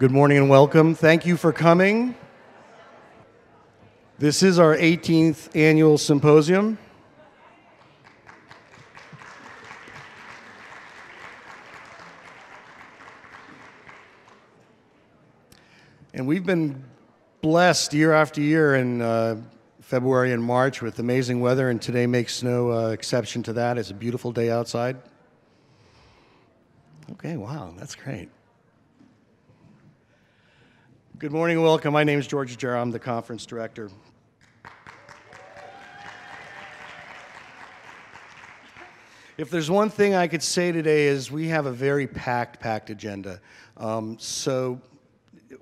Good morning and welcome. Thank you for coming. This is our 18th annual symposium. And we've been blessed year after year in uh, February and March with amazing weather, and today makes no uh, exception to that. It's a beautiful day outside. Okay, wow, that's great. Good morning and welcome. My name is George Jarrah. I'm the conference director. If there's one thing I could say today is we have a very packed, packed agenda. Um, so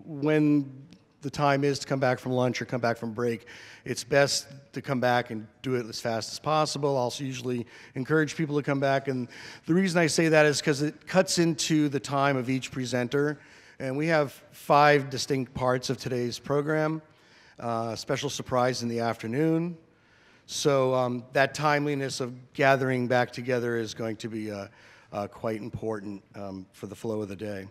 when the time is to come back from lunch or come back from break, it's best to come back and do it as fast as possible. I'll also usually encourage people to come back. And the reason I say that is because it cuts into the time of each presenter. And we have five distinct parts of today's program. Uh, special surprise in the afternoon. So um, that timeliness of gathering back together is going to be uh, uh, quite important um, for the flow of the day.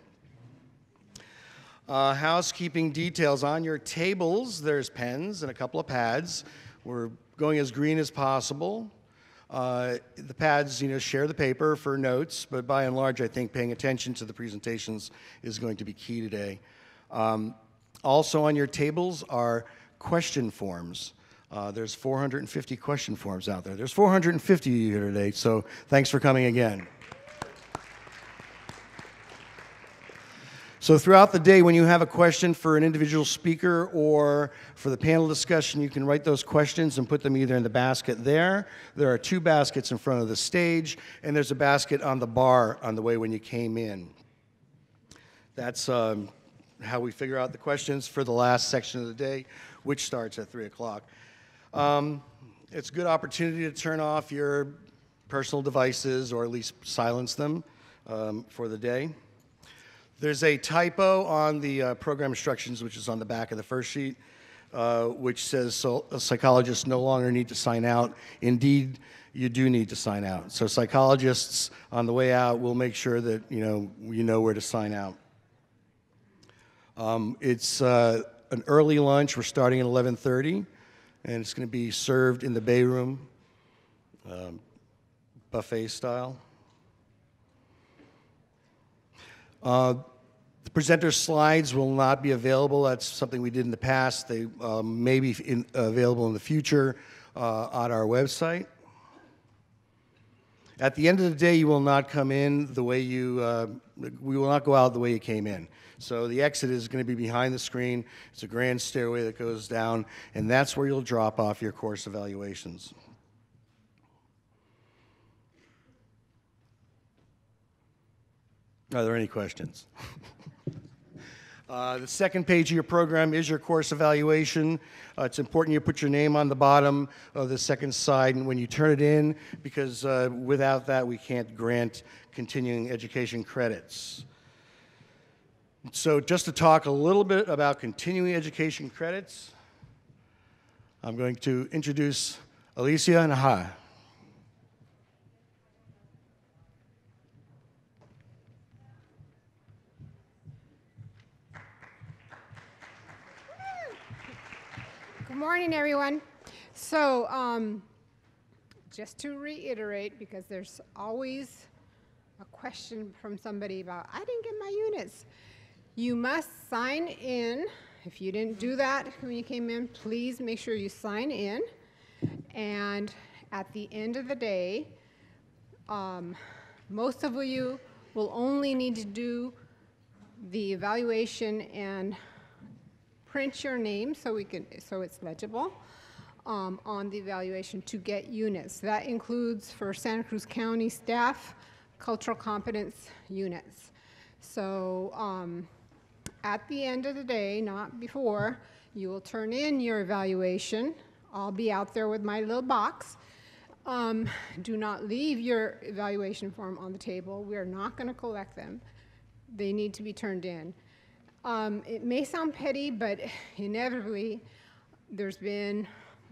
Uh, housekeeping details on your tables. There's pens and a couple of pads. We're going as green as possible. Uh, the pads, you know, share the paper for notes, but by and large, I think paying attention to the presentations is going to be key today. Um, also on your tables are question forms. Uh, there's 450 question forms out there. There's 450 of you here today, so thanks for coming again. So throughout the day, when you have a question for an individual speaker or for the panel discussion, you can write those questions and put them either in the basket there. There are two baskets in front of the stage, and there's a basket on the bar on the way when you came in. That's um, how we figure out the questions for the last section of the day, which starts at 3 o'clock. Um, it's a good opportunity to turn off your personal devices or at least silence them um, for the day. There's a typo on the uh, program instructions, which is on the back of the first sheet, uh, which says so psychologists no longer need to sign out. Indeed, you do need to sign out. So psychologists on the way out will make sure that you know you know where to sign out. Um, it's uh, an early lunch. We're starting at 11:30, and it's going to be served in the bay room, um, buffet style. Uh, the presenter slides will not be available. That's something we did in the past. They um, may be in, available in the future uh, on our website. At the end of the day, you will not come in the way you, uh, we will not go out the way you came in. So the exit is going to be behind the screen. It's a grand stairway that goes down, and that's where you'll drop off your course evaluations. Are there any questions? uh, the second page of your program is your course evaluation. Uh, it's important you put your name on the bottom of the second side when you turn it in, because uh, without that, we can't grant continuing education credits. So, just to talk a little bit about continuing education credits, I'm going to introduce Alicia Naha. Morning, everyone. So, um, just to reiterate, because there's always a question from somebody about, I didn't get my units. You must sign in. If you didn't do that when you came in, please make sure you sign in. And at the end of the day, um, most of you will only need to do the evaluation and print your name so we can so it's legible um, on the evaluation to get units. That includes for Santa Cruz County staff cultural competence units. So um, at the end of the day, not before, you will turn in your evaluation. I'll be out there with my little box. Um, do not leave your evaluation form on the table. We are not going to collect them. They need to be turned in. Um, it may sound petty, but inevitably, there's been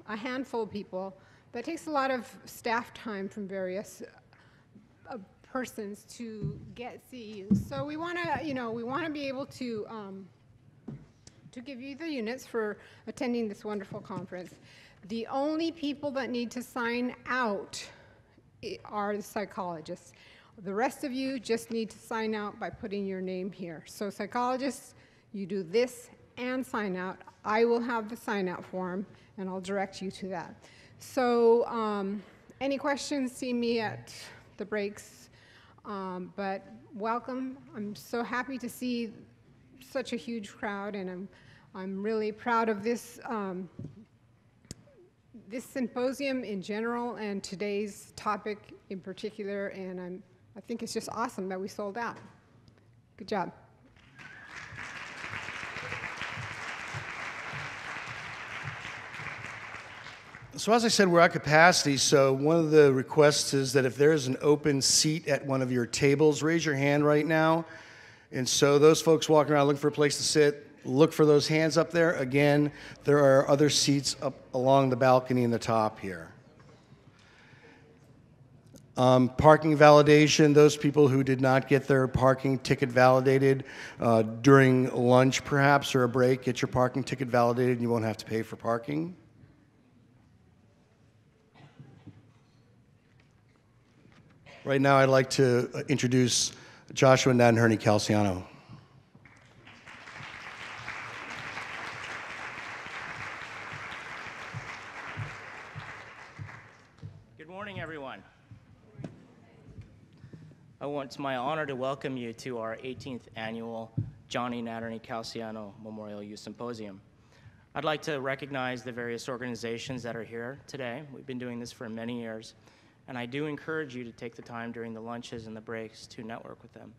a handful of people that takes a lot of staff time from various uh, persons to get CEUs. So we want to, you know, we want to be able to um, to give you the units for attending this wonderful conference. The only people that need to sign out are the psychologists. The rest of you just need to sign out by putting your name here. So psychologists, you do this and sign out. I will have the sign out form and I'll direct you to that. So um, any questions, see me at the breaks. Um, but welcome. I'm so happy to see such a huge crowd, and I'm, I'm really proud of this, um, this symposium in general and today's topic in particular, and I'm, I think it's just awesome that we sold out. Good job. So as I said, we're at capacity. So one of the requests is that if there is an open seat at one of your tables, raise your hand right now. And so those folks walking around looking for a place to sit, look for those hands up there. Again, there are other seats up along the balcony in the top here. Um, parking validation, those people who did not get their parking ticket validated uh, during lunch perhaps or a break, get your parking ticket validated and you won't have to pay for parking. Right now, I'd like to uh, introduce Joshua Nadherny Calciano. Good morning, everyone. I want, it's my honor to welcome you to our 18th annual Johnny Natterney Calciano Memorial Youth Symposium. I'd like to recognize the various organizations that are here today. We've been doing this for many years, and I do encourage you to take the time during the lunches and the breaks to network with them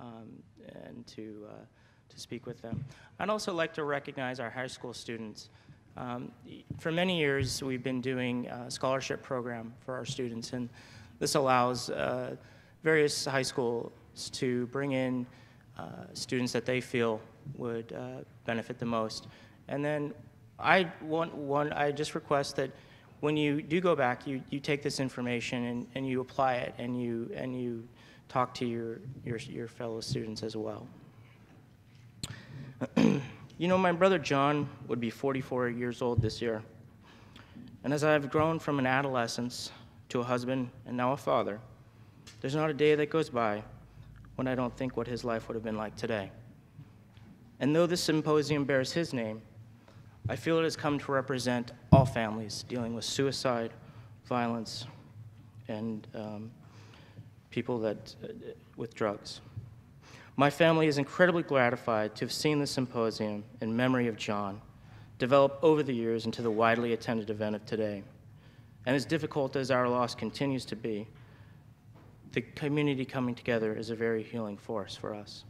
um, and to, uh, to speak with them. I'd also like to recognize our high school students. Um, for many years, we've been doing a scholarship program for our students, and this allows uh, various high schools to bring in uh, students that they feel would uh, benefit the most. And then I want one, I just request that when you do go back, you, you take this information and, and you apply it and you, and you talk to your, your, your fellow students as well. You know, my brother John would be 44 years old this year. And as I've grown from an adolescence to a husband and now a father, there's not a day that goes by when I don't think what his life would have been like today. And though this symposium bears his name, I feel it has come to represent all families dealing with suicide, violence, and um, people that, uh, with drugs. My family is incredibly gratified to have seen this symposium in memory of John develop over the years into the widely attended event of today. And as difficult as our loss continues to be, the community coming together is a very healing force for us.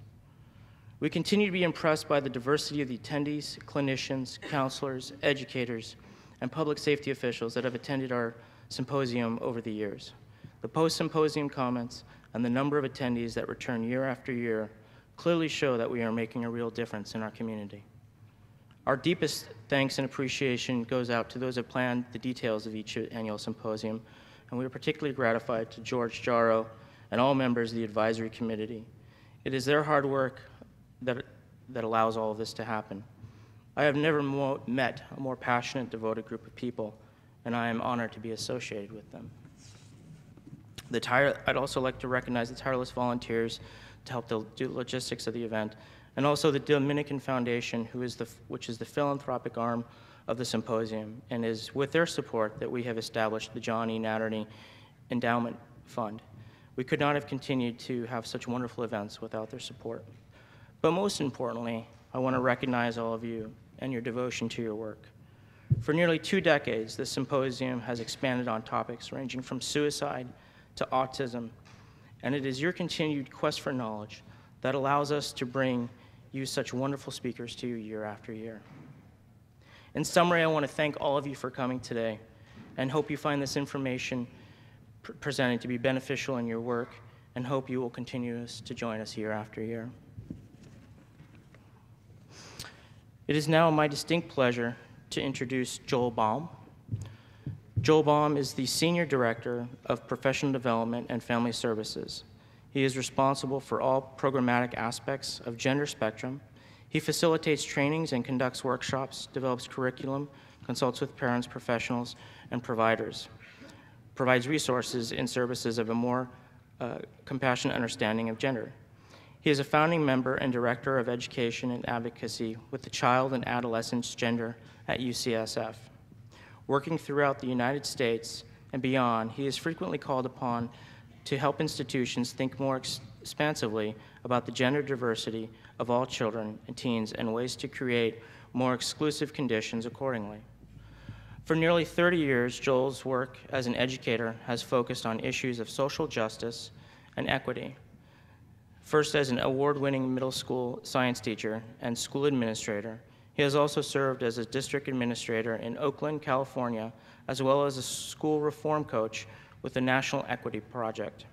We continue to be impressed by the diversity of the attendees, clinicians, counselors, educators, and public safety officials that have attended our symposium over the years. The post symposium comments and the number of attendees that return year after year clearly show that we are making a real difference in our community. Our deepest thanks and appreciation goes out to those that planned the details of each annual symposium, and we are particularly gratified to George Jarrow and all members of the advisory committee. It is their hard work that, that allows all of this to happen. I have never more, met a more passionate, devoted group of people, and I am honored to be associated with them. The tire, I'd also like to recognize the tireless volunteers to help the do logistics of the event, and also the Dominican Foundation, who is the, which is the philanthropic arm of the symposium, and is with their support that we have established the John E. Natterney Endowment Fund. We could not have continued to have such wonderful events without their support. But most importantly, I want to recognize all of you and your devotion to your work. For nearly two decades, this symposium has expanded on topics ranging from suicide to autism, and it is your continued quest for knowledge that allows us to bring you such wonderful speakers to you year after year. In summary, I want to thank all of you for coming today and hope you find this information pr- presented to be beneficial in your work and hope you will continue to join us year after year. It is now my distinct pleasure to introduce Joel Baum. Joel Baum is the Senior Director of Professional Development and Family Services. He is responsible for all programmatic aspects of Gender Spectrum. He facilitates trainings and conducts workshops, develops curriculum, consults with parents, professionals, and providers, provides resources in services of a more uh, compassionate understanding of gender. He is a founding member and director of education and advocacy with the child and adolescent gender at UCSF. Working throughout the United States and beyond, he is frequently called upon to help institutions think more expansively about the gender diversity of all children and teens and ways to create more exclusive conditions accordingly. For nearly 30 years, Joel's work as an educator has focused on issues of social justice and equity. First, as an award winning middle school science teacher and school administrator, he has also served as a district administrator in Oakland, California, as well as a school reform coach with the National Equity Project.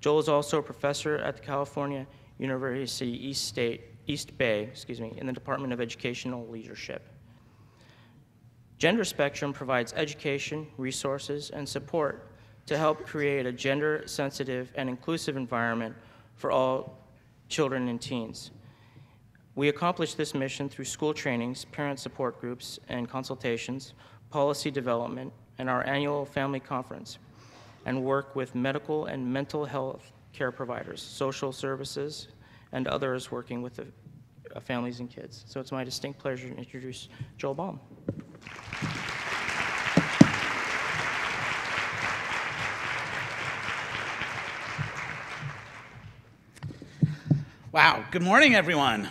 Joel is also a professor at the California University East State East Bay, excuse me, in the Department of Educational Leadership. Gender Spectrum provides education, resources, and support to help create a gender sensitive and inclusive environment for all children and teens. We accomplish this mission through school trainings, parent support groups, and consultations, policy development, and our annual family conference, and work with medical and mental health care providers, social services, and others working with the, uh, families and kids. So it's my distinct pleasure to introduce Joel Baum. Wow. Good morning, everyone.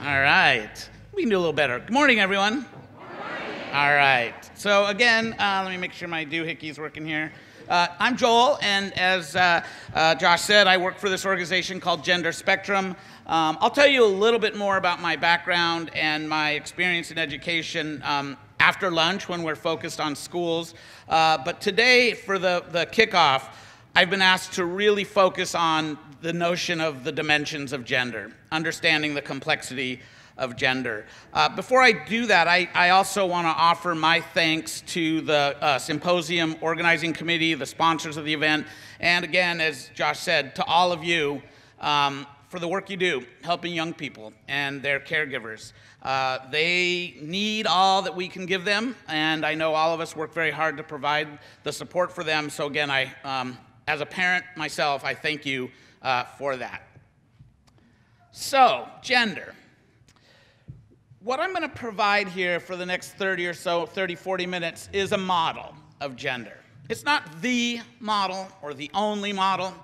All right. We can do a little better. Good morning, everyone. All right. So, again, uh, let me make sure my doohickey is working here. Uh, I'm Joel, and as uh, uh, Josh said, I work for this organization called Gender Spectrum. Um, I'll tell you a little bit more about my background and my experience in education um, after lunch when we're focused on schools. Uh, but today, for the, the kickoff, I've been asked to really focus on the notion of the dimensions of gender, understanding the complexity of gender. Uh, before I do that, I, I also want to offer my thanks to the uh, symposium organizing committee, the sponsors of the event, and again, as Josh said, to all of you um, for the work you do helping young people and their caregivers. Uh, they need all that we can give them, and I know all of us work very hard to provide the support for them. So, again, I, um, as a parent myself, I thank you uh, for that. So, gender. What I'm going to provide here for the next 30 or so, 30, 40 minutes, is a model of gender. It's not the model or the only model.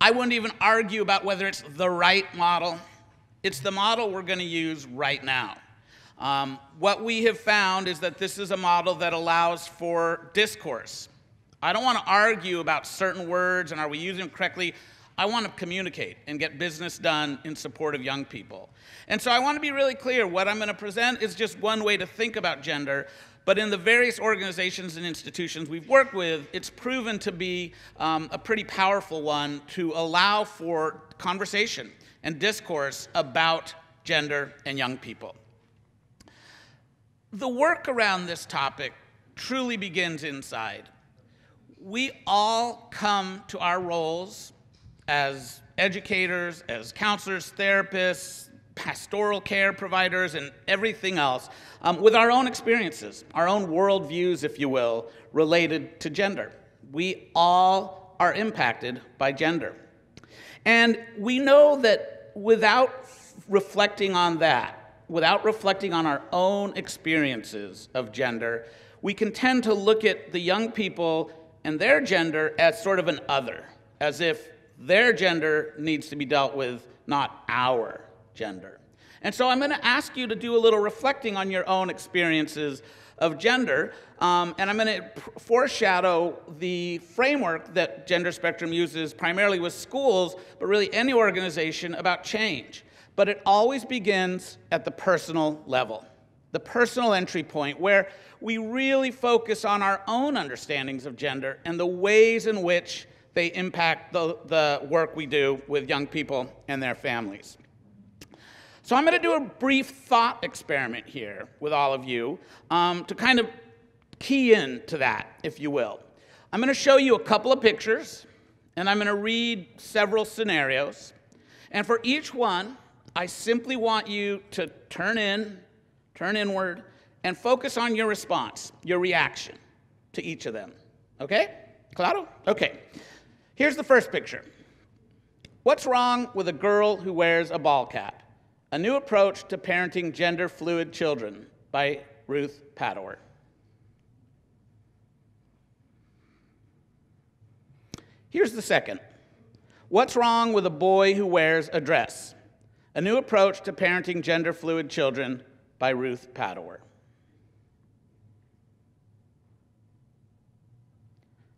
I wouldn't even argue about whether it's the right model. It's the model we're going to use right now. Um, what we have found is that this is a model that allows for discourse. I don't want to argue about certain words and are we using them correctly. I want to communicate and get business done in support of young people. And so I want to be really clear what I'm going to present is just one way to think about gender. But in the various organizations and institutions we've worked with, it's proven to be um, a pretty powerful one to allow for conversation and discourse about gender and young people. The work around this topic truly begins inside. We all come to our roles as educators, as counselors, therapists, pastoral care providers, and everything else um, with our own experiences, our own worldviews, if you will, related to gender. We all are impacted by gender. And we know that without reflecting on that, without reflecting on our own experiences of gender, we can tend to look at the young people and their gender as sort of an other, as if their gender needs to be dealt with, not our gender. And so I'm going to ask you to do a little reflecting on your own experiences of gender, um, and I'm going to foreshadow the framework that Gender Spectrum uses primarily with schools, but really any organization about change. But it always begins at the personal level, the personal entry point, where we really focus on our own understandings of gender and the ways in which they impact the, the work we do with young people and their families. So I'm going to do a brief thought experiment here with all of you um, to kind of key in to that, if you will. I'm going to show you a couple of pictures, and I'm going to read several scenarios. And for each one, I simply want you to turn in, turn inward, and focus on your response, your reaction to each of them. Okay? Claro? Okay. Here's the first picture. What's wrong with a girl who wears a ball cap? A New Approach to Parenting Gender Fluid Children by Ruth Padower. Here's the second. What's wrong with a boy who wears a dress? A New Approach to Parenting Gender Fluid Children by Ruth Padower.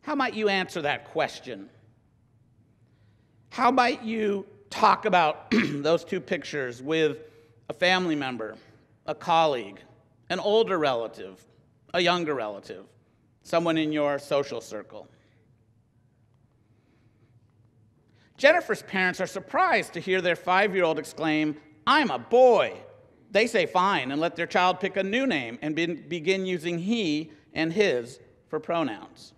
How might you answer that question? How might you talk about those two pictures with a family member, a colleague, an older relative, a younger relative, someone in your social circle? Jennifer's parents are surprised to hear their five year old exclaim, I'm a boy. They say fine and let their child pick a new name and be- begin using he and his for pronouns.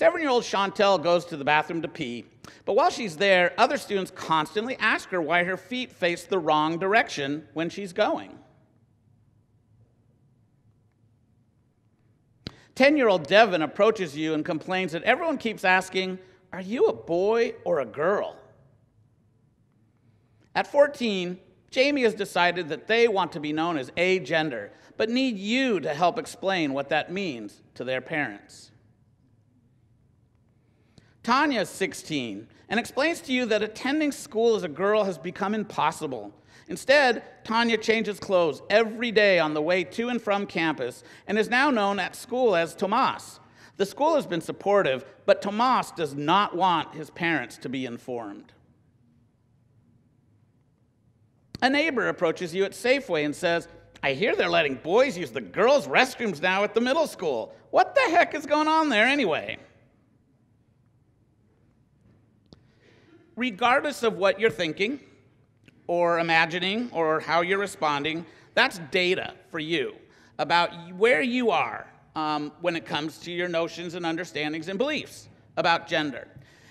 Seven year old Chantel goes to the bathroom to pee, but while she's there, other students constantly ask her why her feet face the wrong direction when she's going. 10 year old Devin approaches you and complains that everyone keeps asking, Are you a boy or a girl? At 14, Jamie has decided that they want to be known as agender, but need you to help explain what that means to their parents. Tanya is 16 and explains to you that attending school as a girl has become impossible. Instead, Tanya changes clothes every day on the way to and from campus and is now known at school as Tomas. The school has been supportive, but Tomas does not want his parents to be informed. A neighbor approaches you at Safeway and says, I hear they're letting boys use the girls' restrooms now at the middle school. What the heck is going on there anyway? Regardless of what you're thinking or imagining or how you're responding, that's data for you about where you are um, when it comes to your notions and understandings and beliefs about gender.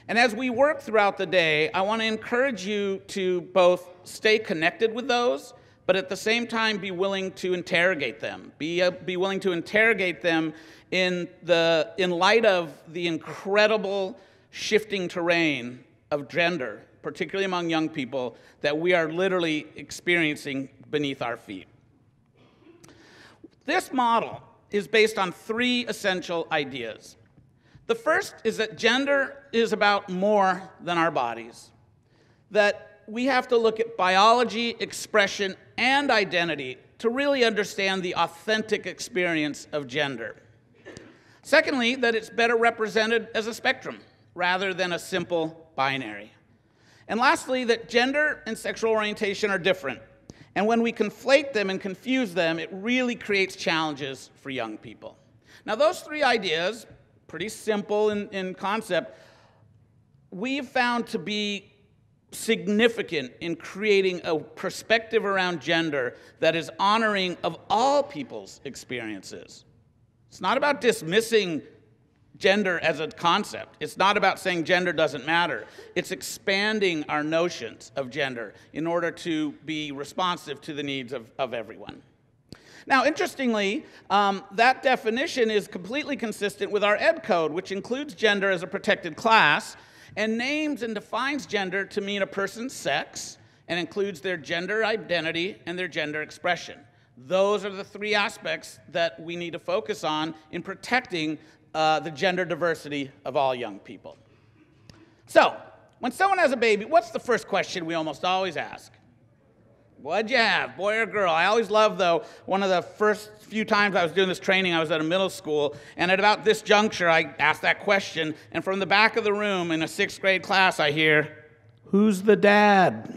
And as we work throughout the day, I want to encourage you to both stay connected with those, but at the same time be willing to interrogate them. Be, uh, be willing to interrogate them in, the, in light of the incredible shifting terrain of gender, particularly among young people, that we are literally experiencing beneath our feet. This model is based on three essential ideas. The first is that gender is about more than our bodies, that we have to look at biology, expression, and identity to really understand the authentic experience of gender. Secondly, that it's better represented as a spectrum rather than a simple binary. And lastly, that gender and sexual orientation are different. And when we conflate them and confuse them, it really creates challenges for young people. Now, those three ideas, pretty simple in, in concept, we've found to be significant in creating a perspective around gender that is honoring of all people's experiences. It's not about dismissing gender as a concept. It's not about saying gender doesn't matter. It's expanding our notions of gender in order to be responsive to the needs of, of everyone. Now, interestingly, um, that definition is completely consistent with our Ed Code, which includes gender as a protected class and names and defines gender to mean a person's sex and includes their gender identity and their gender expression. Those are the three aspects that we need to focus on in protecting uh, the gender diversity of all young people. So, when someone has a baby, what's the first question we almost always ask? What'd you have, boy or girl? I always love, though, one of the first few times I was doing this training, I was at a middle school, and at about this juncture, I asked that question, and from the back of the room in a sixth grade class, I hear, Who's the dad?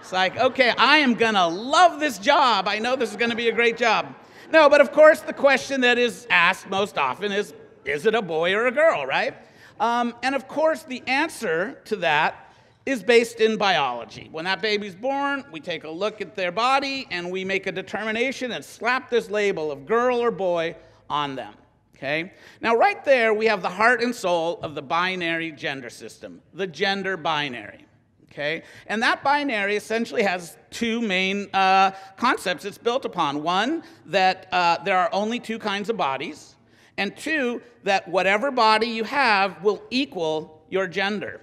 it's like, okay, I am gonna love this job. I know this is gonna be a great job. No, but of course, the question that is asked most often is is it a boy or a girl, right? Um, and of course, the answer to that is based in biology. When that baby's born, we take a look at their body and we make a determination and slap this label of girl or boy on them. Okay? Now, right there, we have the heart and soul of the binary gender system, the gender binary. Okay? And that binary essentially has two main uh, concepts it's built upon. One, that uh, there are only two kinds of bodies, and two, that whatever body you have will equal your gender.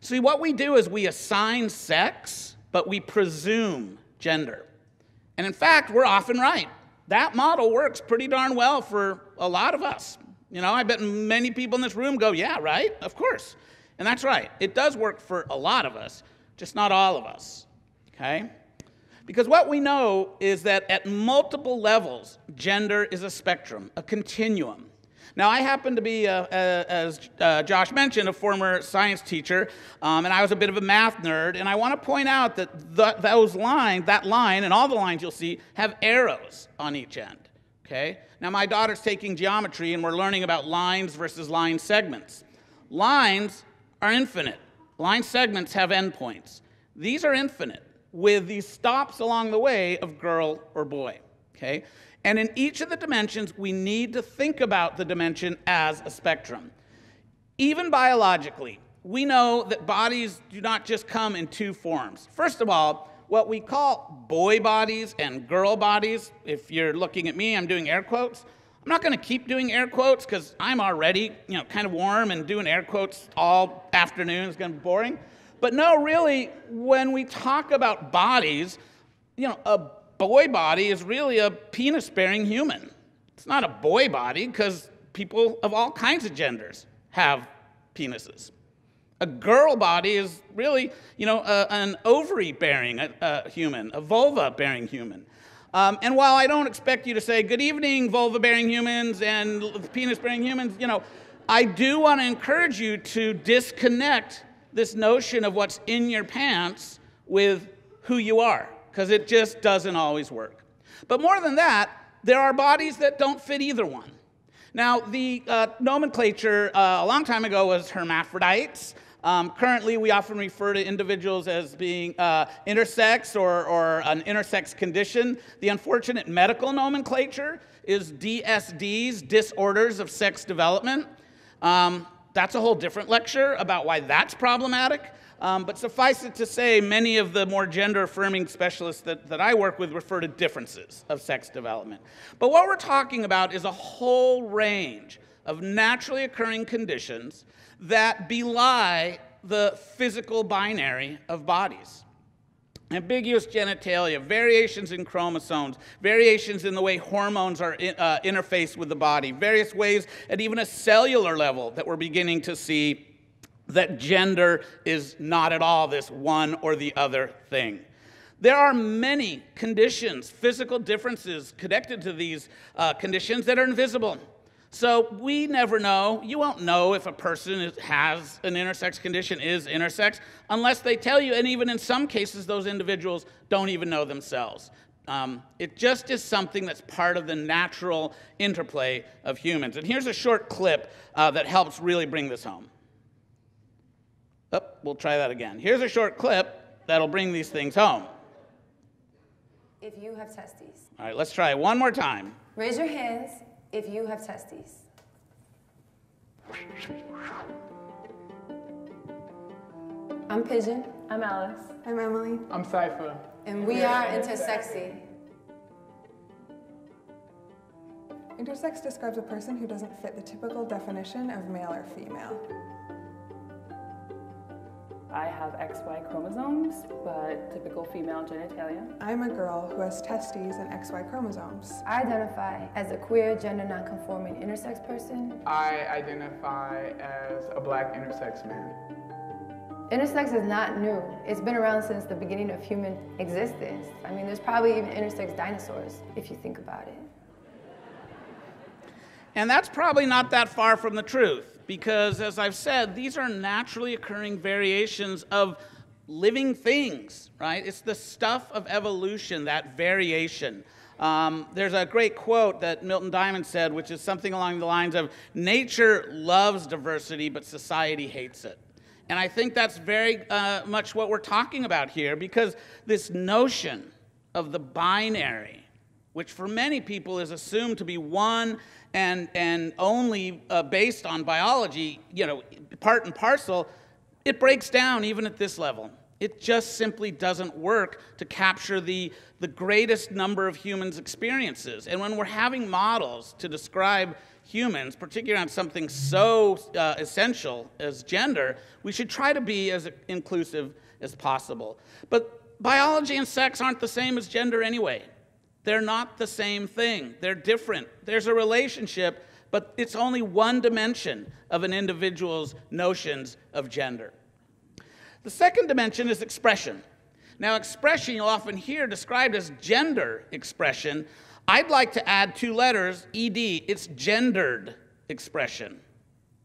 See, what we do is we assign sex, but we presume gender. And in fact, we're often right. That model works pretty darn well for a lot of us. You know, I bet many people in this room go, yeah, right? Of course. And that's right. It does work for a lot of us, just not all of us. Okay? Because what we know is that at multiple levels, gender is a spectrum, a continuum. Now, I happen to be, uh, uh, as uh, Josh mentioned, a former science teacher, um, and I was a bit of a math nerd. And I want to point out that those lines, that line, and all the lines you'll see, have arrows on each end. Okay? Now, my daughter's taking geometry, and we're learning about lines versus line segments. Lines are infinite. Line segments have endpoints. These are infinite, with these stops along the way of girl or boy. Okay? And in each of the dimensions, we need to think about the dimension as a spectrum. Even biologically, we know that bodies do not just come in two forms. First of all, what we call boy bodies and girl bodies, if you're looking at me, I'm doing air quotes. I'm not going to keep doing air quotes because I'm already, you know, kind of warm and doing air quotes all afternoon is going to be boring. But no, really, when we talk about bodies, you know, a boy body is really a penis bearing human. It's not a boy body because people of all kinds of genders have penises. A girl body is really, you know, a, an ovary bearing a, a human, a vulva bearing human. Um, and while I don't expect you to say, good evening, vulva bearing humans and penis bearing humans, you know, I do want to encourage you to disconnect this notion of what's in your pants with who you are because it just doesn't always work. But more than that, there are bodies that don't fit either one. Now, the uh, nomenclature uh, a long time ago was hermaphrodites. Um, currently, we often refer to individuals as being uh, intersex or, or an intersex condition. The unfortunate medical nomenclature is DSDs, disorders of sex development. Um, that's a whole different lecture about why that's problematic. Um, but suffice it to say, many of the more gender affirming specialists that, that I work with refer to differences of sex development. But what we're talking about is a whole range of naturally occurring conditions that belie the physical binary of bodies. Ambiguous genitalia, variations in chromosomes, variations in the way hormones are in, uh, interfaced with the body, various ways at even a cellular level that we're beginning to see that gender is not at all this one or the other thing. There are many conditions, physical differences connected to these uh, conditions that are invisible. So we never know. You won't know if a person is, has an intersex condition, is intersex, unless they tell you. And even in some cases, those individuals don't even know themselves. Um, it just is something that's part of the natural interplay of humans. And here's a short clip uh, that helps really bring this home. Oh, we'll try that again. Here's a short clip that'll bring these things home. If you have testes. All right, let's try it one more time. Raise your hands if you have testes. I'm Pidgeon. I'm Alice. I'm Emily. I'm Cypher. And we are intersexy. Intersex describes a person who doesn't fit the typical definition of male or female. I have XY chromosomes, but typical female genitalia. I'm a girl who has testes and XY chromosomes. I identify as a queer, gender nonconforming intersex person. I identify as a black intersex man. Intersex is not new. It's been around since the beginning of human existence. I mean, there's probably even intersex dinosaurs, if you think about it. And that's probably not that far from the truth, because as I've said, these are naturally occurring variations of living things, right? It's the stuff of evolution, that variation. Um, there's a great quote that Milton Diamond said, which is something along the lines of Nature loves diversity, but society hates it. And I think that's very uh, much what we're talking about here because this notion of the binary which for many people is assumed to be one and, and only uh, based on biology, you know, part and parcel, it breaks down even at this level. It just simply doesn't work to capture the, the greatest number of humans' experiences. And when we're having models to describe humans, particularly on something so uh, essential as gender, we should try to be as inclusive as possible. But biology and sex aren't the same as gender anyway. They're not the same thing, they're different. There's a relationship, but it's only one dimension of an individual's notions of gender. The second dimension is expression. Now, expression you'll often hear described as gender expression. I'd like to add two letters, ed. It's gendered expression.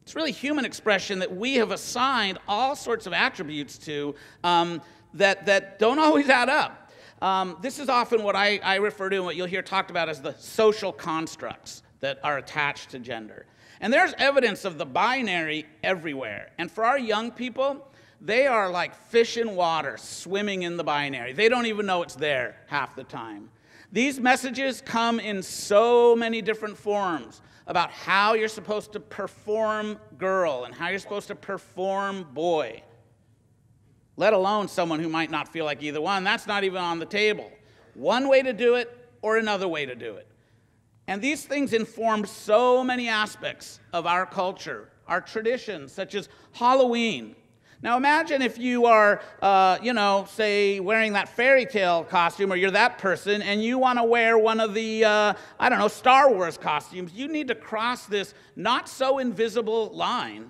It's really human expression that we have assigned all sorts of attributes to um, that, that don't always add up. Um, this is often what I, I refer to and what you'll hear talked about as the social constructs that are attached to gender. And there's evidence of the binary everywhere. And for our young people, they are like fish in water, swimming in the binary. They don't even know it's there half the time. These messages come in so many different forms about how you're supposed to perform girl and how you're supposed to perform boy, let alone someone who might not feel like either one. That's not even on the table. One way to do it or another way to do it. And these things inform so many aspects of our culture, our traditions, such as Halloween, now imagine if you are, uh, you know, say wearing that fairy tale costume, or you're that person, and you want to wear one of the, uh, I don't know, Star Wars costumes. You need to cross this not so invisible line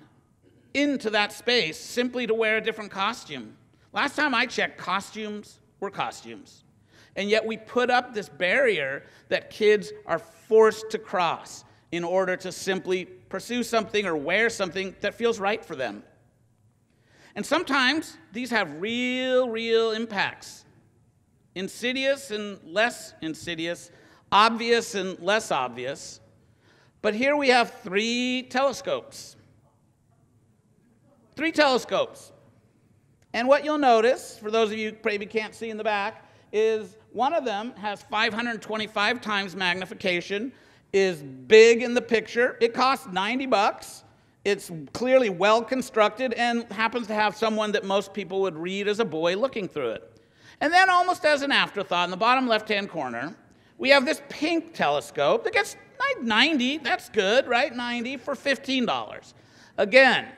into that space simply to wear a different costume. Last time I checked, costumes were costumes. And yet we put up this barrier that kids are forced to cross in order to simply pursue something or wear something that feels right for them. And sometimes these have real, real impacts insidious and less insidious, obvious and less obvious. But here we have three telescopes. Three telescopes. And what you'll notice, for those of you maybe can't see in the back, is one of them has 525 times magnification, is big in the picture. It costs 90 bucks. It's clearly well constructed and happens to have someone that most people would read as a boy looking through it. And then, almost as an afterthought, in the bottom left hand corner, we have this pink telescope that gets 90, that's good, right? 90 for $15. Again,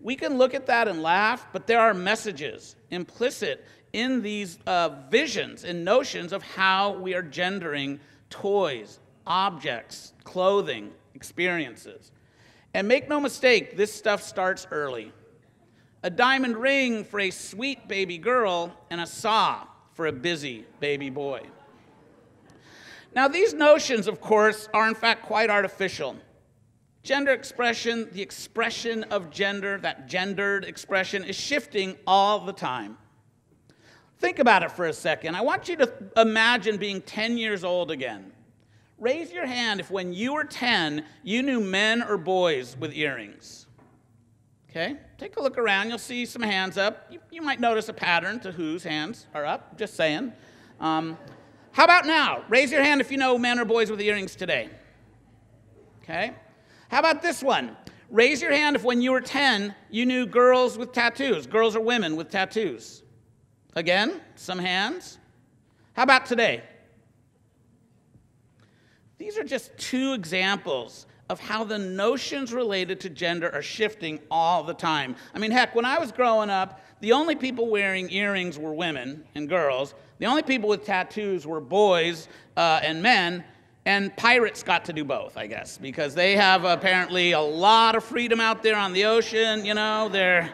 we can look at that and laugh, but there are messages implicit in these uh, visions and notions of how we are gendering toys, objects, clothing, experiences. And make no mistake, this stuff starts early. A diamond ring for a sweet baby girl, and a saw for a busy baby boy. Now, these notions, of course, are in fact quite artificial. Gender expression, the expression of gender, that gendered expression, is shifting all the time. Think about it for a second. I want you to imagine being 10 years old again. Raise your hand if when you were 10, you knew men or boys with earrings. Okay? Take a look around. You'll see some hands up. You, you might notice a pattern to whose hands are up. Just saying. Um, how about now? Raise your hand if you know men or boys with earrings today. Okay? How about this one? Raise your hand if when you were 10, you knew girls with tattoos, girls or women with tattoos. Again, some hands. How about today? These are just two examples of how the notions related to gender are shifting all the time. I mean, heck, when I was growing up, the only people wearing earrings were women and girls. The only people with tattoos were boys uh, and men. And pirates got to do both, I guess, because they have apparently a lot of freedom out there on the ocean. You know, they're,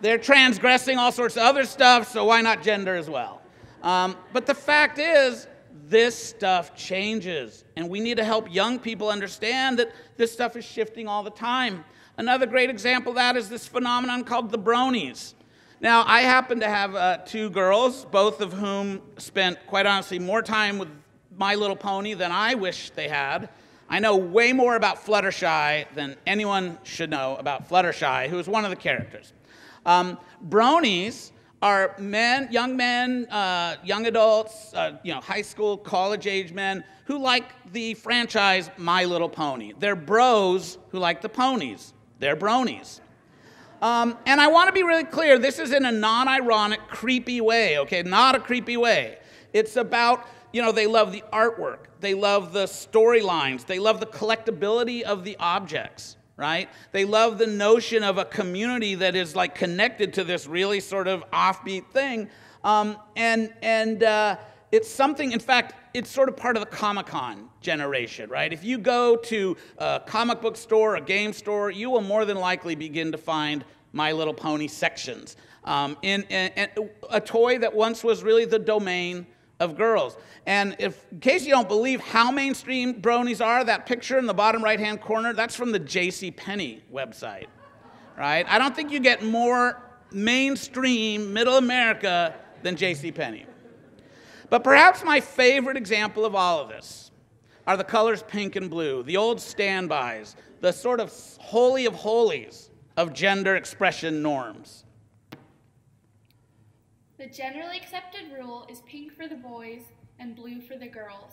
they're transgressing all sorts of other stuff, so why not gender as well? Um, but the fact is, this stuff changes. And we need to help young people understand that this stuff is shifting all the time. Another great example of that is this phenomenon called the bronies. Now, I happen to have uh, two girls, both of whom spent, quite honestly, more time with My Little Pony than I wish they had. I know way more about Fluttershy than anyone should know about Fluttershy, who is one of the characters. Um, bronies are men, young men, uh, young adults, uh, you know, high school, college age men who like the franchise My Little Pony. They're bros who like the ponies. They're bronies. Um, and I want to be really clear this is in a non ironic, creepy way, okay? Not a creepy way. It's about, you know, they love the artwork, they love the storylines, they love the collectability of the objects, right? They love the notion of a community that is like connected to this really sort of offbeat thing. Um, and and uh, it's something, in fact, it's sort of part of the Comic Con generation, right? If you go to a comic book store, a game store, you will more than likely begin to find My Little Pony sections. Um, in, in, in, a toy that once was really the domain of girls. And if, in case you don't believe how mainstream bronies are, that picture in the bottom right hand corner, that's from the J.C. Penney website, right? I don't think you get more mainstream middle America than J.C. Penney. But perhaps my favorite example of all of this are the colors pink and blue, the old standbys, the sort of holy of holies of gender expression norms. The generally accepted rule is pink for the boys and blue for the girls.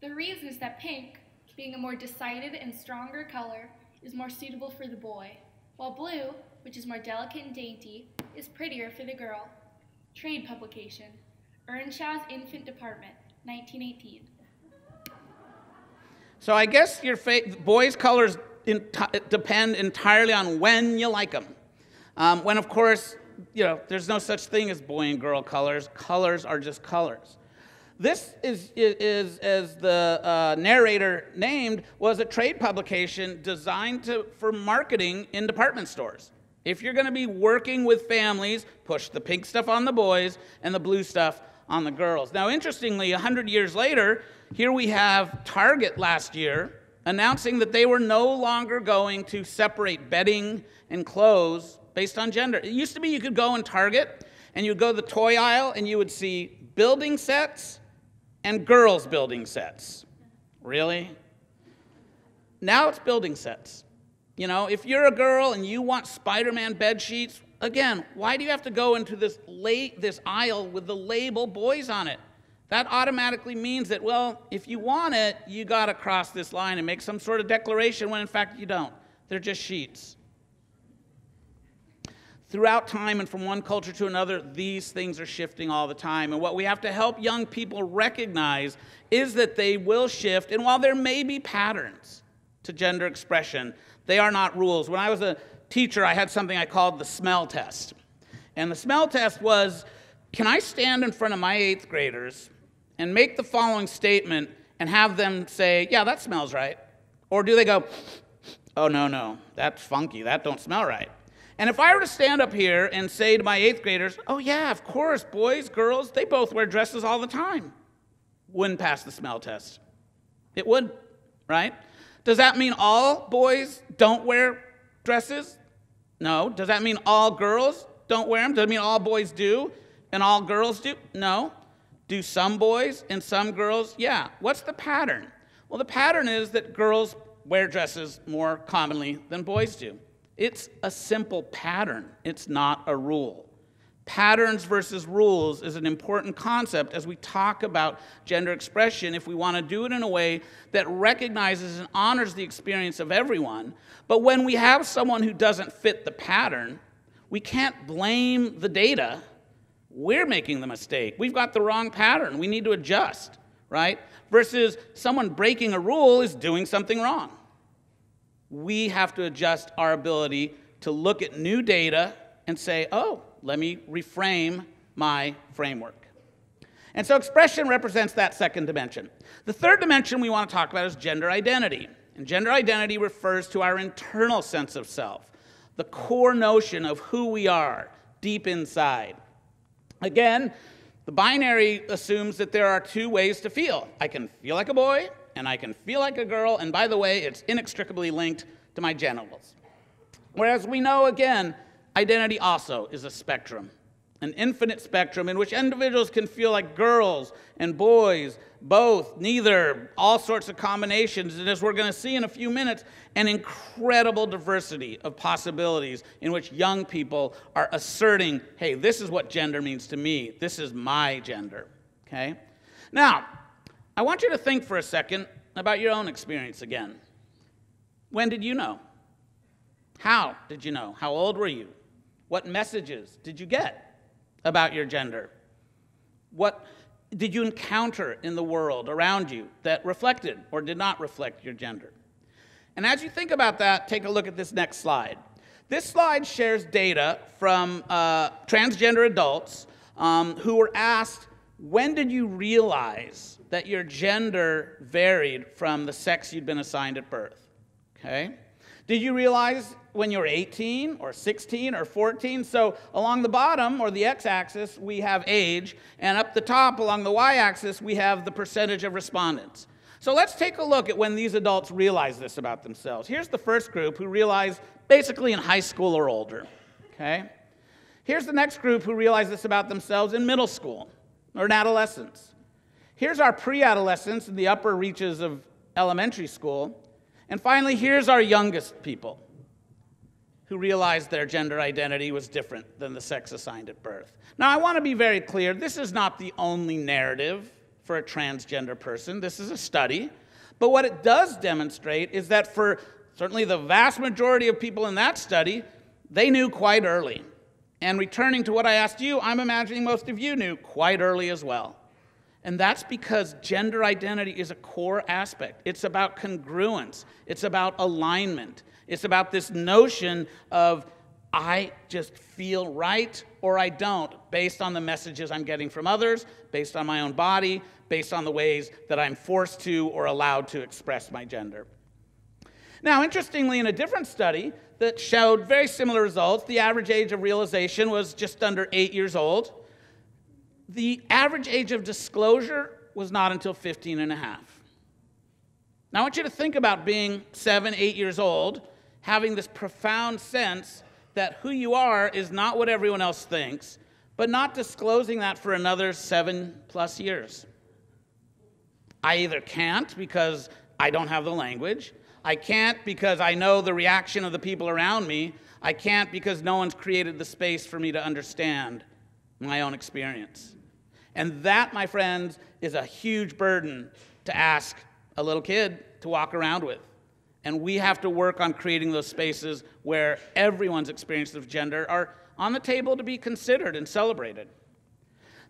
The reason is that pink, being a more decided and stronger color, is more suitable for the boy, while blue, which is more delicate and dainty, is prettier for the girl. Trade publication. Earnshaw's Infant Department, 1918. So I guess your boys' colors depend entirely on when you like them. Um, when, of course, you know, there's no such thing as boy and girl colors. Colors are just colors. This is, is as the uh, narrator named, was a trade publication designed to, for marketing in department stores. If you're going to be working with families, push the pink stuff on the boys and the blue stuff on the girls. Now, interestingly, 100 years later, here we have Target last year announcing that they were no longer going to separate bedding and clothes based on gender. It used to be you could go in Target and you'd go to the toy aisle and you would see building sets and girls' building sets. Really? Now it's building sets. You know, if you're a girl and you want Spider Man bed sheets, Again, why do you have to go into this, la- this aisle with the label boys on it? That automatically means that, well, if you want it, you got to cross this line and make some sort of declaration when in fact you don't. They're just sheets. Throughout time and from one culture to another, these things are shifting all the time. And what we have to help young people recognize is that they will shift. And while there may be patterns to gender expression, they are not rules. When I was a teacher, I had something I called the smell test. And the smell test was can I stand in front of my eighth graders and make the following statement and have them say, yeah, that smells right? Or do they go, oh, no, no, that's funky, that don't smell right? And if I were to stand up here and say to my eighth graders, oh, yeah, of course, boys, girls, they both wear dresses all the time, wouldn't pass the smell test. It would, right? Does that mean all boys don't wear dresses? No. Does that mean all girls don't wear them? Does it mean all boys do and all girls do? No. Do some boys and some girls? Yeah. What's the pattern? Well, the pattern is that girls wear dresses more commonly than boys do. It's a simple pattern, it's not a rule. Patterns versus rules is an important concept as we talk about gender expression if we want to do it in a way that recognizes and honors the experience of everyone. But when we have someone who doesn't fit the pattern, we can't blame the data. We're making the mistake. We've got the wrong pattern. We need to adjust, right? Versus someone breaking a rule is doing something wrong. We have to adjust our ability to look at new data and say, oh, let me reframe my framework. And so expression represents that second dimension. The third dimension we want to talk about is gender identity. And gender identity refers to our internal sense of self, the core notion of who we are deep inside. Again, the binary assumes that there are two ways to feel I can feel like a boy, and I can feel like a girl, and by the way, it's inextricably linked to my genitals. Whereas we know, again, Identity also is a spectrum. an infinite spectrum in which individuals can feel like girls and boys, both, neither, all sorts of combinations. And as we're going to see in a few minutes, an incredible diversity of possibilities in which young people are asserting, hey, this is what gender means to me. This is my gender. Okay? Now, I want you to think for a second about your own experience again. When did you know? How did you know? How old were you? What messages did you get? about your gender? What did you encounter in the world around you that reflected or did not reflect your gender? And as you think about that, take a look at this next slide. This slide shares data from uh, transgender adults um, who were asked, when did you realize that your gender varied from the sex you'd been assigned at birth? Okay? Did you realize when you were 18 or 16 or 14? So along the bottom or the x axis, we have age, and up the top along the y axis, we have the percentage of respondents. So let's take a look at when these adults realize this about themselves. Here's the first group who realize basically in high school or older. Okay? Here's the next group who realize this about themselves in middle school or in adolescence. Here's our pre adolescents in the upper reaches of elementary school. And finally, here's our youngest people who realized their gender identity was different than the sex assigned at birth. Now, I want to be very clear this is not the only narrative for a transgender person, this is a study. But what it does demonstrate is that for certainly the vast majority of people in that study, they knew quite early. And returning to what I asked you, I'm imagining most of you knew quite early as well. And that's because gender identity is a core aspect. It's about congruence, it's about alignment, it's about this notion of I just feel right or I don't based on the messages I'm getting from others, based on my own body, based on the ways that I'm forced to or allowed to express my gender. Now, interestingly, in a different study that showed very similar results, the average age of realization was just under eight years old the average age of disclosure was not until 15 and a half. Now, I want you to think about being seven, eight years old, having this profound sense that who you are is not what everyone else thinks, but not disclosing that for another seven plus years. I either can't because I don't have the language, I can't because I know the reaction of the people around me, I can't because no one's created the space for me to understand my own experience. And that, my friends, is a huge burden to ask a little kid to walk around with. And we have to work on creating those spaces where everyone's experiences of gender are on the table to be considered and celebrated.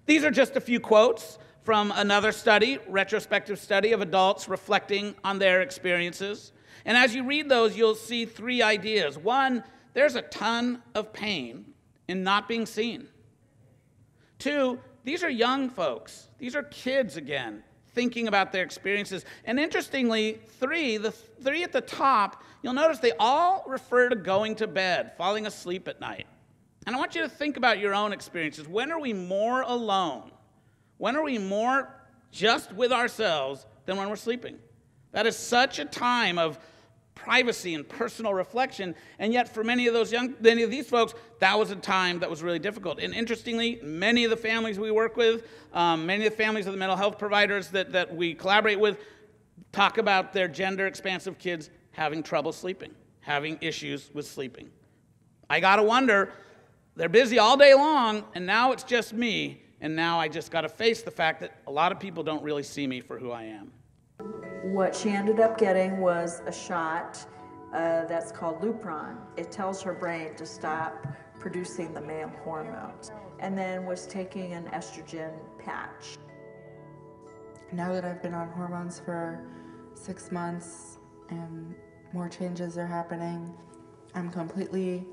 These are just a few quotes from another study, retrospective study of adults reflecting on their experiences. And as you read those, you'll see three ideas. One, there's a ton of pain in not being seen. Two, these are young folks. These are kids again, thinking about their experiences. And interestingly, three, the three at the top, you'll notice they all refer to going to bed, falling asleep at night. And I want you to think about your own experiences. When are we more alone? When are we more just with ourselves than when we're sleeping? That is such a time of privacy and personal reflection. And yet, for many of those young, many of these folks, that was a time that was really difficult. And interestingly, many of the families we work with, um, many of the families of the mental health providers that, that we collaborate with, talk about their gender expansive kids having trouble sleeping, having issues with sleeping. I got to wonder, they're busy all day long, and now it's just me, and now I just got to face the fact that a lot of people don't really see me for who I am. What she ended up getting was a shot uh, that's called Lupron. It tells her brain to stop producing the male hormones, and then was taking an estrogen patch. Now that I've been on hormones for six months and more changes are happening, I'm completely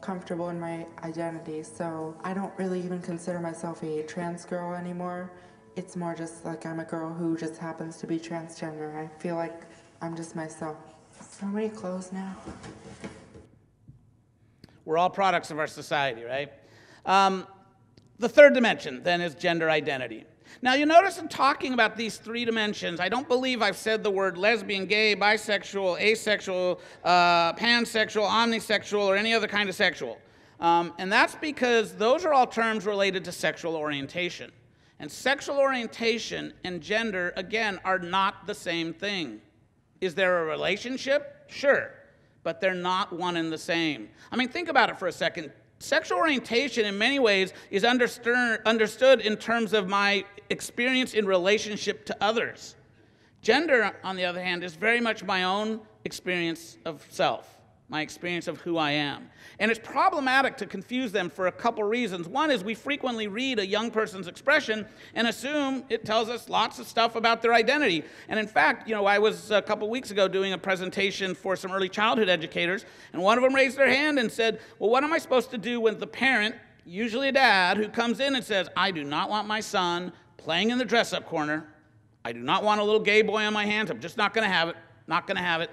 comfortable in my identity. So I don't really even consider myself a trans girl anymore it's more just like I'm a girl who just happens to be transgender. I feel like I'm just myself. So many clothes now. We're all products of our society, right? Um, the third dimension then is gender identity. Now, you notice in talking about these three dimensions, I don't believe I've said the word lesbian, gay, bisexual, asexual, uh, pansexual, omnisexual, or any other kind of sexual. Um, and that's because those are all terms related to sexual orientation. And sexual orientation and gender, again, are not the same thing. Is there a relationship? Sure. But they're not one and the same. I mean, think about it for a second. Sexual orientation, in many ways, is understood in terms of my experience in relationship to others. Gender, on the other hand, is very much my own experience of self my experience of who I am. And it's problematic to confuse them for a couple reasons. One is we frequently read a young person's expression and assume it tells us lots of stuff about their identity. And in fact, you know, I was a couple weeks ago doing a presentation for some early childhood educators, and one of them raised their hand and said, Well, what am I supposed to do with the parent, usually a dad, who comes in and says, I do not want my son playing in the dress up corner. I do not want a little gay boy on my hands. I'm just not going to have it. Not going to have it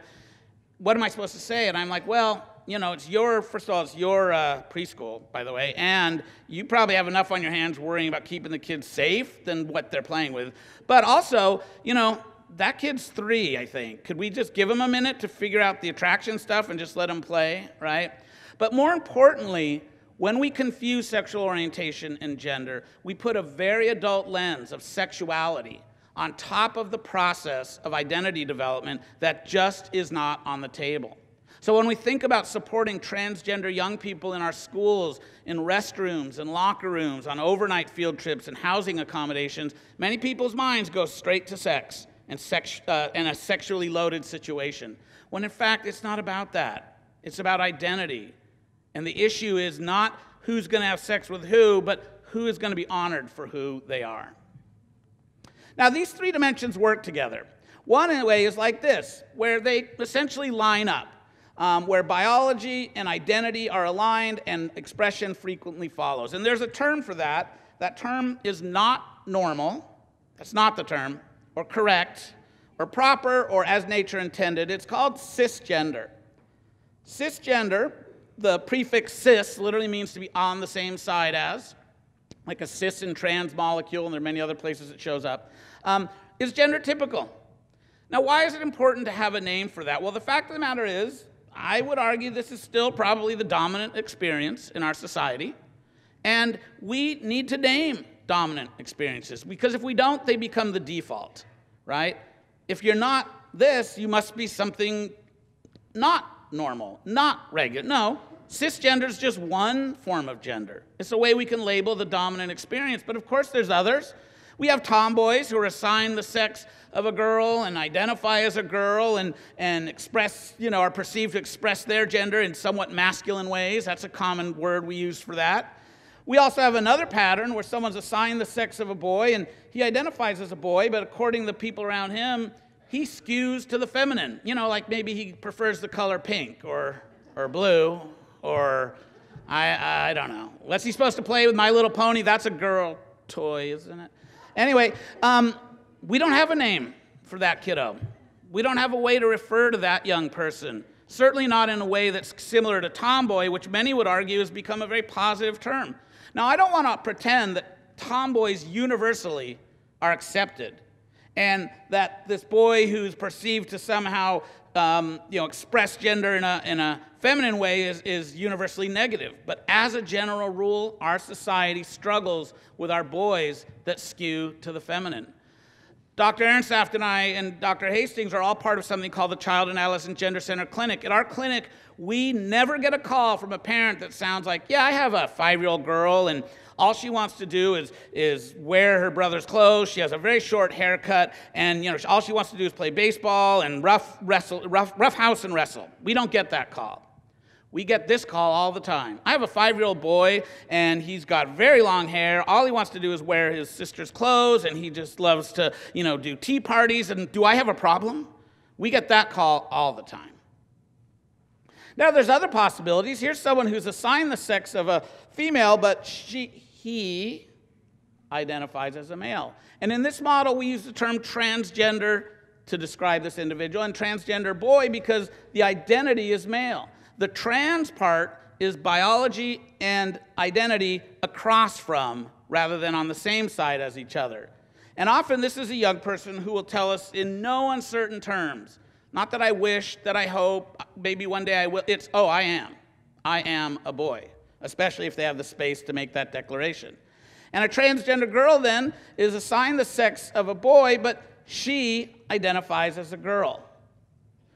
what am I supposed to say? And I'm like, well, you know, it's your, first of all, it's your uh, preschool, by the way, and you probably have enough on your hands worrying about keeping the kids safe than what they're playing with. But also, you know, that kid's three, I think. Could we just give him a minute to figure out the attraction stuff and just let him play, right? But more importantly, when we confuse sexual orientation and gender, we put a very adult lens of sexuality on top of the process of identity development that just is not on the table. So, when we think about supporting transgender young people in our schools, in restrooms in locker rooms, on overnight field trips and housing accommodations, many people's minds go straight to sex and, sex, uh, and a sexually loaded situation. When in fact, it's not about that. It's about identity. And the issue is not who's going to have sex with who, but who is going to be honored for who they are. Now, these three dimensions work together. One, in a way, is like this, where they essentially line up, um, where biology and identity are aligned and expression frequently follows. And there's a term for that. That term is not normal, that's not the term, or correct, or proper, or as nature intended. It's called cisgender. Cisgender, the prefix cis literally means to be on the same side as, like a cis and trans molecule, and there are many other places it shows up um, is gender typical. Now, why is it important to have a name for that? Well, the fact of the matter is, I would argue this is still probably the dominant experience in our society, and we need to name dominant experiences because if we don't, they become the default, right? If you're not this, you must be something not normal, not regular. No, cisgender is just one form of gender. It's a way we can label the dominant experience, but of course, there's others. We have tomboys who are assigned the sex of a girl and identify as a girl and, and express, you know, are perceived to express their gender in somewhat masculine ways. That's a common word we use for that. We also have another pattern where someone's assigned the sex of a boy and he identifies as a boy, but according to the people around him, he skews to the feminine. You know, like maybe he prefers the color pink or, or blue or I, I don't know. What's he supposed to play with My Little Pony? That's a girl toy, isn't it? Anyway, um, we don't have a name for that kiddo. We don't have a way to refer to that young person. Certainly not in a way that's similar to tomboy, which many would argue has become a very positive term. Now, I don't want to pretend that tomboys universally are accepted and that this boy who's perceived to somehow um, you know, express gender in a, in a feminine way is, is universally negative. But as a general rule, our society struggles with our boys that skew to the feminine. Dr. Ehrensaft and I and Dr. Hastings are all part of something called the Child and Adolescent Gender Center Clinic. At our clinic, we never get a call from a parent that sounds like, yeah, I have a five year old girl and all she wants to do is, is wear her brother's clothes. She has a very short haircut, and you know, all she wants to do is play baseball and rough, wrestle, rough, rough house and wrestle. We don't get that call. We get this call all the time. I have a five year old boy, and he's got very long hair. All he wants to do is wear his sister's clothes, and he just loves to, you know, do tea parties. And do I have a problem? We get that call all the time. Now, there's other possibilities. Here's someone who's assigned the sex of a female, but she, he identifies as a male. And in this model, we use the term transgender to describe this individual, and transgender boy because the identity is male. The trans part is biology and identity across from rather than on the same side as each other. And often this is a young person who will tell us in no uncertain terms, not that I wish, that I hope, maybe one day I will. It's, oh, I am. I am a boy. Especially if they have the space to make that declaration. And a transgender girl then is assigned the sex of a boy, but she identifies as a girl.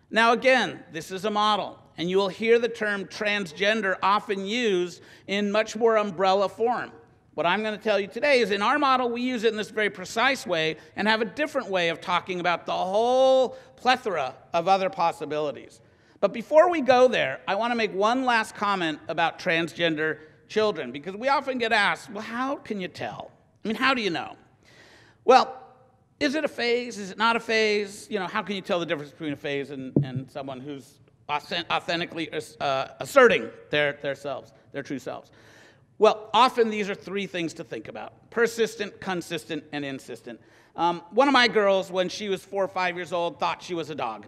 Now, again, this is a model, and you will hear the term transgender often used in much more umbrella form. What I'm going to tell you today is in our model, we use it in this very precise way and have a different way of talking about the whole plethora of other possibilities. But before we go there, I want to make one last comment about transgender children because we often get asked, well, how can you tell? I mean, how do you know? Well, is it a phase? Is it not a phase? You know, how can you tell the difference between a phase and, and someone who's authentically uh, asserting their, their selves, their true selves? Well, often these are three things to think about persistent, consistent, and insistent. Um, one of my girls, when she was four or five years old, thought she was a dog.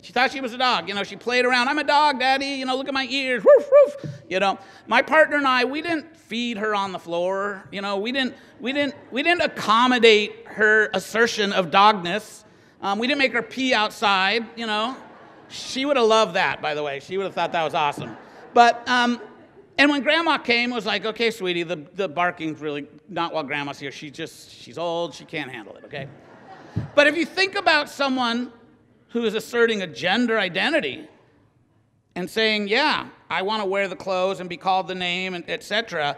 She thought she was a dog. You know, she played around. I'm a dog, daddy. You know, look at my ears. Woof, woof. You know, my partner and I, we didn't feed her on the floor. You know, we didn't, we didn't, we didn't accommodate her assertion of dogness. Um, we didn't make her pee outside. You know, she would have loved that, by the way. She would have thought that was awesome. But, um, and when grandma came, it was like, okay, sweetie, the, the barking's really not while grandma's here. She's just, she's old. She can't handle it, okay? But if you think about someone who is asserting a gender identity and saying, yeah, I want to wear the clothes and be called the name, and etc.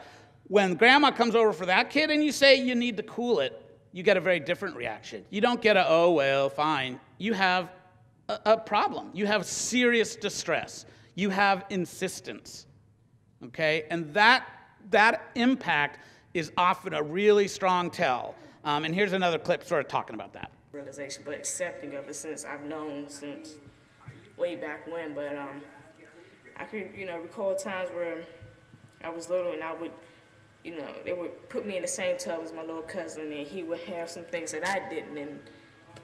When grandma comes over for that kid and you say you need to cool it, you get a very different reaction. You don't get a, oh, well, fine. You have a, a problem. You have serious distress. You have insistence. Okay? And that, that impact is often a really strong tell. Um, and here's another clip sort of talking about that realization, but accepting of it since I've known since way back when. But um, I can, you know, recall times where I was little and I would, you know, they would put me in the same tub as my little cousin, and he would have some things that I didn't, and,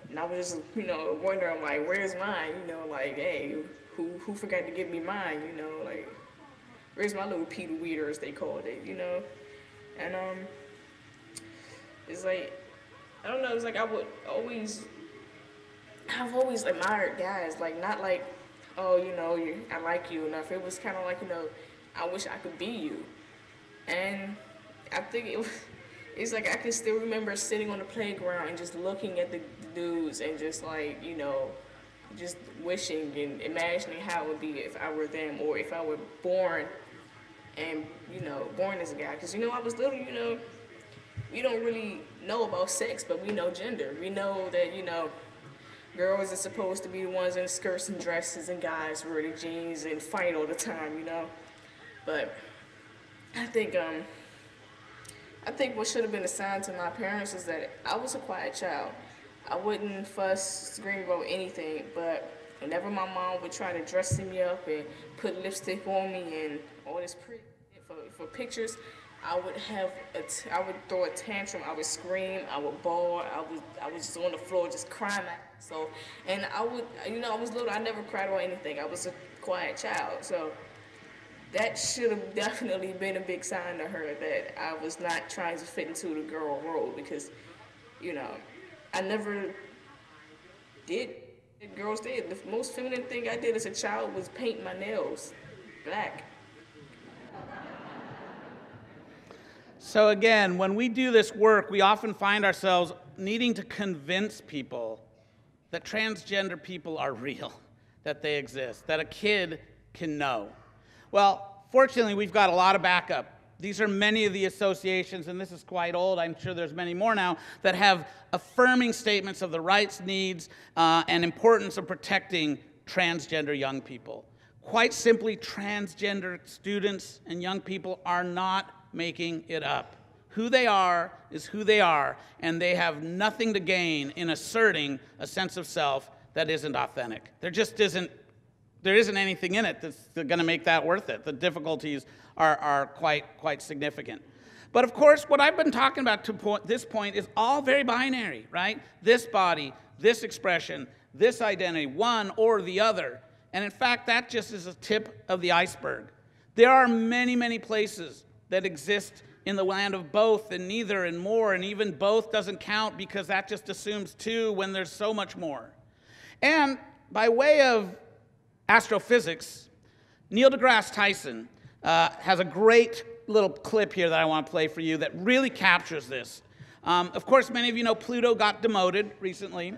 and I was just, you know, wondering like, where's mine? You know, like, hey, who who forgot to give me mine? You know, like, where's my little Peter Weeder, as they called it? You know, and um, it's like I don't know. It's like I would always, I've always admired guys. Like not like, oh, you know, you, I like you enough. It was kind of like, you know, I wish I could be you. And I think it was, it's like I can still remember sitting on the playground and just looking at the dudes and just like, you know, just wishing and imagining how it would be if I were them or if I were born and, you know, born as a guy. Because, you know, I was little, you know, we don't really know about sex, but we know gender. We know that, you know, girls are supposed to be the ones in skirts and dresses and guys wear the jeans and fight all the time, you know. But I think um I think what should have been assigned to my parents is that I was a quiet child. I wouldn't fuss, scream about anything, but whenever my mom would try to dress me up and put lipstick on me and all this pretty for, for pictures, I would have, a t- I would throw a tantrum. I would scream. I would bawl. I was, I was just on the floor just crying. So, and I would, you know, I was little. I never cried or anything. I was a quiet child. So, that should have definitely been a big sign to her that I was not trying to fit into the girl role because, you know, I never did. Girls did. The most feminine thing I did as a child was paint my nails black. So, again, when we do this work, we often find ourselves needing to convince people that transgender people are real, that they exist, that a kid can know. Well, fortunately, we've got a lot of backup. These are many of the associations, and this is quite old, I'm sure there's many more now, that have affirming statements of the rights, needs, uh, and importance of protecting transgender young people. Quite simply, transgender students and young people are not making it up. Who they are is who they are, and they have nothing to gain in asserting a sense of self that isn't authentic. There just isn't, there isn't anything in it that's going to make that worth it. The difficulties are, are quite, quite significant. But of course, what I've been talking about to point, this point is all very binary, right? This body, this expression, this identity, one or the other. And in fact, that just is a tip of the iceberg. There are many, many places that exist in the land of both and neither and more, and even both doesn't count because that just assumes two when there's so much more. And by way of astrophysics, Neil deGrasse Tyson uh, has a great little clip here that I want to play for you that really captures this. Um, of course, many of you know Pluto got demoted recently.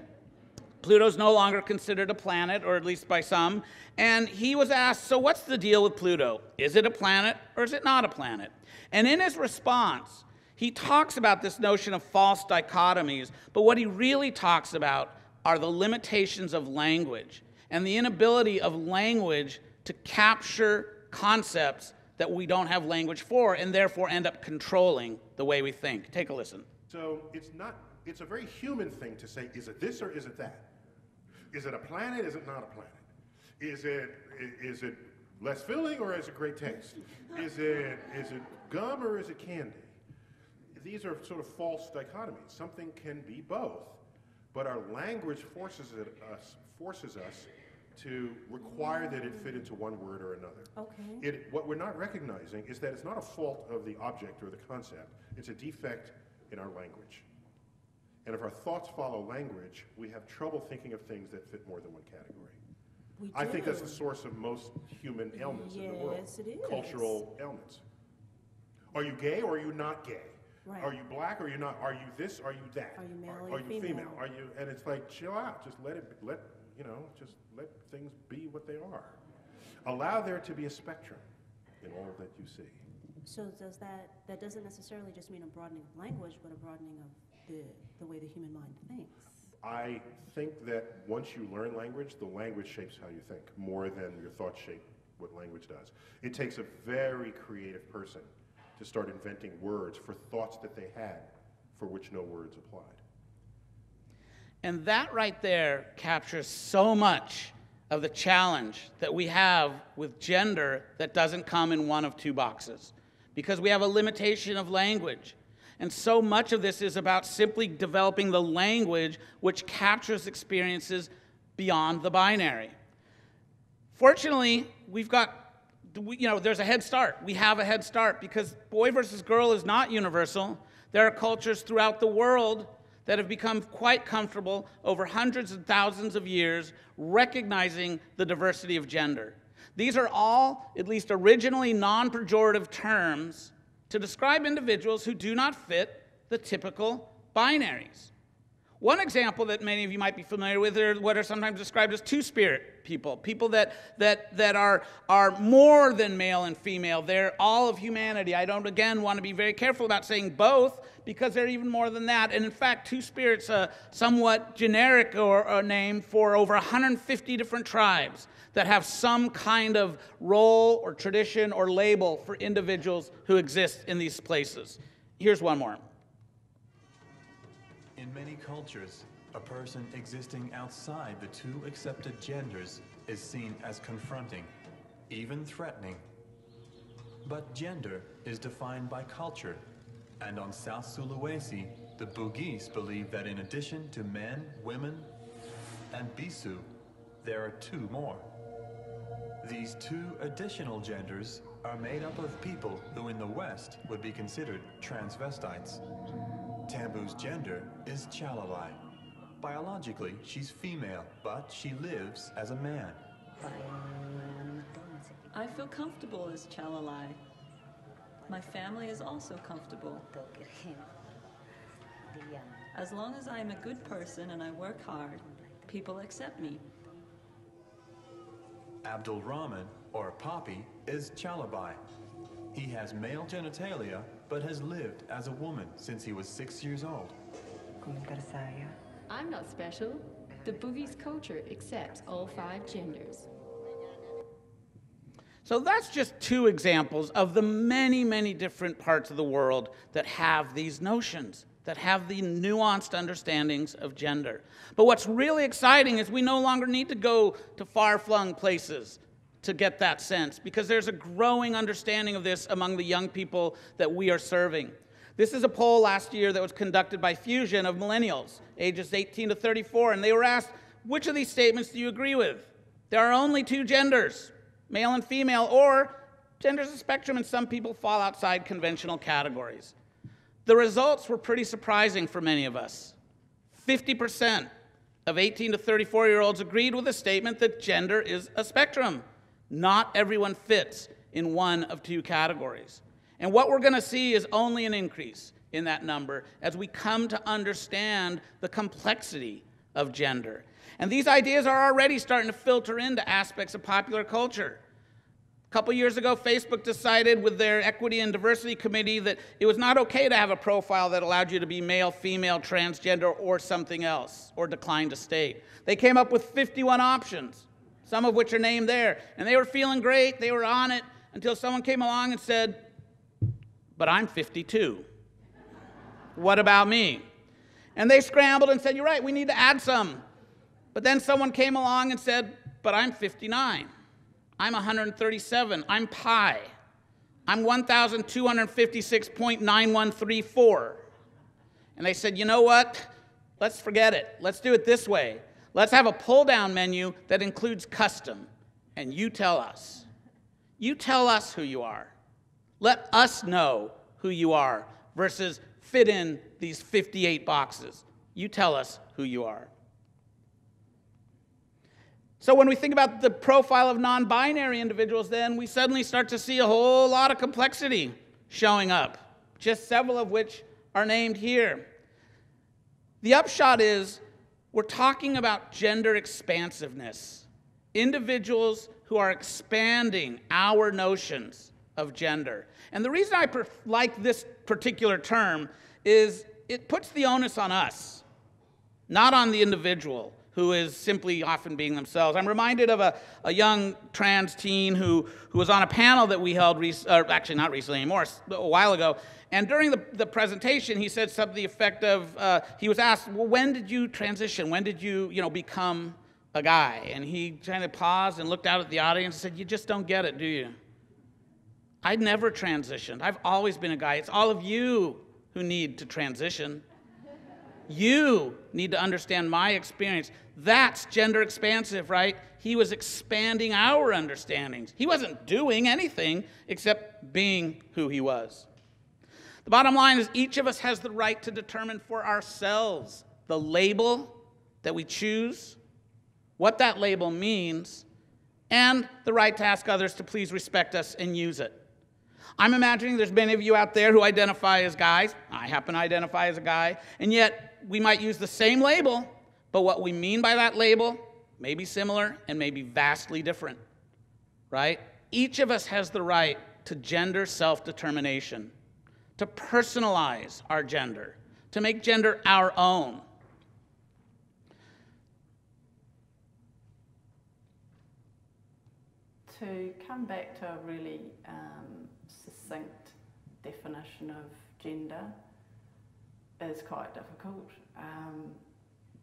Pluto's no longer considered a planet, or at least by some. And he was asked, So, what's the deal with Pluto? Is it a planet or is it not a planet? And in his response, he talks about this notion of false dichotomies, but what he really talks about are the limitations of language and the inability of language to capture concepts that we don't have language for and therefore end up controlling the way we think. Take a listen. So it's not, it's a very human thing to say, is it this or is it that? Is it a planet? Is it not a planet? Is it, is it less filling or is it great taste? Is it, is it gum or is it candy? These are sort of false dichotomies. Something can be both, but our language forces it, us, forces us to require that it fit into one word or another. Okay. It, what we're not recognizing is that it's not a fault of the object or the concept, it's a defect in our language. And if our thoughts follow language, we have trouble thinking of things that fit more than one category. We I think that's the source of most human ailments in the world. Yes, it is. Cultural ailments. Are you gay or are you not gay? Right. Are you black or are you not? Are you this? Are you that? Are you male Are, or are you female? female? Are you? And it's like, chill out. Just let it. Let you know. Just let things be what they are. Allow there to be a spectrum in all that you see. So does that, that doesn't necessarily just mean a broadening of language, but a broadening of the, the way the human mind thinks? I think that once you learn language, the language shapes how you think more than your thoughts shape what language does. It takes a very creative person to start inventing words for thoughts that they had for which no words applied. And that right there captures so much of the challenge that we have with gender that doesn't come in one of two boxes because we have a limitation of language. And so much of this is about simply developing the language which captures experiences beyond the binary. Fortunately, we've got, you know, there's a head start. We have a head start because boy versus girl is not universal. There are cultures throughout the world that have become quite comfortable over hundreds and thousands of years recognizing the diversity of gender. These are all, at least originally, non pejorative terms to describe individuals who do not fit the typical binaries. One example that many of you might be familiar with are what are sometimes described as two spirit people, people that, that, that are, are more than male and female. They're all of humanity. I don't, again, want to be very careful about saying both because they're even more than that. And in fact, two spirits, a somewhat generic or, a name for over 150 different tribes that have some kind of role or tradition or label for individuals who exist in these places. Here's one more. In many cultures, a person existing outside the two accepted genders is seen as confronting, even threatening. But gender is defined by culture, and on South Sulawesi, the Bugis believe that in addition to men, women, and Bissu, there are two more. These two additional genders are made up of people who in the West would be considered transvestites. Tambu's gender is Calalai. Biologically, she's female, but she lives as a man. I feel comfortable as Calalai. My family is also comfortable. As long as I am a good person and I work hard, people accept me. Abdul Rahman, or Poppy, is Calabai. He has male genitalia, but has lived as a woman since he was six years old. I'm not special. The Bugis culture accepts all five genders. So that's just two examples of the many, many different parts of the world that have these notions, that have the nuanced understandings of gender. But what's really exciting is we no longer need to go to far flung places to get that sense because there's a growing understanding of this among the young people that we are serving. This is a poll last year that was conducted by Fusion of millennials, ages 18 to 34, and they were asked, which of these statements do you agree with? There are only two genders, male and female, or gender's a spectrum, and some people fall outside conventional categories. The results were pretty surprising for many of us. 50% of 18 to 34 year olds agreed with the statement that gender is a spectrum. Not everyone fits in one of two categories. And what we're going to see is only an increase in that number as we come to understand the complexity of gender. And these ideas are already starting to filter into aspects of popular culture. A couple years ago, Facebook decided with their Equity and Diversity Committee that it was not okay to have a profile that allowed you to be male, female, transgender, or something else, or decline to state. They came up with 51 options, some of which are named there. And they were feeling great, they were on it, until someone came along and said, But I'm 52. What about me? And they scrambled and said, You're right, we need to add some. But then someone came along and said, But I'm 59. I'm 137. I'm pi. I'm 1,256.9134. And they said, you know what? Let's forget it. Let's do it this way. Let's have a pull down menu that includes custom. And you tell us. You tell us who you are. Let us know who you are versus fit in these 58 boxes. You tell us who you are. So when we think about the profile of non binary individuals, then we suddenly start to see a whole lot of complexity showing up, just several of which are named here. The upshot is we're talking about gender expansiveness, individuals who are expanding our notions of gender. And the reason I like this particular term is it puts the onus on us, not on the individual who is simply often being themselves. I'm reminded of a, a young trans teen who, who was on a panel that we held, rec- actually not recently anymore, a while ago. And during the, the presentation, he said something to the effect of, uh, he was asked, well, when did you transition? When did you, you know, become a guy? And he kind of paused and looked out at the audience and said, you just don't get it, do you? I never transitioned. I've always been a guy. It's all of you who need to transition. You need to understand my experience. That's gender expansive, right? He was expanding our understandings. He wasn't doing anything except being who he was. The bottom line is each of us has the right to determine for ourselves the label that we choose, what that label means, and the right to ask others to please respect us and use it. I'm imagining there's many of you out there who identify as guys. I happen to identify as a guy. And yet, we might use the same label, but what we mean by that label may be similar and may be vastly different, right? Each of us has the right to gender self determination, to personalize our gender, to make gender our own. To come back to a really um, succinct definition of gender, is quite difficult. Um,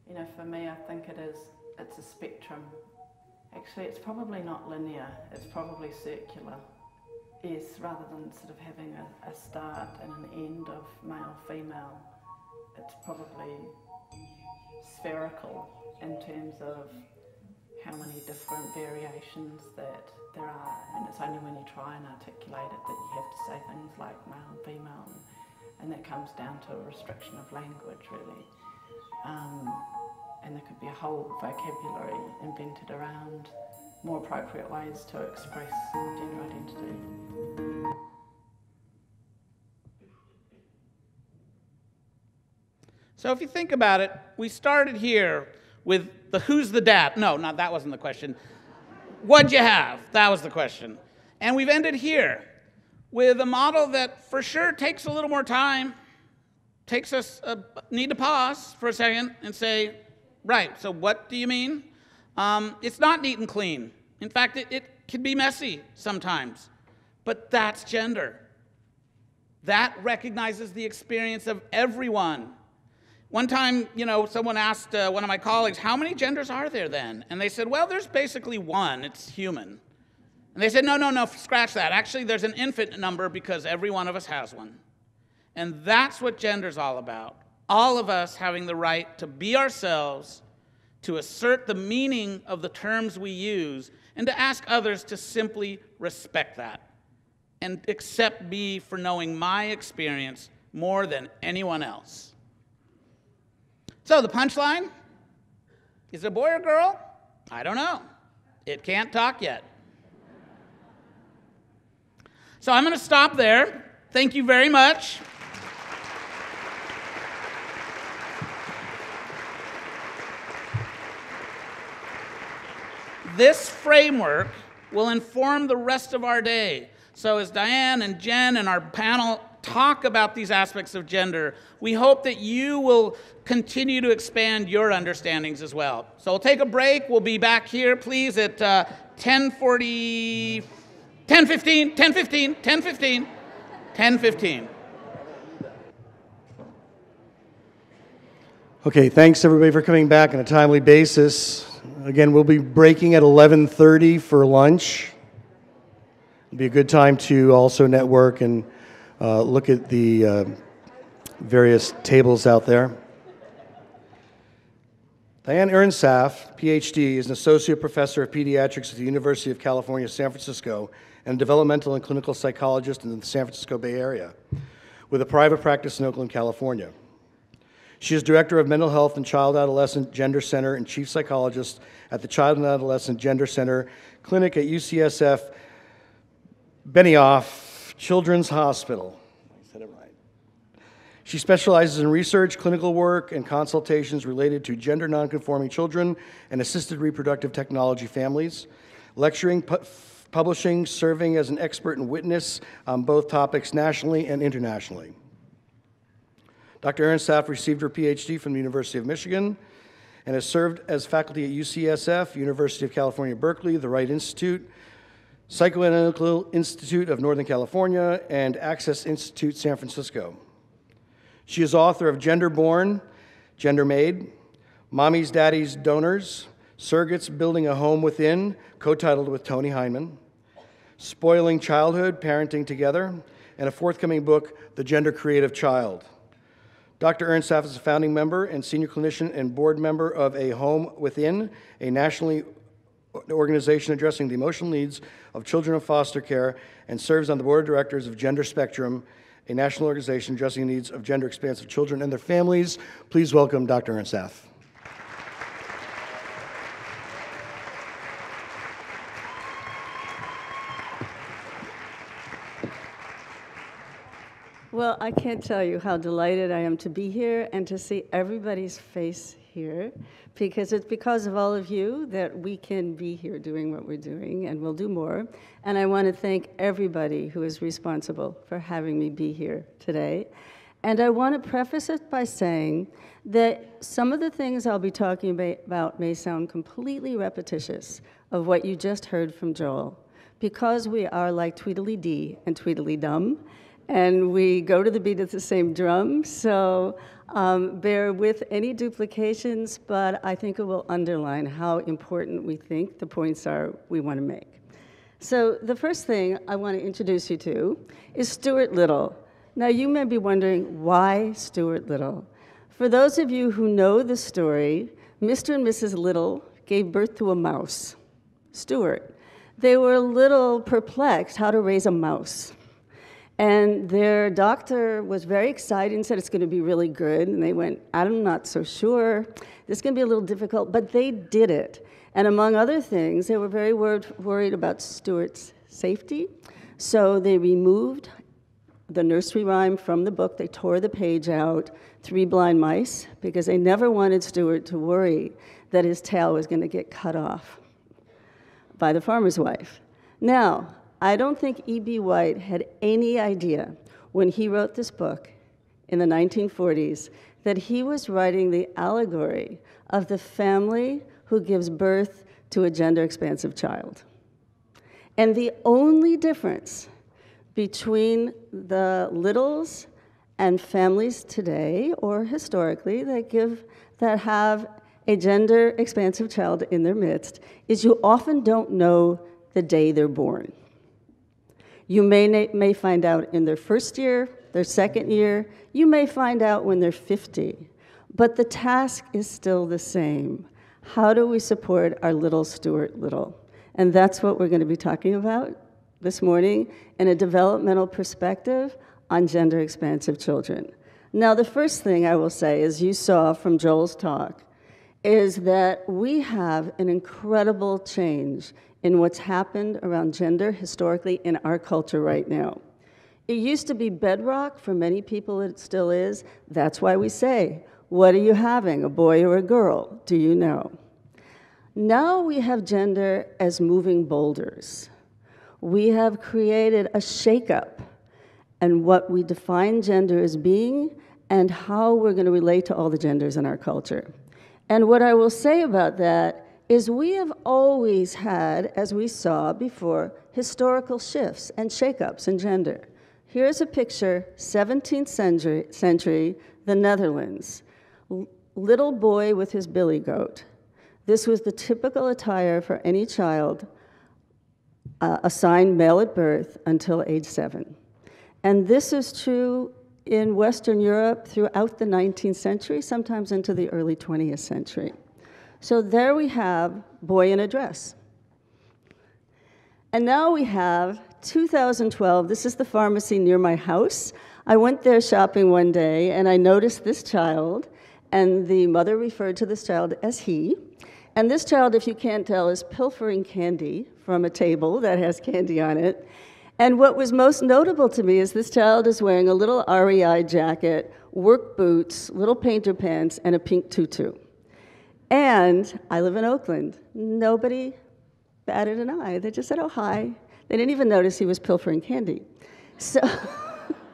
you know, for me, I think it is, it's a spectrum. Actually, it's probably not linear, it's probably circular. Yes, rather than sort of having a, a start and an end of male, female, it's probably spherical in terms of how many different variations that there are. And it's only when you try and articulate it that you have to say things like male and female. And, that comes down to a restriction of language, really. Um, and there could be a whole vocabulary invented around more appropriate ways to express gender identity. So if you think about it, we started here with the who's the dad. No, not that wasn't the question. What'd you have? That was the question. And we've ended here with a model that for sure takes a little more time, takes us a, need to pause for a second and say, right, so what do you mean? Um, it's not neat and clean. In fact, it, it can be messy sometimes, but that's gender. That recognizes the experience of everyone. One time, you know, someone asked uh, one of my colleagues, How many genders are there then? And they said, Well, there's basically one, it's human. And they said, no, no, no, scratch that. Actually, there's an infinite number because every one of us has one. And that's what gender's all about. All of us having the right to be ourselves, to assert the meaning of the terms we use, and to ask others to simply respect that and accept me for knowing my experience more than anyone else. So, the punchline is it a boy or girl? I don't know. It can't talk yet. So I'm going to stop there. Thank you very much. This framework will inform the rest of our day. So, as Diane and Jen and our panel talk about these aspects of gender, we hope that you will continue to expand your understandings as well. So, we'll take a break. We'll be back here, please, at uh, 1040, 1015, 1015, 1015, 1015. Okay, thanks everybody for coming back on a timely basis. Again, we'll be breaking at 11:30 for lunch. It'll be a good time to also network and uh, look at the uh, various tables out there. Diane Ehrensaft, PhD, is an associate professor of pediatrics at the University of California, San Francisco, and a developmental and clinical psychologist in the San Francisco Bay Area, with a private practice in Oakland, California. She is director of mental health and child adolescent gender center and chief psychologist at the Child and Adolescent Gender Center Clinic at UCSF Benioff Children's Hospital. I said it right. She specializes in research, clinical work, and consultations related to gender nonconforming children and assisted reproductive technology families, lecturing, publishing, serving as an expert and witness on both topics nationally and internationally. Dr. Ehrensaft received her PhD from the University of Michigan and has served as faculty at UCSF, University of California, Berkeley, the Wright Institute, Psychoanalytical Institute of Northern California, and Access Institute San Francisco. She is author of Gender Born, Gender Made, Mommies Daddies Donors, Surrogates Building a Home Within, co titled with Tony Heineman, Spoiling Childhood, Parenting Together, and a forthcoming book, The Gender Creative Child. Dr. Ehrensaft is a founding member and senior clinician and board member of A Home Within, a nationally organization addressing the emotional needs of children in foster care, and serves on the board of directors of Gender Spectrum, a national organization addressing the needs of gender expansive children and their families. Please welcome Dr. Ehrensaft. Well, I can't tell you how delighted I am to be here and to see everybody's face here because it's because of all of you that we can be here doing what we're doing and we'll do more. And I want to thank everybody who is responsible for having me be here today. And I want to preface it by saying that some of the things I'll be talking about may sound completely repetitious of what you just heard from Joel because we are like Tweedledee and Tweedledum and we go to the beat of the same drum. So um, bear with any duplications, but I think it will underline how important we think the points are we want to make. So the first thing I want to introduce you to is Stuart Little. Now you may be wondering why Stuart Little. For those of you who know the story, Mr. and Mrs. Little gave birth to a mouse, Stuart. They were a little perplexed how to raise a mouse. And their doctor was very excited and said it's going to be really good. And they went, I'm not so sure. This is going to be a little difficult, but they did it. And among other things, they were very wor- worried about Stuart's safety. So they removed the nursery rhyme from the book. They tore the page out, Three Blind Mice, because they never wanted Stuart to worry that his tail was going to get cut off by the farmer's wife. Now, I don't think E.B. White had any idea when he wrote this book in the 1940s that he was writing the allegory of the family who gives birth to a gender expansive child. And the only difference between the littles and families today or historically that give that have a gender expansive child in their midst is you often don't know the day they're born. You may, may find out in their first year, their second year, you may find out when they're 50. But the task is still the same. How do we support our little Stuart Little? And that's what we're going to be talking about this morning in a developmental perspective on gender expansive children. Now, the first thing I will say, as you saw from Joel's talk, is that we have an incredible change in what's happened around gender historically in our culture right now. It used to be bedrock for many people, it still is. That's why we say, What are you having, a boy or a girl? Do you know? Now we have gender as moving boulders. We have created a shakeup and what we define gender as being and how we're going to relate to all the genders in our culture. And what I will say about that is we have always had, as we saw before, historical shifts and shakeups in gender. Here's a picture, 17th century, century the Netherlands. Little boy with his billy goat. This was the typical attire for any child uh, assigned male at birth until age seven. And this is true in Western Europe throughout the 19th century, sometimes into the early 20th century. So there we have boy in a dress. And now we have 2012. This is the pharmacy near my house. I went there shopping one day and I noticed this child, and the mother referred to this child as he. And this child, if you can't tell, is pilfering candy from a table that has candy on it. And what was most notable to me is this child is wearing a little REI jacket, work boots, little painter pants, and a pink tutu. And I live in Oakland. Nobody batted an eye. They just said, oh, hi. They didn't even notice he was pilfering candy. So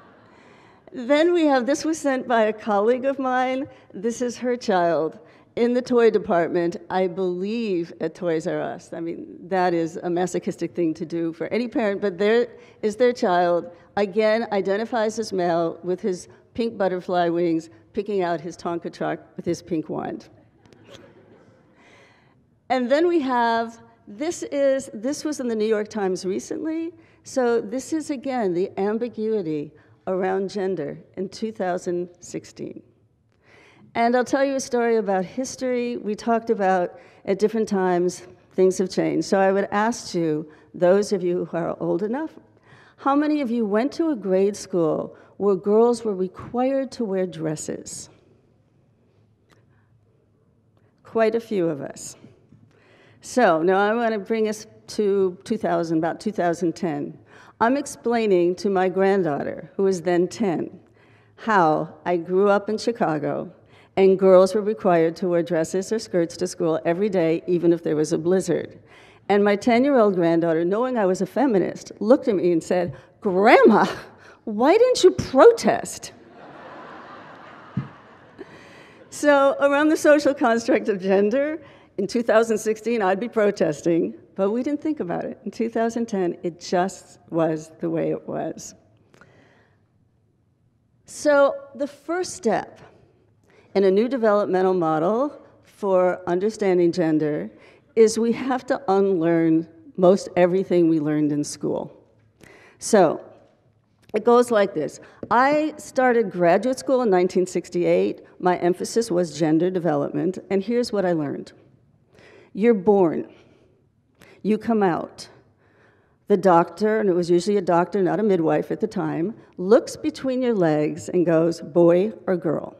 then we have this was sent by a colleague of mine. This is her child in the toy department, I believe at Toys R Us. I mean, that is a masochistic thing to do for any parent, but there is their child, again, identifies as male with his pink butterfly wings, picking out his Tonka truck with his pink wand. And then we have this is this was in the New York Times recently. So this is again the ambiguity around gender in 2016. And I'll tell you a story about history. We talked about at different times things have changed. So I would ask you, those of you who are old enough, how many of you went to a grade school where girls were required to wear dresses? Quite a few of us. So now I want to bring us to 2000, about 2010. I'm explaining to my granddaughter, who was then 10, how I grew up in Chicago and girls were required to wear dresses or skirts to school every day, even if there was a blizzard. And my 10 year old granddaughter, knowing I was a feminist, looked at me and said, Grandma, why didn't you protest? so, around the social construct of gender, in 2016, I'd be protesting, but we didn't think about it. In 2010, it just was the way it was. So, the first step in a new developmental model for understanding gender is we have to unlearn most everything we learned in school. So, it goes like this. I started graduate school in 1968. My emphasis was gender development, and here's what I learned. You're born. You come out. The doctor, and it was usually a doctor, not a midwife at the time, looks between your legs and goes, boy or girl.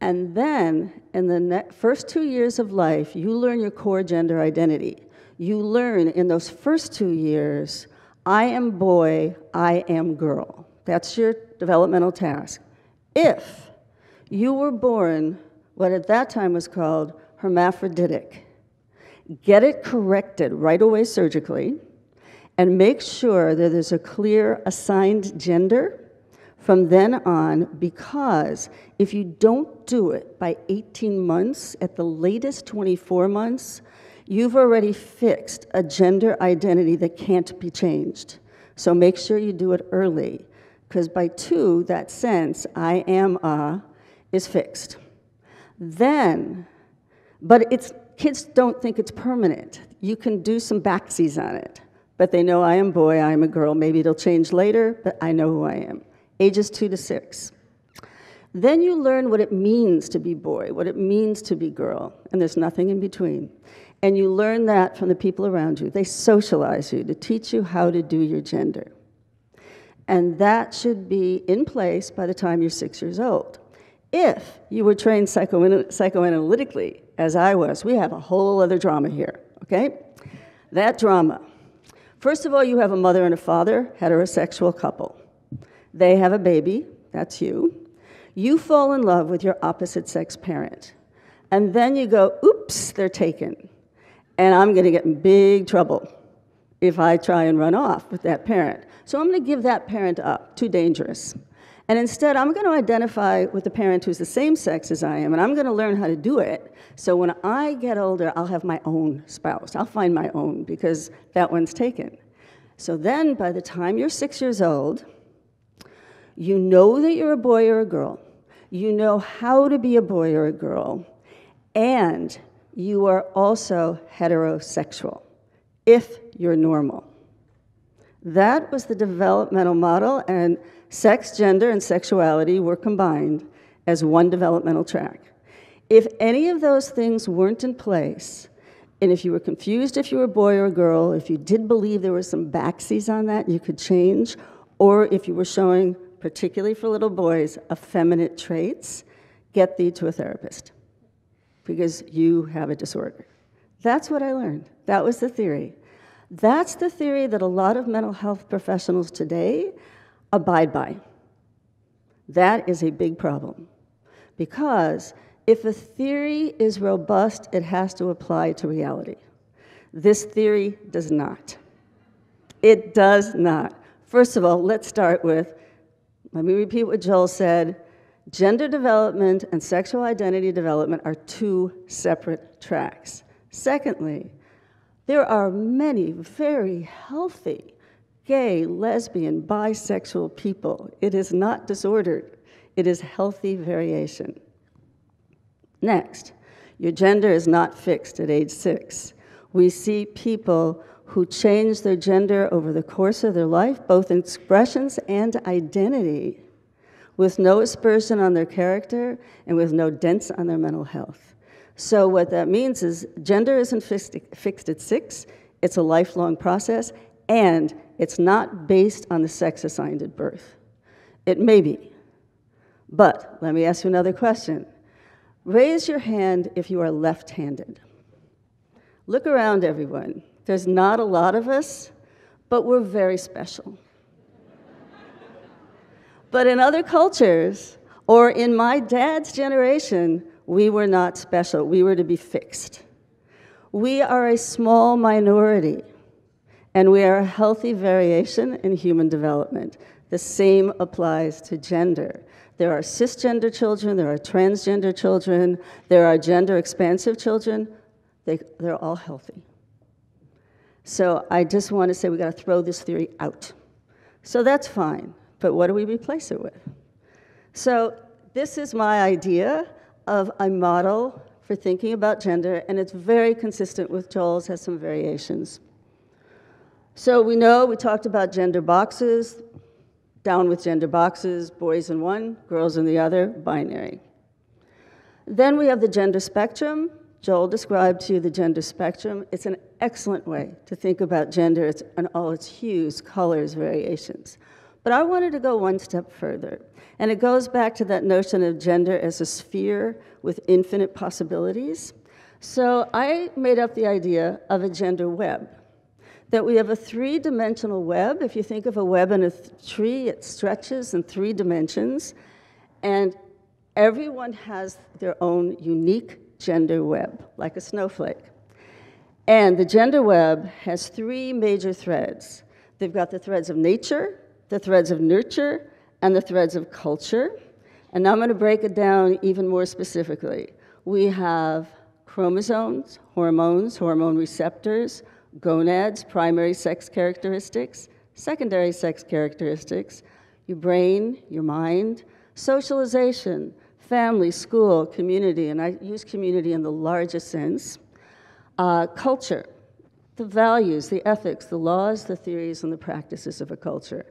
And then, in the first two years of life, you learn your core gender identity. You learn in those first two years, I am boy, I am girl. That's your developmental task. If you were born what at that time was called hermaphroditic, get it corrected right away surgically, and make sure that there's a clear assigned gender from then on because if you don't do it by 18 months, at the latest 24 months, you've already fixed a gender identity that can't be changed. So make sure you do it early because by two, that sense, I am a, is fixed. Then, but it's, kids don't think it's permanent. You can do some backsies on it, but they know I am boy, I am a girl. Maybe it'll change later, but I know who I am ages two to six. Then you learn what it means to be boy, what it means to be girl, and there's nothing in between. And you learn that from the people around you. They socialize you to teach you how to do your gender. And that should be in place by the time you're six years old. If you were trained psychoana- psychoanalytically, as I was, we have a whole other drama here, okay? That drama. First of all, you have a mother and a father, heterosexual couple. They have a baby, that's you. You fall in love with your opposite sex parent. And then you go, oops, they're taken. And I'm going to get in big trouble if I try and run off with that parent. So I'm going to give that parent up, too dangerous. And instead, I'm going to identify with the parent who's the same sex as I am, and I'm going to learn how to do it. So when I get older, I'll have my own spouse. I'll find my own because that one's taken. So then, by the time you're six years old, you know that you're a boy or a girl. You know how to be a boy or a girl. And you are also heterosexual if you're normal. That was the developmental model, and sex, gender, and sexuality were combined as one developmental track. If any of those things weren't in place, and if you were confused if you were a boy or a girl, if you did believe there were some backsies on that you could change, or if you were showing, particularly for little boys, effeminate traits, get thee to a therapist because you have a disorder. That's what I learned. That was the theory. That's the theory that a lot of mental health professionals today abide by. That is a big problem. Because if a theory is robust, it has to apply to reality. This theory does not. It does not. First of all, let's start with let me repeat what Joel said. Gender development and sexual identity development are two separate tracks. Secondly, there are many very healthy gay, lesbian, bisexual people. It is not disordered, it is healthy variation. Next, your gender is not fixed at age six. We see people who change their gender over the course of their life, both expressions and identity, with no aspersion on their character and with no dents on their mental health. So, what that means is gender isn't fixed, fixed at six, it's a lifelong process, and it's not based on the sex assigned at birth. It may be. But let me ask you another question. Raise your hand if you are left handed. Look around, everyone. There's not a lot of us, but we're very special. but in other cultures, or in my dad's generation, we were not special. We were to be fixed. We are a small minority, and we are a healthy variation in human development. The same applies to gender. There are cisgender children, there are transgender children, there are gender expansive children. They, they're all healthy. So I just want to say we got to throw this theory out. So that's fine, but what do we replace it with? So this is my idea of a model for thinking about gender, and it's very consistent with Joel's, has some variations. So we know we talked about gender boxes, down with gender boxes, boys in one, girls in the other, binary. Then we have the gender spectrum. Joel described to you the gender spectrum. It's an excellent way to think about gender it's, and all its hues, colors, variations. But I wanted to go one step further. And it goes back to that notion of gender as a sphere with infinite possibilities. So I made up the idea of a gender web. That we have a three dimensional web. If you think of a web in a tree, it stretches in three dimensions. And everyone has their own unique gender web, like a snowflake. And the gender web has three major threads. They've got the threads of nature, the threads of nurture, and the threads of culture. And now I'm going to break it down even more specifically. We have chromosomes, hormones, hormone receptors, gonads, primary sex characteristics, secondary sex characteristics, your brain, your mind, socialization, family, school, community, and I use community in the largest sense, uh, culture, the values, the ethics, the laws, the theories, and the practices of a culture.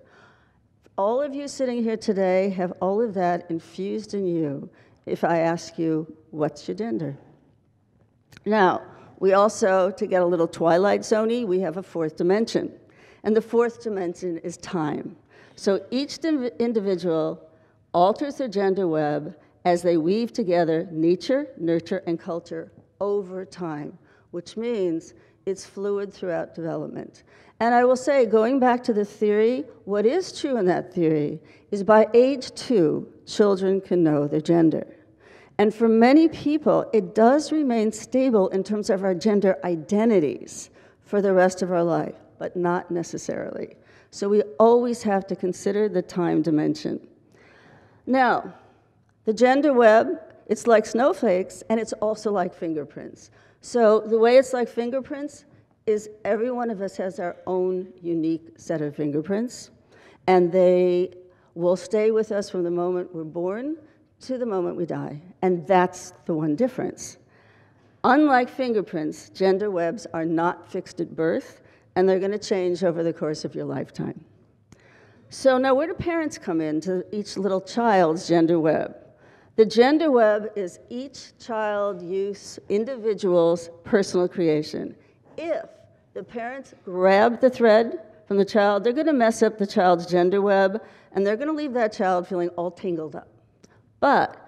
All of you sitting here today have all of that infused in you if I ask you, what's your gender? Now, we also, to get a little Twilight Zony, we have a fourth dimension. And the fourth dimension is time. So each individual alters their gender web as they weave together nature, nurture, and culture over time, which means it's fluid throughout development. And I will say, going back to the theory, what is true in that theory is by age two, children can know their gender. And for many people, it does remain stable in terms of our gender identities for the rest of our life, but not necessarily. So we always have to consider the time dimension. Now, the gender web, it's like snowflakes, and it's also like fingerprints. So the way it's like fingerprints is every one of us has our own unique set of fingerprints, and they will stay with us from the moment we're born to the moment we die. And that's the one difference. Unlike fingerprints, gender webs are not fixed at birth, and they're going to change over the course of your lifetime. So now where do parents come into each little child's gender web? The gender web is each child, youth, individual's personal creation. If the parents grab the thread from the child, they're going to mess up the child's gender web, and they're going to leave that child feeling all tangled up. But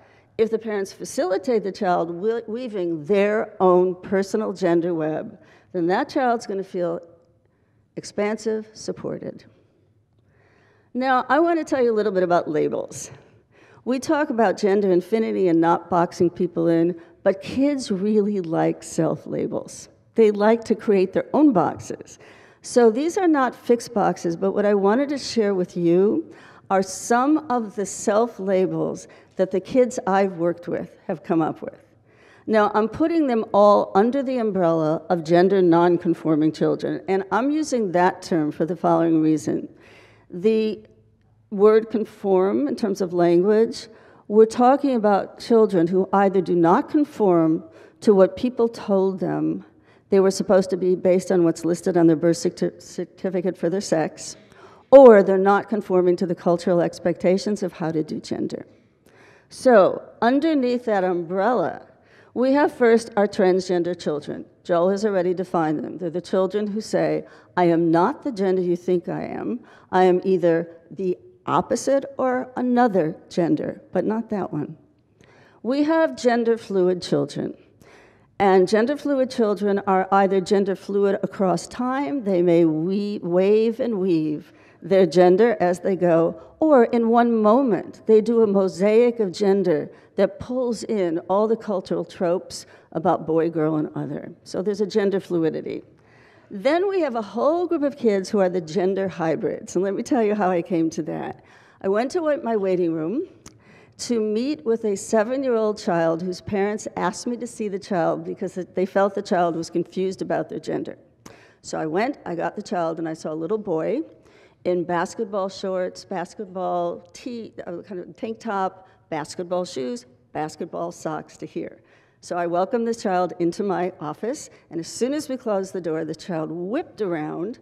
if the parents facilitate the child weaving their own personal gender web, then that child's going to feel expansive, supported. Now, I want to tell you a little bit about labels. We talk about gender infinity and not boxing people in, but kids really like self labels. They like to create their own boxes. So these are not fixed boxes, but what I wanted to share with you are some of the self labels that the kids I've worked with have come up with. Now, I'm putting them all under the umbrella of gender nonconforming children, and I'm using that term for the following reason. The word conform, in terms of language, we're talking about children who either do not conform to what people told them they were supposed to be based on what's listed on their birth certificate for their sex, or they're not conforming to the cultural expectations of how to do gender. So, underneath that umbrella, we have first our transgender children. Joel has already defined them. They're the children who say, I am not the gender you think I am. I am either the opposite or another gender, but not that one. We have gender fluid children. And gender fluid children are either gender fluid across time, they may weave, wave and weave their gender as they go, or in one moment, they do a mosaic of gender that pulls in all the cultural tropes about boy, girl, and other. So there's a gender fluidity. Then we have a whole group of kids who are the gender hybrids. And let me tell you how I came to that. I went to my waiting room to meet with a seven year old child whose parents asked me to see the child because they felt the child was confused about their gender. So I went, I got the child, and I saw a little boy in basketball shorts, basketball tee, uh, kind of tank top, basketball shoes, basketball socks to here. So I welcomed the child into my office, and as soon as we closed the door, the child whipped around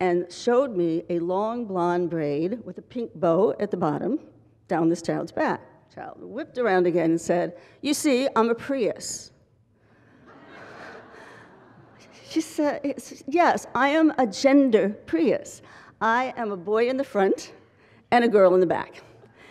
and showed me a long blonde braid with a pink bow at the bottom down this child's back. Child whipped around again and said, You see, I'm a Prius. she said, Yes, I am a gender Prius. I am a boy in the front and a girl in the back.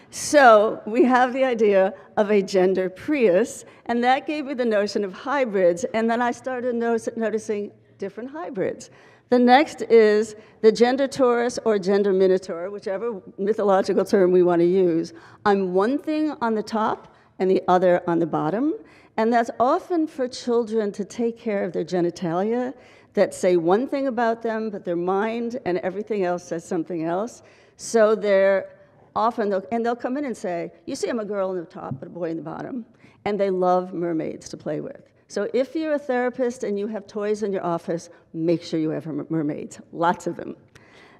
So we have the idea of a gender Prius, and that gave me the notion of hybrids, and then I started noticing different hybrids. The next is the gender Taurus or gender Minotaur, whichever mythological term we want to use. I'm one thing on the top and the other on the bottom, and that's often for children to take care of their genitalia that say one thing about them, but their mind and everything else says something else. So they're often, they'll, and they'll come in and say, You see, I'm a girl in the top, but a boy in the bottom. And they love mermaids to play with. So if you're a therapist and you have toys in your office, make sure you have mermaids, lots of them.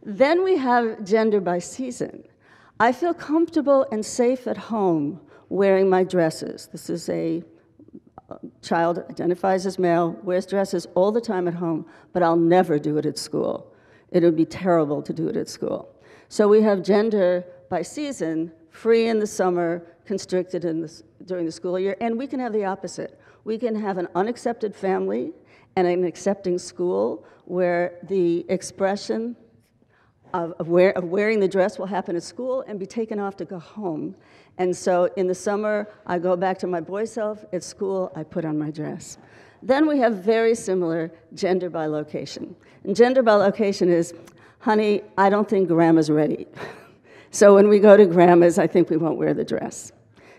Then we have gender by season. I feel comfortable and safe at home wearing my dresses. This is a child identifies as male, wears dresses all the time at home, but I'll never do it at school. It would be terrible to do it at school. So we have gender by season, free in the summer, constricted in the, during the school year, and we can have the opposite. We can have an unaccepted family and an accepting school where the expression of, of, wear, of wearing the dress will happen at school and be taken off to go home. And so in the summer, I go back to my boy self. At school, I put on my dress. Then we have very similar gender by location. And gender by location is, honey, I don't think grandma's ready. so when we go to grandma's, I think we won't wear the dress.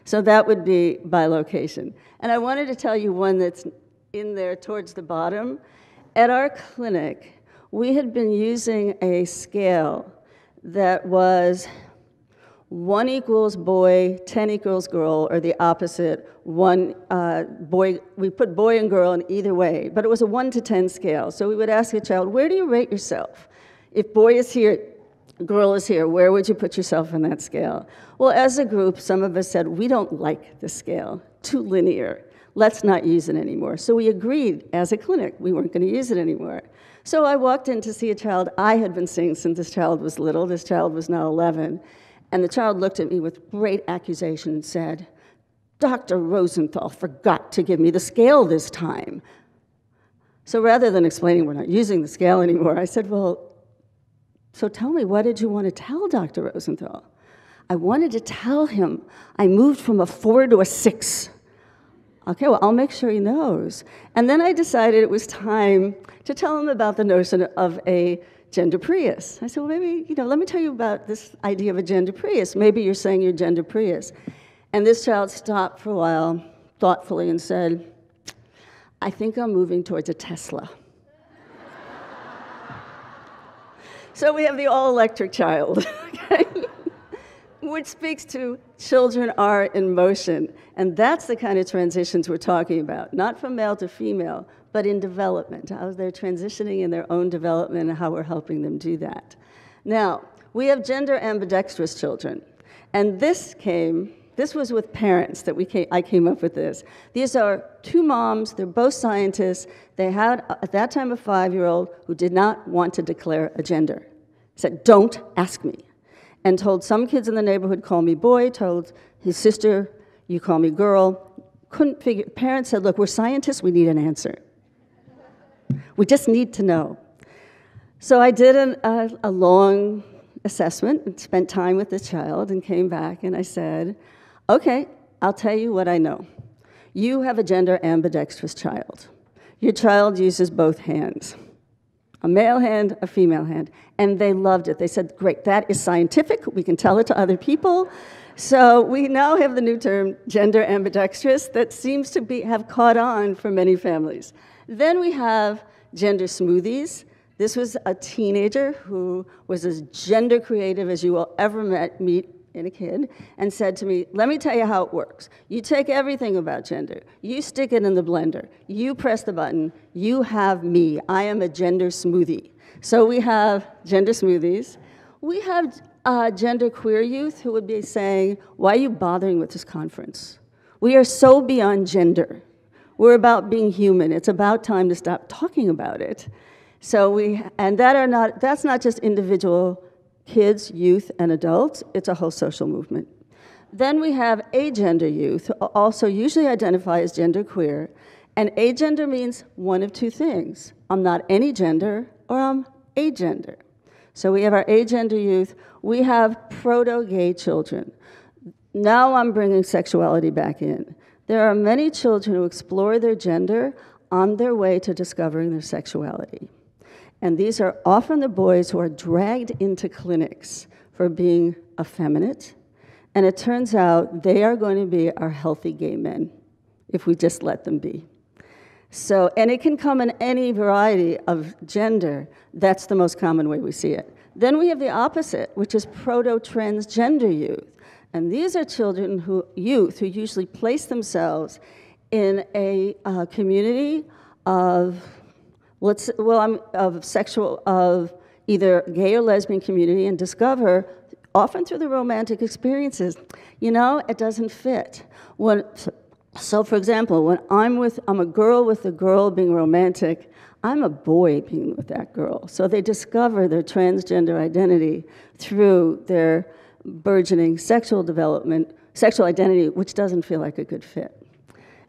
So that would be by location. And I wanted to tell you one that's in there towards the bottom. At our clinic, we had been using a scale that was one equals boy, 10 equals girl, or the opposite, one uh, boy, we put boy and girl in either way, but it was a 1 to 10 scale. So we would ask a child, where do you rate yourself? If boy is here, girl is here, where would you put yourself in that scale? Well, as a group, some of us said, we don't like the scale, too linear. Let's not use it anymore. So we agreed as a clinic, we weren't going to use it anymore. So I walked in to see a child I had been seeing since this child was little. This child was now 11. And the child looked at me with great accusation and said, Dr. Rosenthal forgot to give me the scale this time. So rather than explaining we're not using the scale anymore, I said, Well, so tell me, what did you want to tell Dr. Rosenthal? I wanted to tell him I moved from a four to a six. Okay, well, I'll make sure he knows. And then I decided it was time to tell him about the notion of a gender Prius. I said, well, maybe, you know, let me tell you about this idea of a gender Prius. Maybe you're saying you're gender Prius. And this child stopped for a while thoughtfully and said, I think I'm moving towards a Tesla. so we have the all electric child, okay? which speaks to children are in motion. And that's the kind of transitions we're talking about, not from male to female, but in development, how they're transitioning in their own development and how we're helping them do that. Now, we have gender ambidextrous children. And this came, this was with parents that we came, I came up with this. These are two moms, they're both scientists. They had, at that time, a five year old who did not want to declare a gender. Said, Don't ask me. And told some kids in the neighborhood, Call me boy, told his sister, You call me girl. Couldn't figure, parents said, Look, we're scientists, we need an answer. We just need to know. So I did an, a, a long assessment and spent time with the child and came back and I said, okay, I'll tell you what I know. You have a gender ambidextrous child. Your child uses both hands a male hand, a female hand. And they loved it. They said, great, that is scientific. We can tell it to other people. So we now have the new term gender ambidextrous that seems to be, have caught on for many families. Then we have gender smoothies. This was a teenager who was as gender creative as you will ever met, meet in a kid and said to me, Let me tell you how it works. You take everything about gender, you stick it in the blender, you press the button, you have me. I am a gender smoothie. So we have gender smoothies. We have uh, gender queer youth who would be saying, Why are you bothering with this conference? We are so beyond gender. We're about being human. It's about time to stop talking about it. So we, and that are not, that's not just individual kids, youth, and adults, it's a whole social movement. Then we have agender youth, also usually identify as genderqueer. And agender means one of two things I'm not any gender or I'm agender. So we have our agender youth. We have proto gay children. Now I'm bringing sexuality back in. There are many children who explore their gender on their way to discovering their sexuality. And these are often the boys who are dragged into clinics for being effeminate. And it turns out they are going to be our healthy gay men if we just let them be. So, and it can come in any variety of gender. That's the most common way we see it. Then we have the opposite, which is proto transgender youth. And these are children who, youth, who usually place themselves in a uh, community of, let's, well, I'm, of sexual, of either gay or lesbian community and discover, often through the romantic experiences, you know, it doesn't fit. When, so, for example, when I'm with, I'm a girl with a girl being romantic, I'm a boy being with that girl. So they discover their transgender identity through their burgeoning sexual development, sexual identity, which doesn't feel like a good fit.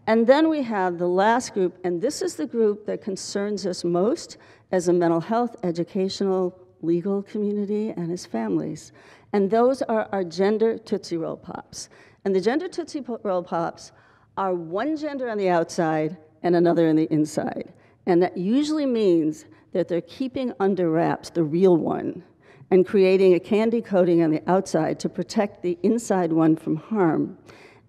And then we have the last group, and this is the group that concerns us most as a mental health, educational legal community and as families. And those are our gender Tootsie Roll Pops. And the gender Tootsie Roll Pops are one gender on the outside and another on the inside. And that usually means that they're keeping under wraps the real one and creating a candy coating on the outside to protect the inside one from harm.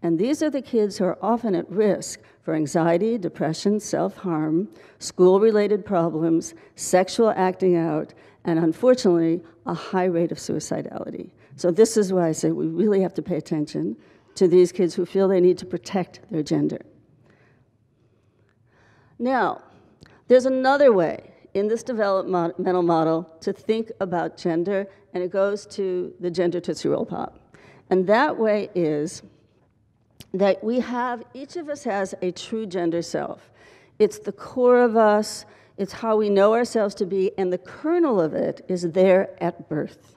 And these are the kids who are often at risk for anxiety, depression, self harm, school related problems, sexual acting out, and unfortunately, a high rate of suicidality. So, this is why I say we really have to pay attention to these kids who feel they need to protect their gender. Now, there's another way in this developmental model to think about gender, and it goes to the gender Tootsie Roll Pop. And that way is that we have, each of us has a true gender self. It's the core of us, it's how we know ourselves to be, and the kernel of it is there at birth.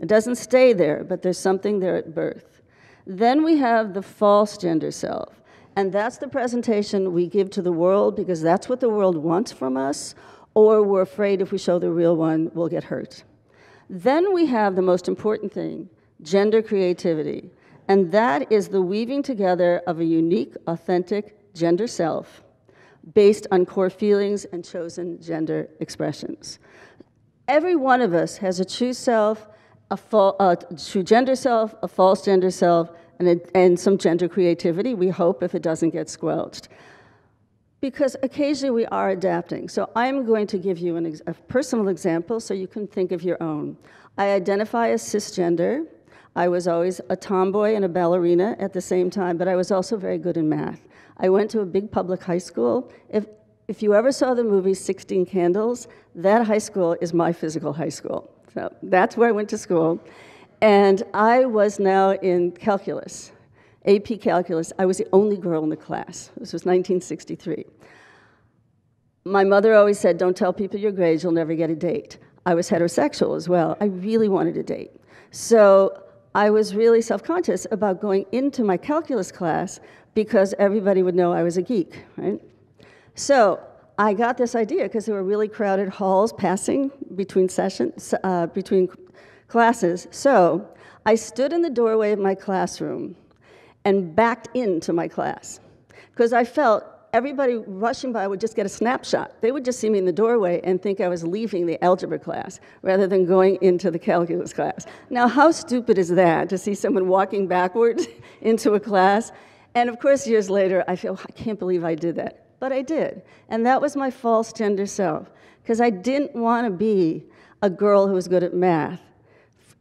It doesn't stay there, but there's something there at birth. Then we have the false gender self. And that's the presentation we give to the world because that's what the world wants from us, or we're afraid if we show the real one, we'll get hurt. Then we have the most important thing gender creativity. And that is the weaving together of a unique, authentic gender self based on core feelings and chosen gender expressions. Every one of us has a true self, a, a uh, true gender self, a false gender self, and, and some gender creativity, we hope, if it doesn't get squelched. Because occasionally we are adapting. So I'm going to give you an a personal example so you can think of your own. I identify as cisgender. I was always a tomboy and a ballerina at the same time, but I was also very good in math. I went to a big public high school. If, if you ever saw the movie 16 Candles, that high school is my physical high school. So that's where I went to school. And I was now in calculus, AP calculus. I was the only girl in the class. This was 1963. My mother always said, Don't tell people your grades, you'll never get a date. I was heterosexual as well. I really wanted a date. So I was really self conscious about going into my calculus class because everybody would know I was a geek, right? So I got this idea because there were really crowded halls passing between sessions, uh, between classes. So I stood in the doorway of my classroom and backed into my class because I felt everybody rushing by would just get a snapshot. They would just see me in the doorway and think I was leaving the algebra class rather than going into the calculus class. Now, how stupid is that to see someone walking backwards into a class? And of course, years later, I feel, I can't believe I did that. But I did. And that was my false gender self because I didn't want to be a girl who was good at math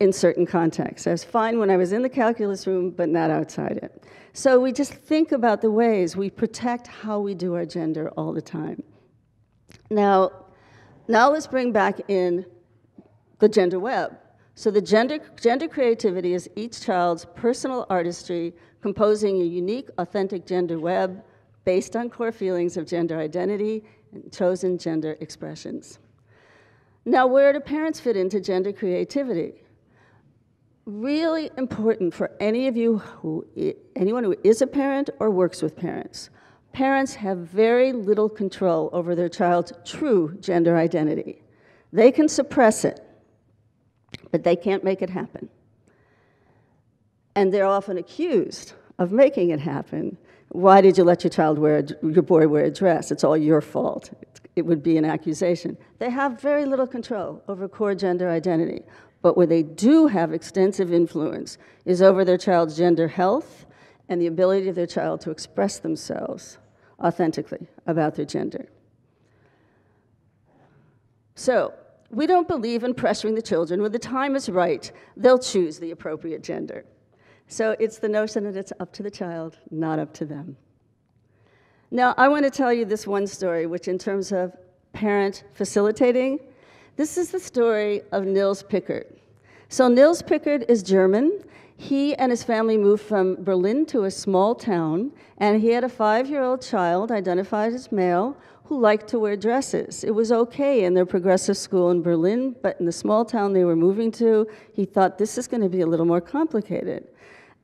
in certain contexts. I was fine when I was in the calculus room, but not outside it. So we just think about the ways we protect how we do our gender all the time. Now, now let's bring back in the gender web. So the gender, gender creativity is each child's personal artistry composing a unique, authentic gender web based on core feelings of gender identity and chosen gender expressions. Now, where do parents fit into gender creativity? Really important for any of you who, anyone who is a parent or works with parents. Parents have very little control over their child's true gender identity. They can suppress it, but they can't make it happen. And they're often accused of making it happen. Why did you let your child wear your boy wear a dress? It's all your fault. It would be an accusation. They have very little control over core gender identity. But where they do have extensive influence is over their child's gender health and the ability of their child to express themselves authentically about their gender. So, we don't believe in pressuring the children. When the time is right, they'll choose the appropriate gender. So, it's the notion that it's up to the child, not up to them. Now, I want to tell you this one story, which, in terms of parent facilitating, this is the story of Nils Pickert. So, Nils Pickert is German. He and his family moved from Berlin to a small town, and he had a five year old child identified as male who liked to wear dresses. It was okay in their progressive school in Berlin, but in the small town they were moving to, he thought this is going to be a little more complicated.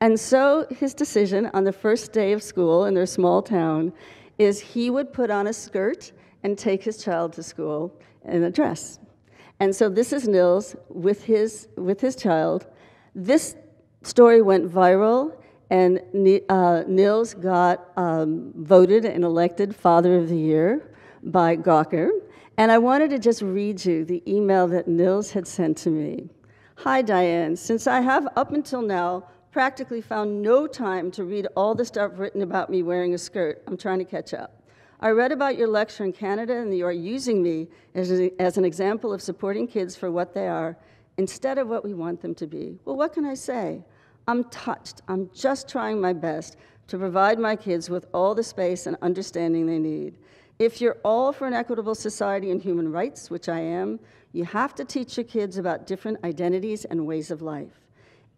And so his decision on the first day of school in their small town is he would put on a skirt and take his child to school in a dress. And so this is Nils with his, with his child. This story went viral, and uh, Nils got um, voted and elected Father of the Year by Gawker. And I wanted to just read you the email that Nils had sent to me. Hi, Diane. Since I have up until now practically found no time to read all the stuff written about me wearing a skirt, I'm trying to catch up. I read about your lecture in Canada, and you are using me as, a, as an example of supporting kids for what they are instead of what we want them to be. Well, what can I say? I'm touched. I'm just trying my best to provide my kids with all the space and understanding they need. If you're all for an equitable society and human rights, which I am, you have to teach your kids about different identities and ways of life.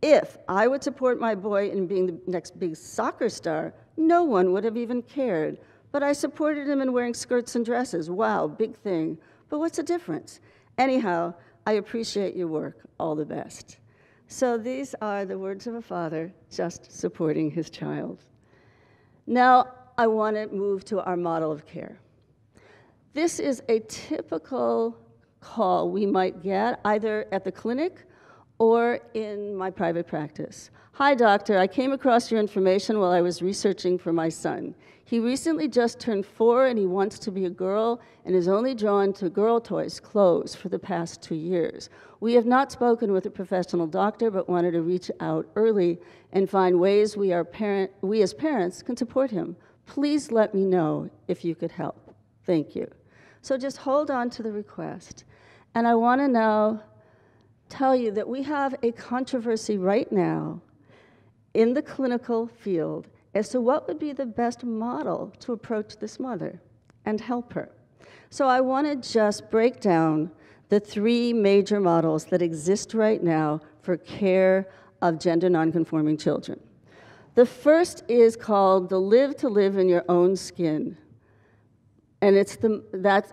If I would support my boy in being the next big soccer star, no one would have even cared. But I supported him in wearing skirts and dresses. Wow, big thing. But what's the difference? Anyhow, I appreciate your work. All the best. So these are the words of a father just supporting his child. Now, I want to move to our model of care. This is a typical call we might get either at the clinic or in my private practice. Hi, doctor. I came across your information while I was researching for my son. He recently just turned four and he wants to be a girl and is only drawn to girl toys, clothes, for the past two years. We have not spoken with a professional doctor but wanted to reach out early and find ways we, are parent, we as parents can support him. Please let me know if you could help. Thank you. So just hold on to the request. And I want to now tell you that we have a controversy right now in the clinical field as to what would be the best model to approach this mother and help her. So I want to just break down the three major models that exist right now for care of gender nonconforming children. The first is called the Live to Live in Your Own Skin. And it's the, that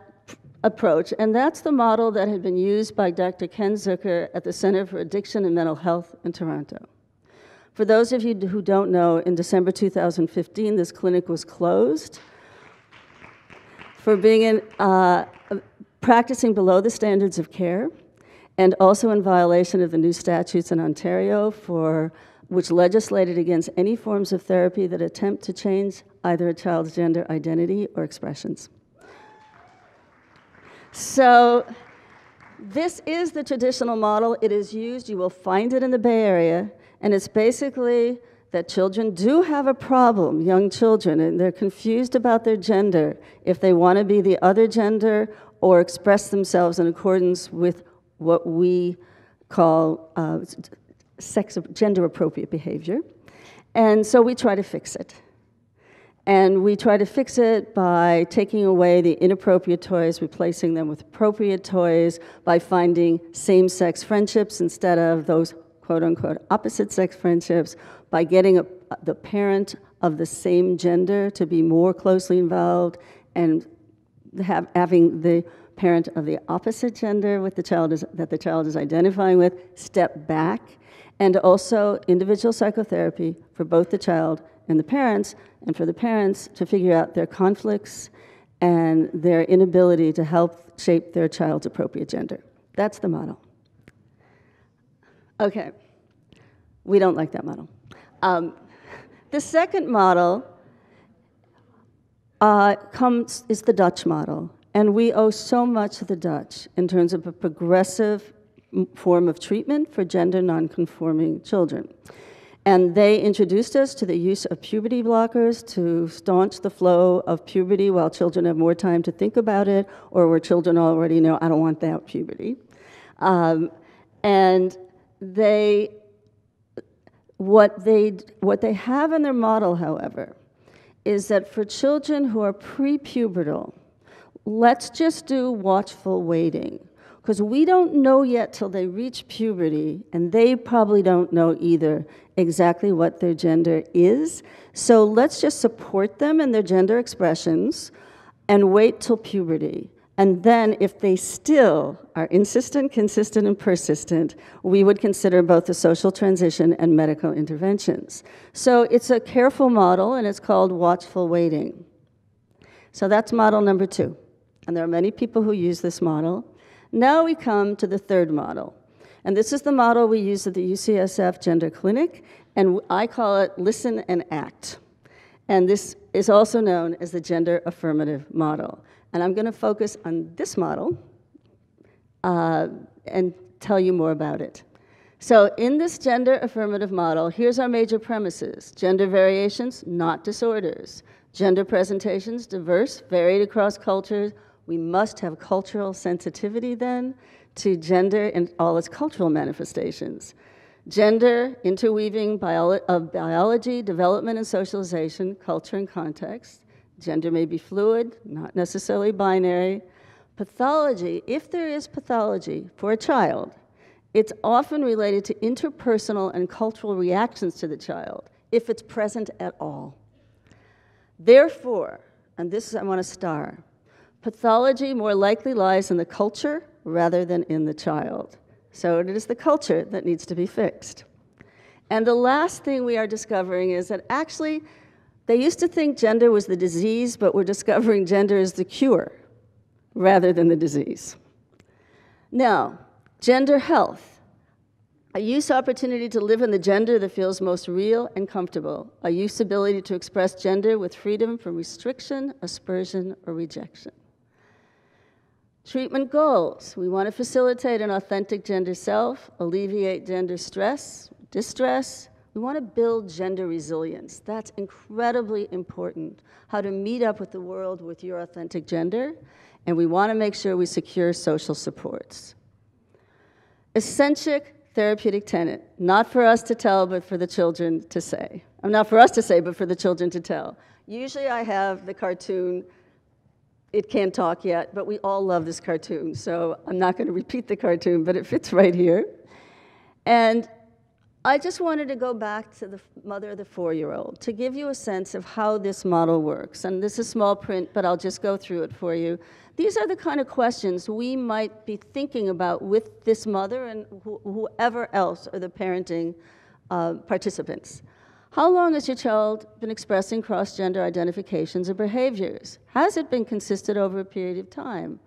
approach, and that's the model that had been used by Dr. Ken Zucker at the Center for Addiction and Mental Health in Toronto. For those of you who don't know, in December 2015, this clinic was closed for being in, uh, practicing below the standards of care and also in violation of the new statutes in Ontario for which legislated against any forms of therapy that attempt to change either a child's gender identity or expressions. So this is the traditional model. It is used, you will find it in the Bay Area. And it's basically that children do have a problem, young children, and they're confused about their gender if they want to be the other gender or express themselves in accordance with what we call uh, sex, gender appropriate behavior. And so we try to fix it. And we try to fix it by taking away the inappropriate toys, replacing them with appropriate toys, by finding same sex friendships instead of those quote unquote opposite sex friendships by getting a, the parent of the same gender to be more closely involved and have, having the parent of the opposite gender with the child is, that the child is identifying with step back and also individual psychotherapy for both the child and the parents and for the parents to figure out their conflicts and their inability to help shape their child's appropriate gender. That's the model. Okay, we don't like that model. Um, the second model uh, comes is the Dutch model, and we owe so much to the Dutch in terms of a progressive form of treatment for gender nonconforming children. And they introduced us to the use of puberty blockers to staunch the flow of puberty while children have more time to think about it, or where children already know, I don't want that puberty. Um, and they, what they, what they have in their model, however, is that for children who are prepubertal, let's just do watchful waiting. Because we don't know yet till they reach puberty, and they probably don't know either exactly what their gender is. So let's just support them in their gender expressions and wait till puberty. And then, if they still are insistent, consistent, and persistent, we would consider both the social transition and medical interventions. So it's a careful model, and it's called watchful waiting. So that's model number two. And there are many people who use this model. Now we come to the third model. And this is the model we use at the UCSF Gender Clinic, and I call it Listen and Act. And this is also known as the gender affirmative model. And I'm going to focus on this model uh, and tell you more about it. So, in this gender affirmative model, here's our major premises gender variations, not disorders. Gender presentations, diverse, varied across cultures. We must have cultural sensitivity then to gender and all its cultural manifestations. Gender, interweaving bio- of biology, development and socialization, culture and context. Gender may be fluid, not necessarily binary. Pathology, if there is pathology for a child, it's often related to interpersonal and cultural reactions to the child, if it's present at all. Therefore, and this is, I want to star, pathology more likely lies in the culture rather than in the child. So it is the culture that needs to be fixed. And the last thing we are discovering is that actually, they used to think gender was the disease, but we're discovering gender is the cure rather than the disease. Now, gender health. A youth's opportunity to live in the gender that feels most real and comfortable. A youth's ability to express gender with freedom from restriction, aspersion, or rejection. Treatment goals. We want to facilitate an authentic gender self, alleviate gender stress, distress. We want to build gender resilience. That's incredibly important. How to meet up with the world with your authentic gender. And we want to make sure we secure social supports. Eccentric therapeutic tenet, not for us to tell, but for the children to say. I'm not for us to say, but for the children to tell. Usually I have the cartoon it can't talk yet, but we all love this cartoon, so I'm not going to repeat the cartoon, but it fits right here. And I just wanted to go back to the mother of the four year old to give you a sense of how this model works. And this is small print, but I'll just go through it for you. These are the kind of questions we might be thinking about with this mother and wh- whoever else are the parenting uh, participants. How long has your child been expressing cross gender identifications or behaviors? Has it been consistent over a period of time?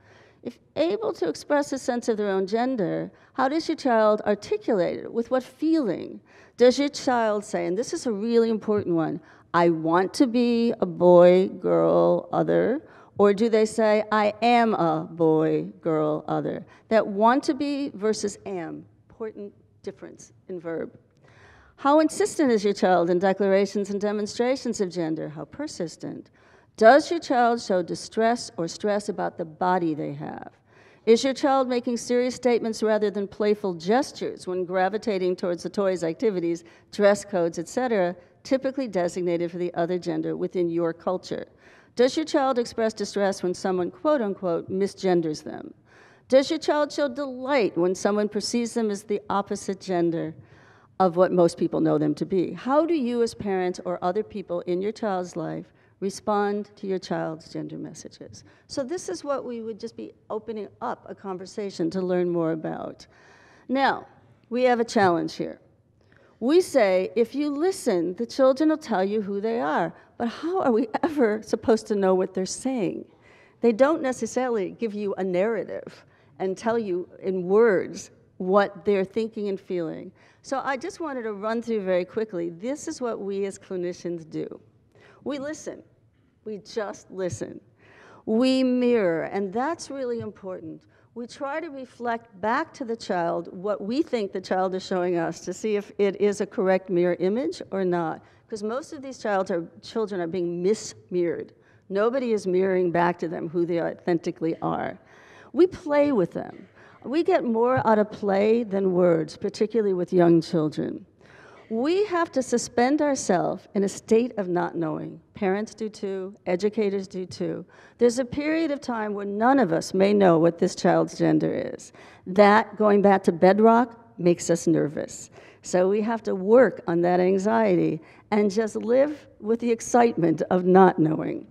If able to express a sense of their own gender, how does your child articulate it? With what feeling? Does your child say, and this is a really important one, I want to be a boy, girl, other? Or do they say, I am a boy, girl, other? That want to be versus am, important difference in verb. How insistent is your child in declarations and demonstrations of gender? How persistent? Does your child show distress or stress about the body they have? Is your child making serious statements rather than playful gestures when gravitating towards the toys, activities, dress codes, etc., typically designated for the other gender within your culture? Does your child express distress when someone, quote unquote, misgenders them? Does your child show delight when someone perceives them as the opposite gender? of what most people know them to be. How do you, as parents or other people in your child's life, respond to your child's gender messages? So, this is what we would just be opening up a conversation to learn more about. Now, we have a challenge here. We say if you listen, the children will tell you who they are. But how are we ever supposed to know what they're saying? They don't necessarily give you a narrative and tell you in words what they're thinking and feeling. So I just wanted to run through very quickly. This is what we as clinicians do. We listen. We just listen. We mirror, and that's really important. We try to reflect back to the child what we think the child is showing us to see if it is a correct mirror image or not. Because most of these are, children are being mismirrored. Nobody is mirroring back to them who they authentically are. We play with them. We get more out of play than words, particularly with young children. We have to suspend ourselves in a state of not knowing. Parents do too, educators do too. There's a period of time where none of us may know what this child's gender is. That, going back to bedrock, makes us nervous. So we have to work on that anxiety and just live with the excitement of not knowing.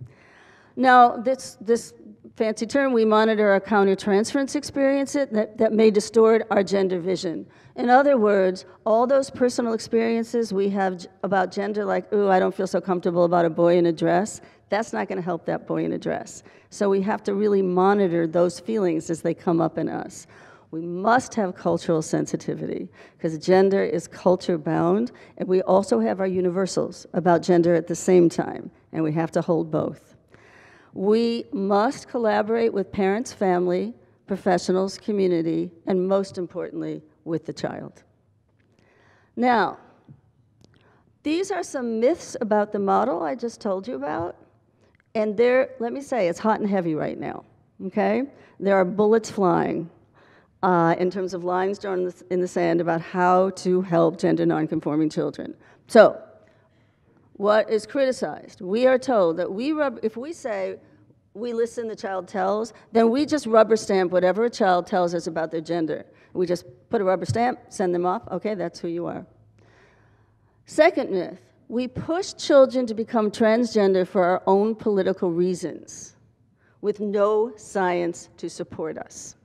Now, this, this fancy term, we monitor our countertransference experiences that, that may distort our gender vision. In other words, all those personal experiences we have about gender, like, ooh, I don't feel so comfortable about a boy in a dress, that's not going to help that boy in a dress. So we have to really monitor those feelings as they come up in us. We must have cultural sensitivity because gender is culture bound, and we also have our universals about gender at the same time, and we have to hold both. We must collaborate with parents, family, professionals, community, and most importantly, with the child. Now, these are some myths about the model I just told you about. And there, let me say, it's hot and heavy right now, okay? There are bullets flying uh, in terms of lines drawn in the, in the sand about how to help gender nonconforming children. So, what is criticized? We are told that we rub, if we say we listen, the child tells, then we just rubber stamp whatever a child tells us about their gender. We just put a rubber stamp, send them off, okay, that's who you are. Second myth we push children to become transgender for our own political reasons with no science to support us.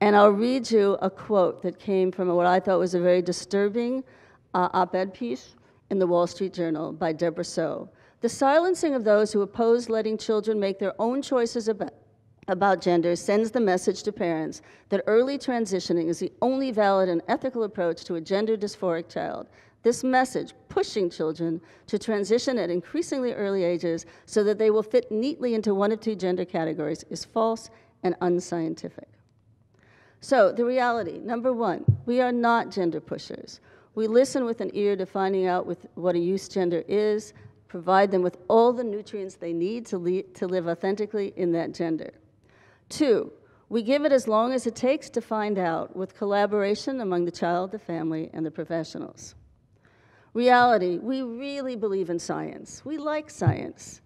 And I'll read you a quote that came from what I thought was a very disturbing uh, op ed piece in the Wall Street Journal by Debra Soh. The silencing of those who oppose letting children make their own choices about, about gender sends the message to parents that early transitioning is the only valid and ethical approach to a gender dysphoric child. This message, pushing children to transition at increasingly early ages so that they will fit neatly into one of two gender categories, is false and unscientific. So, the reality number one, we are not gender pushers. We listen with an ear to finding out with what a youth's gender is, provide them with all the nutrients they need to, lead, to live authentically in that gender. Two, we give it as long as it takes to find out with collaboration among the child, the family, and the professionals. Reality, we really believe in science. We like science.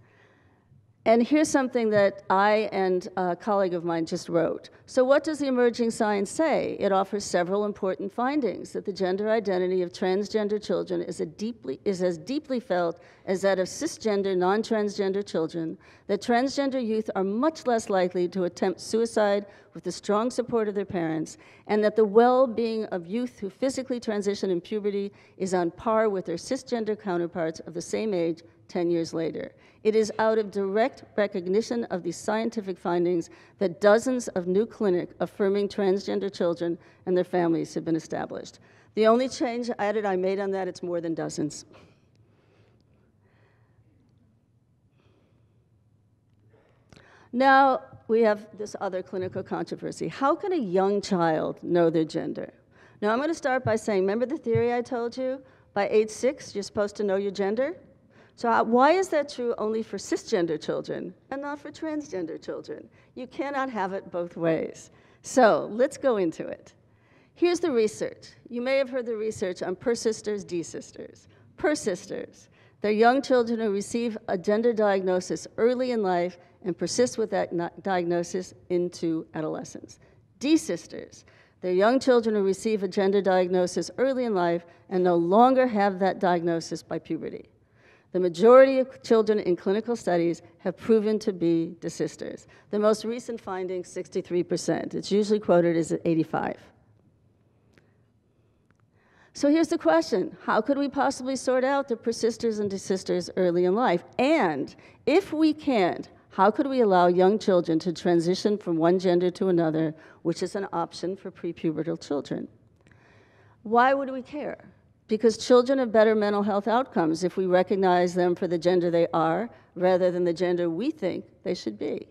And here's something that I and a colleague of mine just wrote. So, what does the emerging science say? It offers several important findings that the gender identity of transgender children is, deeply, is as deeply felt as that of cisgender, non transgender children, that transgender youth are much less likely to attempt suicide with the strong support of their parents, and that the well being of youth who physically transition in puberty is on par with their cisgender counterparts of the same age 10 years later. It is out of direct recognition of these scientific findings that dozens of new clinics affirming transgender children and their families have been established. The only change added I made on that, it's more than dozens. Now we have this other clinical controversy. How can a young child know their gender? Now I'm going to start by saying, remember the theory I told you? By age six, you're supposed to know your gender? So, uh, why is that true only for cisgender children and not for transgender children? You cannot have it both ways. So, let's go into it. Here's the research. You may have heard the research on persisters, desisters. Persisters, they're young children who receive a gender diagnosis early in life and persist with that diagnosis into adolescence. Desisters, they're young children who receive a gender diagnosis early in life and no longer have that diagnosis by puberty. The majority of children in clinical studies have proven to be desisters. The most recent finding, 63%. It's usually quoted as 85. So here's the question How could we possibly sort out the persisters and desisters early in life? And if we can't, how could we allow young children to transition from one gender to another, which is an option for prepubertal children? Why would we care? Because children have better mental health outcomes if we recognize them for the gender they are rather than the gender we think they should be.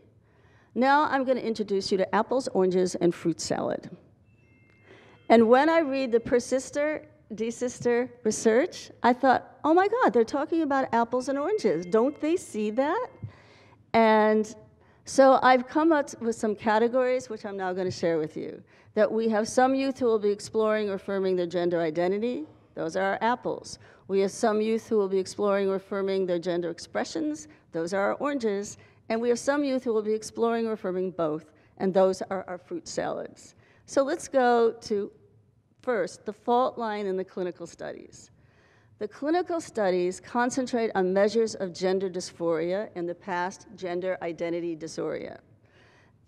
Now I'm going to introduce you to apples, oranges, and fruit salad. And when I read the persister, desister research, I thought, oh my God, they're talking about apples and oranges. Don't they see that? And so I've come up with some categories, which I'm now going to share with you. That we have some youth who will be exploring or affirming their gender identity. Those are our apples. We have some youth who will be exploring or affirming their gender expressions. Those are our oranges. And we have some youth who will be exploring or affirming both. And those are our fruit salads. So let's go to first the fault line in the clinical studies. The clinical studies concentrate on measures of gender dysphoria, and the past, gender identity dysphoria.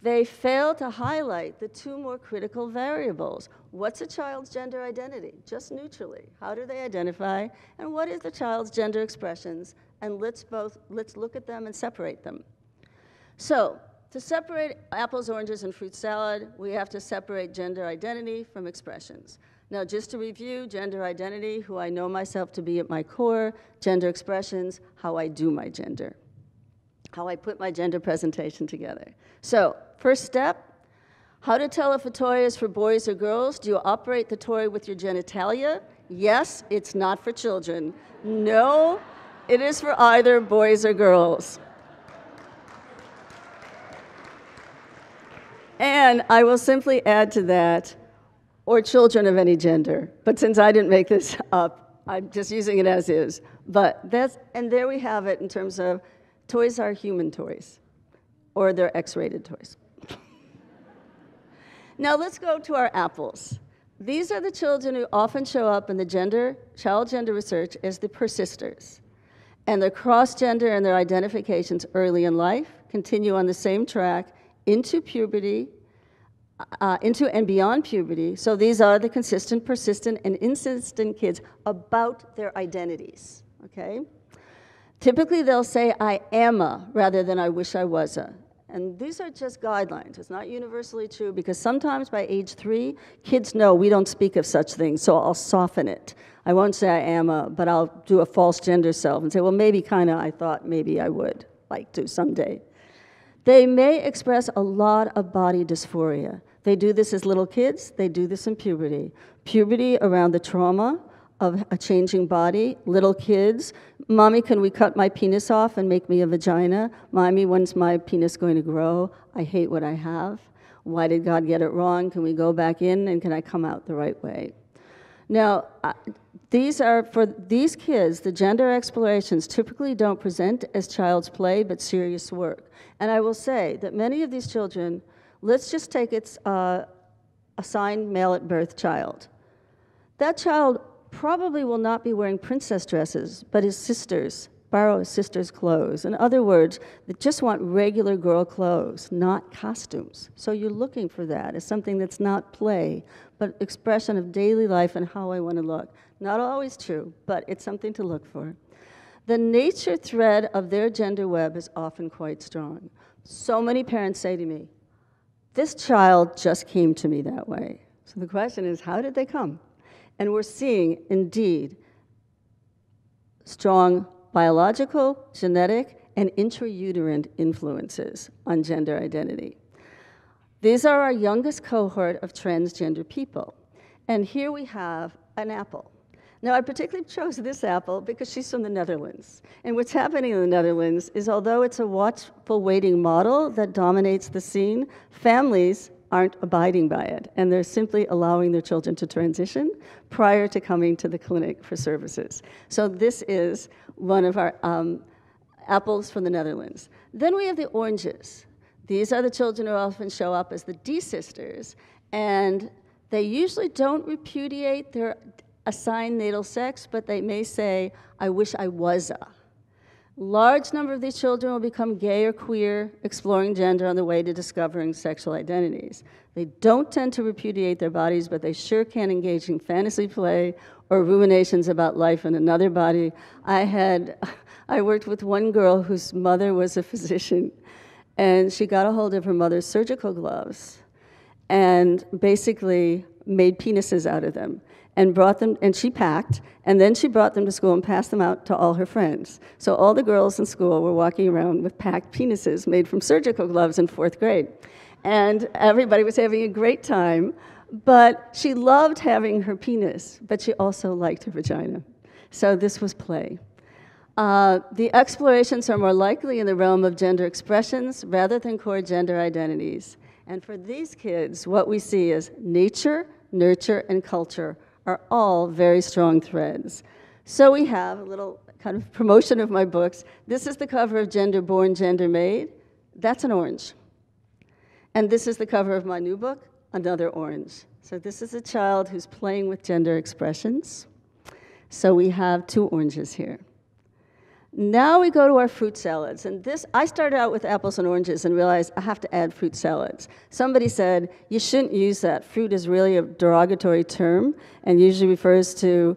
They fail to highlight the two more critical variables. What's a child's gender identity? Just neutrally. How do they identify? And what is the child's gender expressions? And let's both let's look at them and separate them. So, to separate apples, oranges, and fruit salad, we have to separate gender identity from expressions. Now, just to review, gender identity, who I know myself to be at my core, gender expressions, how I do my gender, how I put my gender presentation together. So, first step, how to tell if a toy is for boys or girls. Do you operate the toy with your genitalia? Yes, it's not for children. No, it is for either boys or girls. And I will simply add to that, or children of any gender. But since I didn't make this up, I'm just using it as is. But that's, and there we have it in terms of toys are human toys, or they're X rated toys. Now let's go to our apples. These are the children who often show up in the gender, child gender research as the persisters. And they're cross gender and their identifications early in life, continue on the same track, into puberty, uh, into and beyond puberty. So these are the consistent, persistent, and insistent kids about their identities, okay? Typically, they'll say, I am a, rather than I wish I was a. And these are just guidelines. It's not universally true because sometimes by age three, kids know we don't speak of such things, so I'll soften it. I won't say I am a, but I'll do a false gender self and say, well, maybe kind of I thought maybe I would like to someday. They may express a lot of body dysphoria. They do this as little kids, they do this in puberty. Puberty around the trauma of a changing body, little kids. Mommy, can we cut my penis off and make me a vagina? Mommy, when's my penis going to grow? I hate what I have. Why did God get it wrong? Can we go back in and can I come out the right way? Now, these are for these kids, the gender explorations typically don't present as child's play but serious work. And I will say that many of these children, let's just take its uh, assigned male at birth child. That child probably will not be wearing princess dresses, but his sisters, borrow his sister's clothes. In other words, they just want regular girl clothes, not costumes. So you're looking for that as something that's not play, but expression of daily life and how I want to look. Not always true, but it's something to look for. The nature thread of their gender web is often quite strong. So many parents say to me, This child just came to me that way. So the question is, how did they come? And we're seeing, indeed, strong biological, genetic, and intrauterine influences on gender identity. These are our youngest cohort of transgender people. And here we have an apple. Now, I particularly chose this apple because she's from the Netherlands. And what's happening in the Netherlands is although it's a watchful waiting model that dominates the scene, families aren't abiding by it. And they're simply allowing their children to transition prior to coming to the clinic for services. So, this is one of our um, apples from the Netherlands. Then we have the oranges. These are the children who often show up as the desisters. And they usually don't repudiate their assigned natal sex, but they may say, I wish I was a. Large number of these children will become gay or queer, exploring gender on the way to discovering sexual identities. They don't tend to repudiate their bodies, but they sure can engage in fantasy play or ruminations about life in another body. I had, I worked with one girl whose mother was a physician, and she got a hold of her mother's surgical gloves and basically made penises out of them and brought them, and she packed, and then she brought them to school and passed them out to all her friends. So all the girls in school were walking around with packed penises made from surgical gloves in fourth grade. And everybody was having a great time, but she loved having her penis, but she also liked her vagina. So this was play. Uh, the explorations are more likely in the realm of gender expressions rather than core gender identities. And for these kids, what we see is nature, nurture, and culture are all very strong threads. So we have a little kind of promotion of my books. This is the cover of Gender Born, Gender Made. That's an orange. And this is the cover of my new book, another orange. So this is a child who's playing with gender expressions. So we have two oranges here. Now we go to our fruit salads. And this, I started out with apples and oranges and realized I have to add fruit salads. Somebody said, you shouldn't use that. Fruit is really a derogatory term and usually refers to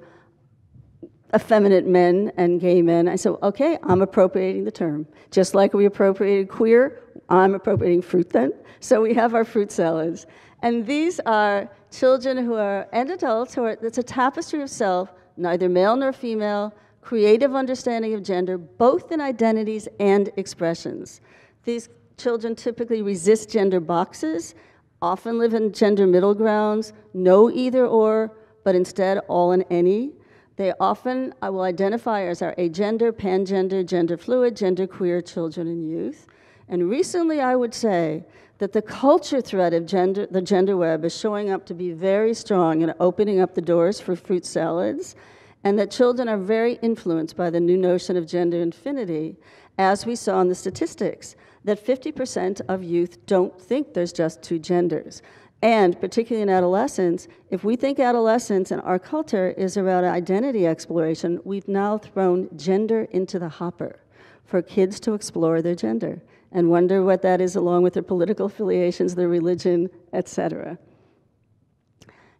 effeminate men and gay men. I said, okay, I'm appropriating the term. Just like we appropriated queer, I'm appropriating fruit then. So we have our fruit salads. And these are children who are, and adults who are, it's a tapestry of self, neither male nor female, creative understanding of gender, both in identities and expressions. These children typically resist gender boxes, often live in gender middle grounds, no either or, but instead all and any. They often I will identify as our agender, pangender, gender fluid, gender queer children and youth. And recently I would say that the culture thread of gender, the gender web is showing up to be very strong and opening up the doors for fruit salads, and that children are very influenced by the new notion of gender infinity, as we saw in the statistics, that 50% of youth don't think there's just two genders. And particularly in adolescence, if we think adolescence and our culture is about identity exploration, we've now thrown gender into the hopper for kids to explore their gender and wonder what that is along with their political affiliations, their religion, etc.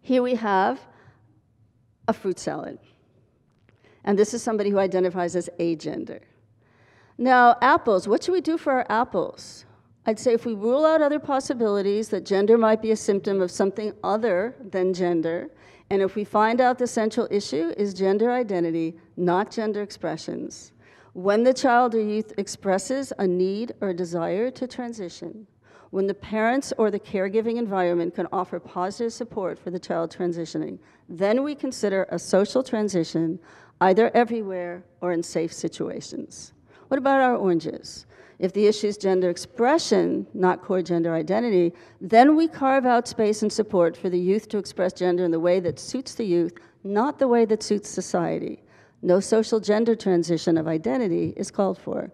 Here we have a fruit salad. And this is somebody who identifies as agender. Now, apples, what should we do for our apples? I'd say if we rule out other possibilities, that gender might be a symptom of something other than gender, and if we find out the central issue is gender identity, not gender expressions, when the child or youth expresses a need or a desire to transition, when the parents or the caregiving environment can offer positive support for the child transitioning, then we consider a social transition either everywhere or in safe situations. What about our oranges? If the issue is gender expression, not core gender identity, then we carve out space and support for the youth to express gender in the way that suits the youth, not the way that suits society. No social gender transition of identity is called for.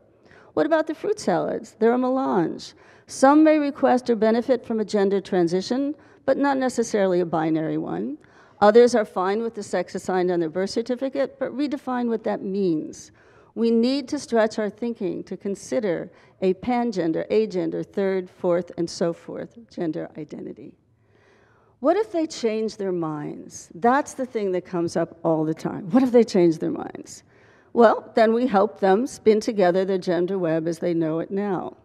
What about the fruit salads? They're a melange. Some may request or benefit from a gender transition, but not necessarily a binary one. Others are fine with the sex assigned on their birth certificate, but redefine what that means. We need to stretch our thinking to consider a pangender, agender, third, fourth, and so forth gender identity. What if they change their minds? That's the thing that comes up all the time. What if they change their minds? Well, then we help them spin together their gender web as they know it now.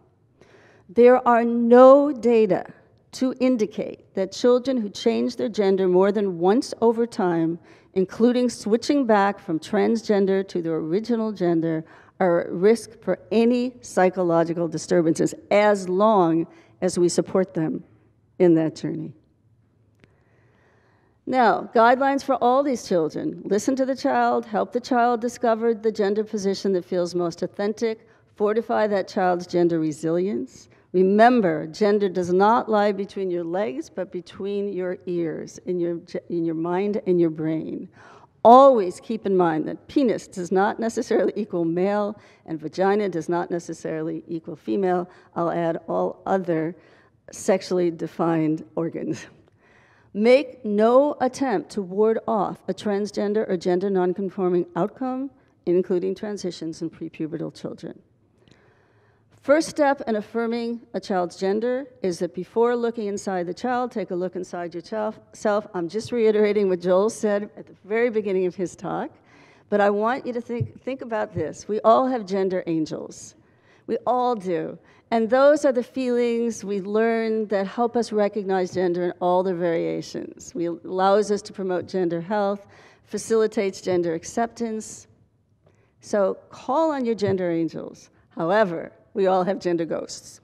There are no data to indicate that children who change their gender more than once over time including switching back from transgender to their original gender, are at risk for any psychological disturbances as long as we support them in that journey. Now, guidelines for all these children. Listen to the child, help the child discover the gender position that feels most authentic, fortify that child's gender resilience, Remember, gender does not lie between your legs, but between your ears, in your, in your mind and your brain. Always keep in mind that penis does not necessarily equal male, and vagina does not necessarily equal female. I'll add all other sexually defined organs. Make no attempt to ward off a transgender or gender nonconforming outcome, including transitions in prepubertal children. First step in affirming a child's gender is that before looking inside the child, take a look inside yourself. I'm just reiterating what Joel said at the very beginning of his talk, but I want you to think, think about this. We all have gender angels. We all do. And those are the feelings we learn that help us recognize gender in all the variations. We allows us to promote gender health, facilitates gender acceptance. So call on your gender angels. However, we all have gender ghosts.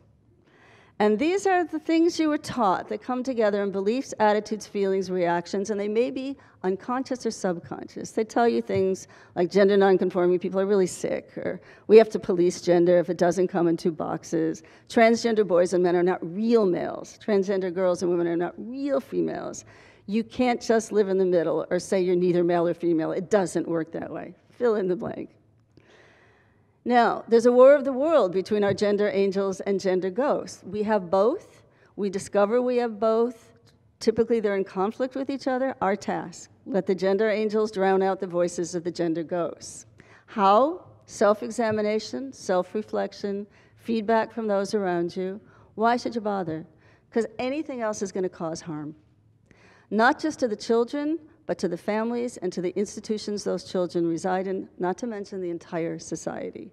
And these are the things you were taught that come together in beliefs, attitudes, feelings, reactions, and they may be unconscious or subconscious. They tell you things like gender nonconforming people are really sick, or we have to police gender if it doesn't come in two boxes. Transgender boys and men are not real males. Transgender girls and women are not real females. You can't just live in the middle or say you're neither male or female. It doesn't work that way. Fill in the blank. Now, there's a war of the world between our gender angels and gender ghosts. We have both. We discover we have both. Typically, they're in conflict with each other. Our task let the gender angels drown out the voices of the gender ghosts. How? Self examination, self reflection, feedback from those around you. Why should you bother? Because anything else is going to cause harm. Not just to the children, but to the families and to the institutions those children reside in, not to mention the entire society.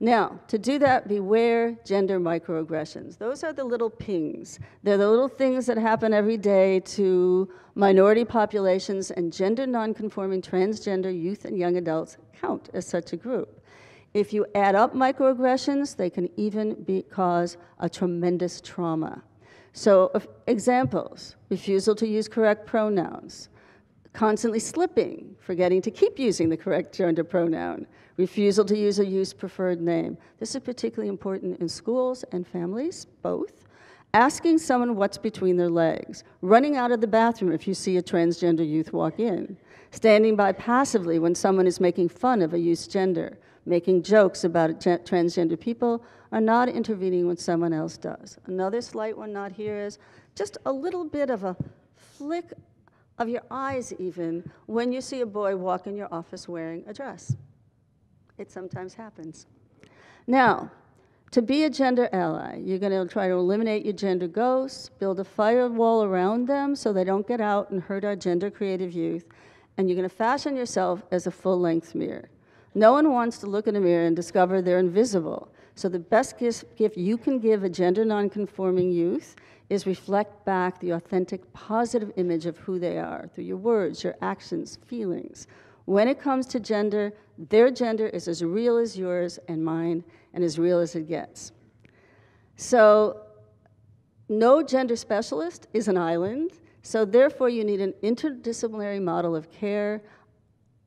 Now, to do that, beware gender microaggressions. Those are the little pings. They're the little things that happen every day to minority populations, and gender nonconforming transgender youth and young adults count as such a group. If you add up microaggressions, they can even be, cause a tremendous trauma. So, examples refusal to use correct pronouns, constantly slipping, forgetting to keep using the correct gender pronoun, refusal to use a use preferred name. This is particularly important in schools and families, both. Asking someone what's between their legs, running out of the bathroom if you see a transgender youth walk in, standing by passively when someone is making fun of a youth's gender, making jokes about transgender people, or not intervening when someone else does. Another slight one not here is just a little bit of a flick of your eyes, even when you see a boy walk in your office wearing a dress. It sometimes happens. Now, to be a gender ally, you're going to try to eliminate your gender ghosts, build a firewall around them so they don't get out and hurt our gender creative youth, and you're going to fashion yourself as a full length mirror. No one wants to look in a mirror and discover they're invisible. So, the best gift you can give a gender nonconforming youth is reflect back the authentic, positive image of who they are through your words, your actions, feelings. When it comes to gender, their gender is as real as yours and mine, and as real as it gets. So, no gender specialist is an island, so therefore, you need an interdisciplinary model of care.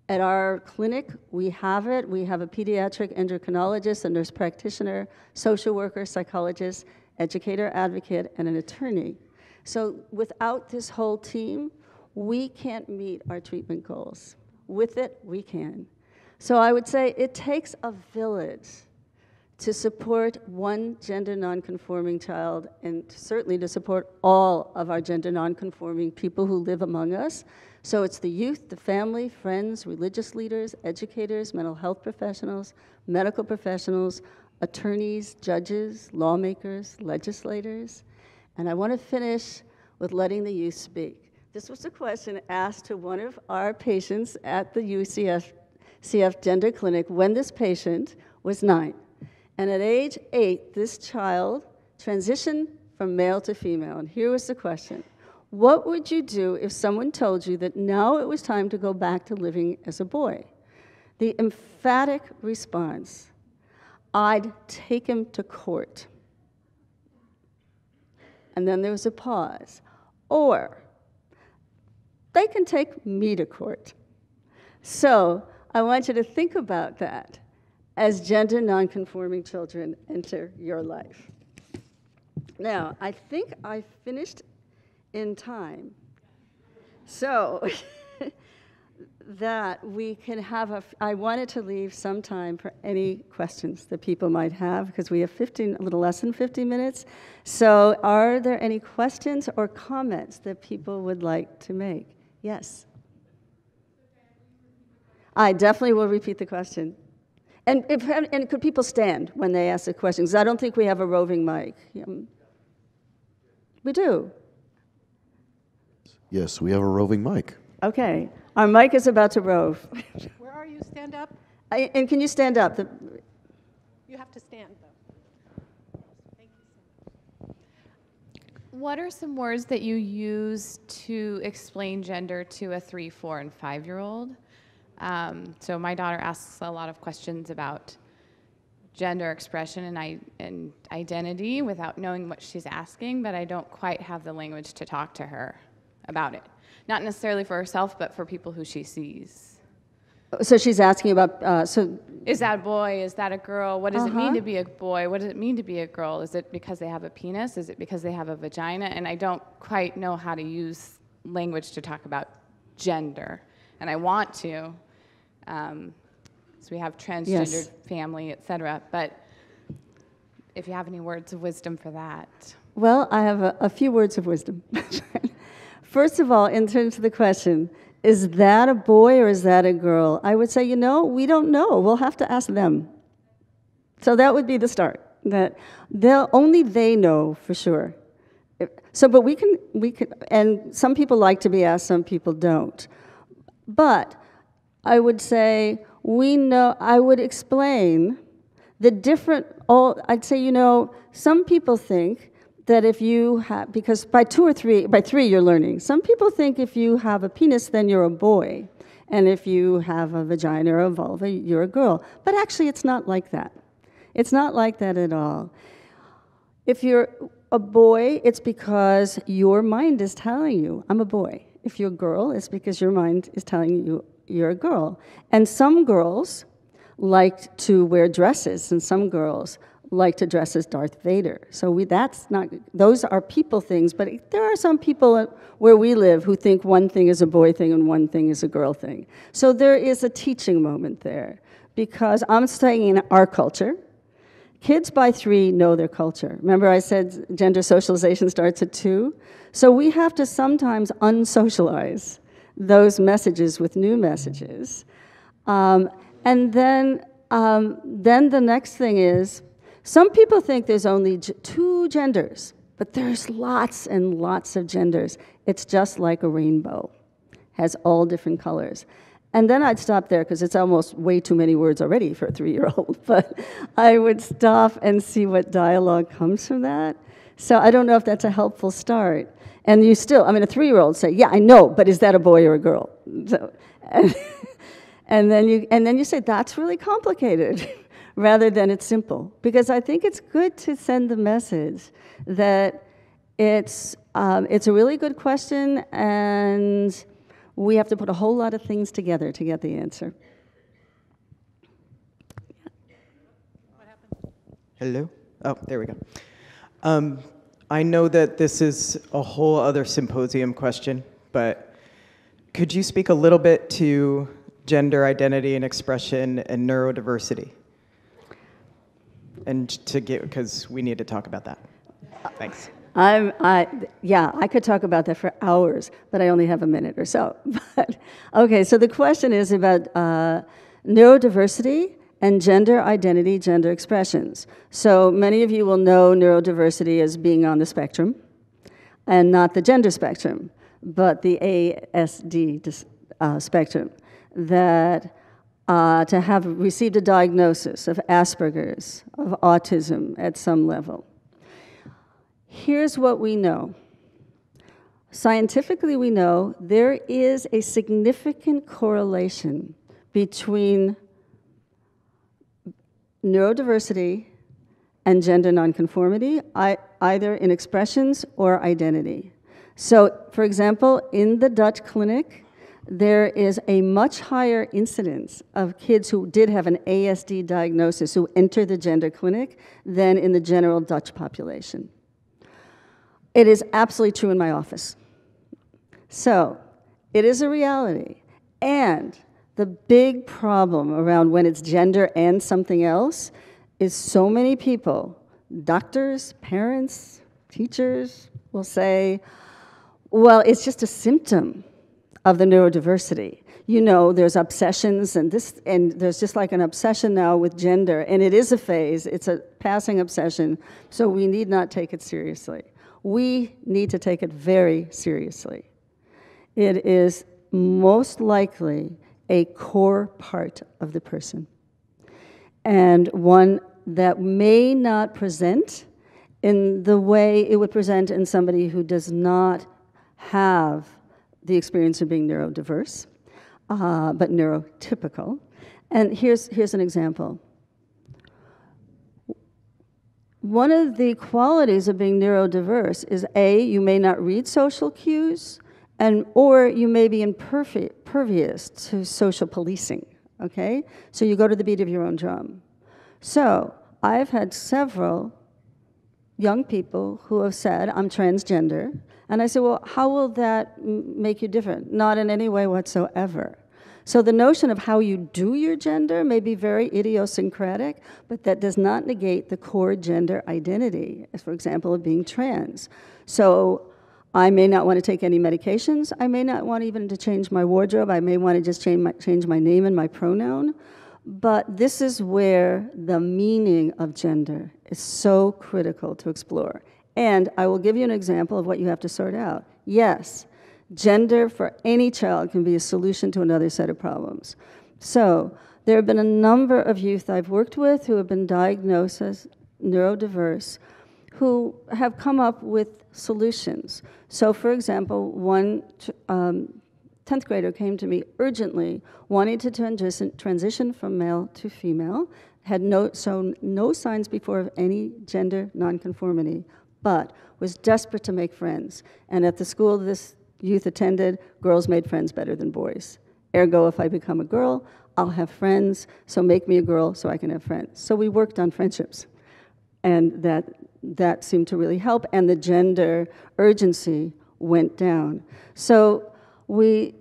At our clinic, we have it. We have a pediatric endocrinologist, a nurse practitioner, social worker, psychologist, educator, advocate, and an attorney. So without this whole team, we can't meet our treatment goals. With it, we can. So I would say it takes a village to support one gender nonconforming child and certainly to support all of our gender nonconforming people who live among us. So it's the youth, the family, friends, religious leaders, educators, mental health professionals, medical professionals, attorneys, judges, lawmakers, legislators. And I want to finish with letting the youth speak. This was a question asked to one of our patients at the UCF CF Gender Clinic when this patient was nine. And at age eight, this child transitioned from male to female. And here was the question What would you do if someone told you that now it was time to go back to living as a boy? The emphatic response I'd take him to court. And then there was a pause. Or, they can take me to court. So I want you to think about that as gender nonconforming children enter your life. Now, I think I finished in time. So that we can have a, I wanted to leave some time for any questions that people might have because we have 15, a little less than 50 minutes. So are there any questions or comments that people would like to make? Yes. I definitely will repeat the question. And, if, and could people stand when they ask the questions? I don't think we have a roving mic. Um, we do. Yes, we have a roving mic. Okay. Our mic is about to rove. Where are you? Stand up. I, and can you stand up? The, you have to stand, though. Thank you What are some words that you use to explain gender to a three, four, and five year old? Um, so my daughter asks a lot of questions about gender expression and, I, and identity without knowing what she's asking, but I don't quite have the language to talk to her about it. Not necessarily for herself, but for people who she sees. So she's asking about, uh, so. Is that a boy? Is that a girl? What does uh-huh. it mean uh-huh. to be a boy? What does it mean to be a girl? Is it because they have a penis? Is it because they have a vagina? And I don't quite know how to use language to talk about gender. And I want to, um, so we have transgendered yes. family, et cetera. But if you have any words of wisdom for that. Well, I have a, a few words of wisdom. First of all, in terms of the question, is that a boy or is that a girl? I would say, you know, we don't know. We'll have to ask them. So that would be the start. That they'll only they know for sure. So, but we can we can, and some people like to be asked, some people don't. But I would say we know. I would explain the different. All I'd say, you know, some people think that if you have because by two or three, by three you're learning. Some people think if you have a penis, then you're a boy, and if you have a vagina or a vulva, you're a girl. But actually, it's not like that. It's not like that at all. If you're a boy, it's because your mind is telling you, I'm a boy. If you're a girl, it's because your mind is telling you you're a girl. And some girls like to wear dresses, and some girls like to dress as Darth Vader. So we, that's not, those are people things, but there are some people where we live who think one thing is a boy thing and one thing is a girl thing. So there is a teaching moment there because I'm studying in our culture, Kids by three know their culture. Remember, I said gender socialization starts at two? So we have to sometimes unsocialize those messages with new messages. Um, and then, um, then the next thing is some people think there's only two genders, but there's lots and lots of genders. It's just like a rainbow, has all different colors. And then I'd stop there because it's almost way too many words already for a three year old. But I would stop and see what dialogue comes from that. So I don't know if that's a helpful start. And you still, I mean, a three year old say, Yeah, I know, but is that a boy or a girl? So, and, and, then you, and then you say, That's really complicated rather than it's simple. Because I think it's good to send the message that it's, um, it's a really good question and we have to put a whole lot of things together to get the answer. Hello? Oh, there we go. Um, I know that this is a whole other symposium question, but could you speak a little bit to gender identity and expression and neurodiversity? And to get, because we need to talk about that. Thanks. I'm, I, yeah, I could talk about that for hours, but I only have a minute or so. But okay, so the question is about uh, neurodiversity and gender identity, gender expressions. So many of you will know neurodiversity as being on the spectrum, and not the gender spectrum, but the ASD uh, spectrum. That uh, to have received a diagnosis of Asperger's, of autism at some level. Here's what we know. Scientifically, we know there is a significant correlation between neurodiversity and gender nonconformity, either in expressions or identity. So, for example, in the Dutch clinic, there is a much higher incidence of kids who did have an ASD diagnosis who enter the gender clinic than in the general Dutch population. It is absolutely true in my office. So, it is a reality. And the big problem around when it's gender and something else is so many people, doctors, parents, teachers, will say, well, it's just a symptom of the neurodiversity. You know, there's obsessions, and this, and there's just like an obsession now with gender, and it is a phase. It's a passing obsession, so we need not take it seriously. We need to take it very seriously. It is most likely a core part of the person, and one that may not present in the way it would present in somebody who does not have the experience of being neurodiverse, uh, but neurotypical. And here's, here's an example. One of the qualities of being neurodiverse is A, you may not read social cues, and, or you may be impervious to social policing, okay? So you go to the beat of your own drum. So I've had several young people who have said, I'm transgender. And I said, well, how will that make you different? Not in any way whatsoever. So the notion of how you do your gender may be very idiosyncratic, but that does not negate the core gender identity, for example, of being trans. So I may not want to take any medications. I may not want even to change my wardrobe. I may want to just change my, change my name and my pronoun. But this is where the meaning of gender is so critical to explore. And I will give you an example of what you have to sort out. Yes, gender for any child can be a solution to another set of problems. So, there have been a number of youth I've worked with who have been diagnosed as neurodiverse who have come up with solutions. So, for example, one um, 10th grader came to me urgently wanting to transition, transition from male to female, had no, shown no signs before of any gender nonconformity, but was desperate to make friends. And at the school this youth attended, girls made friends better than boys. Ergo, if I become a girl, I'll have friends, so make me a girl so I can have friends. So we worked on friendships. And that, that seemed to really help, and the gender urgency went down. So we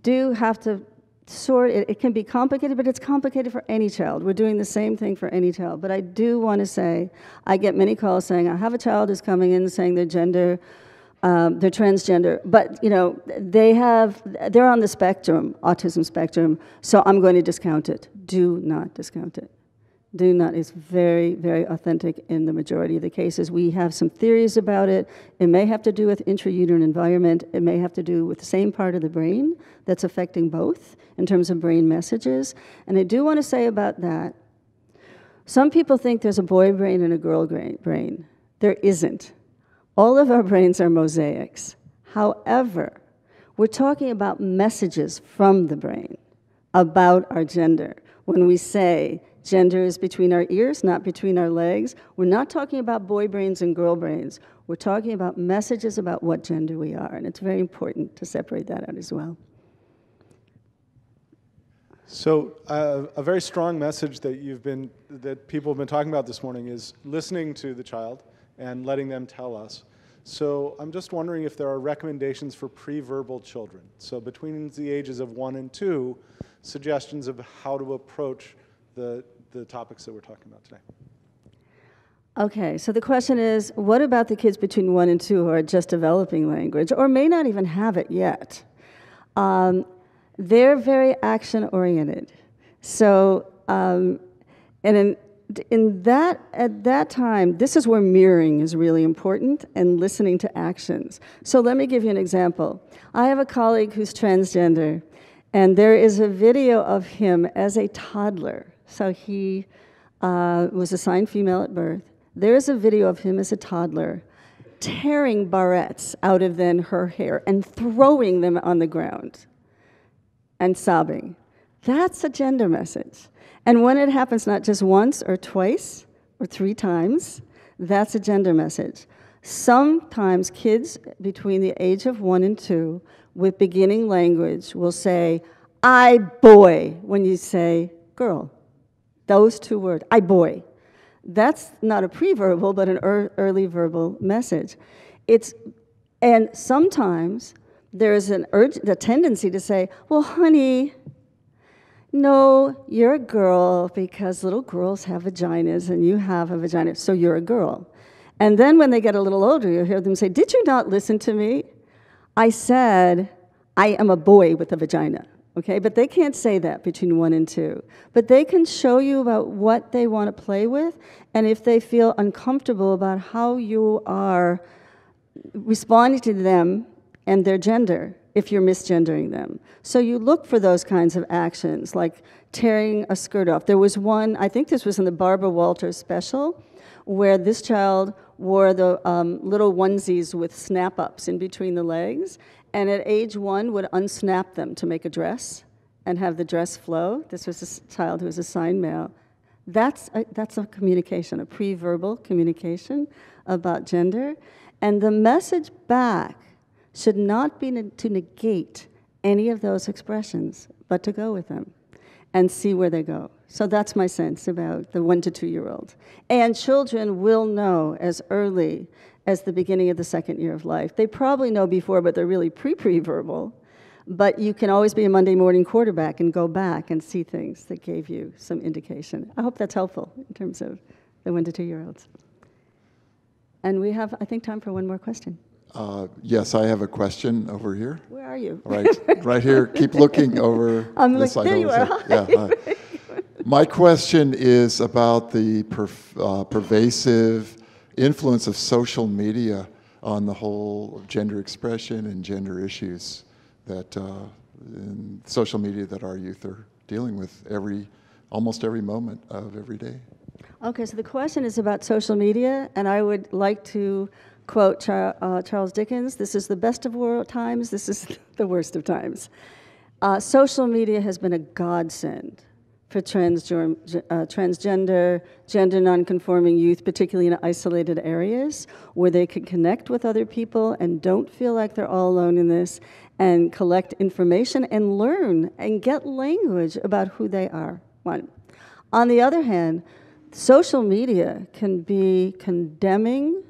do have to sort it, it can be complicated, but it's complicated for any child. We're doing the same thing for any child. But I do want to say, I get many calls saying, I have a child who's coming in saying their gender um, they're transgender, but you know they have they're on the spectrum, autism spectrum. So I'm going to discount it. Do not discount it. Do not. It's very very authentic in the majority of the cases. We have some theories about it. It may have to do with intrauterine environment. It may have to do with the same part of the brain that's affecting both in terms of brain messages. And I do want to say about that. Some people think there's a boy brain and a girl brain. There isn't. All of our brains are mosaics. However, we're talking about messages from the brain about our gender. When we say gender is between our ears, not between our legs, we're not talking about boy brains and girl brains. We're talking about messages about what gender we are, and it's very important to separate that out as well. So, uh, a very strong message that you've been that people have been talking about this morning is listening to the child and letting them tell us. So I'm just wondering if there are recommendations for pre-verbal children. So between the ages of one and two, suggestions of how to approach the, the topics that we're talking about today. Okay, so the question is, what about the kids between one and two who are just developing language or may not even have it yet? Um, they're very action oriented. So, um, and in, in that at that time this is where mirroring is really important and listening to actions so let me give you an example i have a colleague who's transgender and there is a video of him as a toddler so he uh, was assigned female at birth there's a video of him as a toddler tearing barrettes out of then her hair and throwing them on the ground and sobbing that's a gender message and when it happens not just once or twice or three times, that's a gender message. Sometimes kids between the age of one and two with beginning language will say, I boy, when you say girl. Those two words, I boy. That's not a pre-verbal, but an er early verbal message. It's, and sometimes there's an urge, the tendency to say, well, honey, no, you're a girl because little girls have vaginas and you have a vagina, so you're a girl. And then when they get a little older, you hear them say, Did you not listen to me? I said, I am a boy with a vagina. Okay, but they can't say that between one and two. But they can show you about what they want to play with, and if they feel uncomfortable about how you are responding to them and their gender, if you're misgendering them. So you look for those kinds of actions, like tearing a skirt off. There was one, I think this was in the Barbara Walters special, where this child wore the um, little onesies with snap ups in between the legs, and at age one would unsnap them to make a dress and have the dress flow. This was a child who was assigned male. That's a, that's a communication, a pre verbal communication about gender. And the message back should not be to negate any of those expressions, but to go with them and see where they go. So that's my sense about the one to two year old. And children will know as early as the beginning of the second year of life. They probably know before, but they're really pre pre verbal. But you can always be a Monday morning quarterback and go back and see things that gave you some indication. I hope that's helpful in terms of the one to two year olds. And we have, I think, time for one more question. Uh, yes, I have a question over here. Where are you? Right, right here. Keep looking over. I'm this like, there you are. Yeah. hi. My question is about the perf- uh, pervasive influence of social media on the whole gender expression and gender issues that uh, in social media that our youth are dealing with every, almost every moment of every day. Okay, so the question is about social media, and I would like to quote Char- uh, Charles Dickens This is the best of world times, this is the worst of times. Uh, social media has been a godsend for uh, transgender, gender nonconforming youth, particularly in isolated areas where they can connect with other people and don't feel like they're all alone in this and collect information and learn and get language about who they are. One. On the other hand, social media can be condemning,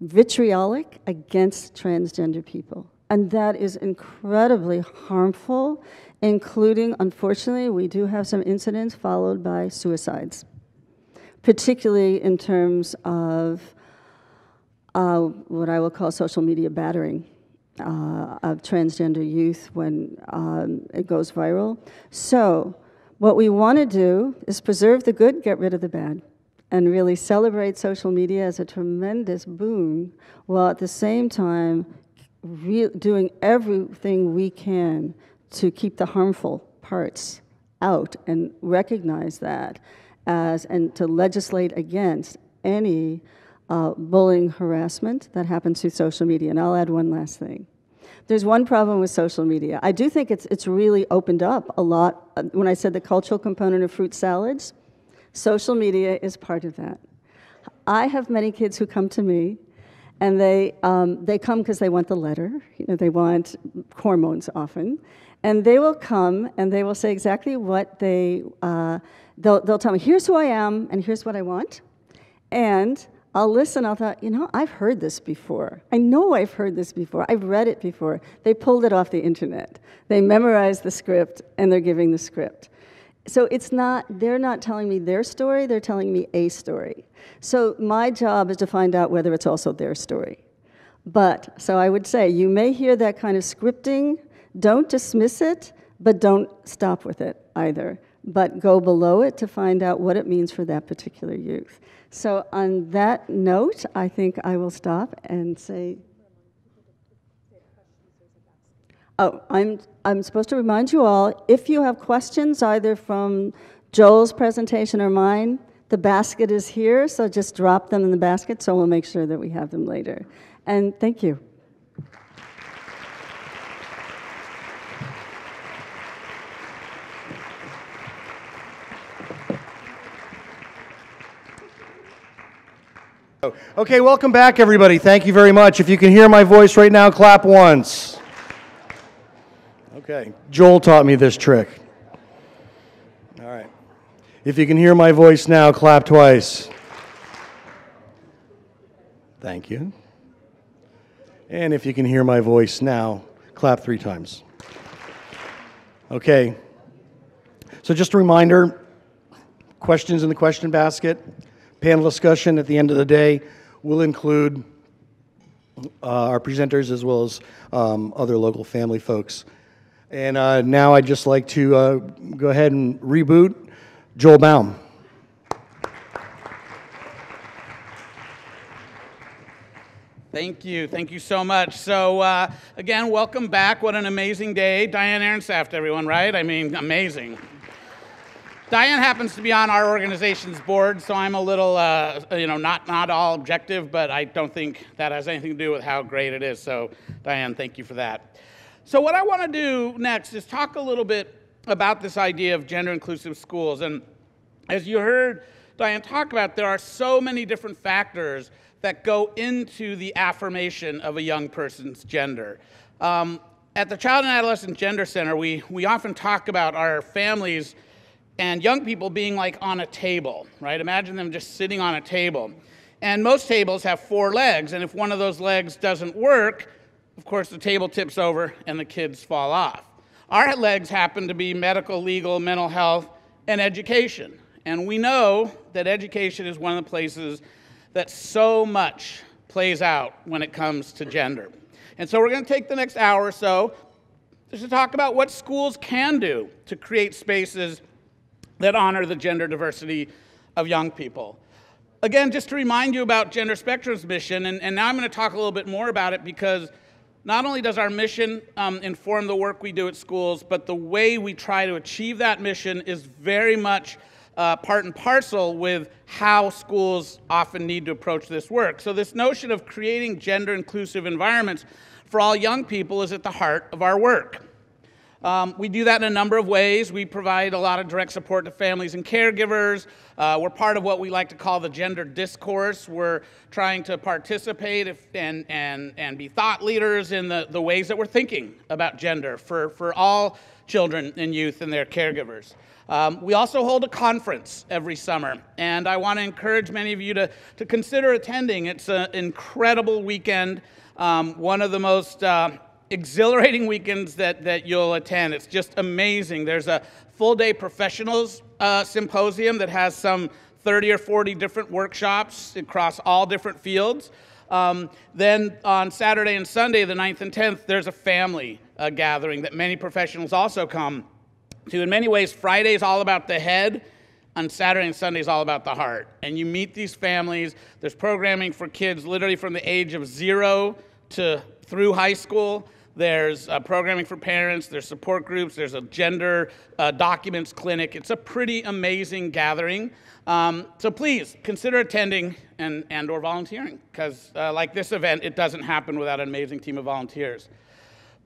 vitriolic against transgender people. And that is incredibly harmful, including, unfortunately, we do have some incidents followed by suicides, particularly in terms of uh, what I will call social media battering. Uh, of transgender youth when um, it goes viral. So, what we want to do is preserve the good, get rid of the bad, and really celebrate social media as a tremendous boon, while at the same time doing everything we can to keep the harmful parts out and recognize that as and to legislate against any uh, bullying harassment that happens through social media. And I'll add one last thing. There's one problem with social media. I do think it's, it's really opened up a lot. When I said the cultural component of fruit salads, social media is part of that. I have many kids who come to me, and they, um, they come because they want the letter. You know, they want hormones often. And they will come and they will say exactly what they, uh, they'll, they'll tell me, here's who I am, and here's what I want. And I'll listen, I'll thought, you know, I've heard this before. I know I've heard this before. I've read it before. They pulled it off the internet. They memorized the script and they're giving the script. So it's not, they're not telling me their story, they're telling me a story. So my job is to find out whether it's also their story. But, so I would say, you may hear that kind of scripting, don't dismiss it, but don't stop with it either. But go below it to find out what it means for that particular youth. So, on that note, I think I will stop and say, Oh, I'm, I'm supposed to remind you all if you have questions either from Joel's presentation or mine, the basket is here, so just drop them in the basket so we'll make sure that we have them later. And thank you. Okay, welcome back, everybody. Thank you very much. If you can hear my voice right now, clap once. Okay, Joel taught me this trick. All right. If you can hear my voice now, clap twice. Thank you. And if you can hear my voice now, clap three times. Okay. So, just a reminder questions in the question basket. Panel discussion at the end of the day will include uh, our presenters as well as um, other local family folks. And uh, now I'd just like to uh, go ahead and reboot Joel Baum. Thank you. Thank you so much. So, uh, again, welcome back. What an amazing day. Diane Ehrensaft, everyone, right? I mean, amazing. Diane happens to be on our organization's board, so I'm a little, uh, you know, not, not all objective, but I don't think that has anything to do with how great it is. So, Diane, thank you for that. So, what I want to do next is talk a little bit about this idea of gender inclusive schools. And as you heard Diane talk about, there are so many different factors that go into the affirmation of a young person's gender. Um, at the Child and Adolescent Gender Center, we, we often talk about our families and young people being like on a table, right? Imagine them just sitting on a table. And most tables have four legs, and if one of those legs doesn't work, of course, the table tips over and the kids fall off. Our legs happen to be medical, legal, mental health, and education. And we know that education is one of the places that so much plays out when it comes to gender. And so we're going to take the next hour or so to talk about what schools can do to create spaces that honor the gender diversity of young people. Again, just to remind you about Gender Spectrum's mission, and, and now I'm going to talk a little bit more about it because not only does our mission um, inform the work we do at schools, but the way we try to achieve that mission is very much uh, part and parcel with how schools often need to approach this work. So, this notion of creating gender inclusive environments for all young people is at the heart of our work. Um, we do that in a number of ways. We provide a lot of direct support to families and caregivers. Uh, we're part of what we like to call the gender discourse. We're trying to participate if, and, and, and be thought leaders in the, the ways that we're thinking about gender for, for all children and youth and their caregivers. Um, we also hold a conference every summer, and I want to encourage many of you to, to consider attending. It's an incredible weekend, um, one of the most uh, exhilarating weekends that, that you'll attend. It's just amazing. There's a full day professionals uh, symposium that has some 30 or 40 different workshops across all different fields. Um, then on Saturday and Sunday, the 9th and 10th, there's a family uh, gathering that many professionals also come to. In many ways, Friday is all about the head. On Saturday and Sunday is all about the heart. And you meet these families. There's programming for kids literally from the age of zero to through high school. There's uh, programming for parents. There's support groups. There's a gender uh, documents clinic. It's a pretty amazing gathering. Um, so please consider attending and, and or volunteering because uh, like this event, it doesn't happen without an amazing team of volunteers.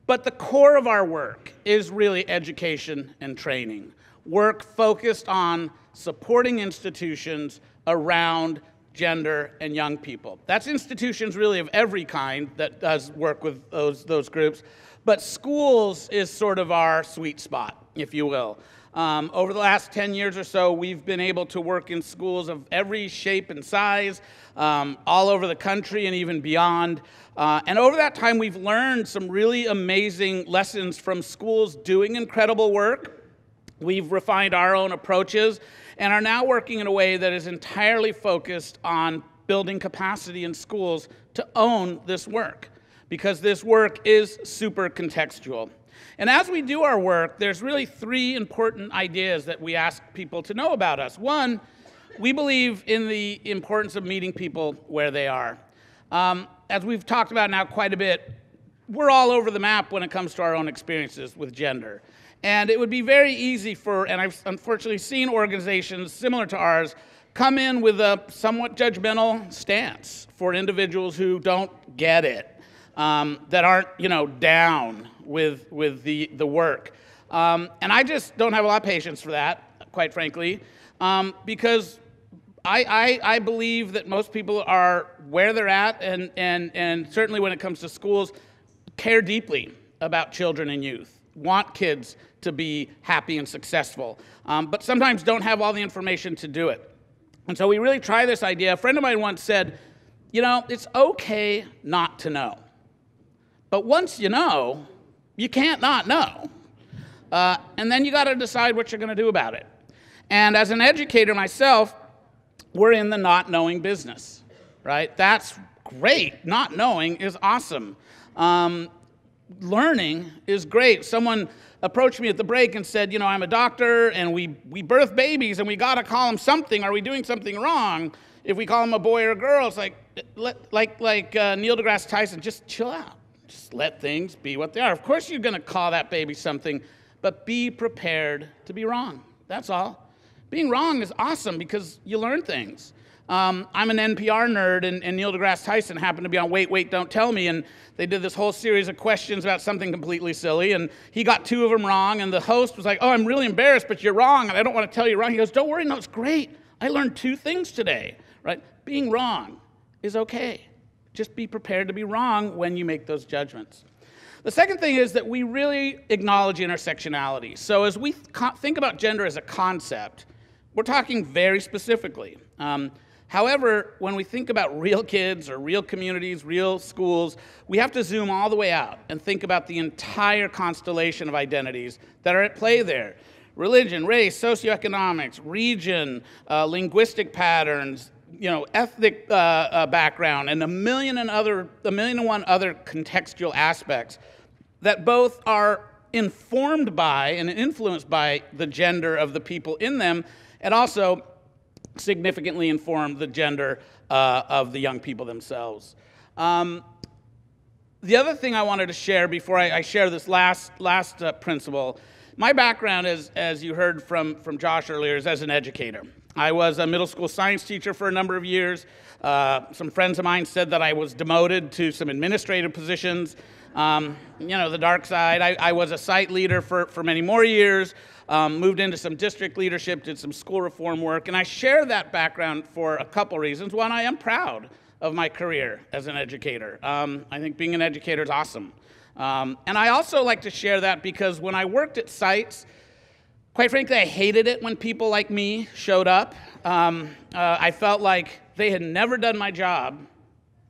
But the core of our work is really education and training, work focused on supporting institutions around gender and young people. That's institutions really of every kind that does work with those, those groups, but schools is sort of our sweet spot, if you will. Um, over the last 10 years or so, we've been able to work in schools of every shape and size, um, all over the country and even beyond. Uh, and over that time, we've learned some really amazing lessons from schools doing incredible work. We've refined our own approaches and are now working in a way that is entirely focused on building capacity in schools to own this work because this work is super contextual. And as we do our work, there's really three important ideas that we ask people to know about us. One, we believe in the importance of meeting people where they are. Um, as we've talked about now quite a bit, we're all over the map when it comes to our own experiences with gender. And it would be very easy for, and I've unfortunately seen organizations similar to ours come in with a somewhat judgmental stance for individuals who don't get it, um, that aren't, you know, down with, with the, the work. Um, and I just don't have a lot of patience for that, quite frankly, um, because I, I, I, believe that most people are where they're at, and, and, and certainly when it comes to schools, care deeply about children and youth, want kids to be happy and successful, um, but sometimes don't have all the information to do it. And so we really try this idea. A friend of mine once said, you know, it's okay not to know. But once you know, you can't not know. Uh, and then you got to decide what you're going to do about it. And as an educator myself, we're in the not knowing business, right? That's great. Not knowing is awesome. Um, learning is great. Someone approached me at the break and said, You know, I'm a doctor and we, we birth babies and we got to call them something. Are we doing something wrong if we call them a boy or a girl? It's like, like, like uh, Neil deGrasse Tyson, just chill out. Just let things be what they are. Of course, you're going to call that baby something, but be prepared to be wrong. That's all. Being wrong is awesome because you learn things. Um, I'm an NPR nerd, and, and, Neil deGrasse Tyson happened to be on Wait, Wait, Don't Tell Me, and they did this whole series of questions about something completely silly, and he got two of them wrong, and the host was like, Oh, I'm really embarrassed, but you're wrong, and I don't want to tell you wrong. He goes, Don't worry, no, it's great. I learned two things today, right? Being wrong is okay. Just be prepared to be wrong when you make those judgments. The second thing is that we really acknowledge intersectionality. So as we th- think about gender as a concept, we're talking very specifically. Um, however, when we think about real kids or real communities, real schools, we have to zoom all the way out and think about the entire constellation of identities that are at play there. Religion, race, socioeconomics, region, uh, linguistic patterns, you know, ethnic uh, uh, background, and a million and other, a million and one other contextual aspects that both are informed by and influenced by the gender of the people in them, and also significantly inform the gender uh, of the young people themselves. Um, the other thing I wanted to share before I, I share this last, last uh, principle, my background is, as you heard from, from Josh earlier, is as an educator. I was a middle school science teacher for a number of years. Uh, some friends of mine said that I was demoted to some administrative positions. Um, you know, the dark side. I, I, was a site leader for, for many more years, um, moved into some district leadership, did some school reform work, and I share that background for a couple reasons. One, I am proud of my career as an educator. Um, I think being an educator is awesome. Um, and I also like to share that because when I worked at sites, quite frankly, I hated it when people like me showed up. Um, uh, I felt like they had never done my job,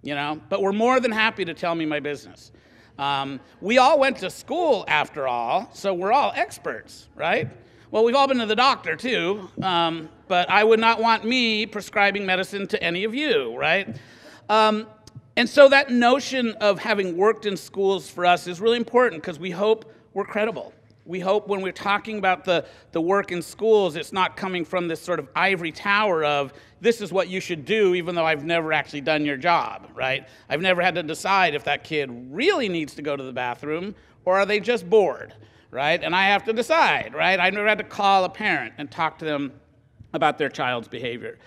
you know, but were more than happy to tell me my business. Um, we all went to school after all, so we're all experts, right? Well, we've all been to the doctor too, um, but I would not want me prescribing medicine to any of you, right? Um, and so that notion of having worked in schools for us is really important because we hope we're credible. We hope when we're talking about the, the work in schools, it's not coming from this sort of ivory tower of this is what you should do, even though I've never actually done your job, right? I've never had to decide if that kid really needs to go to the bathroom or are they just bored, right? And I have to decide, right? I never had to call a parent and talk to them about their child's behavior.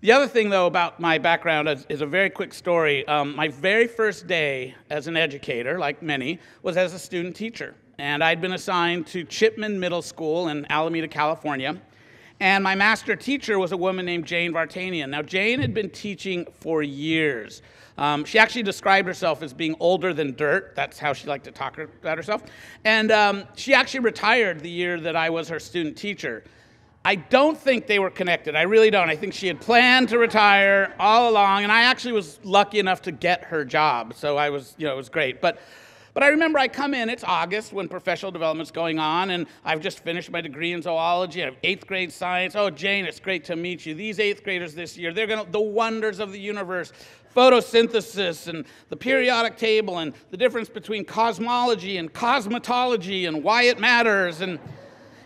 The other thing, though, about my background is, is a very quick story. Um, my very first day as an educator, like many, was as a student teacher. And I'd been assigned to Chipman Middle School in Alameda, California. And my master teacher was a woman named Jane Vartanian. Now, Jane had been teaching for years. Um, she actually described herself as being older than dirt. That's how she liked to talk about herself. And um, she actually retired the year that I was her student teacher. I don't think they were connected. I really don't. I think she had planned to retire all along, and I actually was lucky enough to get her job. So I was, you know, it was great. But but I remember I come in, it's August when professional development's going on, and I've just finished my degree in zoology. I have eighth grade science. Oh, Jane, it's great to meet you. These eighth graders this year, they're going to, the wonders of the universe, photosynthesis and the periodic table and the difference between cosmology and cosmetology and why it matters. And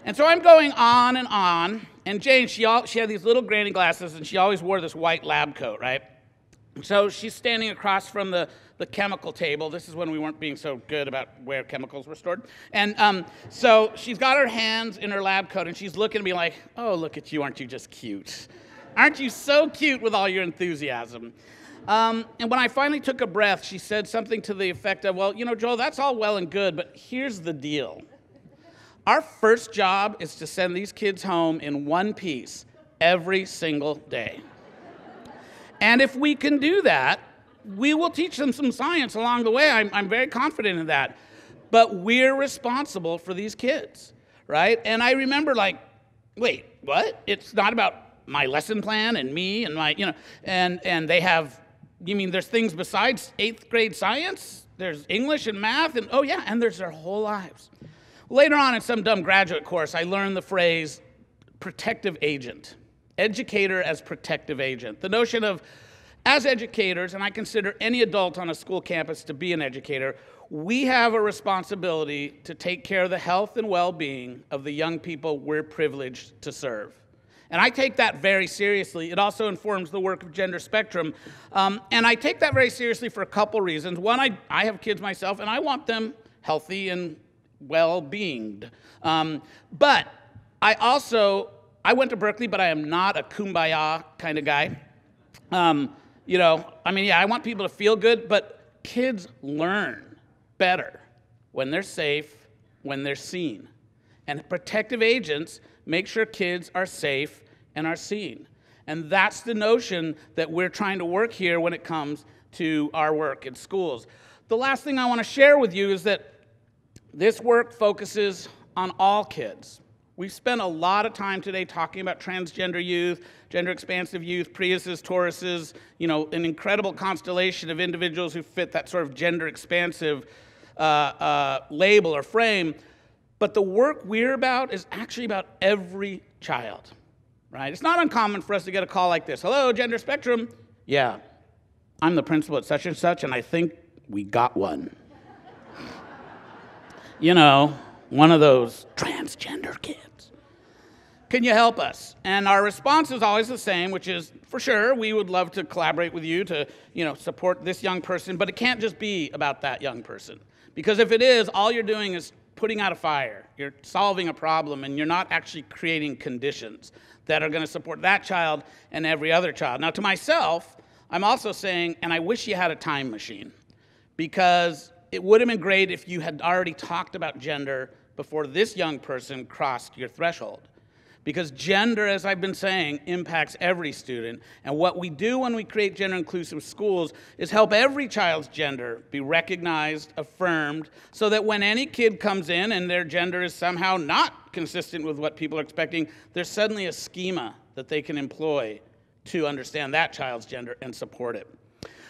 and so I'm going on and on. And Jane, she, all, she had these little granny glasses, and she always wore this white lab coat, right? So she's standing across from the, the chemical table. This is when we weren't being so good about where chemicals were stored. And um, so she's got her hands in her lab coat, and she's looking at me like, oh, look at you. Aren't you just cute? Aren't you so cute with all your enthusiasm? Um, and when I finally took a breath, she said something to the effect of, well, you know, Joel, that's all well and good, but here's the deal. Our first job is to send these kids home in one piece every single day. And if we can do that, we will teach them some science along the way. I'm, I'm very confident in that. But we're responsible for these kids, right? And I remember, like, wait, what? It's not about my lesson plan and me and my, you know, and, and they have, you mean there's things besides eighth grade science? There's English and math, and oh, yeah, and there's their whole lives. Later on in some dumb graduate course, I learned the phrase protective agent, educator as protective agent. The notion of, as educators, and I consider any adult on a school campus to be an educator, we have a responsibility to take care of the health and well being of the young people we're privileged to serve. And I take that very seriously. It also informs the work of Gender Spectrum. Um, and I take that very seriously for a couple reasons. One, I, I have kids myself, and I want them healthy and well beinged. Um, but I also, I went to Berkeley, but I am not a kumbaya kind of guy. Um, you know, I mean, yeah, I want people to feel good, but kids learn better when they're safe, when they're seen. And protective agents make sure kids are safe and are seen. And that's the notion that we're trying to work here when it comes to our work in schools. The last thing I want to share with you is that this work focuses on all kids. We've spent a lot of time today talking about transgender youth, gender expansive youth, Priuses, Tauruses, you know, an incredible constellation of individuals who fit that sort of gender expansive uh, uh, label or frame. But the work we're about is actually about every child. right? It's not uncommon for us to get a call like this Hello, Gender Spectrum. Yeah, I'm the principal at such and such, and I think we got one. you know, one of those transgender kids. Can you help us? And our response is always the same, which is for sure, we would love to collaborate with you to, you know, support this young person, but it can't just be about that young person. Because if it is, all you're doing is putting out a fire. You're solving a problem and you're not actually creating conditions that are going to support that child and every other child. Now, to myself, I'm also saying, and I wish you had a time machine because it would have been great if you had already talked about gender before this young person crossed your threshold. Because gender, as I've been saying, impacts every student. And what we do when we create gender inclusive schools is help every child's gender be recognized, affirmed, so that when any kid comes in and their gender is somehow not consistent with what people are expecting, there's suddenly a schema that they can employ to understand that child's gender and support it.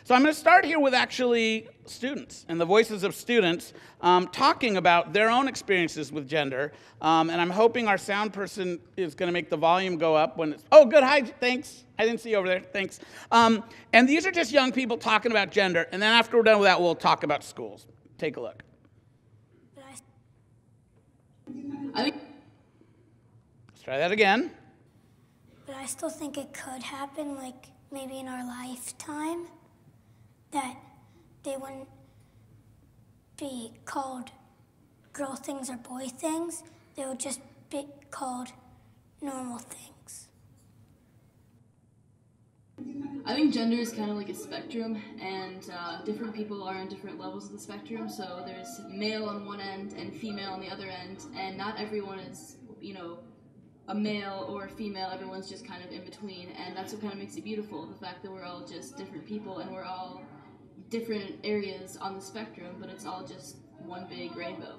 So I'm going to start here with actually students and the voices of students um, talking about their own experiences with gender. Um, and I'm hoping our sound person is going to make the volume go up when it's, oh, good, hi, thanks. I didn't see you over there, thanks. Um, and these are just young people talking about gender. And then after we're done with that, we'll talk about schools. Take a look. Let's try that again. But I still think it could happen, like maybe in our lifetime that they wouldn't be called girl things or boy things. They would just be called normal things. I think gender is kind of like a spectrum, and uh, different people are on different levels of the spectrum. So there's male on one end and female on the other end, and not everyone is, you know, a male or a female. Everyone's just kind of in between, and that's what kind of makes it beautiful. The fact that we're all just different people, and we're all different areas on the spectrum, but it's all just one big rainbow.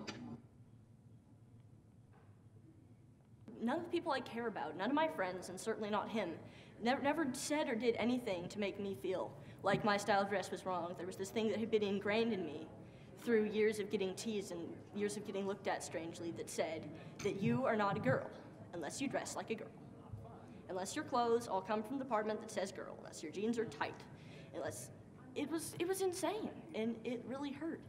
None of the people I care about, none of my friends, and certainly not him, never, never said or did anything to make me feel like my style of dress was wrong. There was this thing that had been ingrained in me through years of getting teased and years of getting looked at strangely that said that you are not a girl unless you dress like a girl. Unless your clothes all come from the department that says girl, unless your jeans are tight, unless it was it was insane and it really hurt.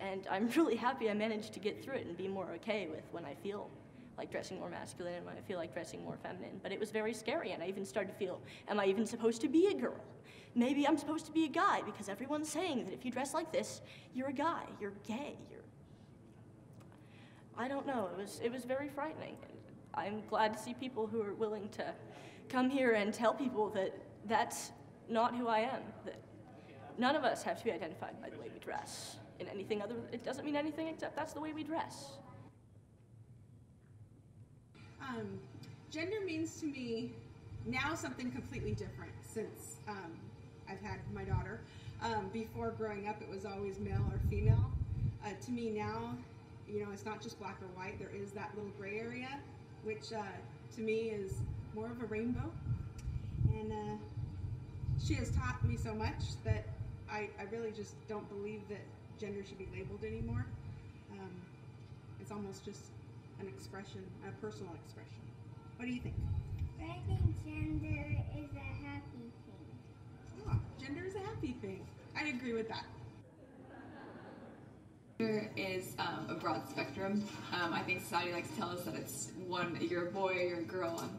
And I'm really happy I managed to get through it and be more okay with when I feel like dressing more masculine and when I feel like dressing more feminine. But it was very scary and I even started to feel, am I even supposed to be a girl? Maybe I'm supposed to be a guy because everyone's saying that if you dress like this, you're a guy, you're gay, you're I don't know. It was it was very frightening. I'm glad to see people who are willing to come here and tell people that that's not who I am, that None of us have to be identified by the way we dress. In anything other, it doesn't mean anything except that's the way we dress. Um, gender means to me now something completely different since um, I've had my daughter. Um, before growing up, it was always male or female. Uh, to me now, you know, it's not just black or white. There is that little gray area, which uh, to me is more of a rainbow. And uh, she has taught me so much that I, I really just don't believe that gender should be labeled anymore. Um, it's almost just an expression, a personal expression. What do you think? I think gender is a happy thing. Oh, gender is a happy thing. I agree with that. Gender is um, a broad spectrum. Um, I think society likes to tell us that it's one, you're a boy you're a girl, and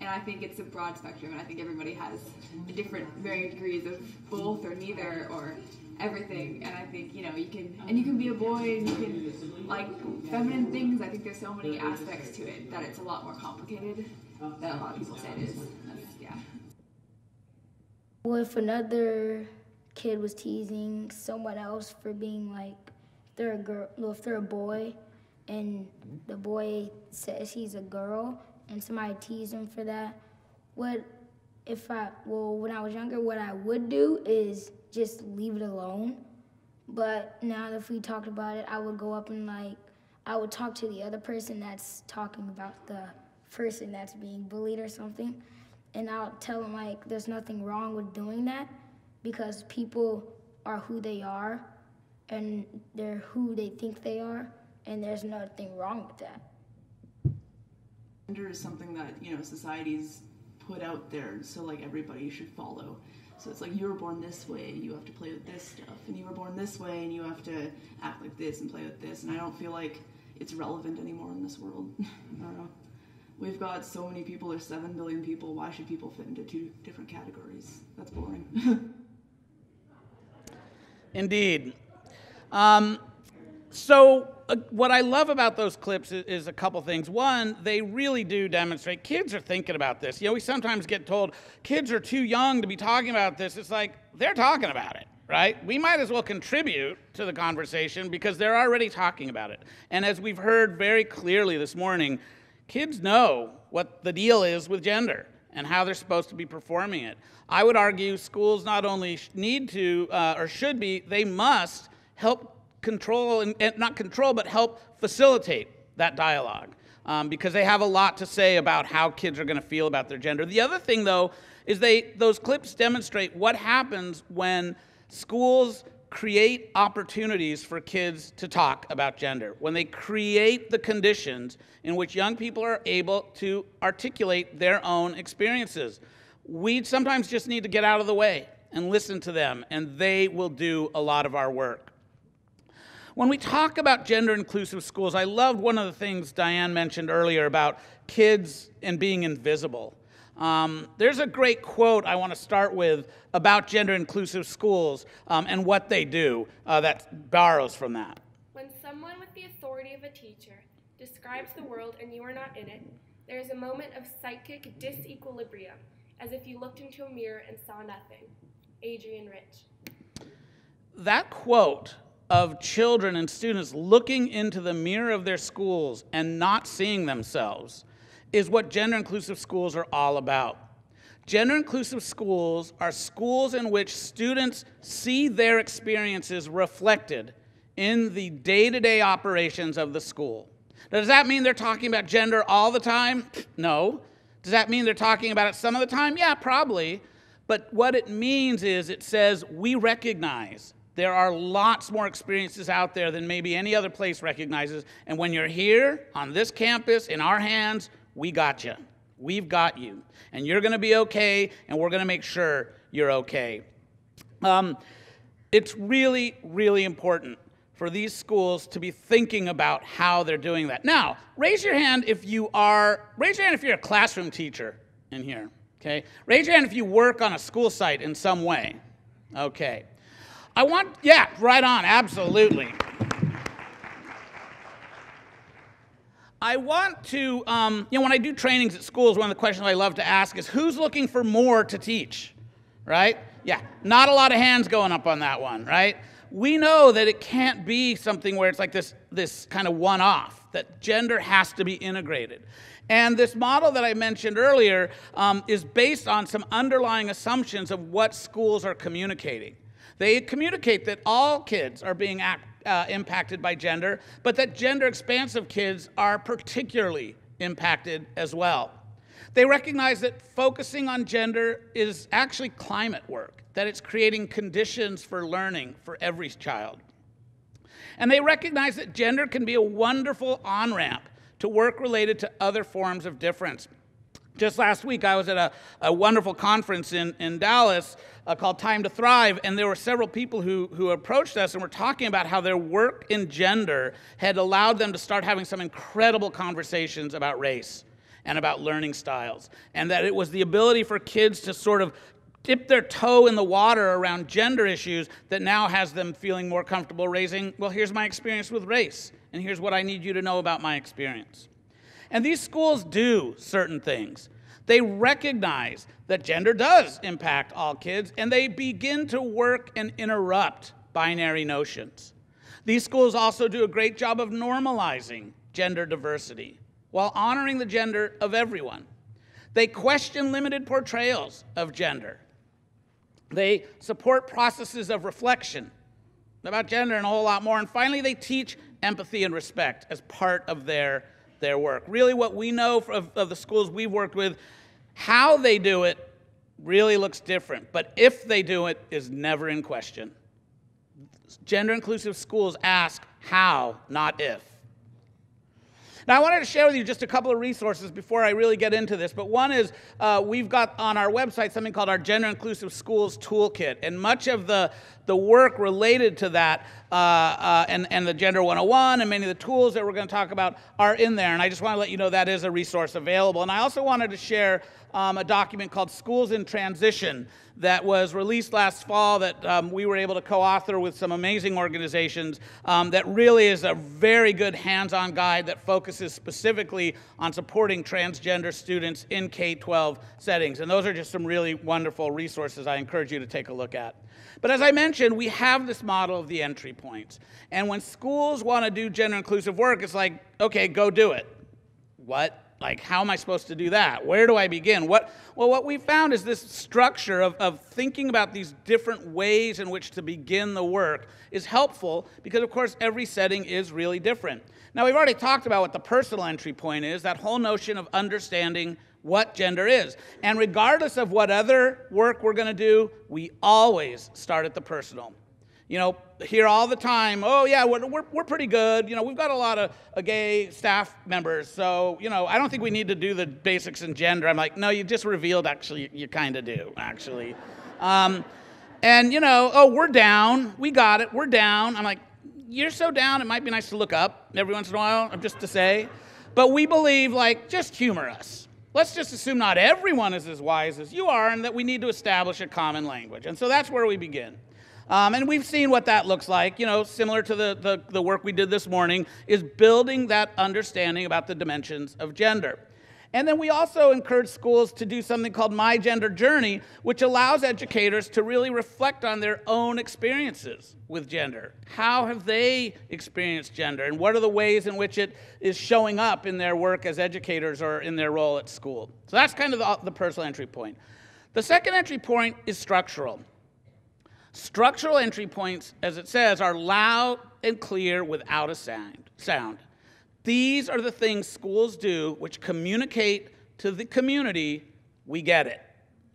and I think it's a broad spectrum, and I think everybody has different varying degrees of both or neither or everything. And I think you know you can and you can be a boy and you can like feminine things. I think there's so many aspects to it that it's a lot more complicated than a lot of people say it is. Yeah. Well, if another kid was teasing someone else for being like they're a girl, well, if they're a boy, and the boy says he's a girl, and somebody teased him for that, what if I, well, when I was younger, what I would do is just leave it alone. But now if we talked about it, I would go up and like, I would talk to the other person that's talking about the person that's being bullied or something. And I'll tell them like, there's nothing wrong with doing that because people are who they are and they're who they think they are and there's nothing wrong with that. Gender is something that, you know, society's put out there so like everybody should follow. So it's like you were born this way, you have to play with this stuff, and you were born this way, and you have to act like this and play with this. And I don't feel like it's relevant anymore in this world. I don't know. We've got so many people, there's 7 billion people. Why should people fit into two different categories? That's boring. Indeed. Um, so, uh, what I love about those clips is, is, a couple things. One, they really do demonstrate kids are thinking about this. You know, we sometimes get told kids are too young to be talking about this. It's like they're talking about it, right? We might as well contribute to the conversation because they're already talking about it. And as we've heard very clearly this morning, kids know what the deal is with gender and how they're supposed to be performing it. I would argue schools not only need to uh, or should be, they must help control and, and, not control, but help facilitate that dialogue um, because they have a lot to say about how kids are going to feel about their gender. The other thing, though, is they those clips demonstrate what happens when schools create opportunities for kids to talk about gender, when they create the conditions in which young people are able to articulate their own experiences. We sometimes just need to get out of the way and listen to them, and they will do a lot of our work. When we talk about gender inclusive schools, I loved one of the things Diane mentioned earlier about kids and being invisible. Um, there's a great quote I want to start with about gender inclusive schools um, and what they do uh, that borrows from that. When someone with the authority of a teacher describes the world and you are not in it, there is a moment of psychic disequilibrium, as if you looked into a mirror and saw nothing. Adrienne Rich. That quote of children and students looking into the mirror of their schools and not seeing themselves is what gender inclusive schools are all about. Gender inclusive schools are schools in which students see their experiences reflected in the day to day operations of the school. Now, Does that mean they're talking about gender all the time? No. Does that mean they're talking about it some of the time? Yeah, probably. But what it means is it says we recognize there are lots more experiences out there than maybe any other place recognizes. And when you're here on this campus, in our hands, we got you. We've got you. And you're going to be okay, and we're going to make sure you're okay. Um, it's really, really important for these schools to be thinking about how they're doing that. Now, raise your hand if you are, raise your hand if you're a classroom teacher in here, okay? Raise your hand if you work on a school site in some way, okay? I want, yeah, right on, absolutely. I want to, um, you know, when I do trainings at schools, one of the questions I love to ask is who's looking for more to teach, right? Yeah, not a lot of hands going up on that one, right? We know that it can't be something where it's like this, this kind of one off, that gender has to be integrated. And this model that I mentioned earlier um, is based on some underlying assumptions of what schools are communicating. They communicate that all kids are being act, uh, impacted by gender, but that gender expansive kids are particularly impacted as well. They recognize that focusing on gender is actually climate work, that it's creating conditions for learning for every child. And they recognize that gender can be a wonderful on ramp to work related to other forms of difference. Just last week, I was at a, a wonderful conference in, in Dallas uh, called Time to Thrive, and there were several people who, who approached us and were talking about how their work in gender had allowed them to start having some incredible conversations about race and about learning styles. And that it was the ability for kids to sort of dip their toe in the water around gender issues that now has them feeling more comfortable raising, well, here's my experience with race, and here's what I need you to know about my experience. And these schools do certain things. They recognize that gender does impact all kids, and they begin to work and interrupt binary notions. These schools also do a great job of normalizing gender diversity while honoring the gender of everyone. They question limited portrayals of gender. They support processes of reflection about gender and a whole lot more. And finally, they teach empathy and respect as part of their their work. Really, what we know of, of the schools we've worked with, how they do it really looks different. But if they do it, is never in question. Gender inclusive schools ask how, not if. Now, I wanted to share with you just a couple of resources before I really get into this. But one is uh, we've got on our website something called our Gender Inclusive Schools Toolkit. And much of the, the work related to that uh, uh, and, and the Gender 101 and many of the tools that we're going to talk about are in there. And I just want to let you know that is a resource available. And I also wanted to share um, a document called Schools in Transition that was released last fall that um, we were able to co author with some amazing organizations. Um, that really is a very good hands on guide that focuses specifically on supporting transgender students in K 12 settings. And those are just some really wonderful resources I encourage you to take a look at. But as I mentioned, we have this model of the entry points. And when schools want to do gender inclusive work, it's like, okay, go do it. What? Like how am i supposed to do that? Where do i begin? What well what we found is this structure of, of thinking about these different ways in which to begin the work is helpful because of course every setting is really different. Now we've already talked about what the personal entry point is that whole notion of understanding what gender is. And regardless of what other work we're going to do we always start at the personal you know, hear all the time, oh, yeah, we're, we're, we're pretty good. You know, we've got a lot of uh, gay staff members. So, you know, I don't think we need to do the basics in gender. I'm like, no, you just revealed actually, you kind of do, actually. Um, and, you know, oh, we're down. We got it. We're down. I'm like, you're so down, it might be nice to look up every once in a while, just to say. But we believe, like, just humor us. Let's just assume not everyone is as wise as you are and that we need to establish a common language. And so that's where we begin. Um, and we've seen what that looks like, you know, similar to the, the, the work we did this morning, is building that understanding about the dimensions of gender. And then we also encourage schools to do something called My Gender Journey, which allows educators to really reflect on their own experiences with gender. How have they experienced gender? And what are the ways in which it is showing up in their work as educators or in their role at school? So that's kind of the, the personal entry point. The second entry point is structural. Structural entry points, as it says, are loud and clear without a sound. sound. These are the things schools do which communicate to the community we get it.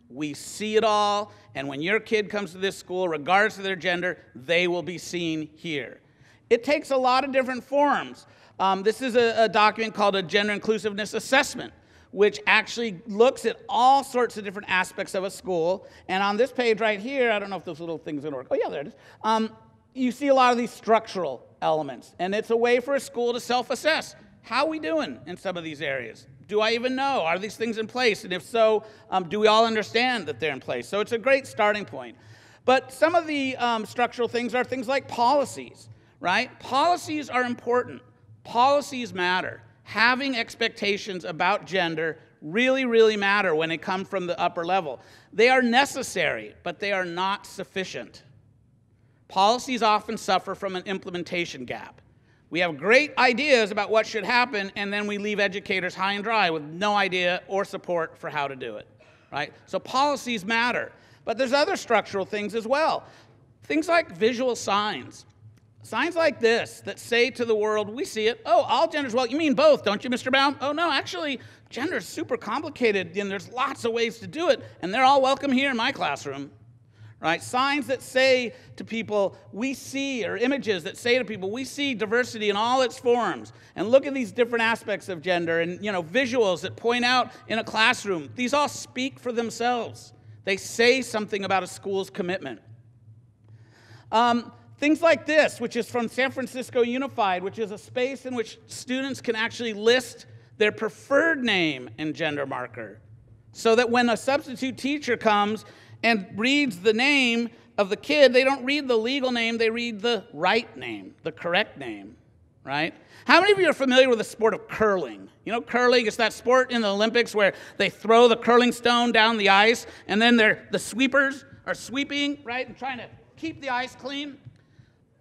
We see it all, and when your kid comes to this school, regardless of their gender, they will be seen here. It takes a lot of different forms. Um, this is a, a document called a gender inclusiveness assessment which actually looks at all sorts of different aspects of a school. And on this page right here, I don't know if those little things are gonna work. Oh, yeah, there it is. Um, you see a lot of these structural elements. And it's a way for a school to self assess. How are we doing in some of these areas? Do I even know? Are these things in place? And if so, um, do we all understand that they're in place? So it's a great starting point. But some of the um, structural things are things like policies, right? Policies are important, policies matter having expectations about gender really, really matter when they come from the upper level. They are necessary, but they are not sufficient. Policies often suffer from an implementation gap. We have great ideas about what should happen, and then we leave educators high and dry with no idea or support for how to do it. Right? So policies matter. But there's other structural things as well. Things like visual signs. Signs like this that say to the world, we see it, oh, all genders, well, you mean both, don't you, Mr. Baum? Oh, no, actually, gender is super complicated and there's lots of ways to do it, and they're all welcome here in my classroom. Right? Signs that say to people, we see, or images that say to people, we see diversity in all its forms. And look at these different aspects of gender, and you know, visuals that point out in a classroom. These all speak for themselves. They say something about a school's commitment. Um, Things like this, which is from San Francisco Unified, which is a space in which students can actually list their preferred name and gender marker. So that when a substitute teacher comes and reads the name of the kid, they don't read the legal name, they read the right name, the correct name, right? How many of you are familiar with the sport of curling? You know, curling is that sport in the Olympics where they throw the curling stone down the ice and then the sweepers are sweeping, right, and trying to keep the ice clean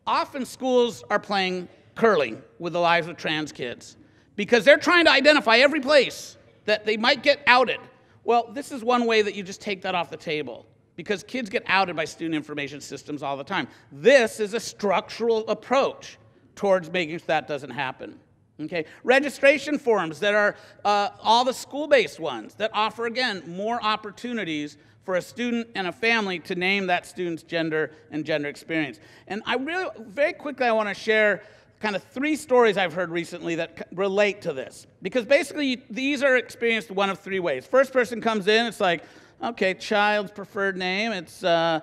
often schools are playing curling with the lives of trans kids because they're trying to identify every place that they might get outed. Well, this is one way that you just take that off the table because kids get outed by student information systems all the time. This is a structural approach towards making sure that doesn't happen. Okay, registration forms that are uh, all the school-based ones that offer again more opportunities for a student and a family to name that student's gender and gender experience. And I really, very quickly, I want to share kind of three stories I've heard recently that relate to this. Because basically, these are experienced one of three ways. First person comes in, it's like, okay, child's preferred name, it's uh,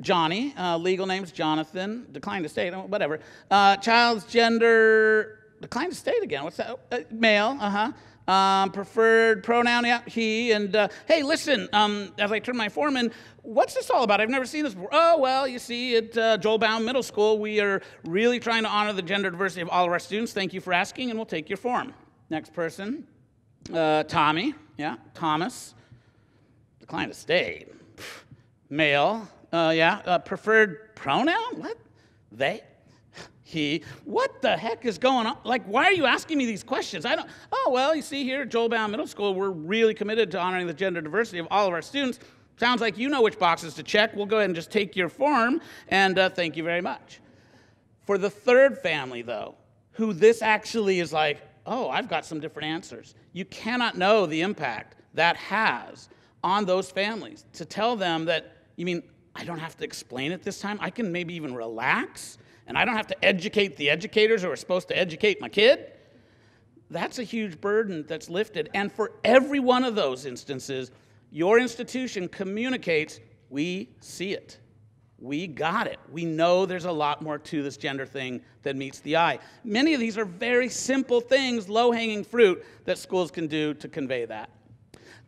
Johnny. Uh, legal name's Jonathan. Declined to state, oh, whatever. Uh, child's gender, declined to state again. What's that? Uh, male, uh huh. Um, preferred pronoun, yeah, he. And uh, hey, listen, um, as I turn my form in, what's this all about? I've never seen this before. Oh, well, you see, at uh, Joel Baum Middle School, we are really trying to honor the gender diversity of all of our students. Thank you for asking, and we'll take your form. Next person, uh, Tommy, yeah, Thomas. Decline to state. Male, uh, yeah, uh, preferred pronoun? What? They? He? What the heck is going on? Like, why are you asking me these questions? I don't. Oh, well, you see here at Joel Baum Middle School, we're really committed to honoring the gender diversity of all of our students. Sounds like you know which boxes to check. We'll go ahead and just take your form, and uh, thank you very much. For the third family, though, who this actually is like, oh, I've got some different answers. You cannot know the impact that has on those families to tell them that, you mean, I don't have to explain it this time? I can maybe even relax, and I don't have to educate the educators who are supposed to educate my kid? That's a huge burden that's lifted. And for every one of those instances, your institution communicates, we see it. We got it. We know there's a lot more to this gender thing than meets the eye. Many of these are very simple things, low hanging fruit, that schools can do to convey that.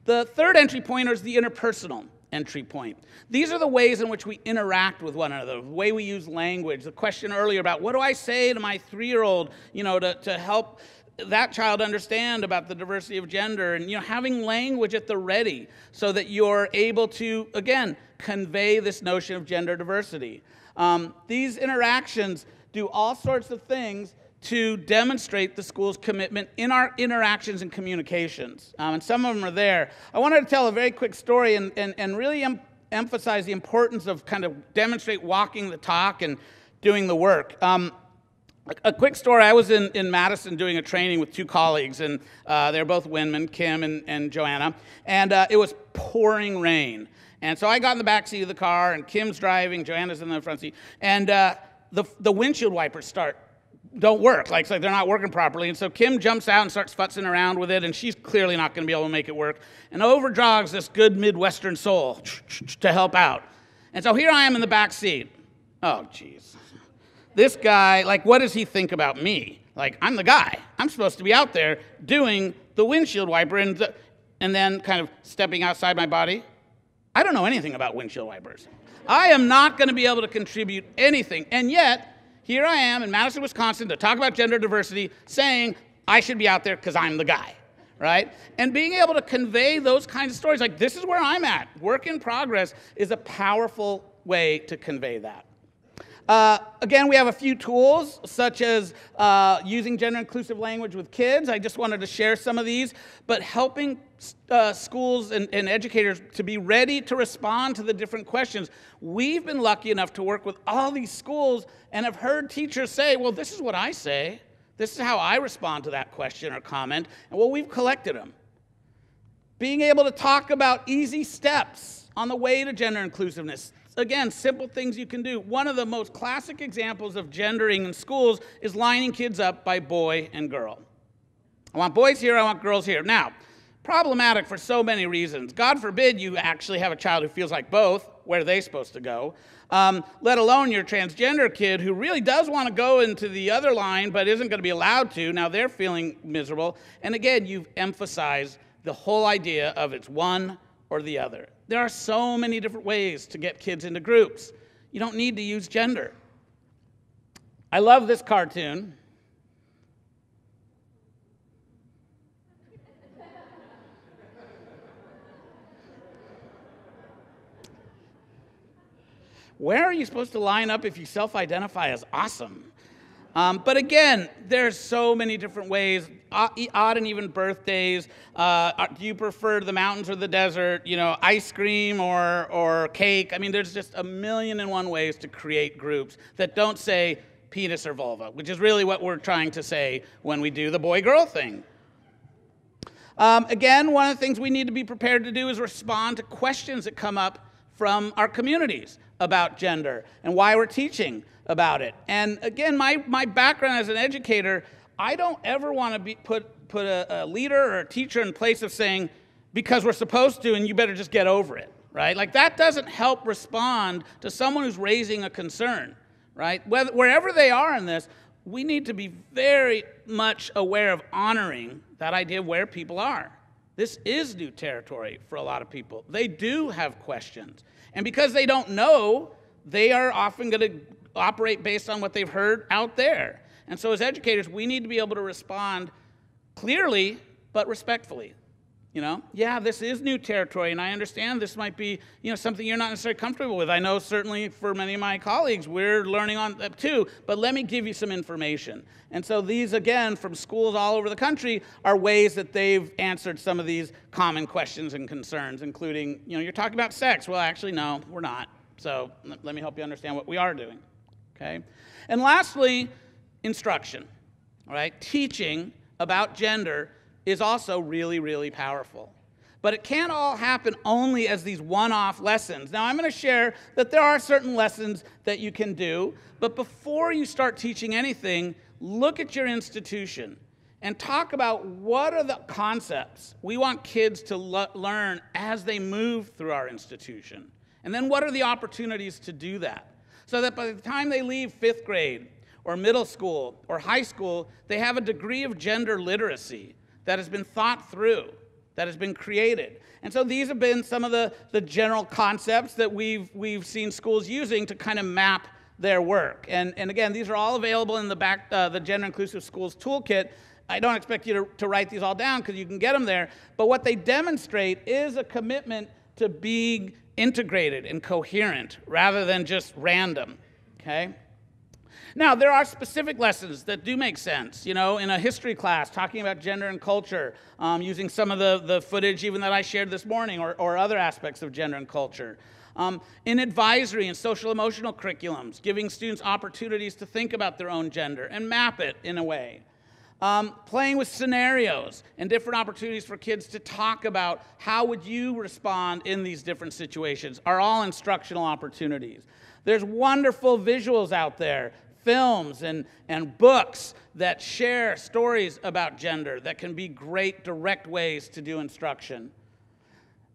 The third entry point is the interpersonal entry point. These are the ways in which we interact with one another, the way we use language. The question earlier about what do I say to my three year old, you know, to, to help that child understand about the diversity of gender and you know having language at the ready so that you're able to again convey this notion of gender diversity um, these interactions do all sorts of things to demonstrate the school's commitment in our interactions and communications. Um, and some of them are there. I wanted to tell a very quick story and, and, and really em- emphasize the importance of kind of demonstrate walking the talk and doing the work. Um, a quick story I was in, in Madison doing a training with two colleagues, and uh, they're both women, Kim and, and Joanna, and uh, it was pouring rain. And so I got in the back seat of the car, and Kim's driving, Joanna's in the front seat, and uh, the, the windshield wipers start don't work. Like, like they're not working properly. And so Kim jumps out and starts futzing around with it, and she's clearly not going to be able to make it work. And over this good Midwestern soul to help out. And so here I am in the back seat. Oh, jeez this guy, like, what does he think about me? Like, I'm the guy. I'm supposed to be out there doing the windshield wiper and, the, and then kind of stepping outside my body. I don't know anything about windshield wipers. I am not going to be able to contribute anything. And yet, here I am in Madison, Wisconsin to talk about gender diversity, saying I should be out there because I'm the guy, right? And being able to convey those kinds of stories, like this is where I'm at, work in progress, is a powerful way to convey that. Uh, again, we have a few tools, such as uh, using gender inclusive language with kids. I just wanted to share some of these, but helping uh, schools and, and, educators to be ready to respond to the different questions. We've been lucky enough to work with all these schools and have heard teachers say, well, this is what I say. This is how I respond to that question or comment. And well, we've collected them. Being able to talk about easy steps on the way to gender inclusiveness, again, simple things you can do. One of the most classic examples of gendering in schools is lining kids up by boy and girl. I want boys here, I want girls here. Now, problematic for so many reasons. God forbid you actually have a child who feels like both. Where are they supposed to go? Um, let alone your transgender kid who really does want to go into the other line but isn't going to be allowed to. Now they're feeling miserable. And again, you've emphasized the whole idea of it's one or the other. There are so many different ways to get kids into groups. You don't need to use gender. I love this cartoon. Where are you supposed to line up if you self identify as awesome? Um, but again, there's so many different ways, odd and even birthdays. Uh, do you prefer the mountains or the desert? You know, ice cream or, or cake? I mean, there's just a million and one ways to create groups that don't say penis or vulva, which is really what we're trying to say when we do the boy girl thing. Um, again, one of the things we need to be prepared to do is respond to questions that come up from our communities. About gender and why we're teaching about it. And again, my, my background as an educator, I don't ever want to be put, put a, a leader or a teacher in place of saying, because we're supposed to and you better just get over it, right? Like that doesn't help respond to someone who's raising a concern, right? Whether, wherever they are in this, we need to be very much aware of honoring that idea of where people are. This is new territory for a lot of people. They do have questions. And because they don't know, they are often going to operate based on what they've heard out there. And so, as educators, we need to be able to respond clearly but respectfully. You know, yeah, this is new territory, and I understand this might be, you know, something you're not necessarily comfortable with. I know certainly for many of my colleagues, we're learning on that too, but let me give you some information. And so these, again, from schools all over the country, are ways that they've answered some of these common questions and concerns, including, you know, you're talking about sex. Well, actually, no, we're not. So let me help you understand what we are doing. Okay? And lastly, instruction, right? Teaching about gender is also really, really powerful. But it can't all happen only as these one off lessons. Now, I'm going to share that there are certain lessons that you can do, but before you start teaching anything, look at your institution and talk about what are the concepts we want kids to le- learn as they move through our institution. And then what are the opportunities to do that? So that by the time they leave fifth grade or middle school or high school, they have a degree of gender literacy that has been thought through, that has been created. And so these have been some of the, the general concepts that we've, we've seen schools using to kind of map their work. And, and again, these are all available in the, back, uh, the Gender Inclusive Schools Toolkit. I don't expect you to, to write these all down because you can get them there. But what they demonstrate is a commitment to being integrated and coherent rather than just random. Okay? Now, there are specific lessons that do make sense. You know, in a history class, talking about gender and culture, um, using some of the, the footage even that I shared this morning, or, or other aspects of gender and culture. Um, in advisory and social emotional curriculums, giving students opportunities to think about their own gender and map it in a way. Um, playing with scenarios and different opportunities for kids to talk about how would you respond in these different situations are all instructional opportunities. There's wonderful visuals out there films and, and books that share stories about gender that can be great direct ways to do instruction.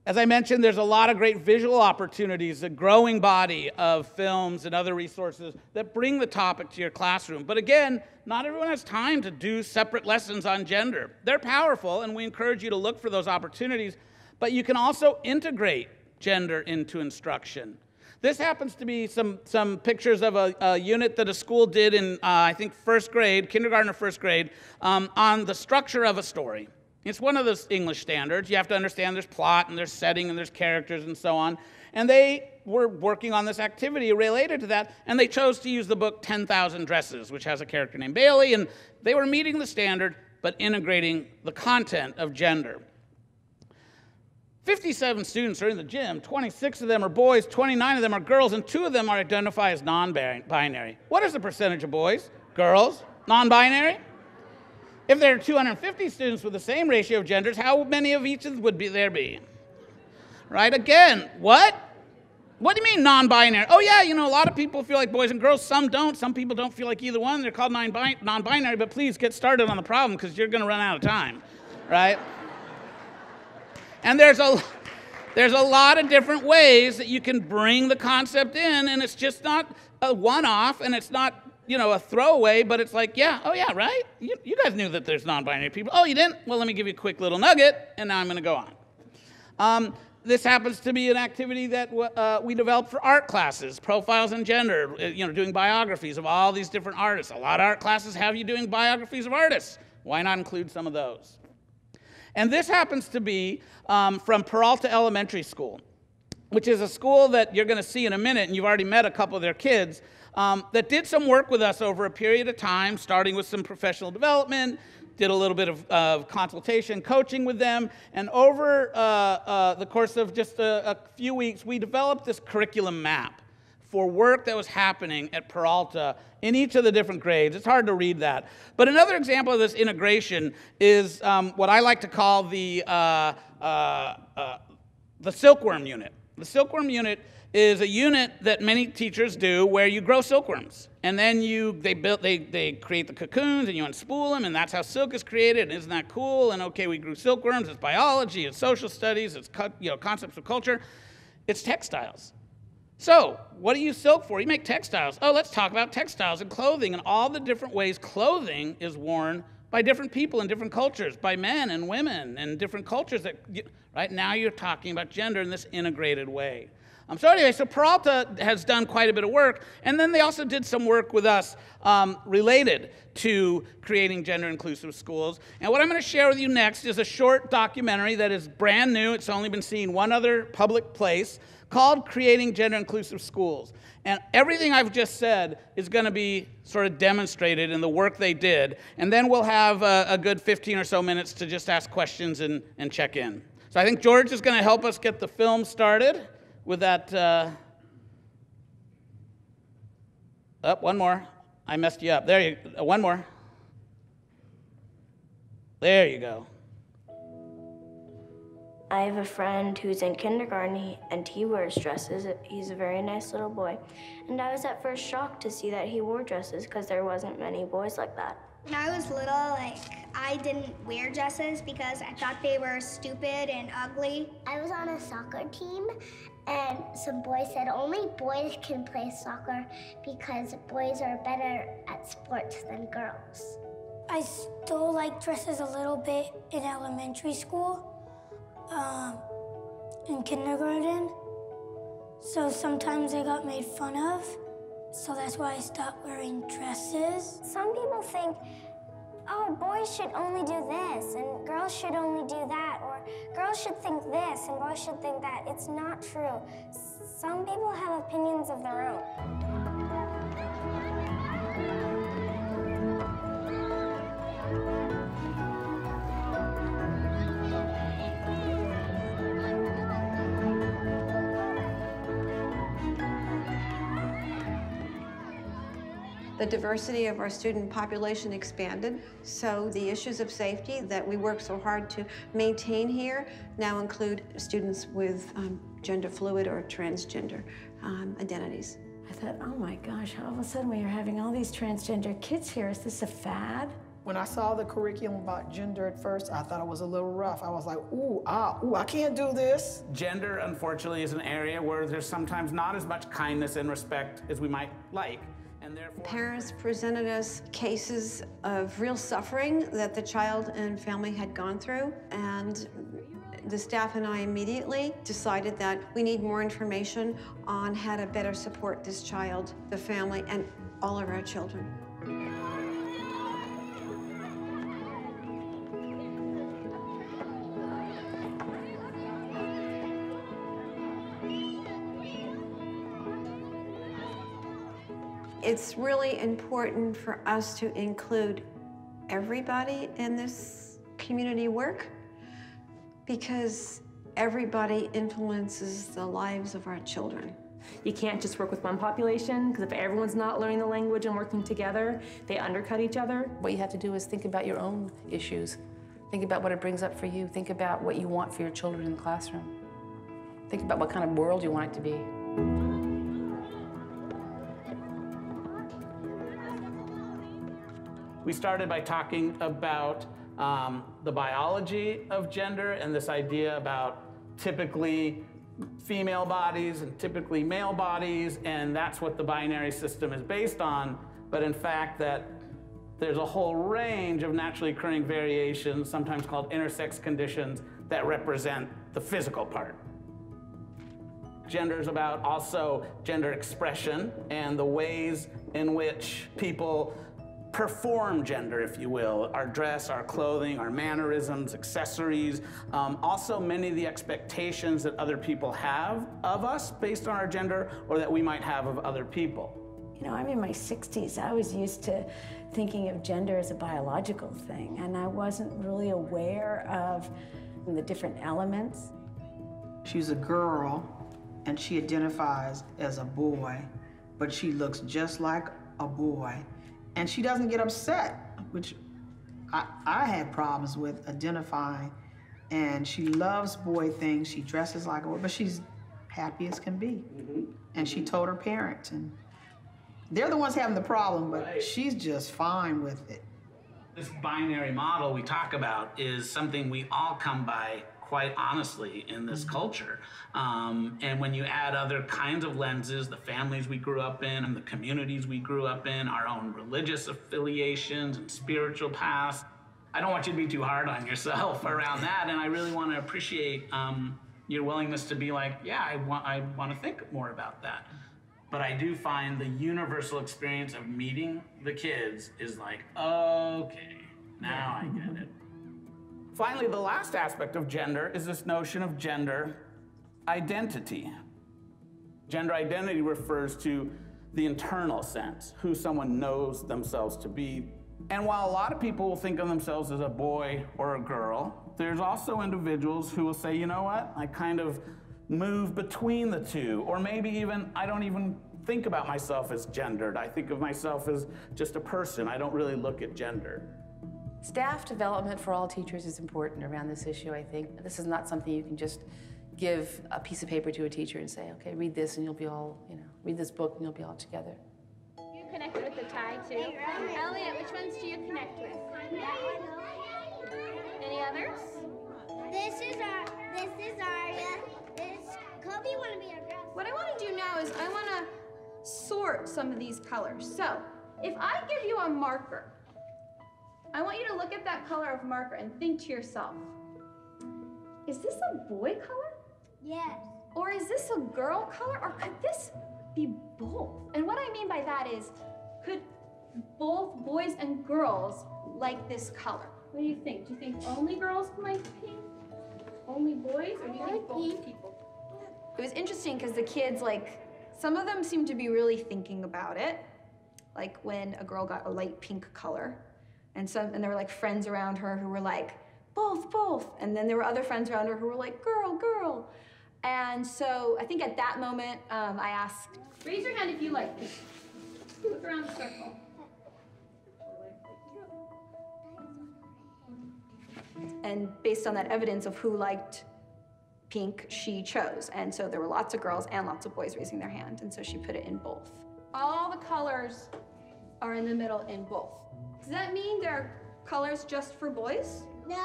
As I mentioned, there's a lot of great visual opportunities, a growing body of films and other resources that bring the topic to your classroom. But again, not everyone has time to do separate lessons on gender. They're powerful, and we encourage you to look for those opportunities, but you can also integrate gender into instruction. This happens to be some, some pictures of a, a unit that a school did in, uh, I think, first grade, kindergarten or first grade, um, on the structure of a story. It's one of those English standards. You have to understand there's plot and there's setting and there's characters and so on. And they were working on this activity related to that, and they chose to use the book 10,000 Dresses, which has a character named Bailey, and they were meeting the standard but integrating the content of gender. 57 students are in the gym. 26 of them are boys, 29 of them are girls, and two of them are identified as non binary. What is the percentage of boys, girls, non binary? If there are 250 students with the same ratio of genders, how many of each would be there be? Right? Again, what? What do you mean non binary? Oh, yeah, you know, a lot of people feel like boys and girls. Some don't. Some people don't feel like either one. They're called non binary, but please get started on the problem because you're going to run out of time, right? And there's a, there's a lot of different ways that you can bring the concept in, and it's just not a one off and it's not you know, a throwaway, but it's like, yeah, oh yeah, right? You, you guys knew that there's non binary people. Oh, you didn't? Well, let me give you a quick little nugget, and now I'm going to go on. Um, this happens to be an activity that uh, we developed for art classes, profiles and gender, uh, you know, doing biographies of all these different artists. A lot of art classes have you doing biographies of artists. Why not include some of those? And this happens to be um, from Peralta Elementary School, which is a school that you're going to see in a minute, and you've already met a couple of their kids, um, that did some work with us over a period of time, starting with some professional development, did a little bit of uh, consultation, coaching with them, and over uh, uh, the course of just a, a few weeks, we developed this curriculum map for work that was happening at Peralta in each of the different grades. It's hard to read that. But another example of this integration is um, what I like to call the, uh, uh, uh, the silkworm unit. The silkworm unit is a unit that many teachers do where you grow silkworms. And then you they build they, they create the cocoons and you unspool them and that's how silk is created. And isn't that cool? And okay, we grew silkworms, it's biology, it's social studies, it's you know concepts of culture. It's textiles. So, what do you silk for? You make textiles. Oh, let's talk about textiles and clothing and all the different ways clothing is worn by different people in different cultures, by men and women and different cultures that right now you're talking about gender in this integrated way. Um, so anyway, so Peralta has done quite a bit of work, and then they also did some work with us um, related to creating gender-inclusive schools. And what I'm going to share with you next is a short documentary that is brand new. It's only been seen one other public place called Creating Gender-Inclusive Schools. And everything I've just said is going to be sort of demonstrated in the work they did. And then we'll have a, a good 15 or so minutes to just ask questions and, and check in. So I think George is going to help us get the film started with that. Uh, oh, one more. I messed you up. There you. One more. There you go. I have a friend who's in kindergarten and he wears dresses. He's a very nice little boy. And I was at first shocked to see that he wore dresses because there wasn't many boys like that. When I was little, like, I didn't wear dresses because I thought they were stupid and ugly. I was on a soccer team and some boys said only boys can play soccer because boys are better at sports than girls. I still like dresses a little bit in elementary school, um, in kindergarten. So sometimes I got made fun of. So that's why I stopped wearing dresses. Some people think oh, boys should only do this, and girls should only do that, or girls should think this, and boys should think that. It's not true. Some people have opinions of their own. The diversity of our student population expanded. So the issues of safety that we work so hard to maintain here now include students with um, gender fluid or transgender um, identities. I thought, oh my gosh, all of a sudden we are having all these transgender kids here. Is this a fad? When I saw the curriculum about gender at first, I thought it was a little rough. I was like, ooh, ah, ooh, I can't do this. Gender, unfortunately, is an area where there's sometimes not as much kindness and respect as we might like. Parents presented us cases of real suffering that the child and family had gone through, and the staff and I immediately decided that we need more information on how to better support this child, the family, and all of our children. It's really important for us to include everybody in this community work because everybody influences the lives of our children. You can't just work with one population because if everyone's not learning the language and working together, they undercut each other. What you have to do is think about your own issues. Think about what it brings up for you. Think about what you want for your children in the classroom. Think about what kind of world you want it to be. We started by talking about um, the biology of gender and this idea about typically female bodies and typically male bodies, and that's what the binary system is based on. But in fact, that there's a whole range of naturally occurring variations, sometimes called intersex conditions, that represent the physical part. Gender is about also gender expression and the ways in which people perform gender, if you will, our dress, our clothing, our mannerisms, accessories, um, also many of the expectations that other people have of us based on our gender or that we might have of other people. You know, I'm in my 60s. I was used to thinking of gender as a biological thing, and I wasn't really aware of the different elements. She's a girl, and she identifies as a boy, but she looks just like a boy and she doesn't get upset, which I, I had problems with identifying. And she loves boy things. She dresses like a boy, but she's happy as can be. Mm-hmm. And she told her parents, and they're the ones having the problem, but she's just fine with it. This binary model we talk about is something we all come by quite honestly in this culture. Um, and when you add other kinds of lenses, the families we grew up in and the communities we grew up in, our own religious affiliations and spiritual paths, I don't want you to be too hard on yourself around that. And I really want to appreciate um, your willingness to be like, yeah, I want, I want to think more about that. But I do find the universal experience of meeting the kids is like, okay, now I get it. Finally, the last aspect of gender is this notion of gender identity. Gender identity refers to the internal sense, who someone knows themselves to be. And while a lot of people will think of themselves as a boy or a girl, there's also individuals who will say, you know what, I kind of move between the two, or maybe even I don't even think about myself as gendered. I think of myself as just a person. I don't really look at gender. Staff development for all teachers is important around this issue, I think. This is not something you can just give a piece of paper to a teacher and say, okay, read this and you'll be all, you know, read this book and you'll be all together. You connected with the tie too. Elliot, which ones do you connect with? Any others? This is our. This is Aria. This Kobe want to be our girl. What I want to do now is I want to sort some of these colors. So, if I give you a marker, I want you to look at that color of marker and think to yourself, is this a boy color? Yes. Or is this a girl color? Or could this be both? And what I mean by that is, could both boys and girls like this color? What do you think? Do you think only girls can like pink? Only boys? Or do you think both people? It was interesting because the kids, like, some of them seemed to be really thinking about it. Like when a girl got a light pink color. And some and there were like friends around her who were like, both, both. And then there were other friends around her who were like, girl, girl. And so I think at that moment, um, I asked, raise your hand if you like. Look around the circle. And based on that evidence of who liked pink, she chose. And so there were lots of girls and lots of boys raising their hand. And so she put it in both. All the colors are in the middle in both. Does that mean there are colors just for boys? No.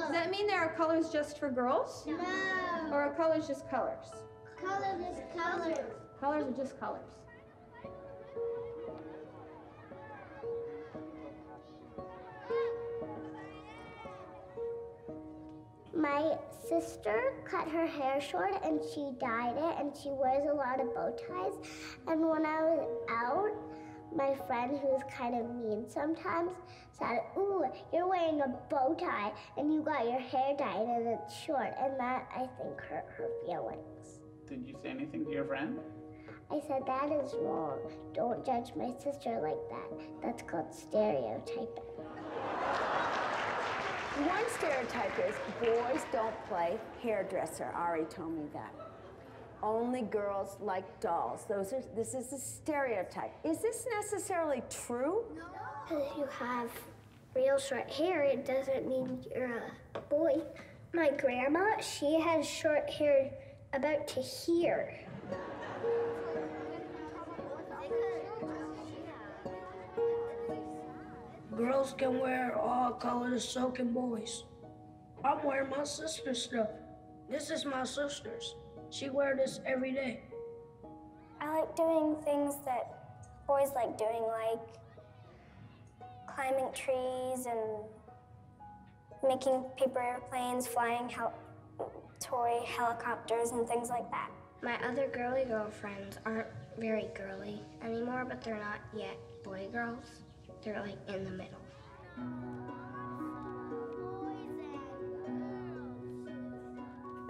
Does that mean there are colors just for girls? No. Or are colors just colors? Colors is colors. Colors are just colors. My sister cut her hair short and she dyed it and she wears a lot of bow ties. And when I was out, my friend who's kind of mean sometimes said, Ooh, you're wearing a bow tie and you got your hair dyed and it's short. And that, I think, hurt her feelings. Did you say anything to your friend? I said, That is wrong. Don't judge my sister like that. That's called stereotyping. One stereotype is boys don't play hairdresser. Ari told me that. Only girls like dolls. Those are, this is a stereotype. Is this necessarily true? No. Because you have real short hair, it doesn't mean you're a boy. My grandma, she has short hair about to here. Girls can wear all colors, so can boys. I'm wearing my sister's stuff. This is my sister's. She wear this every day. I like doing things that boys like doing, like climbing trees and making paper airplanes, flying hel- toy helicopters, and things like that. My other girly girlfriends aren't very girly anymore, but they're not yet boy girls. They're like in the middle.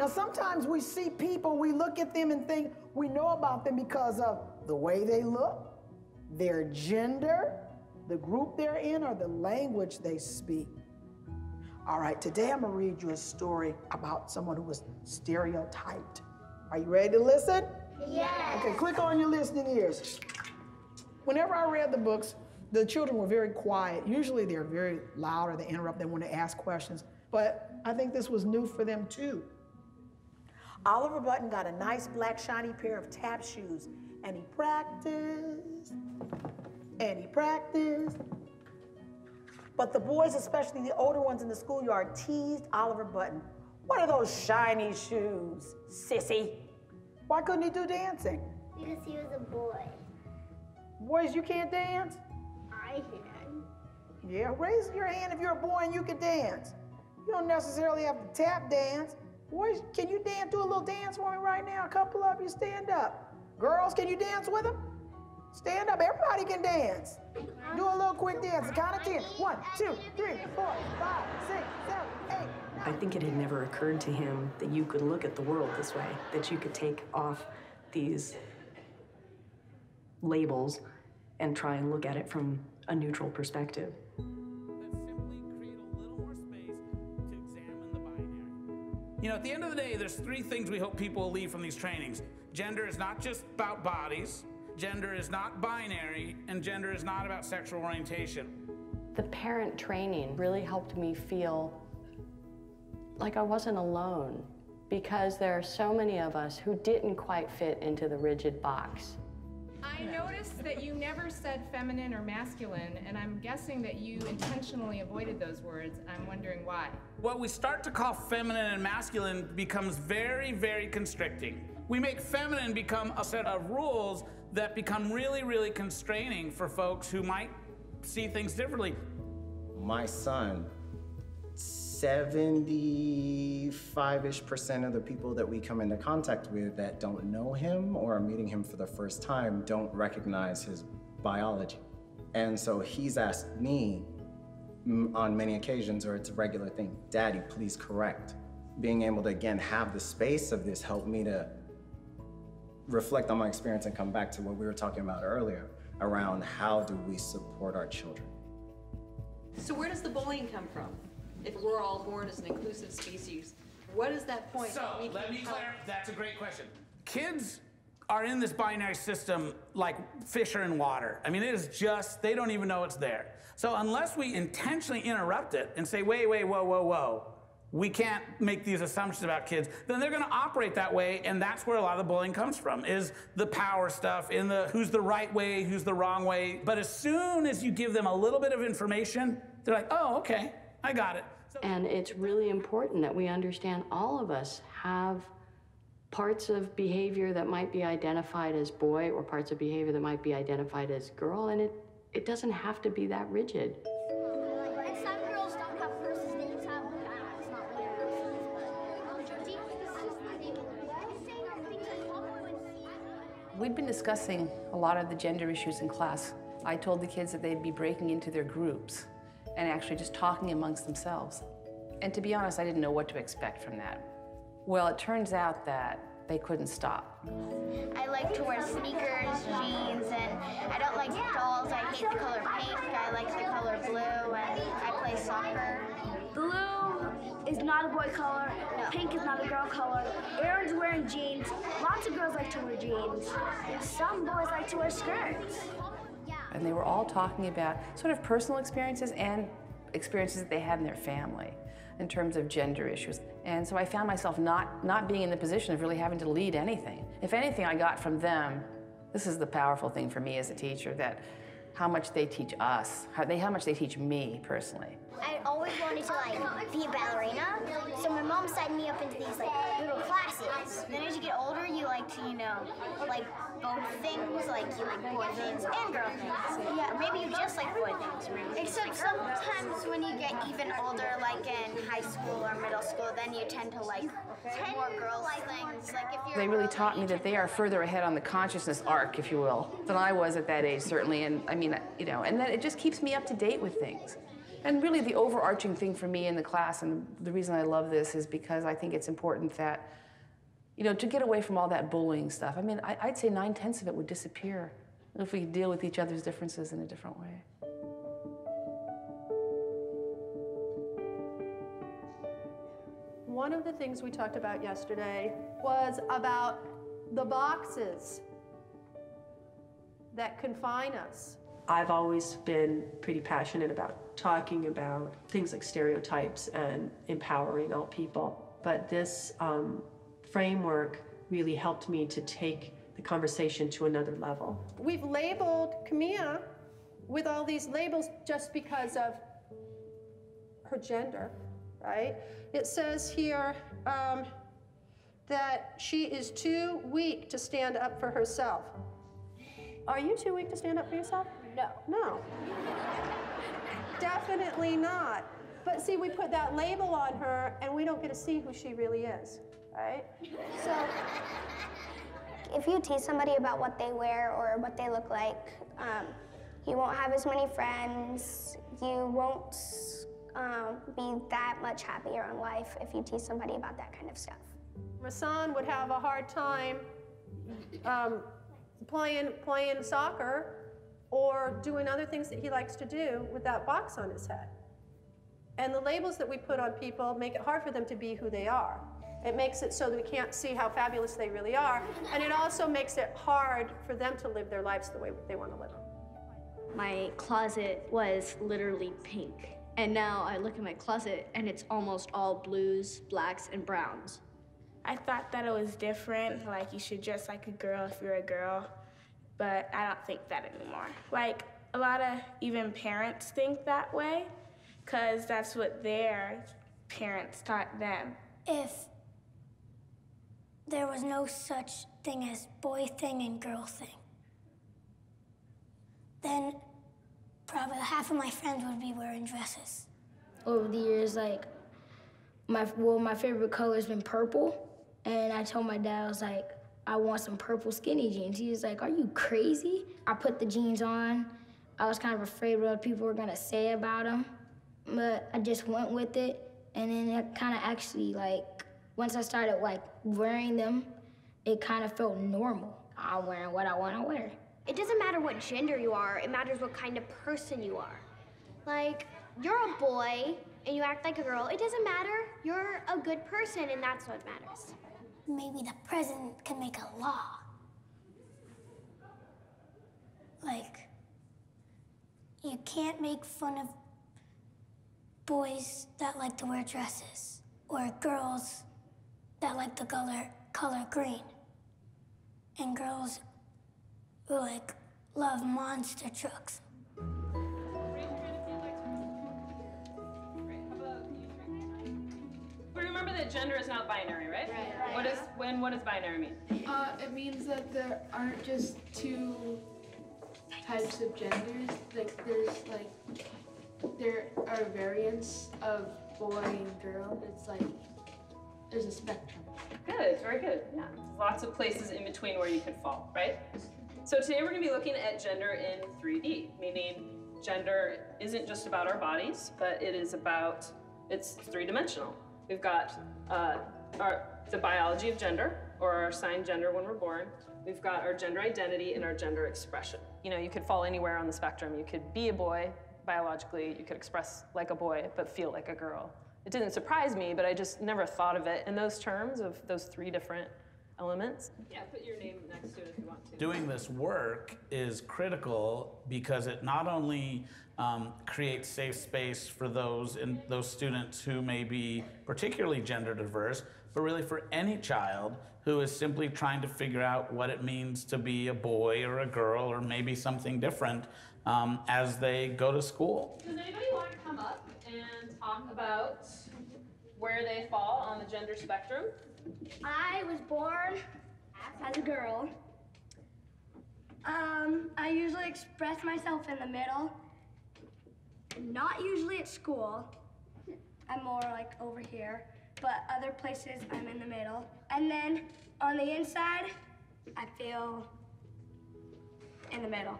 Now, sometimes we see people, we look at them and think we know about them because of the way they look, their gender, the group they're in, or the language they speak. All right, today I'm gonna read you a story about someone who was stereotyped. Are you ready to listen? Yes. Okay, click on your listening ears. Whenever I read the books, the children were very quiet. Usually they're very loud or they interrupt, they want to ask questions. But I think this was new for them too. Oliver Button got a nice black shiny pair of tap shoes and he practiced and he practiced. But the boys, especially the older ones in the schoolyard, teased Oliver Button. What are those shiny shoes, sissy? Why couldn't he do dancing? Because he was a boy. Boys, you can't dance? I can. Yeah, raise your hand if you're a boy and you can dance. You don't necessarily have to tap dance. Boys, can you dance? Do a little dance for me right now. A couple of you stand up. Girls, can you dance with them? Stand up. Everybody can dance. Do a little quick dance. The count of ten. One, two, three, four, five, six, seven, eight. I think it had never occurred to him that you could look at the world this way, that you could take off these labels and try and look at it from a neutral perspective. You know, at the end of the day, there's three things we hope people will leave from these trainings. Gender is not just about bodies, gender is not binary, and gender is not about sexual orientation. The parent training really helped me feel like I wasn't alone because there are so many of us who didn't quite fit into the rigid box. I noticed that you never said feminine or masculine, and I'm guessing that you intentionally avoided those words. I'm wondering why. What we start to call feminine and masculine becomes very, very constricting. We make feminine become a set of rules that become really, really constraining for folks who might see things differently. My son 75-ish percent of the people that we come into contact with that don't know him or are meeting him for the first time don't recognize his biology. And so he's asked me on many occasions, or it's a regular thing, Daddy, please correct. Being able to, again, have the space of this helped me to reflect on my experience and come back to what we were talking about earlier around how do we support our children. So where does the bullying come from? If we're all born as an inclusive species? What is that point? So let me clarify. That's a great question. Kids are in this binary system like fish are in water. I mean, it is just, they don't even know it's there. So unless we intentionally interrupt it and say, wait, wait, whoa, whoa, whoa, we can't make these assumptions about kids, then they're gonna operate that way, and that's where a lot of the bullying comes from, is the power stuff, in the who's the right way, who's the wrong way. But as soon as you give them a little bit of information, they're like, oh, okay, I got it. And it's really important that we understand all of us have parts of behavior that might be identified as boy or parts of behavior that might be identified as girl, and it, it doesn't have to be that rigid. And some girls don't have first names, have last We'd been discussing a lot of the gender issues in class. I told the kids that they'd be breaking into their groups and actually just talking amongst themselves. And to be honest, I didn't know what to expect from that. Well, it turns out that they couldn't stop. I like to wear sneakers, jeans, and I don't like dolls. I hate the color pink. I like the color blue, and I play soccer. Blue is not a boy color. Pink is not a girl color. Aaron's wearing jeans. Lots of girls like to wear jeans. And some boys like to wear skirts. And they were all talking about sort of personal experiences and experiences that they had in their family in terms of gender issues. And so I found myself not, not being in the position of really having to lead anything. If anything, I got from them, this is the powerful thing for me as a teacher, that how much they teach us, how, they, how much they teach me personally. I always wanted to like be a ballerina, so my mom signed me up into these like little classes. Then as you get older, you like to you know like both things, like you like boy things and girl things. Yeah, or maybe you just like boy things. Except sometimes when you get even older, like in high school or middle school, then you tend to like more girls things. Like if you're They really taught me that they are further ahead on the consciousness arc, if you will, than I was at that age, certainly. And I mean, you know, and then it just keeps me up to date with things. And really, the overarching thing for me in the class, and the reason I love this, is because I think it's important that, you know, to get away from all that bullying stuff. I mean, I, would say nine tenths of it would disappear if we could deal with each other's differences in a different way. One of the things we talked about yesterday was about the boxes that confine us. I've always been pretty passionate about talking about things like stereotypes and empowering all people. But this um, framework really helped me to take the conversation to another level. We've labeled Camilla with all these labels just because of her gender, right? It says here um, that she is too weak to stand up for herself. Are you too weak to stand up for yourself? No. No. Definitely not. But see, we put that label on her and we don't get to see who she really is, right? So If you tease somebody about what they wear or what they look like, um, you won't have as many friends. You won't um, be that much happier in life if you tease somebody about that kind of stuff. Rasan would have a hard time um, playing, playing soccer or doing other things that he likes to do with that box on his head. And the labels that we put on people make it hard for them to be who they are. It makes it so that we can't see how fabulous they really are. And it also makes it hard for them to live their lives the way they want to live them. My closet was literally pink. And now I look at my closet and it's almost all blues, blacks, and browns. I thought that it was different, like you should dress like a girl if you're a girl, but I don't think that anymore. Like a lot of even parents think that way, because that's what their parents taught them. If there was no such thing as boy thing and girl thing, then probably half of my friends would be wearing dresses. Over the years, like my well, my favorite color's been purple, and I told my dad I was like, I want some purple skinny jeans. He was like, Are you crazy? I put the jeans on. I was kind of afraid what people were gonna say about them, but I just went with it, and then it kind of actually like once I started like wearing them, it kind of felt normal. I'm wearing what I want to wear. It doesn't matter what gender you are, it matters what kind of person you are. Like, you're a boy and you act like a girl, it doesn't matter. You're a good person and that's what matters. Maybe the president can make a law. Like, you can't make fun of boys that like to wear dresses or girls that like the color color green and girls who like love monster trucks. Remember that gender is not binary, right? Right. What is when? What does binary mean? Uh, it means that there aren't just two types of genders. Like there's like there are variants of boy and girl. It's like there's a spectrum. Good, very good. Yeah, There's lots of places in between where you could fall, right? So today we're going to be looking at gender in 3D, meaning gender isn't just about our bodies, but it is about it's three-dimensional. We've got uh, our the biology of gender, or our assigned gender when we're born. We've got our gender identity and our gender expression. You know, you could fall anywhere on the spectrum. You could be a boy biologically. You could express like a boy but feel like a girl. It didn't surprise me, but I just never thought of it in those terms of those three different elements. Yeah, put your name next to it if you want to. Doing this work is critical because it not only um, creates safe space for those and those students who may be particularly gender diverse, but really for any child who is simply trying to figure out what it means to be a boy or a girl or maybe something different um, as they go to school. Does anybody want to come up and talk about where they fall on the gender spectrum? I was born as a girl. Um, I usually express myself in the middle. Not usually at school. I'm more like over here, but other places I'm in the middle. And then on the inside, I feel in the middle.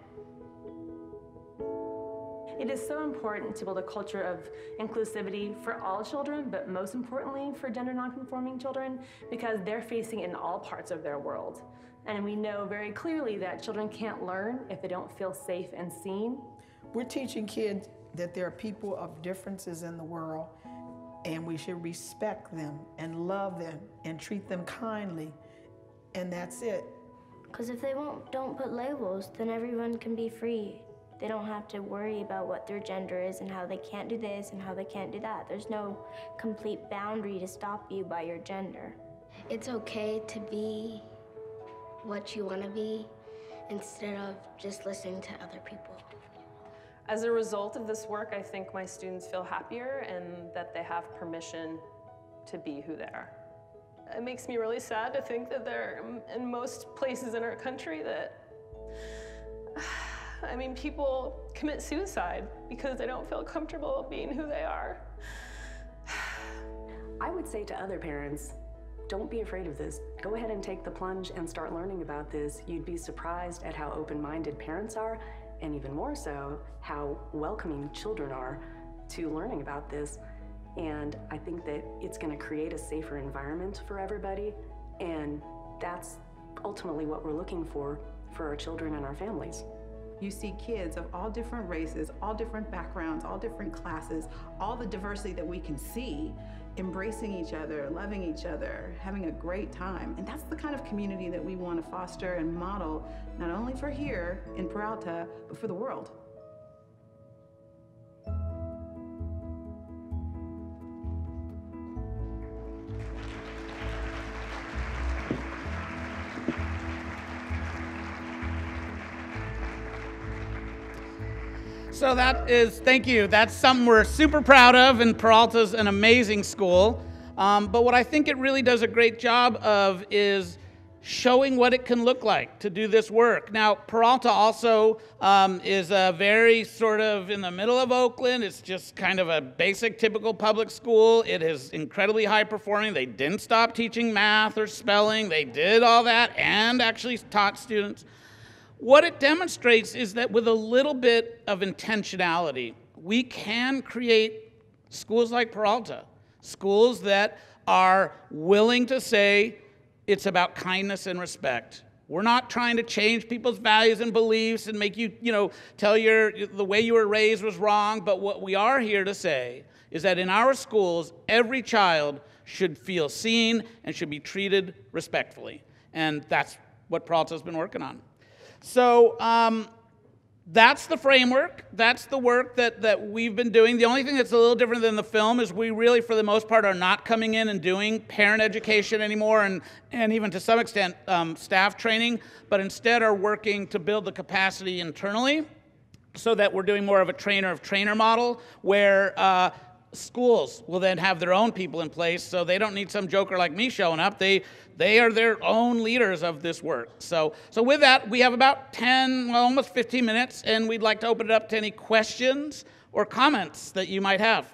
It is so important to build a culture of inclusivity for all children, but most importantly for gender nonconforming children, because they're facing it in all parts of their world. And we know very clearly that children can't learn if they don't feel safe and seen. We're teaching kids that there are people of differences in the world and we should respect them and love them and treat them kindly. And that's it. Because if they won't, don't put labels, then everyone can be free. They don't have to worry about what their gender is and how they can't do this and how they can't do that. There's no complete boundary to stop you by your gender. it's okay to be what you want to be instead of just listening to other people. As a result of this work, I think my students feel happier and that they have permission to be who they are. It makes me really sad to think that there are in most places in our country that, I mean, people commit suicide because they don't feel comfortable being who they are. I would say to other parents, don't be afraid of this. Go ahead and take the plunge and start learning about this. You'd be surprised at how open-minded parents are, and even more so, how welcoming children are to learning about this. And I think that it's going to create a safer environment for everybody. And that's ultimately what we're looking for for our children and our families. You see kids of all different races, all different backgrounds, all different classes, all the diversity that we can see, embracing each other, loving each other, having a great time. And that's the kind of community that we want to foster and model, not only for here in Peralta, but for the world. So that is, thank you. That's something we're super proud of, and Peralta's an amazing school. Um, but what I think it really does a great job of is showing what it can look like to do this work. Now, Peralta also um, is a very sort of in the middle of Oakland. It's just kind of a basic, typical public school. It is incredibly high performing. They didn't stop teaching math or spelling, they did all that and actually taught students. What it demonstrates is that with a little bit of intentionality, we can create schools like Peralta, schools that are willing to say it's about kindness and respect. We're not trying to change people's values and beliefs and make you, you know, tell your the way you were raised was wrong, but what we are here to say is that in our schools, every child should feel seen and should be treated respectfully. And that's what Peralta's been working on. So um, that's the framework. That's the work that, that we've been doing. The only thing that's a little different than the film is we really, for the most part, are not coming in and doing parent education anymore and, and even to some extent um, staff training, but instead are working to build the capacity internally so that we're doing more of a trainer of trainer model where uh, schools will then have their own people in place so they don't need some joker like me showing up they they are their own leaders of this work. So, so with that, we have about 10, well, almost 15 minutes, and we'd like to open it up to any questions or comments that you might have.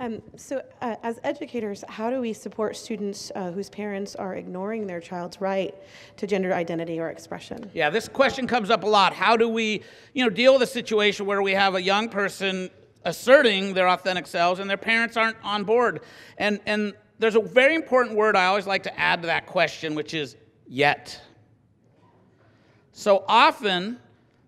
Um, so, uh, as educators, how do we support students uh, whose parents are ignoring their child's right to gender identity or expression? Yeah, this question comes up a lot. How do we, you know, deal with a situation where we have a young person asserting their authentic selves and their parents aren't on board. And, and there's a very important word I always like to add to that question, which is yet. So often,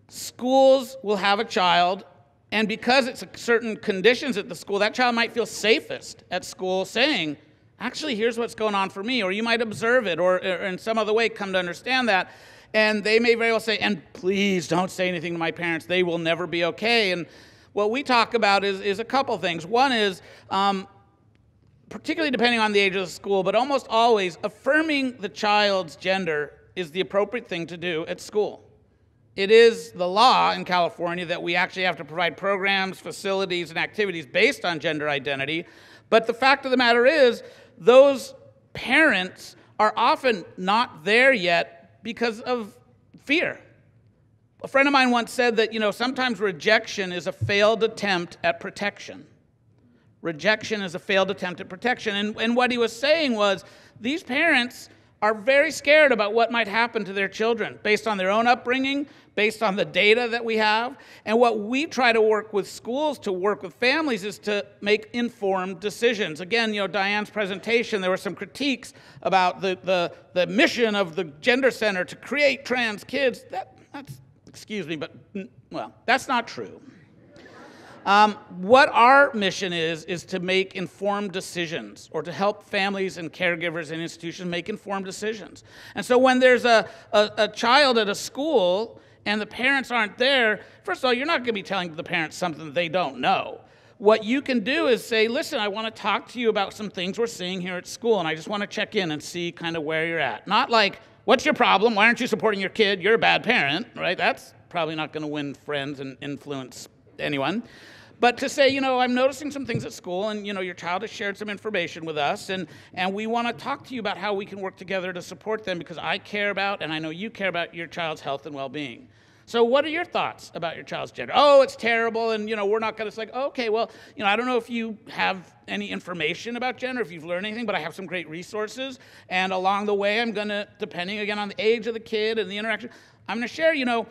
schools will have a child, and because it's certain conditions at the school, that child might feel safest at school saying, actually, here's what's going on for me, or you might observe it, or, or in some other way come to understand that. And they may very well say, and please don't say anything to my parents, they will never be okay. And what we talk about is, is a couple things. One is, um, particularly depending on the age of the school, but almost always, affirming the child's gender is the appropriate thing to do at school. It is the law in California that we actually have to provide programs, facilities, and activities based on gender identity. But the fact of the matter is, those parents are often not there yet because of fear. A friend of mine once said that, you know, sometimes rejection is a failed attempt at protection. Rejection is a failed attempt at protection. And, and what he was saying was these parents are very scared about what might happen to their children based on their own upbringing, based on the data that we have. And what we try to work with schools to work with families is to make informed decisions. Again, you know, Diane's presentation, there were some critiques about the, the, the mission of the Gender Center to create trans kids. That, that's excuse me, but well, that's not true. Um, what our mission is, is to make informed decisions or to help families and caregivers and institutions make informed decisions. And so when there's a, a, a child at a school and the parents aren't there, first of all, you're not going to be telling the parents something they don't know. what you can do is say, listen, I want to talk to you about some things we're seeing here at school, and I just want to check in and see kind of where you're at. Not like, what's your problem? Why aren't you supporting your kid? You're a bad parent, right? That's probably not going to win friends and influence anyone but to say, you know, I'm noticing some things at school, and you know, your child has shared some information with us, and and we want to talk to you about how we can work together to support them because I care about, and I know you care about your child's health and well-being. So, what are your thoughts about your child's gender? Oh, it's terrible, and you know, we're not going to It's say, okay, well, you know, I don't know if you have any information about gender, if you've learned anything, but I have some great resources, and along the way, I'm going to, depending again on the age of the kid and the interaction, I'm going to share. You know,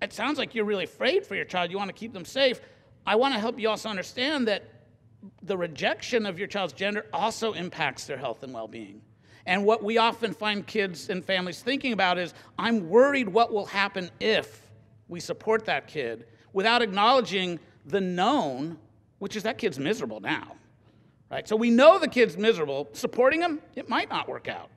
it sounds like you're really afraid for your child. You want to keep them safe. I want to help you also understand that the rejection of your child's gender also impacts their health and well being. And what we often find kids and families thinking about is I'm worried what will happen if we support that kid without acknowledging the known, which is that kid's miserable now. Right? So we know the kid's miserable. Supporting him, it might not work out.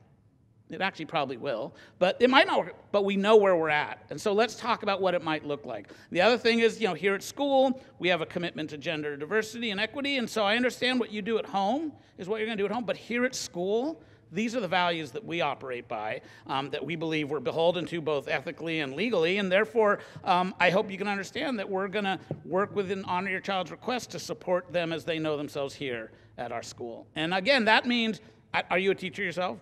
It actually probably will, but it might not work, but we know where we're at. And so let's talk about what it might look like. The other thing is, you know, here at school, we have a commitment to gender diversity and equity. And so I understand what you do at home is what you're going to do at home, but here at school, these are the values that we operate by, um, that we believe we're beholden to both ethically and legally. And therefore, um, I hope you can understand that we're going to work within Honor Your Child's request to support them as they know themselves here at our school. And again, that means, are you a teacher yourself?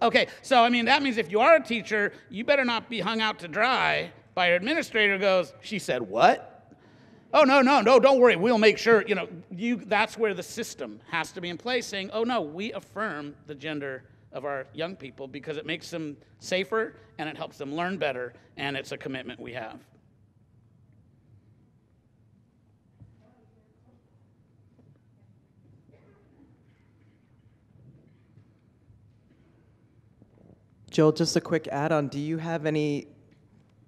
Okay, so I mean, that means if you are a teacher, you better not be hung out to dry by your administrator goes, she said, what? Oh, no, no, no, don't worry. We'll make sure, you know, you, that's where the system has to be in place saying, oh, no, we affirm the gender of our young people because it makes them safer and it helps them learn better, and it's a commitment we have. Jill, just a quick add on. Do you have any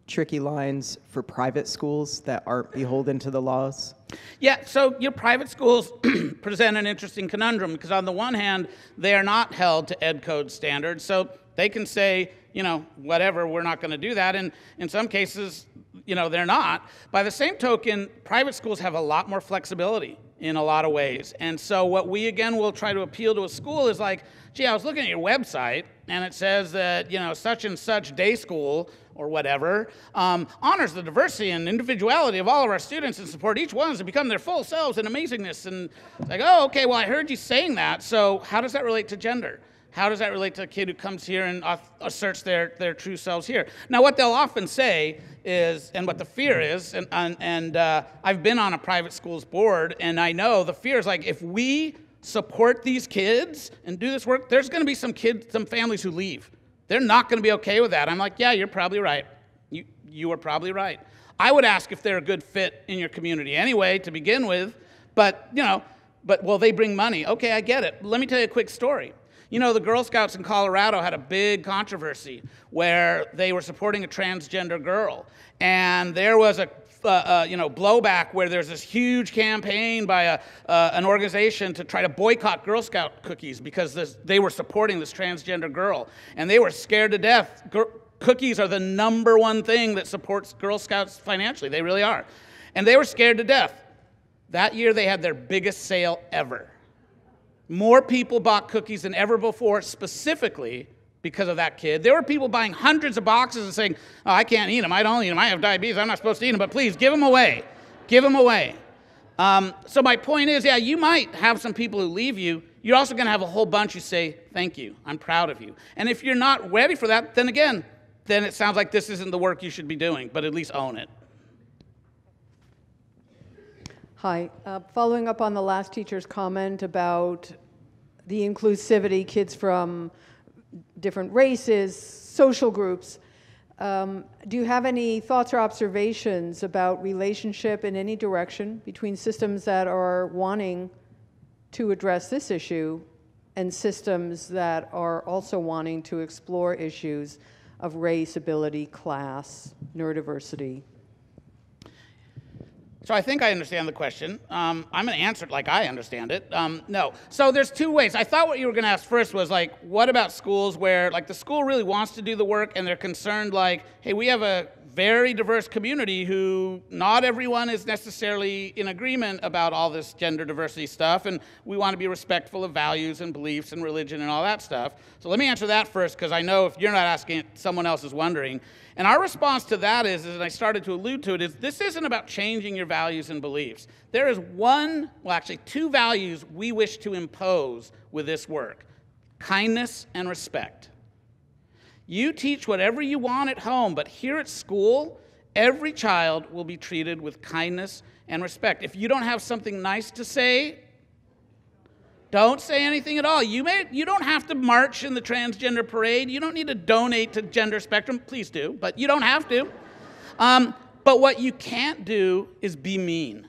tricky lines for private schools that aren't beholden to the laws? Yeah, so your private schools present an interesting conundrum because, on the one hand, they are not held to ed code standards. So they can say, you know, whatever, we're not going to do that. And in some cases, you know, they're not. By the same token, private schools have a lot more flexibility in a lot of ways. And so what we, again, will try to appeal to a school is like, gee, I was looking at your website and it says that, you know, such and such day school or whatever um, honors the diversity and individuality of all of our students and support each one to become their full selves and amazingness. And it's like, oh, okay, well, I heard you saying that. So how does that relate to gender? How does that relate to a kid who comes here and asserts their, their true selves here? Now, what they'll often say is, and what the fear is, and, and, uh, I've been on a private school's board, and I know the fear is like if we support these kids and do this work, there's going to be some kids, some families who leave. They're not going to be okay with that. I'm like, yeah, you're probably right. You, you are probably right. I would ask if they're a good fit in your community anyway to begin with, but, you know, but will they bring money? Okay, I get it. Let me tell you a quick story. You know, the Girl Scouts in Colorado had a big controversy where they were supporting a transgender girl. And there was a uh, uh, you know, blowback where there's this huge campaign by a, uh, an organization to try to boycott Girl Scout cookies because this, they were supporting this transgender girl. And they were scared to death. Cookies are the number one thing that supports Girl Scouts financially. They really are. And they were scared to death. That year, they had their biggest sale ever. More people bought cookies than ever before, specifically because of that kid. There were people buying hundreds of boxes and saying, oh, I can't eat them. I don't eat them. I have diabetes. I'm not supposed to eat them. But please, give them away. Give them away. Um, so my point is, yeah, you might have some people who leave you. You're also going to have a whole bunch who say, thank you. I'm proud of you. And if you're not ready for that, then again, then it sounds like this isn't the work you should be doing, but at least own it. Hi. Uh, following up on the last teacher's comment about the inclusivity, kids from different races, social groups. Um, do you have any thoughts or observations about relationship in any direction between systems that are wanting to address this issue and systems that are also wanting to explore issues of race, ability, class, neurodiversity? So I think I understand the question. Um, I'm going to answer it like I understand it. Um, no. So there's two ways. I thought what you were going to ask first was like, what about schools where like the school really wants to do the work and they're concerned like, hey, we have a very diverse community who not everyone is necessarily in agreement about all this gender diversity stuff, and we want to be respectful of values and beliefs and religion and all that stuff. So let me answer that first, because I know if you're not asking it, someone else is wondering. And our response to that is, and I started to allude to it, is this isn't about changing your values and beliefs. There is one, well, actually, two values we wish to impose with this work kindness and respect. You teach whatever you want at home, but here at school, every child will be treated with kindness and respect. If you don't have something nice to say, don't say anything at all. You, may, you don't have to march in the transgender parade. You don't need to donate to Gender Spectrum. Please do, but you don't have to. Um, but what you can't do is be mean.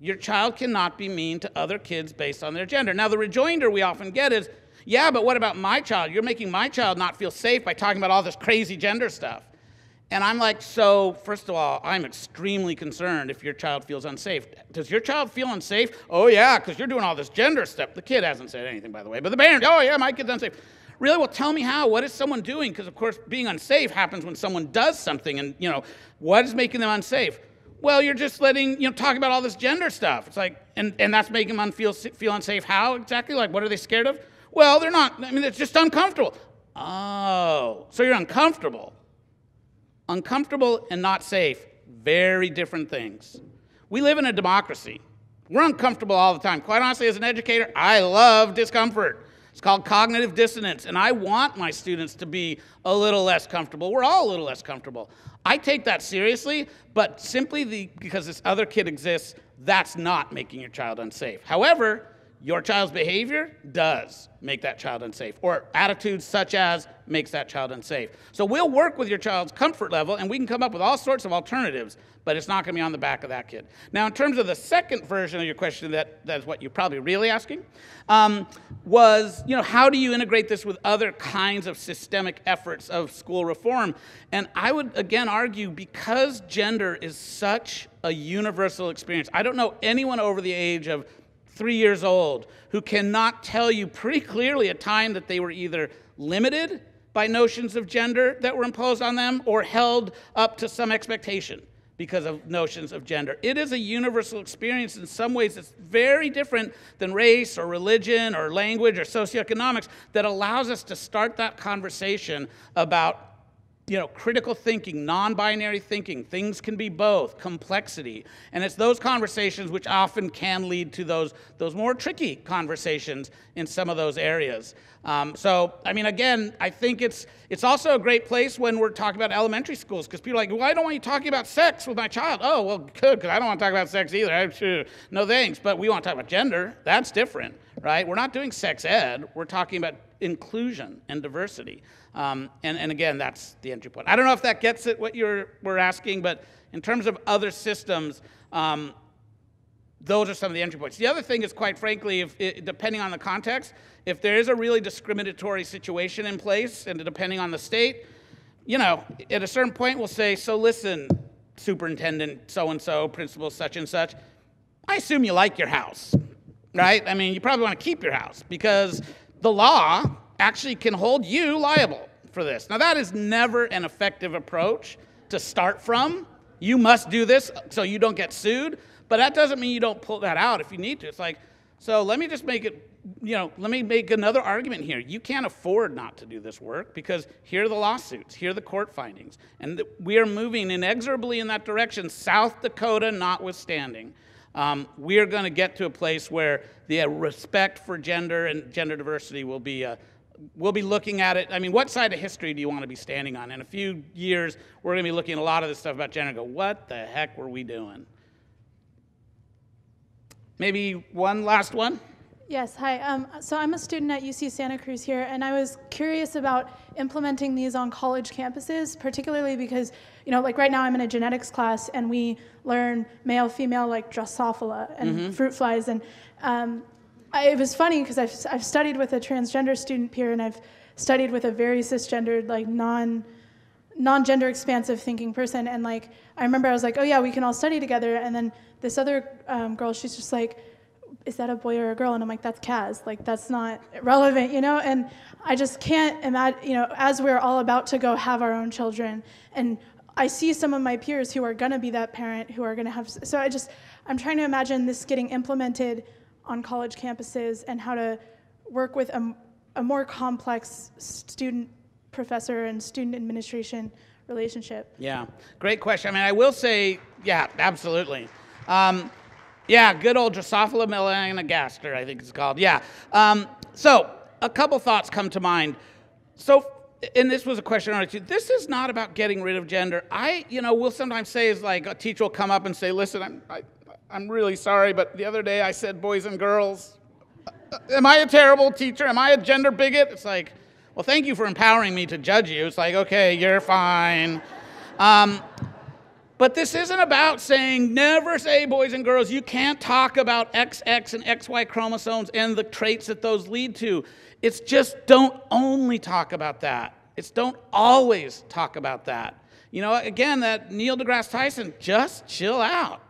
Your child cannot be mean to other kids based on their gender. Now, the rejoinder we often get is, yeah, but what about my child? You're making my child not feel safe by talking about all this crazy gender stuff. And I'm like, so first of all, I'm extremely concerned if your child feels unsafe. Does your child feel unsafe? Oh, yeah, because you're doing all this gender stuff. The kid hasn't said anything, by the way, but the parent, oh, yeah, my kid's unsafe. Really? Well, tell me how. What is someone doing? Because, of course, being unsafe happens when someone does something, and, you know, what is making them unsafe? Well, you're just letting, you know, talk about all this gender stuff. It's like, and, and that's making them feel, feel unsafe. How exactly? Like, what are they scared of? Well, they're not. I mean, it's just uncomfortable. Oh, so you're uncomfortable. Uncomfortable and not safe, very different things. We live in a democracy. We're uncomfortable all the time. Quite honestly, as an educator, I love discomfort. It's called cognitive dissonance, and I want my students to be a little less comfortable. We're all a little less comfortable. I take that seriously, but simply the, because this other kid exists, that's not making your child unsafe. However, your child's behavior does make that child unsafe, or attitudes such as makes that child unsafe. So we'll work with your child's comfort level and we can come up with all sorts of alternatives, but it's not going to be on the back of that kid. Now, in terms of the second version of your question, that, that's what you're probably really asking, um, was, you know, how do you integrate this with other kinds of systemic efforts of school reform? And I would, again, argue because gender is such a universal experience, I don't know anyone over the age of three years old, who cannot tell you pretty clearly a time that they were either limited by notions of gender that were imposed on them or held up to some expectation because of notions of gender. It is a universal experience. In some ways, it's very different than race or religion or language or socioeconomics that allows us to start that conversation about you know, critical thinking, non binary thinking, things can be both, complexity. And it's those conversations which often can lead to those, those more tricky conversations in some of those areas. Um, so, I mean, again, I think it's, it's also a great place when we're talking about elementary schools because people are like, well, I don't want you talking about sex with my child. Oh, well, good, because I don't want to talk about sex either. I'm sure, no thanks. But we want to talk about gender. That's different, right? We're not doing sex ed, we're talking about inclusion and diversity. Um, and, and again, that's the entry point. I don't know if that gets at what you were asking, but in terms of other systems, um, those are some of the entry points. The other thing is, quite frankly, if depending on the context, if there is a really discriminatory situation in place, and depending on the state, you know, at a certain point, we'll say, so listen, superintendent so and so, principal such and such, I assume you like your house, right? I mean, you probably want to keep your house because the law actually can hold you liable for this. Now, that is never an effective approach to start from. You must do this so you don't get sued, but that doesn't mean you don't pull that out if you need to. It's like, so let me just make it, you know, let me make another argument here. You can't afford not to do this work because here are the lawsuits, here are the court findings, and we are moving inexorably in that direction, South Dakota notwithstanding. Um, we are going to get to a place where the respect for gender and gender diversity will be a, we'll be looking at it. I mean, what side of history do you want to be standing on? In a few years, we're going to be looking at a lot of this stuff about gender and go, what the heck were we doing? Maybe one last one? Yes, hi. Um, so I'm a student at UC Santa Cruz here, and I was curious about implementing these on college campuses, particularly because, you know, like right now I'm in a genetics class and we learn male, female, like Drosophila and mm-hmm. fruit flies. And um, I, it was funny because I've, I've studied with a transgender student peer and I've studied with a very cisgendered, like non non-gender expansive thinking person. And like i remember i was like oh yeah we can all study together. And then this other um, girl she's just like is that a boy or a girl? And i'm like that's kaz. Like that's not relevant you know? And i just can't imagine you know as we're all about to go have our own children and i see some of my peers who are going to be that parent who are going to have so i just i'm trying to imagine this getting implemented on college campuses and how to work with a, a more complex student professor and student administration relationship? Yeah, great question. I mean, I will say, yeah, absolutely. Um, yeah, good old Drosophila melanogaster, I think it's called. Yeah. Um, so, a couple thoughts come to mind. So, and this was a question on it. This is not about getting rid of gender. I, you know, will sometimes say is like a teacher will come up and say, "Listen, I'm, I, I'm really sorry, but the other day I said boys and girls. Am I a terrible teacher? Am I a gender bigot?" It's like, well, thank you for empowering me to judge you. It's like, okay, you're fine. Um, but this isn't about saying never say boys and girls. You can't talk about XX and XY chromosomes and the traits that those lead to. It's just don't only talk about that. It's don't always talk about that. You know, again, that Neil deGrasse Tyson, just chill out.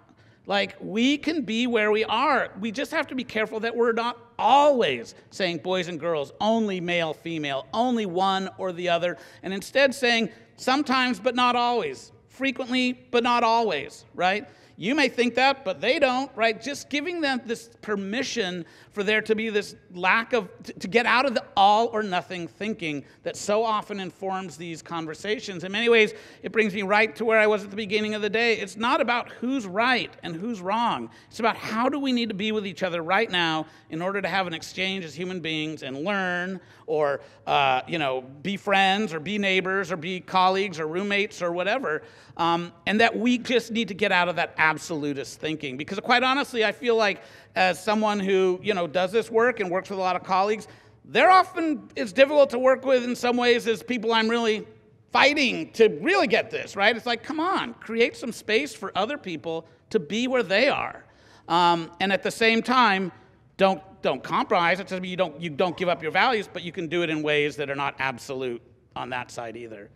Like, we can be where we are. We just have to be careful that we're not always saying boys and girls, only male, female, only one or the other, and instead saying sometimes but not always, frequently but not always, right? You may think that, but they don't, right? Just giving them this permission for there to be this lack of, to get out of the all or nothing thinking that so often informs these conversations. In many ways, it brings me right to where I was at the beginning of the day. It's not about who's right and who's wrong, it's about how do we need to be with each other right now in order to have an exchange as human beings and learn or, uh, you know, be friends or be neighbors or be colleagues or roommates or whatever. Um, and that we just need to get out of that absolutist thinking. Because quite honestly, I feel like as someone who you know does this work and works with a lot of colleagues, they're often as difficult to work with in some ways as people I'm really fighting to really get this right. It's like, come on, create some space for other people to be where they are, um, and at the same time, don't don't compromise. It doesn't mean you don't you don't give up your values, but you can do it in ways that are not absolute on that side either.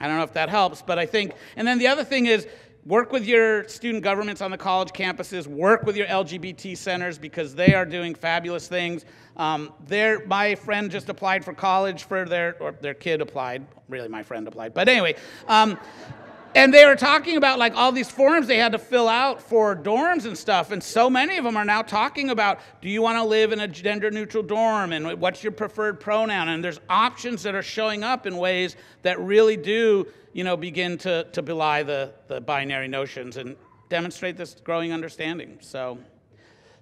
I don't know if that helps, but I think, and then the other thing is work with your student governments on the college campuses, work with your LGBT centers because they are doing fabulous things. Um, my friend just applied for college for their, or their kid applied, really my friend applied, but anyway. Um, and they were talking about like all these forms they had to fill out for dorms and stuff and so many of them are now talking about do you want to live in a gender neutral dorm and what's your preferred pronoun? And there's options that are showing up in ways that really do you know begin to, to belie the, the binary notions and demonstrate this growing understanding. So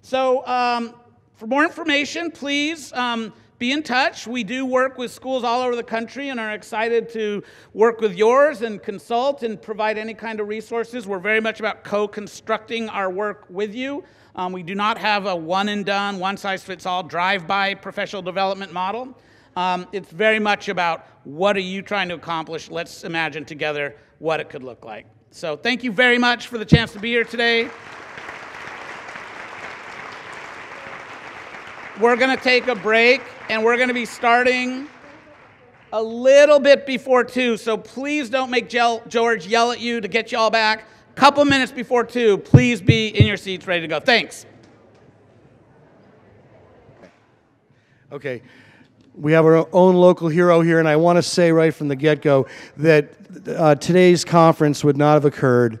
so um, for more information please um, be in touch. We do work with schools all over the country and are excited to work with yours and consult and provide any kind of resources. We're very much about co constructing our work with you. Um, we do not have a one and done, one size fits all, drive by professional development model. Um, it's very much about what are you trying to accomplish? Let's imagine together what it could look like. So, thank you very much for the chance to be here today. We're going to take a break and we're going to be starting a little bit before 2. So please don't make George yell at you to get you all back. Couple minutes before 2, please be in your seats ready to go. Thanks. Okay. We have our own local hero here, and I want to say right from the get go that uh, today's conference would not have occurred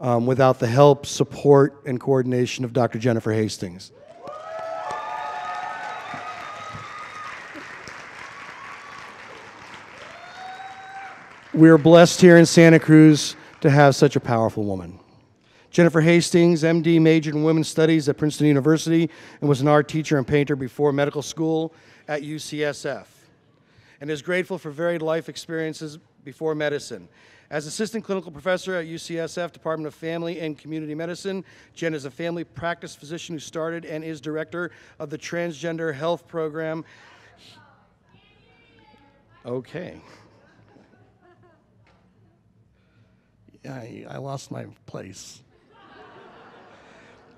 um, without the help, support, and coordination of Dr. Jennifer Hastings. We are blessed here in Santa Cruz to have such a powerful woman. Jennifer Hastings, MD, majored in women's studies at Princeton University and was an art teacher and painter before medical school at UCSF, and is grateful for varied life experiences before medicine. As assistant clinical professor at UCSF Department of Family and Community Medicine, Jen is a family practice physician who started and is director of the Transgender Health Program. Okay. I, I lost my place.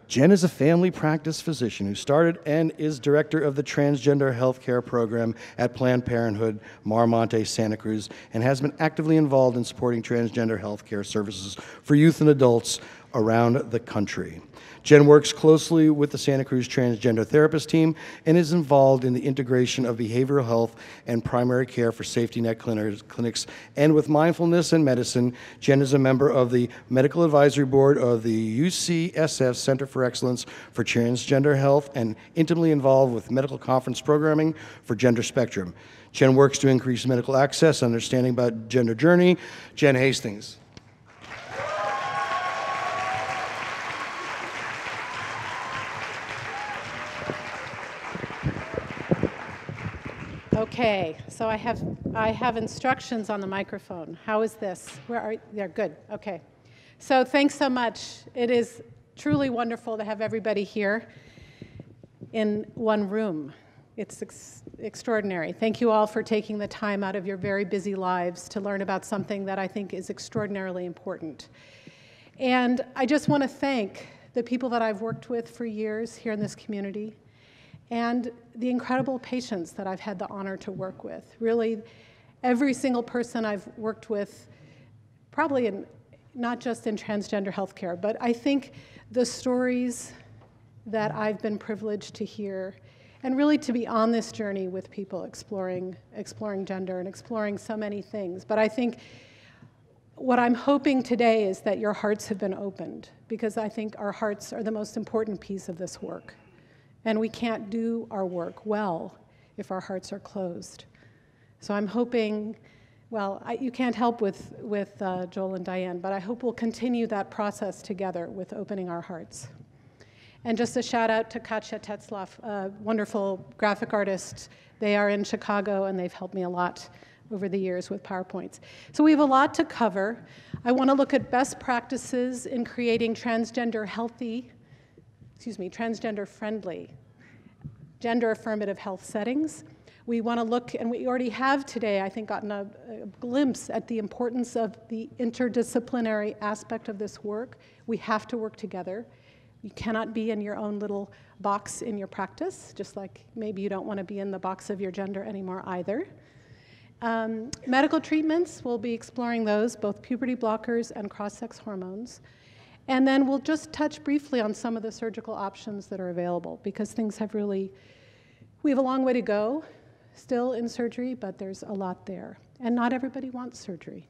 Jen is a family practice physician who started and is director of the transgender healthcare program at Planned Parenthood Mar Monte Santa Cruz, and has been actively involved in supporting transgender healthcare services for youth and adults around the country. Jen works closely with the Santa Cruz Transgender Therapist team and is involved in the integration of behavioral health and primary care for safety net clinics. And with mindfulness and medicine, Jen is a member of the Medical Advisory Board of the UCSF Center for Excellence for Transgender Health and intimately involved with medical conference programming for Gender Spectrum. Jen works to increase medical access, understanding about gender journey. Jen Hastings. Okay, so I have, I have instructions on the microphone. How is this? Where are, they're good, okay. So thanks so much. It is truly wonderful to have everybody here in one room. It's ex extraordinary. Thank you all for taking the time out of your very busy lives to learn about something that I think is extraordinarily important. And I just want to thank the people that I've worked with for years here in this community and the incredible patients that I've had the honor to work with. Really, every single person I've worked with, probably in, not just in transgender healthcare, but I think the stories that I've been privileged to hear and really to be on this journey with people exploring exploring gender and exploring so many things but i think what i'm hoping today is that your hearts have been opened because i think our hearts are the most important piece of this work and we can't do our work well if our hearts are closed. So I'm hoping, well, I, you can't help with, with uh, Joel and Diane, but I hope we'll continue that process together with opening our hearts. And just a shout out to Katja Tetzlaff, a wonderful graphic artist. They are in Chicago and they've helped me a lot over the years with PowerPoints. So we have a lot to cover. I want to look at best practices in creating transgender healthy excuse me, transgender friendly, gender affirmative health settings. We want to look, and we already have today, I think, gotten a, a, glimpse at the importance of the interdisciplinary aspect of this work. We have to work together. You cannot be in your own little box in your practice, just like maybe you don't want to be in the box of your gender anymore either. Um, medical treatments, we'll be exploring those, both puberty blockers and cross sex hormones. And then we'll just touch briefly on some of the surgical options that are available because things have really, we have a long way to go still in surgery, but there's a lot there. And not everybody wants surgery.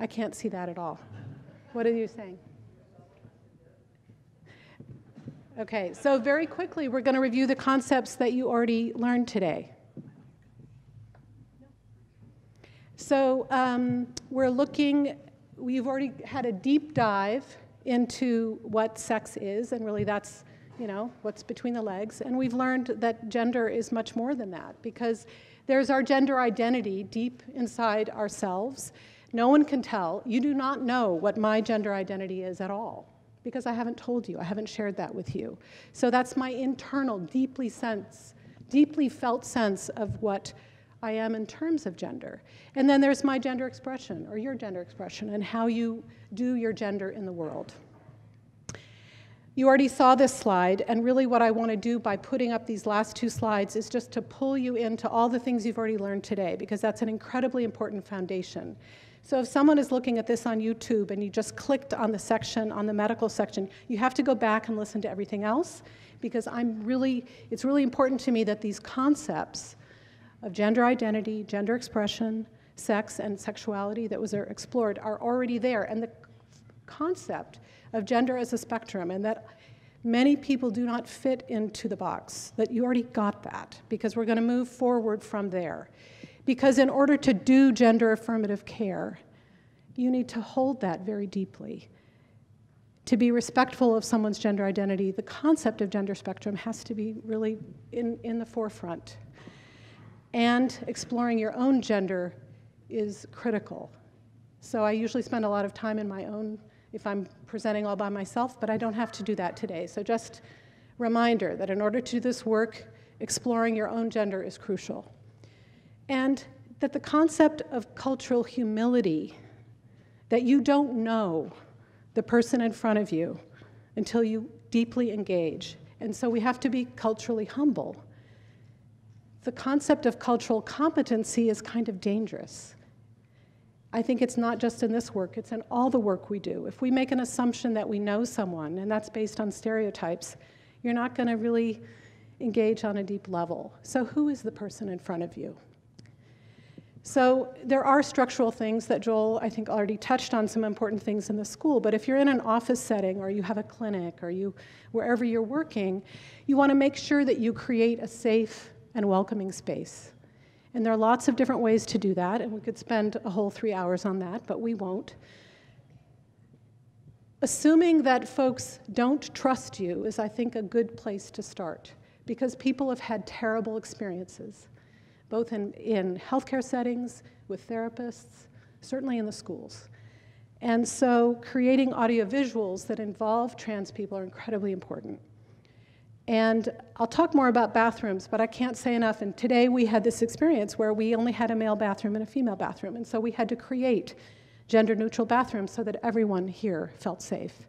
I can't see that at all. What are you saying? Okay, so very quickly, we're going to review the concepts that you already learned today. So um, we're looking we've already had a deep dive into what sex is, and really that's you know what's between the legs. And we've learned that gender is much more than that because there's our gender identity deep inside ourselves. No one can tell. You do not know what my gender identity is at all because I haven't told you. I haven't shared that with you. So that's my internal, deeply sense, deeply felt sense of what I am in terms of gender. And then there's my gender expression or your gender expression and how you do your gender in the world. You already saw this slide, and really what I want to do by putting up these last two slides is just to pull you into all the things you've already learned today, because that's an incredibly important foundation. So if someone is looking at this on YouTube and you just clicked on the section, on the medical section, you have to go back and listen to everything else, because I'm really, it's really important to me that these concepts of gender identity, gender expression, sex, and sexuality that was explored are already there. And the concept of gender as a spectrum, and that many people do not fit into the box, that you already got that, because we're going to move forward from there. Because in order to do gender affirmative care, you need to hold that very deeply. To be respectful of someone's gender identity, the concept of gender spectrum has to be really in, in the forefront and exploring your own gender is critical. So I usually spend a lot of time in my own, if I'm presenting all by myself, but I don't have to do that today. So just reminder that in order to do this work, exploring your own gender is crucial. And that the concept of cultural humility, that you don't know the person in front of you, until you deeply engage. And so we have to be culturally humble. The concept of cultural competency is kind of dangerous. I think it's not just in this work, it's in all the work we do. If we make an assumption that we know someone, and that's based on stereotypes, you're not going to really engage on a deep level. So, who is the person in front of you? So there are structural things that Joel, I think, already touched on some important things in the school. But if you're in an office setting or you have a clinic or you wherever you're working, you want to make sure that you create a safe and welcoming space. And there are lots of different ways to do that, and we could spend a whole three hours on that, but we won't. Assuming that folks don't trust you is, I think, a good place to start because people have had terrible experiences both in, in healthcare settings, with therapists, certainly in the schools. And so creating audiovisuals that involve trans people are incredibly important. And I'll talk more about bathrooms, but I can't say enough. And today we had this experience where we only had a male bathroom and a female bathroom. And so we had to create gender neutral bathrooms so that everyone here felt safe.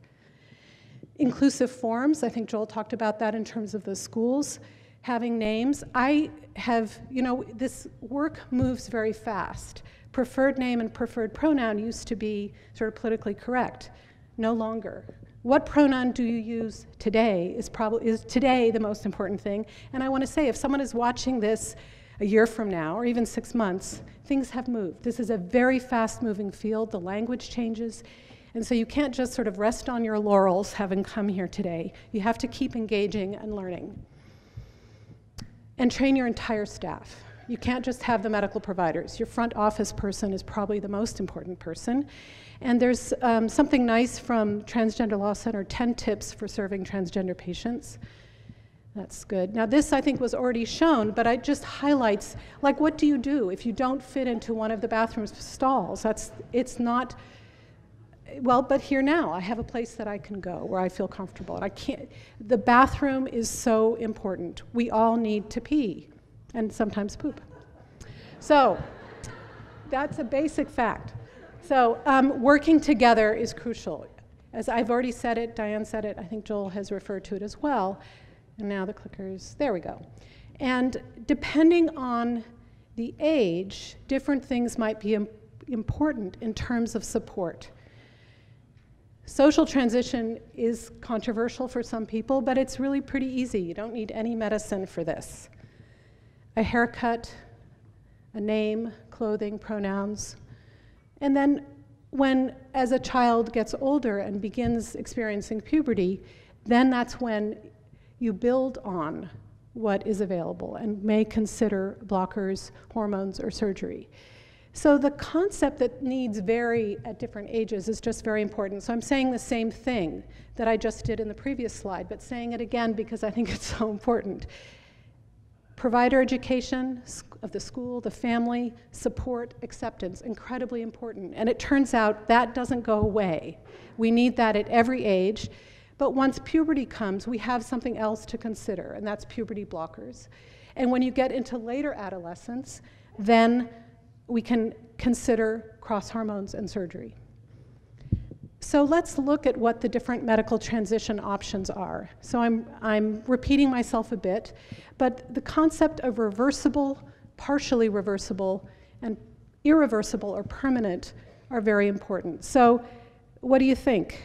Inclusive forms, I think Joel talked about that in terms of the schools having names. I have, you know, this work moves very fast. Preferred name and preferred pronoun used to be sort of politically correct, no longer. What pronoun do you use today is probably is today the most important thing. And I want to say if someone is watching this a year from now or even 6 months, things have moved. This is a very fast moving field. The language changes. And so you can't just sort of rest on your laurels having come here today. You have to keep engaging and learning and train your entire staff. You can't just have the medical providers. Your front office person is probably the most important person. And there's um, something nice from Transgender Law Center 10 tips for serving transgender patients. That's good. Now, this I think was already shown, but it just highlights like, what do you do if you don't fit into one of the bathroom stalls? That's, it's not well, but here now, I have a place that I can go where I feel comfortable. And I can't, the bathroom is so important. We all need to pee and sometimes poop. So that's a basic fact. So um, working together is crucial. As I've already said it, Diane said it, I think Joel has referred to it as well. And now the clickers, there we go. And depending on the age, different things might be Im important in terms of support. Social transition is controversial for some people, but it's really pretty easy. You don't need any medicine for this. A haircut, a name, clothing, pronouns. And then when, as a child gets older and begins experiencing puberty, then that's when you build on what is available and may consider blockers, hormones, or surgery. So the concept that needs vary at different ages is just very important. So I'm saying the same thing that I just did in the previous slide, but saying it again because I think it's so important. Provider education of the school, the family, support, acceptance, incredibly important. And it turns out that doesn't go away. We need that at every age. But once puberty comes, we have something else to consider, and that's puberty blockers. And when you get into later adolescence, then we can consider cross hormones and surgery. So let's look at what the different medical transition options are. So I'm, I'm repeating myself a bit, but the concept of reversible, partially reversible, and irreversible or permanent are very important. So what do you think?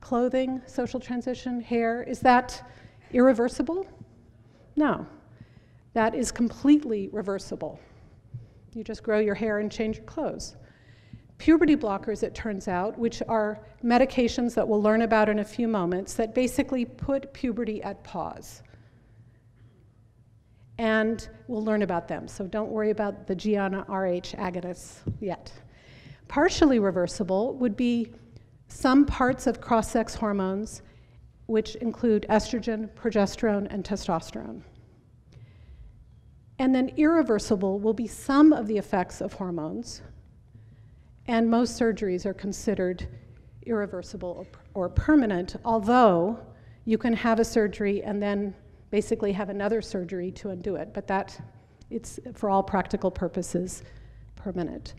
Clothing, social transition, hair, is that irreversible? No. That is completely reversible. You just grow your hair and change your clothes. Puberty blockers, it turns out, which are medications that we'll learn about in a few moments, that basically put puberty at pause. And we'll learn about them, so don't worry about the GnRH agonists yet. Partially reversible would be some parts of cross sex hormones, which include estrogen, progesterone, and testosterone. And then irreversible will be some of the effects of hormones, and most surgeries are considered irreversible or, permanent, although you can have a surgery and then basically have another surgery to undo it, but that it's for all practical purposes permanent.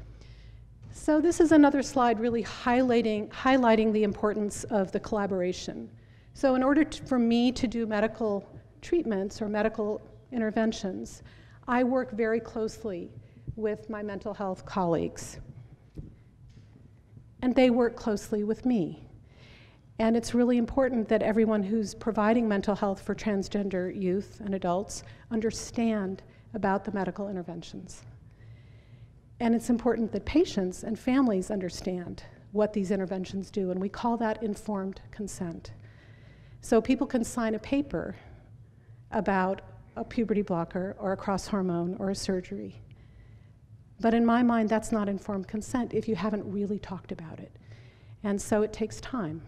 So this is another slide really highlighting, highlighting the importance of the collaboration So, in order to, for me to do medical treatments or medical interventions, I work very closely with my mental health colleagues. And they work closely with me. And it's really important that everyone who's providing mental health for transgender youth and adults understand about the medical interventions. And it's important that patients and families understand what these interventions do, and we call that informed consent. So people can sign a paper about a puberty blocker or a cross hormone or a surgery. But in my mind, that's not informed consent if you haven't really talked about it. And so it takes time.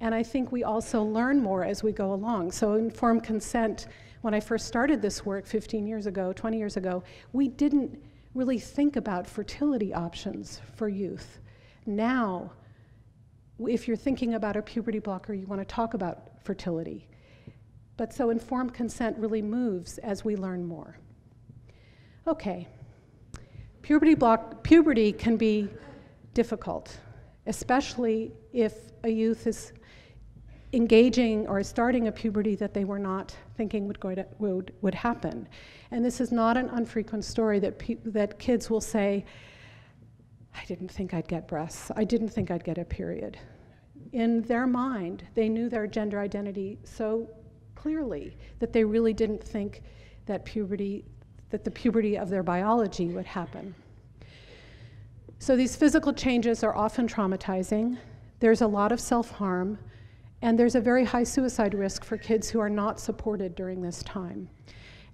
And I think we also learn more as we go along. So, informed consent, when I first started this work 15 years ago, 20 years ago, we didn't really think about fertility options for youth. Now, if you're thinking about a puberty blocker, you want to talk about fertility. But so informed consent really moves as we learn more. Okay. Puberty block puberty can be difficult, especially if a youth is engaging or starting a puberty that they were not thinking would, to, would, would happen. And this is not an unfrequent story that, that kids will say, I didn't think I'd get breasts. I didn't think I'd get a period. In their mind, they knew their gender identity so clearly that they really didn't think that puberty, that the puberty of their biology would happen. So these physical changes are often traumatizing. There's a lot of self harm. And there's a very high suicide risk for kids who are not supported during this time.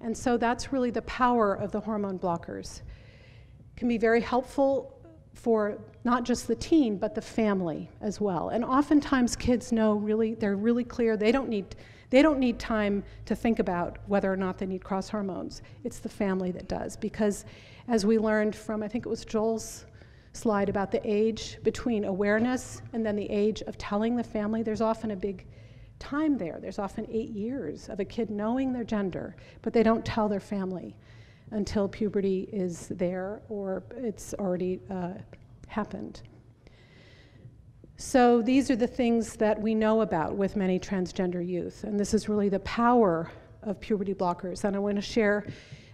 And so that's really the power of the hormone blockers. It can be very helpful for not just the teen, but the family as well. And oftentimes kids know really, they're really clear, they don't need, they don't need time to think about whether or not they need cross hormones. It's the family that does. Because as we learned from, I think it was Joel's slide about the age between awareness and then the age of telling the family, there's often a big time there. There's often eight years of a kid knowing their gender, but they don't tell their family until puberty is there or it's already uh, happened. So these are the things that we know about with many transgender youth, and this is really the power of puberty blockers. And I want to share,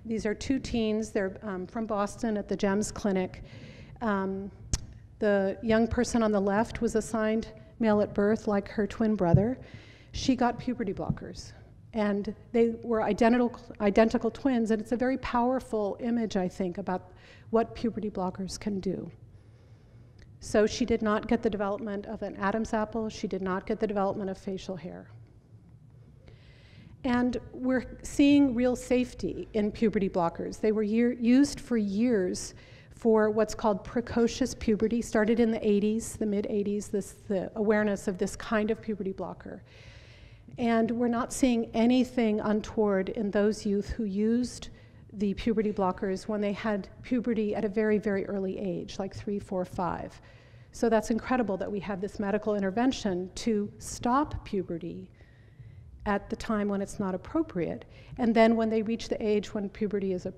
these are two teens, they're um, from Boston at the GEMS Clinic. Um, the young person on the left was assigned male at birth, like her twin brother. She got puberty blockers. And they were identical, identical twins, and it's a very powerful image, I think, about what puberty blockers can do. So she did not get the development of an Adam's apple, she did not get the development of facial hair. And we're seeing real safety in puberty blockers. They were year, used for years for what's called precocious puberty, started in the 80s, the mid 80s, this, the awareness of this kind of puberty blocker. And we're not seeing anything untoward in those youth who used the puberty blockers when they had puberty at a very, very early age, like three, four, five. So that's incredible that we have this medical intervention to stop puberty at the time when it's not appropriate. And then when they reach the age when puberty is a,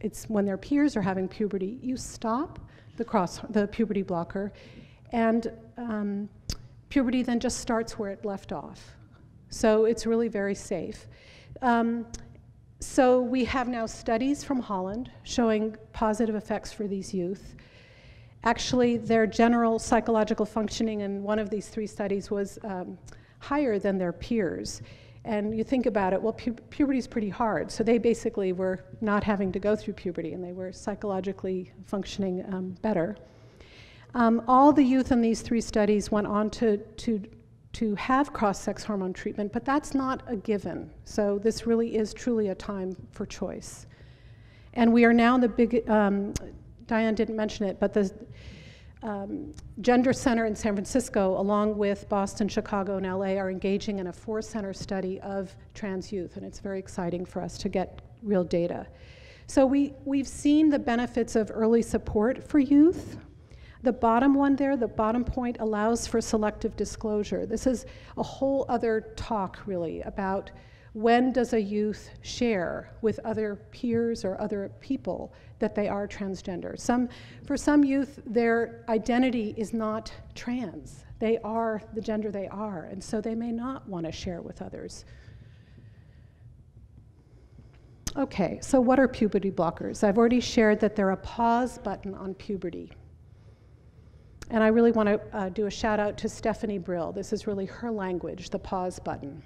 it's when their peers are having puberty, you stop the cross the puberty blocker, and um, puberty then just starts where it left off. So it's really very safe. Um, so we have now studies from Holland showing positive effects for these youth. Actually, their general psychological functioning in one of these three studies was um, higher than their peers. And you think about it, well, pu- puberty is pretty hard. So they basically were not having to go through puberty and they were psychologically functioning um, better. Um, all the youth in these three studies went on to, to, to have cross sex hormone treatment, but that's not a given. So this really is truly a time for choice. And we are now in the big, um, Diane didn't mention it, but the um, Gender Center in San Francisco, along with Boston, Chicago, and LA, are engaging in a four center study of trans youth, and it's very exciting for us to get real data. So we, we've seen the benefits of early support for youth. The bottom one there, the bottom point, allows for selective disclosure. This is a whole other talk, really, about when does a youth share with other peers or other people that they are transgender? Some, for some youth, their identity is not trans. They are the gender they are, and so they may not want to share with others. Okay, so what are puberty blockers? I've already shared that they're a pause button on puberty. And I really want to uh, do a shout out to Stephanie Brill. This is really her language, the pause button.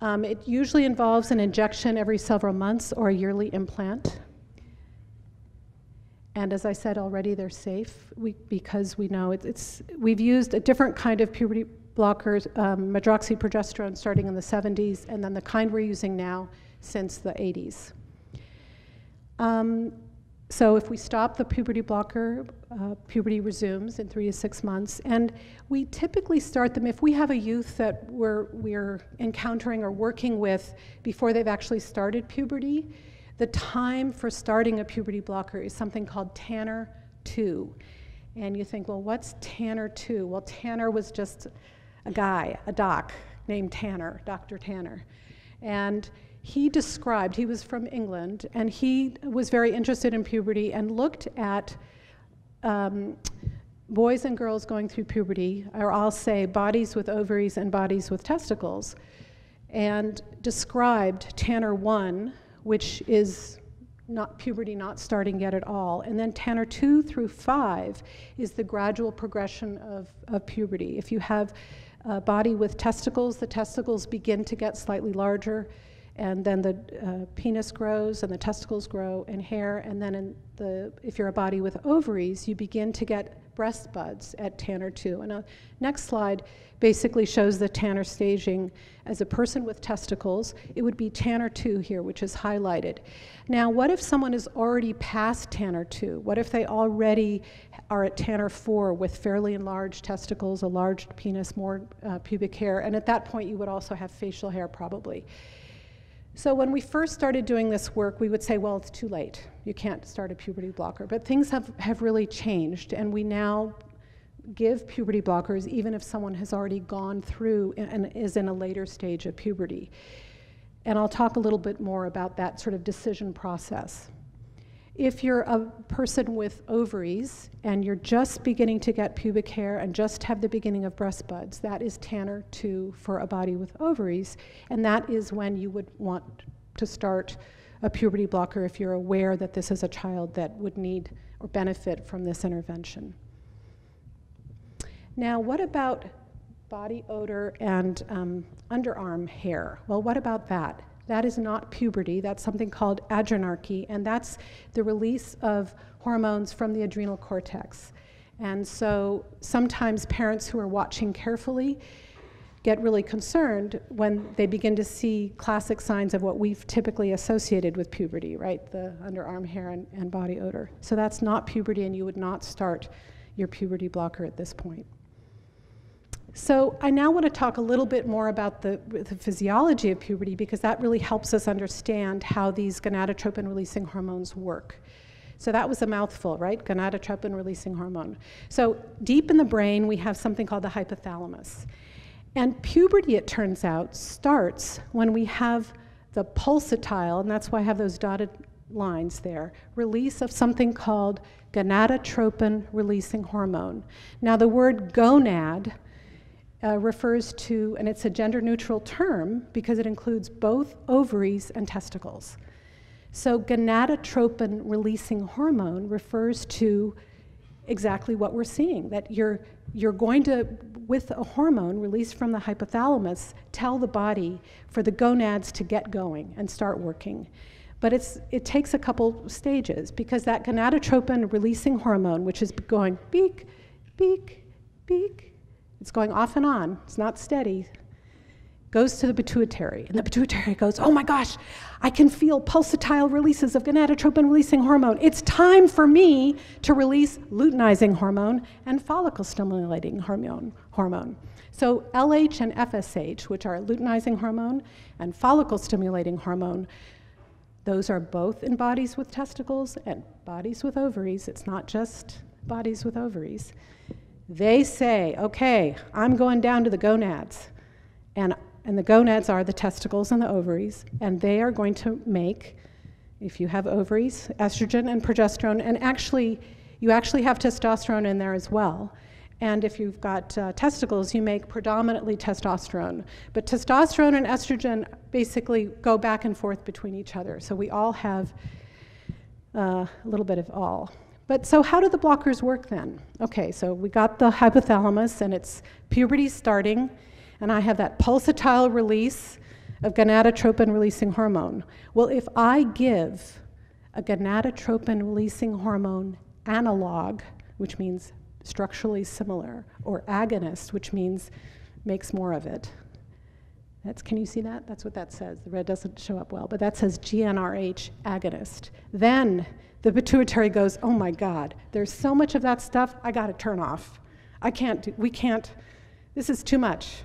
Um, it usually involves an injection every several months or a yearly implant. And as I said already, they're safe we, because we know it, it's, we've used a different kind of puberty blockers, um, medroxyprogesterone starting in the 70s, and then the kind we're using now since the 80s. Um, so if we stop the puberty blocker, uh, puberty resumes in three to six months. And we typically start them if we have a youth that we're, we're encountering or working with before they've actually started puberty. The time for starting a puberty blocker is something called Tanner 2. And you think, well, what's Tanner 2? Well, Tanner was just a guy, a doc named Tanner, Dr. Tanner. And he described, he was from England, and he was very interested in puberty and looked at um, boys and girls going through puberty, or I'll say bodies with ovaries and bodies with testicles, and described Tanner 1, which is not puberty not starting yet at all. And then Tanner 2 through 5 is the gradual progression of, of puberty. If you have a body with testicles, the testicles begin to get slightly larger and then the uh, penis grows and the testicles grow and hair and then in the if you're a body with ovaries you begin to get breast buds at tanner 2 and a next slide basically shows the tanner staging as a person with testicles it would be tanner 2 here which is highlighted now what if someone is already past tanner 2 what if they already are at tanner 4 with fairly enlarged testicles a large penis more uh, pubic hair and at that point you would also have facial hair probably so when we first started doing this work, we would say, well, it's too late. You can't start a puberty blocker. But things have, have really changed, and we now give puberty blockers even if someone has already gone through and is in a later stage of puberty. And I'll talk a little bit more about that sort of decision process. If you're a person with ovaries and you're just beginning to get pubic hair and just have the beginning of breast buds, that is Tanner 2 for a body with ovaries. And that is when you would want to start a puberty blocker if you're aware that this is a child that would need or benefit from this intervention. Now, what about body odor and um, underarm hair? Well, what about that? That is not puberty. That's something called adrenarche, and that's the release of hormones from the adrenal cortex. And so sometimes parents who are watching carefully get really concerned when they begin to see classic signs of what we've typically associated with puberty, right? The underarm hair and, and body odor. So that's not puberty, and you would not start your puberty blocker at this point. So I now want to talk a little bit more about the, the, physiology of puberty because that really helps us understand how these gonadotropin releasing hormones work. So that was a mouthful, right? Gonadotropin releasing hormone. So deep in the brain, we have something called the hypothalamus. And puberty, it turns out, starts when we have the pulsatile, and that's why I have those dotted lines there, release of something called gonadotropin releasing hormone. Now, the word gonad uh, refers to, and it's a gender neutral term because it includes both ovaries and testicles. So, gonadotropin releasing hormone refers to exactly what we're seeing that you're, you're going to, with a hormone released from the hypothalamus, tell the body for the gonads to get going and start working. But it's, it takes a couple stages because that gonadotropin releasing hormone, which is going beak, beak, beak, it's going off and on, it's not steady. Goes to the pituitary, and the pituitary goes, Oh my gosh, I can feel pulsatile releases of gonadotropin releasing hormone. It's time for me to release luteinizing hormone and follicle stimulating hormone. hormone. So, LH and FSH, which are luteinizing hormone and follicle stimulating hormone, those are both in bodies with testicles and bodies with ovaries. It's not just bodies with ovaries. They say, okay, I'm going down to the gonads. And, and the gonads are the testicles and the ovaries, and they are going to make, if you have ovaries, estrogen and progesterone, and actually, you actually have testosterone in there as well. And if you've got uh, testicles, you make predominantly testosterone. But testosterone and estrogen basically go back and forth between each other. So we all have uh, a little bit of all. But so, how do the blockers work then? Okay, so we got the hypothalamus, and it's puberty starting, and I have that pulsatile release of gonadotropin releasing hormone. Well, if I give a gonadotropin releasing hormone analog, which means structurally similar, or agonist, which means makes more of it. That's, can you see that? That's what that says. The red doesn't show up well, but that says GnRH agonist. Then the pituitary goes, oh my God, there's so much of that stuff, I gotta turn off. I can't, do, we can't, this is too much.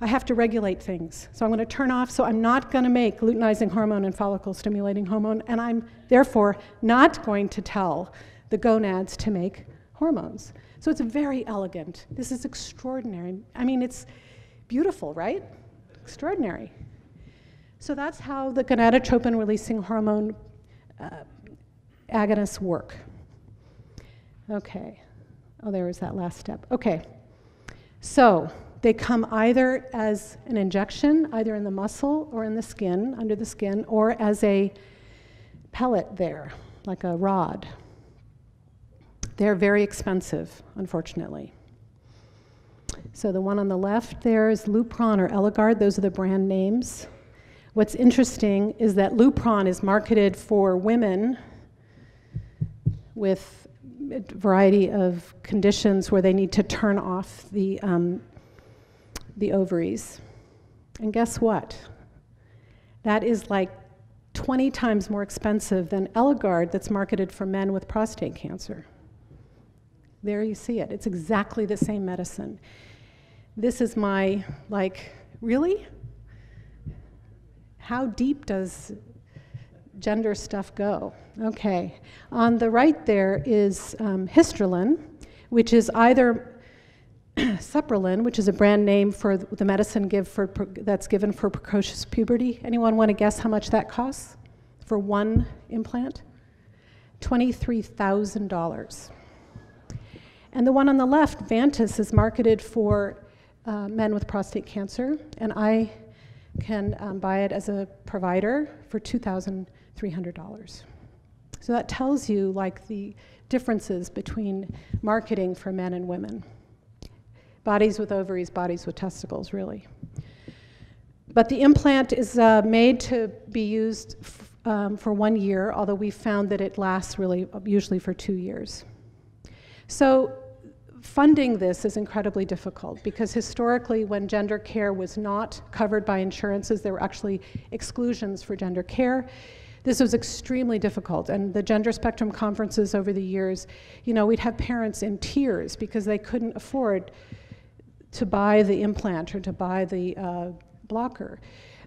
I have to regulate things. So I'm to turn off, so I'm not to make luteinizing hormone and follicle stimulating hormone, and I'm therefore not going to tell the gonads to make hormones. So it's very elegant. This is extraordinary. I mean, it's beautiful, right? Extraordinary. So that's how the gonadotropin releasing hormone uh, agonists work. Okay. Oh, there was that last step. Okay. So they come either as an injection, either in the muscle or in the skin, under the skin, or as a pellet there, like a rod. They're very expensive, unfortunately. So the one on the left there is Lupron or Eligard. Those are the brand names. What's interesting is that Lupron is marketed for women with a variety of conditions where they need to turn off the, um, the ovaries. And guess what? That is like 20 times more expensive than Eligard that's marketed for men with prostate cancer. There you see it. It's exactly the same medicine. This is my, like, really? How deep does gender stuff go? Okay. On the right there is um, Histrelin, which is either Supprelin, which is a brand name for the medicine give for, that's given for precocious puberty. Anyone want to guess how much that costs for one implant? $23,000. And the one on the left, Vantas, is marketed for uh, men with prostate cancer, and I can um, buy it as a provider for $2,300. So that tells you like the differences between marketing for men and women. Bodies with ovaries, bodies with testicles, really. But the implant is uh, made to be used um, for one year, although we found that it lasts really usually for two years. So funding this is incredibly difficult because historically, when gender care was not covered by insurances, there were actually exclusions for gender care. This was extremely difficult, and the gender spectrum conferences over the years, you know, we'd have parents in tears because they couldn't afford to buy the implant or to buy the uh, blocker.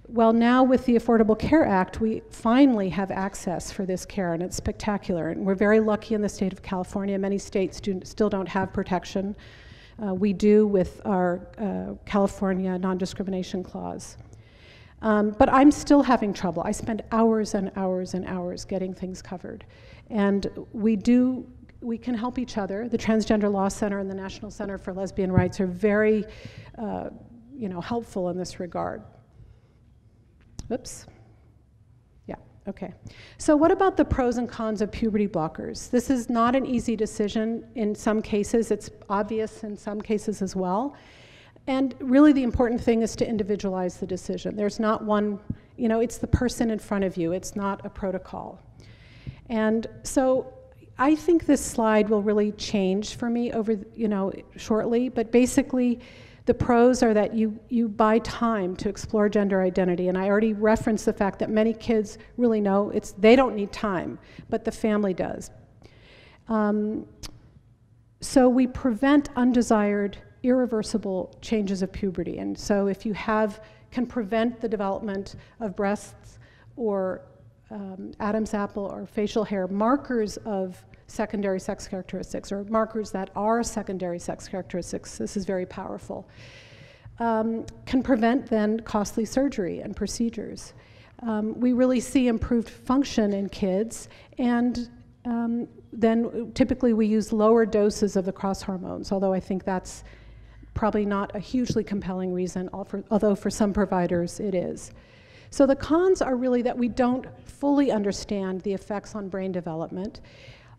Well, now with the Affordable Care Act, we finally have access for this care, and it's spectacular. And we're very lucky in the state of California. Many states do, still don't have protection. Uh, we do with our uh, California non discrimination clause. Um, but I'm still having trouble. I spend hours and hours and hours getting things covered. And we do, we can help each other. The Transgender Law Center and the National Center for Lesbian Rights are very, uh, you know, helpful in this regard. Oops. Yeah, okay. So, what about the pros and cons of puberty blockers? This is not an easy decision. In some cases, it's obvious in some cases as well. And really, the important thing is to individualize the decision. There's not one, you know, it's the person in front of you, it's not a protocol. And so, I think this slide will really change for me over, you know, shortly, but basically, the pros are that you, you buy time to explore gender identity, and I already referenced the fact that many kids really know it's, they don't need time, but the family does. Um, so we prevent undesired, irreversible changes of puberty. And so if you have, can prevent the development of breasts or um, Adam's apple or facial hair, markers of secondary sex characteristics or markers that are secondary sex characteristics, this is very powerful, um, can prevent then costly surgery and procedures. Um, we really see improved function in kids, and um, then typically we use lower doses of the cross hormones, although I think that's probably not a hugely compelling reason, although for some providers it is. So the cons are really that we don't fully understand the effects on brain development,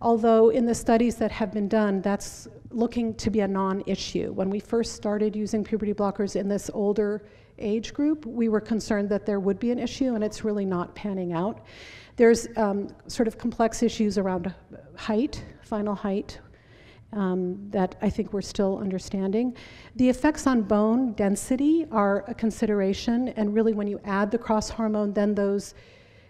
although in the studies that have been done, that's looking to be a non-issue. When we first started using puberty blockers in this older age group, we were concerned that there would be an issue, and it's really not panning out. There's um, sort of complex issues around height, final height, um, that I think we're still understanding. The effects on bone density are a consideration, and really when you add the cross hormone, then those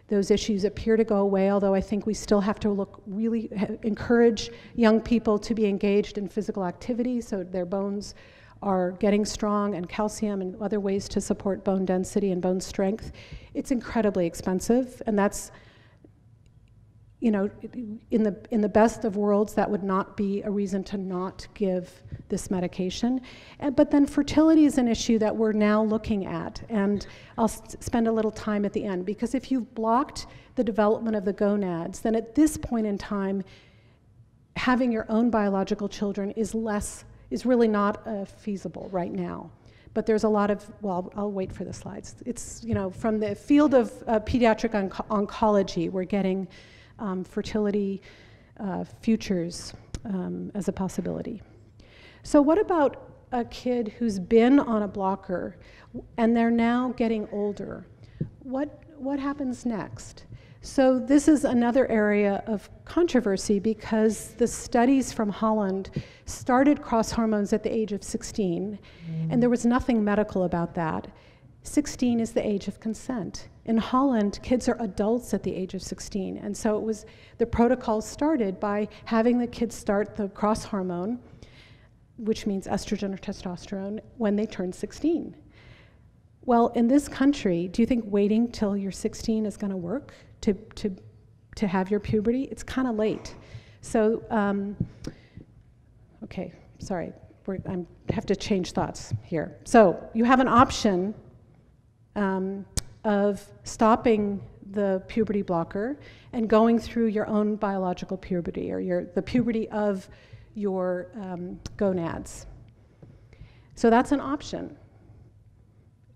those issues appear to go away, although I think we still have to look really encourage young people to be engaged in physical activity so their bones are getting strong and calcium and other ways to support bone density and bone strength. It's incredibly expensive, and that's you know, in the, in the best of worlds, that would not be a reason to not give this medication. And, but then fertility is an issue that we're now looking at, and I'll spend a little time at the end, because if you've blocked the development of the gonads, then at this point in time, having your own biological children is less, is really not uh, feasible right now. But there's a lot of, well, I'll wait for the slides. It's, you know, from the field of uh, pediatric oncology, we're getting um, fertility uh, futures um, as a possibility. So, what about a kid who's been on a blocker and they're now getting older? What, what happens next? So, this is another area of controversy because the studies from Holland started cross hormones at the age of 16, mm. and there was nothing medical about that. 16 is the age of consent. In Holland, kids are adults at the age of 16. And so it was the protocol started by having the kids start the cross hormone, which means estrogen or testosterone, when they turn 16. Well, in this country, do you think waiting till you're 16 is going to work to, to, to have your puberty? It's kind of late. So, um, okay, sorry, I have to change thoughts here. So, you have an option um, of stopping the puberty blocker and going through your own biological puberty or your, the puberty of your um, gonads. So that's an option.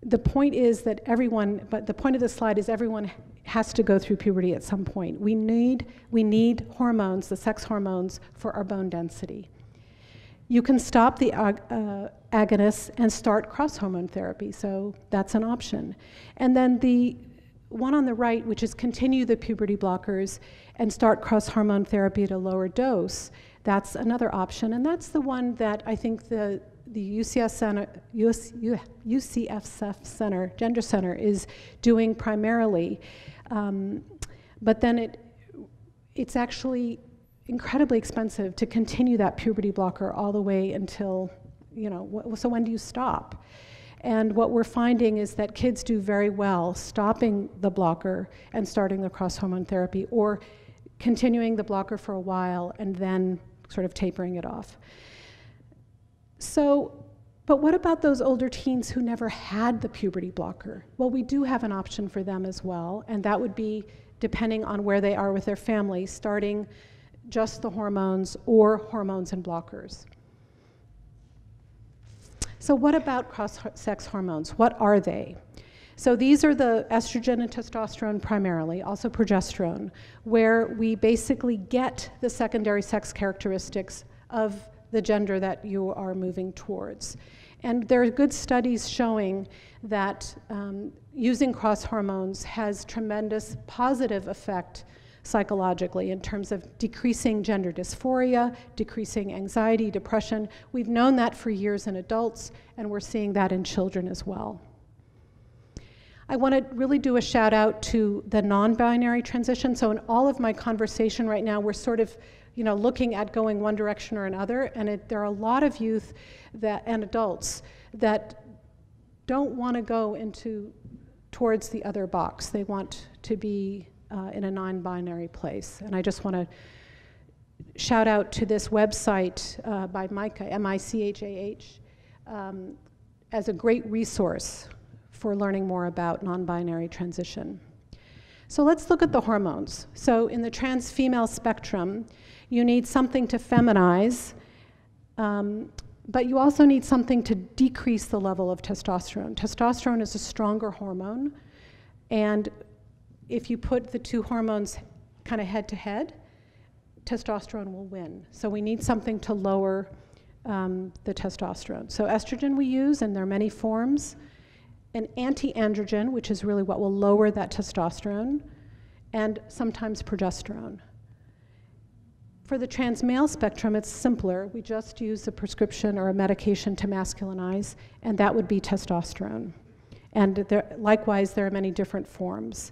The point is that everyone, but the point of the slide is everyone has to go through puberty at some point. We need, we need hormones, the sex hormones, for our bone density. You can stop the uh, agonists and start cross hormone therapy, so that's an option. And then the one on the right, which is continue the puberty blockers and start cross hormone therapy at a lower dose, that's another option. And that's the one that I think the, the UCS Center, US, UCSF Center, Gender Center, is doing primarily. Um, but then it, it's actually incredibly expensive to continue that puberty blocker all the way until, you know, so when do you stop? And what we're finding is that kids do very well stopping the blocker and starting the cross hormone therapy or continuing the blocker for a while and then sort of tapering it off. So, but what about those older teens who never had the puberty blocker? Well, we do have an option for them as well, and that would be depending on where they are with their family, starting just the hormones or hormones and blockers. So, what about cross sex hormones? What are they? So, these are the estrogen and testosterone primarily, also progesterone, where we basically get the secondary sex characteristics of the gender that you are moving towards. And there are good studies showing that um, using cross hormones has tremendous positive effect psychologically in terms of decreasing gender dysphoria, decreasing anxiety, depression. We've known that for years in adults, and we're seeing that in children as well. I want to really do a shout out to the non binary transition. So, in all of my conversation right now, we're sort of you know, looking at going one direction or another, and it, there are a lot of youth that, and adults that don't want to go into towards the other box. They want to be uh, in a non binary place. And I just want to shout out to this website uh, by Micah, M I C H A H, um, as a great resource for learning more about non binary transition. So let's look at the hormones. So, in the trans female spectrum, You need something to feminize, um, but you also need something to decrease the level of testosterone. Testosterone is a stronger hormone, and if you put the two hormones kind of head to head, testosterone will win. So we need something to lower um, the testosterone. So estrogen we use, and there are many forms. An anti-androgen, which is really what will lower that testosterone, and sometimes progesterone. For the trans male spectrum, it's simpler. We just use a prescription or a medication to masculinize, and that would be testosterone. And there, likewise, there are many different forms.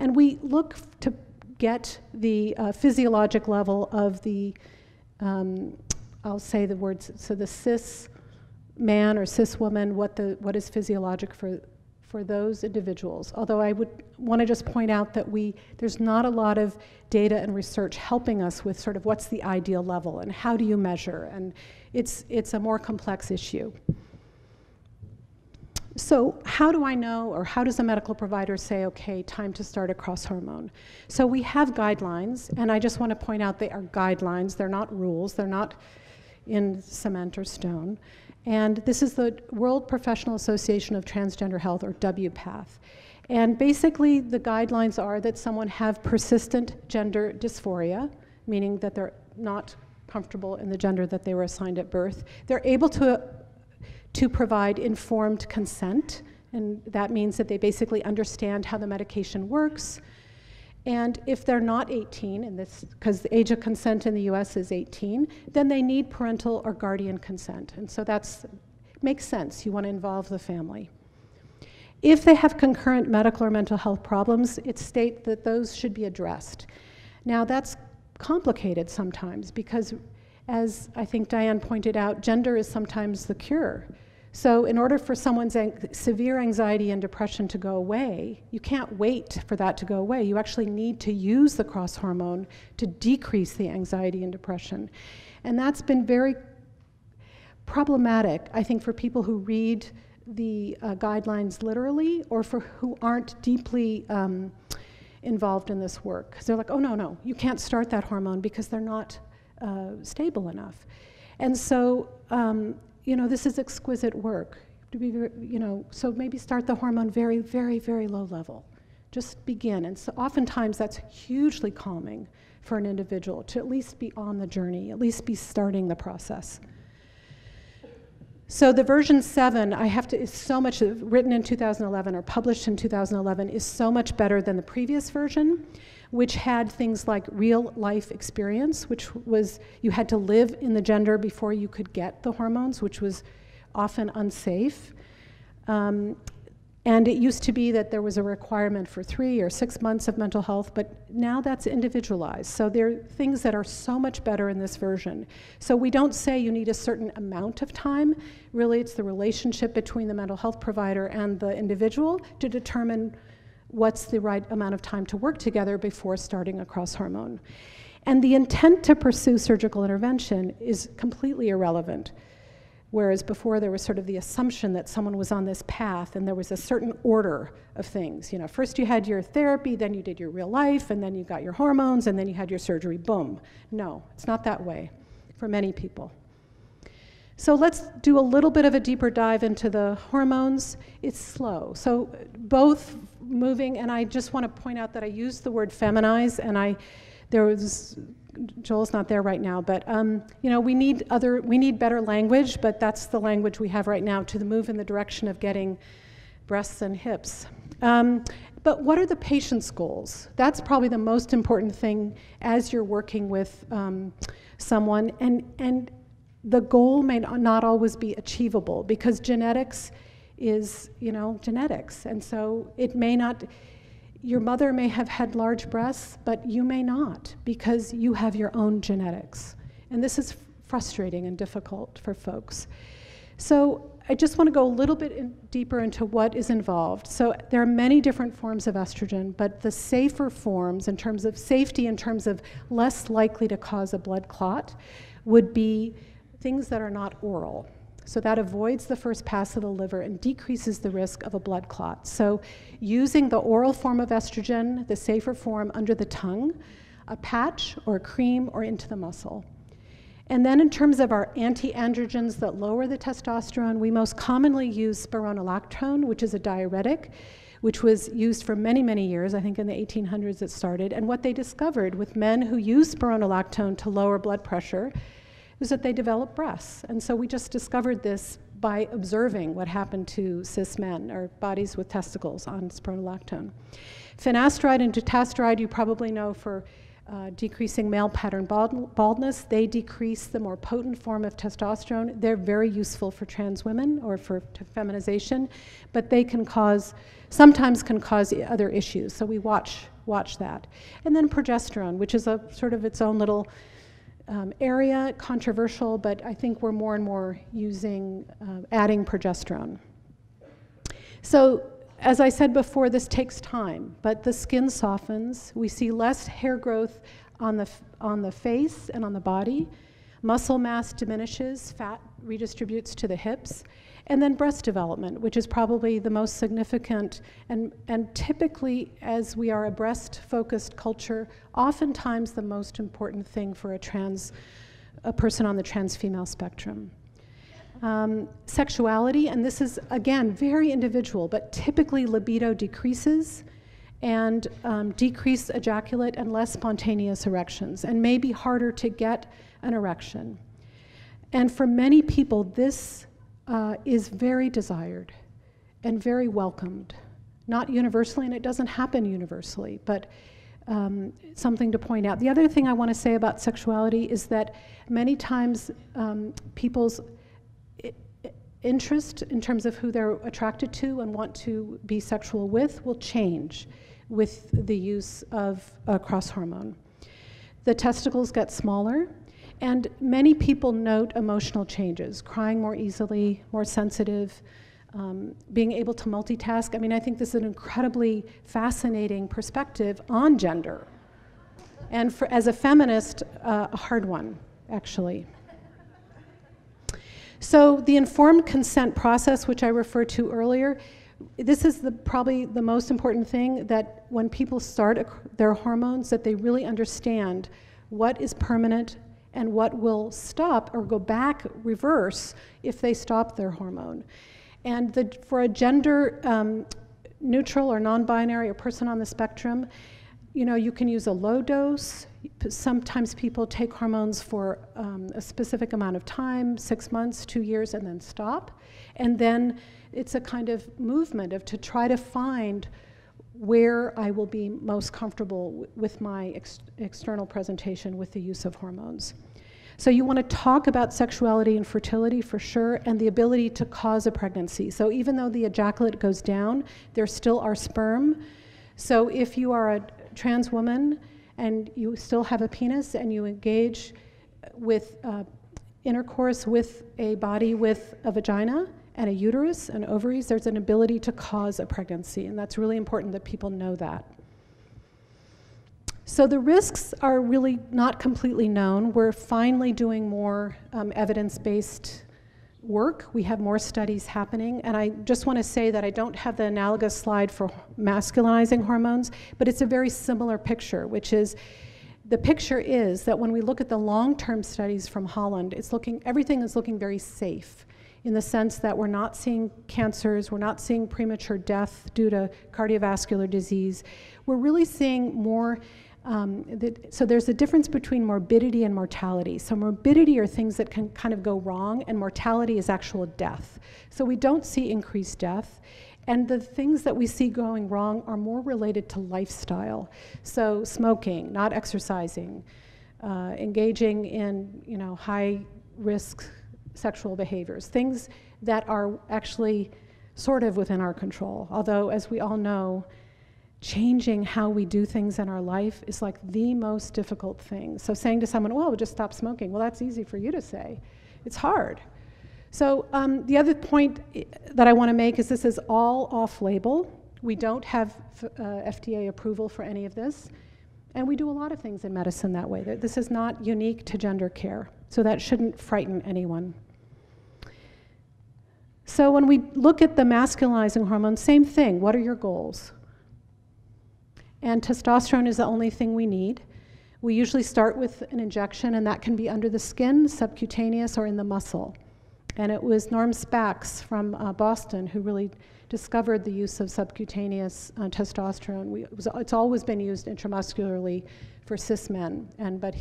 And we look to get the uh, physiologic level of the, um, I'll say the words, so the cis man or cis woman, what, the, what is physiologic for, for those individuals. Although I would want to just point out that we, there's not a lot of data and research helping us with sort of what's the ideal level and how do you measure, and it's, it's a more complex issue. So, how do I know, or how does a medical provider say, okay, time to start a cross hormone? So, we have guidelines, and I just want to point out they are guidelines, they're not rules, they're not in cement or stone. And this is the World Professional Association of Transgender Health, or WPATH. And basically, the guidelines are that someone have persistent gender dysphoria, meaning that they're not comfortable in the gender that they were assigned at birth. They're able to to provide informed consent, and that means that they basically understand how the medication works. And if they're not 18, and this because the age of consent in the U.S. is 18, then they need parental or guardian consent, and so that's makes sense. You want to involve the family. If they have concurrent medical or mental health problems, it states that those should be addressed. Now that's complicated sometimes because as I think Diane pointed out, gender is sometimes the cure. So, in order for someone's severe anxiety and depression to go away, you can't wait for that to go away. You actually need to use the cross hormone to decrease the anxiety and depression. And that's been very problematic, I think, for people who read the uh, guidelines literally or for who aren't deeply um, involved in this work. Because they're like, oh, no, no, you can't start that hormone because they're not uh, stable enough. And so, um, you know, this is exquisite work. To be, you know, so maybe start the hormone very, very, very low level. Just begin. And so oftentimes that's hugely calming for an individual to at least be on the journey, at least be starting the process. So the version 7, I have to, is so much, written in 2011 or published in 2011, is so much better than the previous version which had things like real life experience, which was you had to live in the gender before you could get the hormones, which was often unsafe. Um, and it used to be that there was a requirement for three or six months of mental health, but now that's individualized. So there are things that are so much better in this version. So we don't say you need a certain amount of time. Really, it's the relationship between the mental health provider and the individual to determine what's the right amount of time to work together before starting a cross hormone. And the intent to pursue surgical intervention is completely irrelevant. Whereas before there was sort of the assumption that someone was on this path and there was a certain order of things. You know, first you had your therapy, then you did your real life, and then you got your hormones, and then you had your surgery. Boom. No, it's not that way for many people. So let's do a little bit of a deeper dive into the hormones. It's slow. So both moving, and I just want to point out that I used the word feminize, and I there was Joel's not there right now, but um, you know we need other we need better language, but that's the language we have right now to move in the direction of getting breasts and hips. Um, but what are the patient's goals? That's probably the most important thing as you're working with um, someone, and and the goal may not always be achievable because genetics is, you know, genetics. And so it may not, your mother may have had large breasts, but you may not because you have your own genetics. And this is frustrating and difficult for folks. So I just want to go a little bit in deeper into what is involved. So there are many different forms of estrogen, but the safer forms, in terms of safety, in terms of less likely to cause a blood clot, would be things that are not oral. So that avoids the first pass of the liver and decreases the risk of a blood clot. So using the oral form of estrogen, the safer form under the tongue, a patch or a cream or into the muscle. And then in terms of our anti-androgens that lower the testosterone, we most commonly use spironolactone, which is a diuretic, which was used for many, many years. I think in the 1800s it started. And what they discovered with men who use spironolactone to lower blood pressure was that they developed breasts. And so we just discovered this by observing what happened to cis men or bodies with testicles on spironolactone. Finasteride and dutasteride, you probably know for uh, decreasing male pattern bald- baldness. They decrease the more potent form of testosterone. They're very useful for trans women or for feminization, but they can cause, sometimes can cause other issues. So we watch watch that. And then progesterone, which is a sort of its own little um, area, controversial, but I think we're more and more using uh, adding progesterone. So as I said before, this takes time, but the skin softens. We see less hair growth on the, on the face and on the body. Muscle mass diminishes, fat redistributes to the hips. And then breast development, which is probably the most significant. And, and typically, as we are a breast focused culture, oftentimes the most important thing for a trans, a person on the trans female spectrum. Um, sexuality, and this is again very individual, but typically libido decreases and um, decreased ejaculate and less spontaneous erections, and may be harder to get an erection. And for many people, this uh, is very desired and very welcomed. Not universally, and it doesn't happen universally, but um, something to point out. The other thing I want to say about sexuality is that many times um, people's interest in terms of who they're attracted to and want to be sexual with will change with the use of a cross hormone. The testicles get smaller, and many people note emotional changes, crying more easily, more sensitive, um, being able to multitask. I mean, I think this is an incredibly fascinating perspective on gender. And for, as a feminist, uh, a hard one, actually. So the informed consent process, which I referred to earlier, this is the, probably the most important thing that when people start their hormones, that they really understand what is permanent and what will stop or go back, reverse, if they stop their hormone. And the, for a gender um, neutral or non-binary or person on the spectrum, you know, you can use a low dose. Sometimes people take hormones for um, a specific amount of time, six months, two years, and then stop. And then it's a kind of movement of to try to find where I will be most comfortable with my ex external presentation with the use of hormones. So you want to talk about sexuality and fertility for sure, and the ability to cause a pregnancy. So even though the ejaculate goes down, there still are sperm. So if you are a trans woman and you still have a penis and you engage with uh, intercourse with a body with a vagina and a uterus and ovaries, there's an ability to cause a pregnancy, and that's really important that people know that. So the risks are really not completely known. We're finally doing more um, evidence based work. We have more studies happening. And I just want to say that I don't have the analogous slide for masculinizing hormones, but it's a very similar picture, which is the picture is that when we look at the long term studies from Holland, it's looking, everything is looking very safe in the sense that we're not seeing cancers, we're not seeing premature death due to cardiovascular disease. We're really seeing more um, that, so there's a difference between morbidity and mortality. So morbidity are things that can kind of go wrong, and mortality is actual death. So we don't see increased death. And the things that we see going wrong are more related to lifestyle. So smoking, not exercising, uh, engaging in you know high risk sexual behaviors, things that are actually sort of within our control. Although, as we all know, changing how we do things in our life is like the most difficult thing. So saying to someone, well, just stop smoking, well, that's easy for you to say. It's hard. So um, the other point that I want to make is this is all off-label. We don't have uh, FDA approval for any of this. And we do a lot of things in medicine that way. This is not unique to gender care. So that shouldn't frighten anyone. So when we look at the masculinizing hormone, same thing. What are your goals? And testosterone is the only thing we need. We usually start with an injection, and that can be under the skin, subcutaneous, or in the muscle. And it was Norm Spacks from uh, Boston who really discovered the use of subcutaneous uh, testosterone. We, it was, it's always been used intramuscularly for cis men, and, but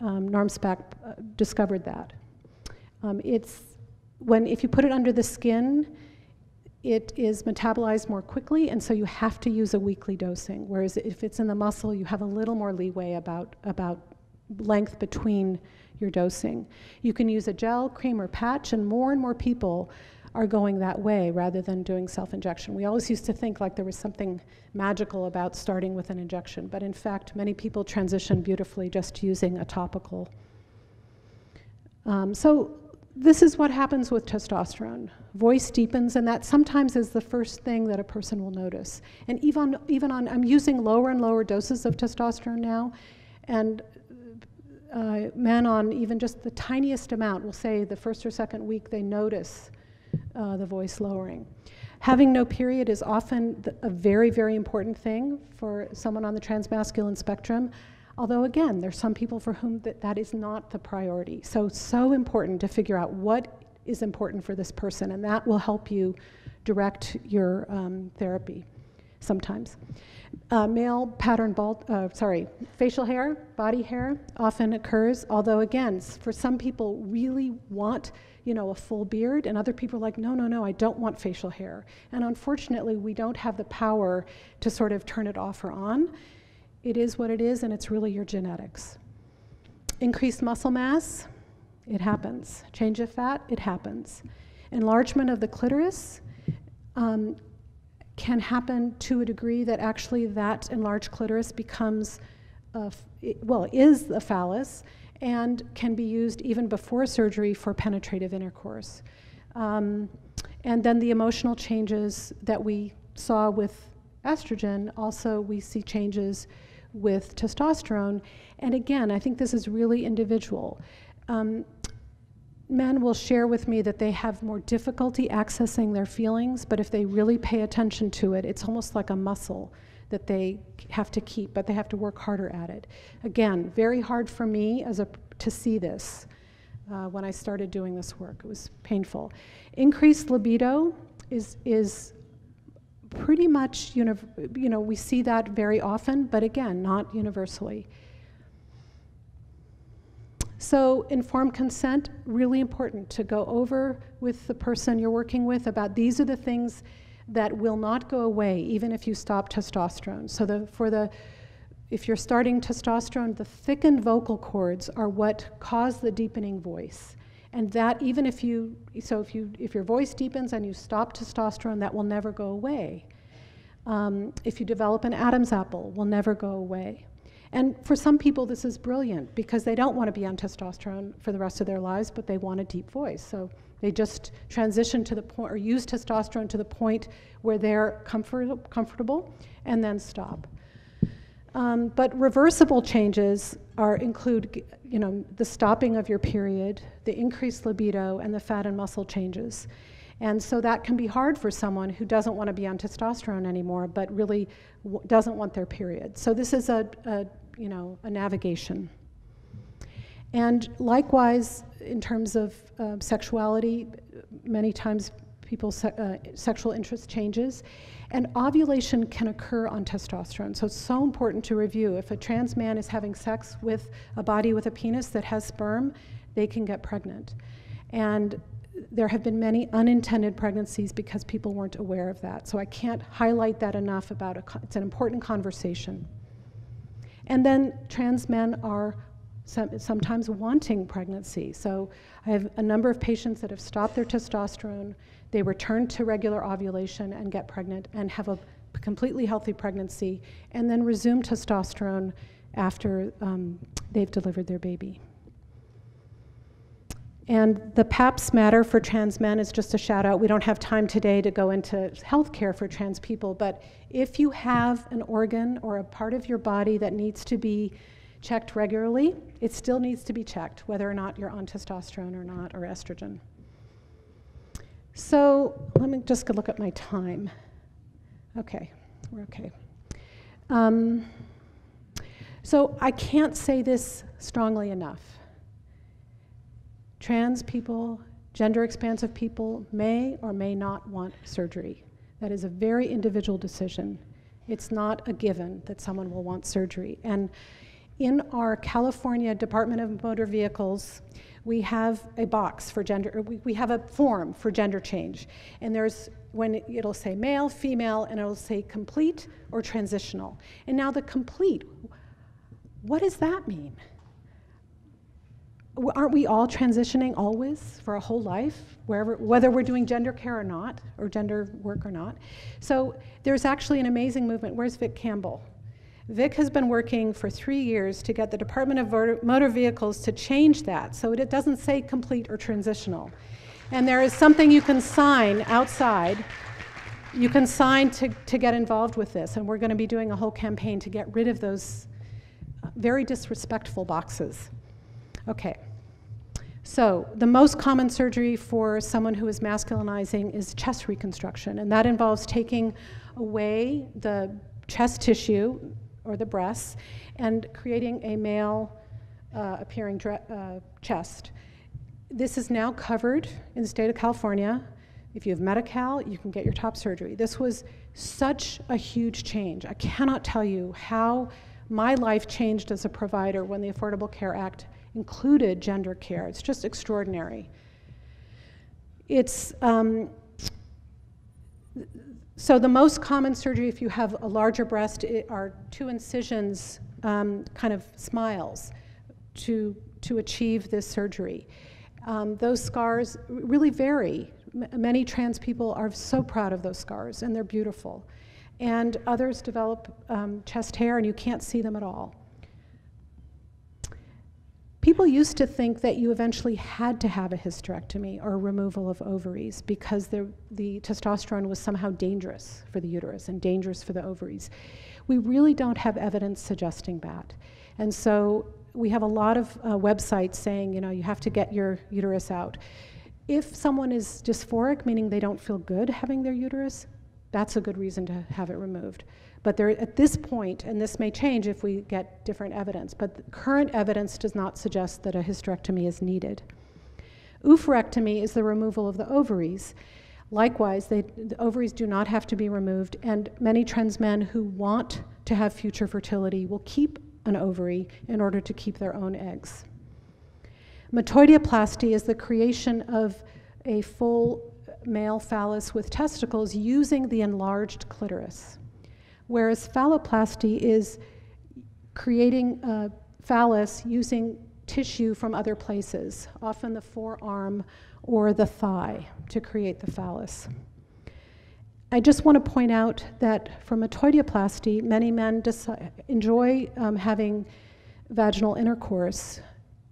um, Norm Spack uh, discovered that. Um, it's when, if you put it under the skin, it is metabolized more quickly, and so you have to use a weekly dosing. Whereas if it's in the muscle, you have a little more leeway about, about length between your dosing. You can use a gel, cream, or patch, and more and more people are going that way rather than doing self injection. We always used to think like there was something magical about starting with an injection, but in fact, many people transition beautifully just using a topical. Um, so, this is what happens with testosterone. Voice deepens, and that sometimes is the first thing that a person will notice. And even, even on, I'm using lower and lower doses of testosterone now, and uh, men on even just the tiniest amount will say the first or second week they notice uh, the voice lowering. Having no period is often a very, very important thing for someone on the transmasculine spectrum. Although, again, there's some people for whom that, that is not the priority. So, so important to figure out what is important for this person, and that will help you direct your um, therapy sometimes. Uh, male pattern bald, uh, sorry, facial hair, body hair often occurs, although again, for some people really want, you know, a full beard, and other people are like, no, no, no, I don't want facial hair. And unfortunately, we don't have the power to sort of turn it off or on. It is what it is, and it's really your genetics. Increased muscle mass, it happens. Change of fat, it happens. Enlargement of the clitoris um, can happen to a degree that actually that enlarged clitoris becomes, a, well, is a phallus and can be used even before surgery for penetrative intercourse. Um, and then the emotional changes that we saw with estrogen, also we see changes with testosterone. And again, I think this is really individual. Um, men will share with me that they have more difficulty accessing their feelings, but if they really pay attention to it, it's almost like a muscle that they have to keep, but they have to work harder at it. Again, very hard for me as a, to see this uh, when I started doing this work. It was painful. Increased libido is, is pretty much, you know, we see that very often, but again, not universally. So, informed consent, really important to go over with the person you're working with about these are the things that will not go away even if you stop testosterone. So, the, for the if you're starting testosterone, the thickened vocal cords are what cause the deepening voice. And that even if you so if you if your voice deepens and you stop testosterone, that will never go away. Um, if you develop an Adam's apple, will never go away. And for some people, this is brilliant because they don't want to be on testosterone for the rest of their lives, but they want a deep voice. So they just transition to the point or use testosterone to the point where they're comfort, comfortable and then stop. Um, but reversible changes are include, you know, the stopping of your period, the increased libido, and the fat and muscle changes. And so that can be hard for someone who doesn't want to be on testosterone anymore, but really doesn't want their period. So this is a, a, you know, a navigation. And likewise, in terms of uh, sexuality, many times people's se uh, sexual interest changes. And ovulation can occur on testosterone. So it's so important to review. If a trans man is having sex with a body with a penis that has sperm, they can get pregnant. And there have been many unintended pregnancies because people weren't aware of that. So I can't highlight that enough about it. It's an important conversation. And then trans men are some, sometimes wanting pregnancy. So I have a number of patients that have stopped their testosterone, they return to regular ovulation and get pregnant and have a completely healthy pregnancy, and then resume testosterone after um, they've delivered their baby. And the PAPS matter for trans men is just a shout out. We don't have time today to go into healthcare for trans people, but if you have an organ or a part of your body that needs to be checked regularly, it still needs to be checked, whether or not you're on testosterone or not, or estrogen. So let me just look at my time. Okay, we're okay. Um, So I can't say this strongly enough. Trans people, gender expansive people may or may not want surgery. That is a very individual decision. It's not a given that someone will want surgery. And in our California Department of Motor Vehicles, we have a box for gender, we, have a form for gender change. And there's when it, it'll say male, female, and it'll say complete or transitional. And now the complete, what does that mean? Aren't we all transitioning always for a whole life, wherever, whether we're doing gender care or not, or gender work or not? So there's actually an amazing movement. Where's Vic Campbell? Vic has been working for three years to get the Department of Motor Vehicles to change that so it doesn't say complete or transitional. And there is something you can sign outside. You can sign to, to get involved with this, and we're going to be doing a whole campaign to get rid of those uh, very disrespectful boxes. Okay. So, the most common surgery for someone who is masculinizing is chest reconstruction, and that involves taking away the chest tissue or the breasts and creating a male uh, appearing uh, chest. This is now covered in the state of California. If you have Medi Cal, you can get your top surgery. This was such a huge change. I cannot tell you how my life changed as a provider when the Affordable Care Act included gender care. It's just extraordinary. It's um, so the most common surgery, if you have a larger breast, are two incisions, um, kind of smiles, to to achieve this surgery. Um, those scars really vary. M many trans people are so proud of those scars, and they're beautiful. And others develop um, chest hair, and you can't see them at all. People used to think that you eventually had to have a hysterectomy or removal of ovaries because the, the testosterone was somehow dangerous for the uterus and dangerous for the ovaries. We really don't have evidence suggesting that. And so we have a lot of uh, websites saying, you know, you have to get your uterus out. If someone is dysphoric, meaning they don't feel good having their uterus, that's a good reason to have it removed. But there, at this point, and this may change if we get different evidence, but current evidence does not suggest that a hysterectomy is needed. Oophorectomy is the removal of the ovaries. Likewise, they, the ovaries do not have to be removed, and many trans men who want to have future fertility will keep an ovary in order to keep their own eggs. Metoidioplasty is the creation of a full male phallus with testicles using the enlarged clitoris whereas phalloplasty is creating a phallus using tissue from other places, often the forearm or the thigh, to create the phallus. I just want to point out that for metoidioplasty, many men enjoy um, having vaginal intercourse,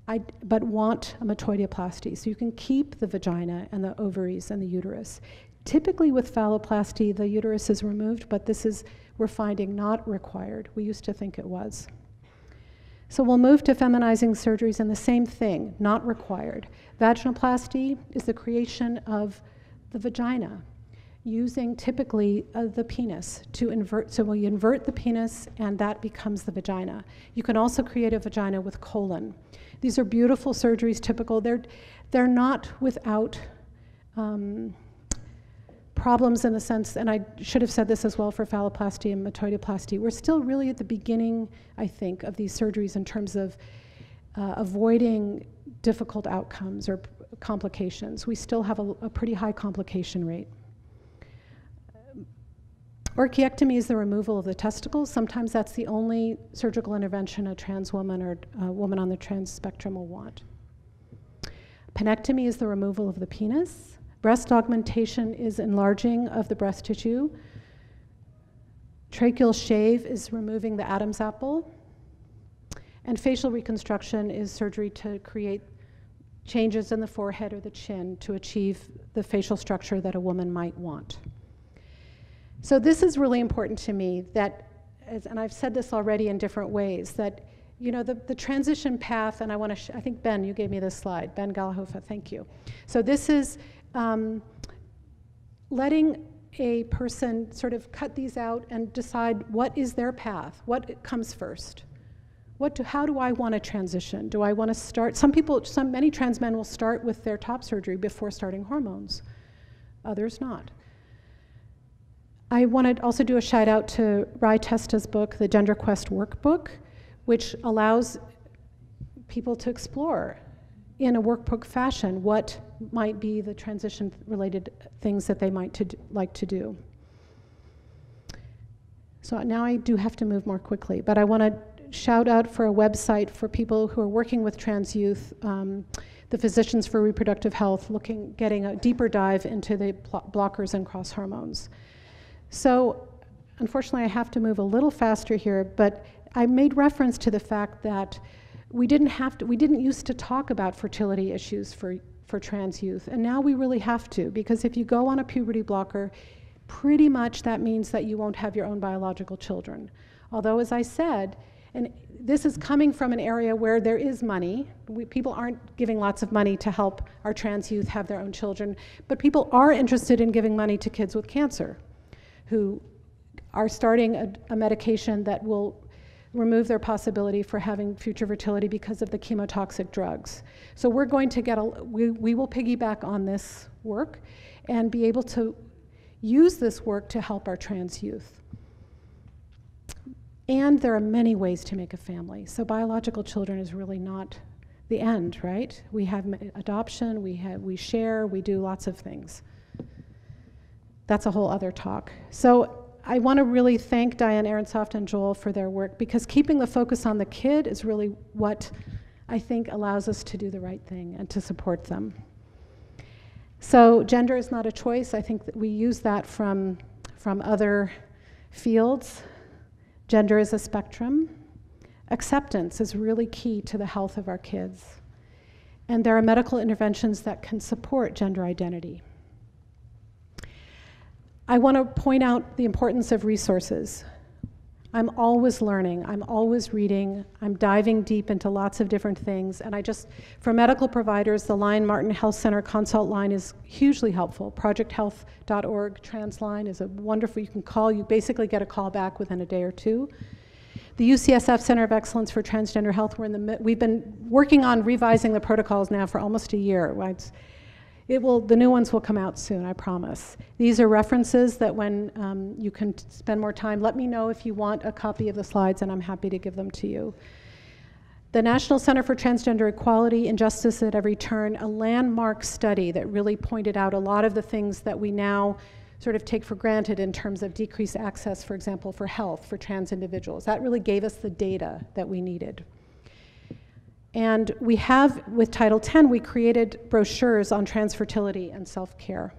I, but want a metoidioplasty. So you can keep the vagina and the ovaries and the uterus. Typically, with phalloplasty, the uterus is removed, but this is we're finding not required. We used to think it was. So we'll move to feminizing surgeries and the same thing, not required. Vaginoplasty is the creation of the vagina using typically uh, the penis to invert. So we invert the penis and that becomes the vagina. You can also create a vagina with colon. These are beautiful surgeries, typical. They're, they're not without um, problems in the sense, and I should have said this as well for phalloplasty and metoidioplasty, we're still really at the beginning, I think, of these surgeries in terms of uh, avoiding difficult outcomes or complications. We still have a, a pretty high complication rate. Orchiectomy is the removal of the testicles. Sometimes that's the only surgical intervention a trans woman or a woman on the trans spectrum will want. Penectomy is the removal of the penis. Breast augmentation is enlarging of the breast tissue. Tracheal shave is removing the Adam's apple. And facial reconstruction is surgery to create changes in the forehead or the chin to achieve the facial structure that a woman might want. So, this is really important to me that, and I've said this already in different ways, that you know, the, the transition path, and I want to, I think Ben, you gave me this slide, Ben Galahofa, thank you. So this is um, letting a person sort of cut these out and decide what is their path, what comes first. what do, how do I want to transition? Do I want to start? Some people, some many trans men will start with their top surgery before starting hormones. Others not. I want to also do a shout out to Rai Testa's book, the Gender Quest Workbook, which allows people to explore in a workbook fashion what might be the transition related things that they might to like to do. So now I do have to move more quickly, but I want to shout out for a website for people who are working with trans youth, um, the Physicians for Reproductive Health, looking, getting a deeper dive into the blockers and cross hormones. So, unfortunately, I have to move a little faster here, but I made reference to the fact that we didn't have to, we didn't used to talk about fertility issues for, for trans youth, and now we really have to, because if you go on a puberty blocker, pretty much that means that you won't have your own biological children. Although, as I said, and this is coming from an area where there is money. We, people aren't giving lots of money to help our trans youth have their own children, but people are interested in giving money to kids with cancer who are starting a, a medication that will remove their possibility for having future fertility because of the chemotoxic drugs. So we're going to get a, we, we will piggyback on this work and be able to use this work to help our trans youth. And there are many ways to make a family. So biological children is really not the end, right? We have adoption, we, have, we share, we do lots of things. That's a whole other talk. So I want to really thank Diane Ehrensaft and Joel for their work because keeping the focus on the kid is really what I think allows us to do the right thing and to support them. So gender is not a choice. I think that we use that from, from other fields. Gender is a spectrum. Acceptance is really key to the health of our kids. And there are medical interventions that can support gender identity. I want to point out the importance of resources. I'm always learning, I'm always reading, I'm diving deep into lots of different things. And I just, for medical providers, the Lyon Martin Health Center consult line is hugely helpful. Projecthealth.org transline is a wonderful, you can call, you basically get a call back within a day or two. The UCSF Center of Excellence for Transgender Health, we're in the, we've been working on revising the protocols now for almost a year. It will, the new ones will come out soon, I promise. These are references that when um, you can spend more time, let me know if you want a copy of the slides and I'm happy to give them to you. The National Center for Transgender Equality and Justice at Every Turn, a landmark study that really pointed out a lot of the things that we now sort of take for granted in terms of decreased access, for example, for health for trans individuals. That really gave us the data that we needed. And we have, with Title X, we created brochures on trans fertility and self care.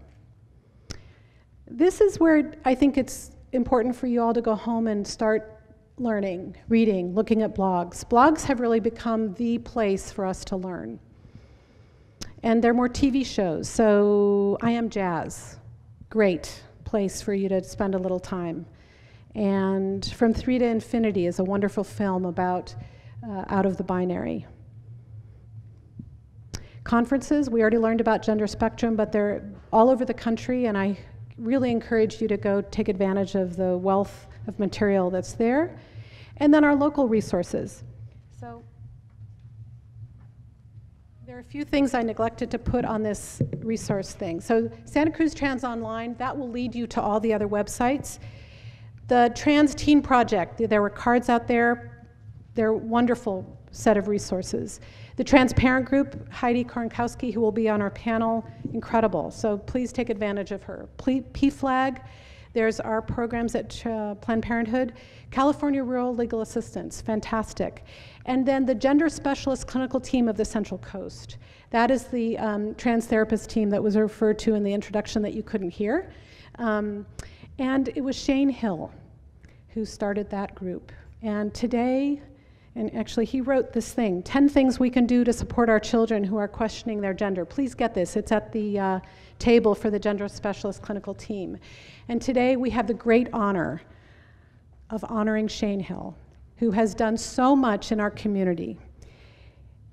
This is where I think it's important for you all to go home and start learning, reading, looking at blogs. Blogs have really become the place for us to learn. And there are more TV shows. So, I Am Jazz, great place for you to spend a little time. And From Three to Infinity is a wonderful film about uh, out of the binary. Conferences, we already learned about Gender Spectrum, but they're all over the country, and I really encourage you to go take advantage of the wealth of material that's there. And then our local resources. So there are a few things I neglected to put on this resource thing. So Santa Cruz Trans Online, that will lead you to all the other websites. The Trans Teen Project, there were cards out there. They're a wonderful set of resources. The Transparent Group, Heidi Kornkowski, who will be on our panel, incredible. So please take advantage of her. PFLAG, there's our programs at uh, Planned Parenthood. California Rural Legal Assistance, fantastic. And then the Gender Specialist Clinical Team of the Central Coast. That is the um, trans therapist team that was referred to in the introduction that you couldn't hear. Um, and it was Shane Hill who started that group. And today, and actually, he wrote this thing 10 things we can do to support our children who are questioning their gender. Please get this, it's at the uh, table for the gender specialist clinical team. And today we have the great honor of honoring Shane Hill, who has done so much in our community.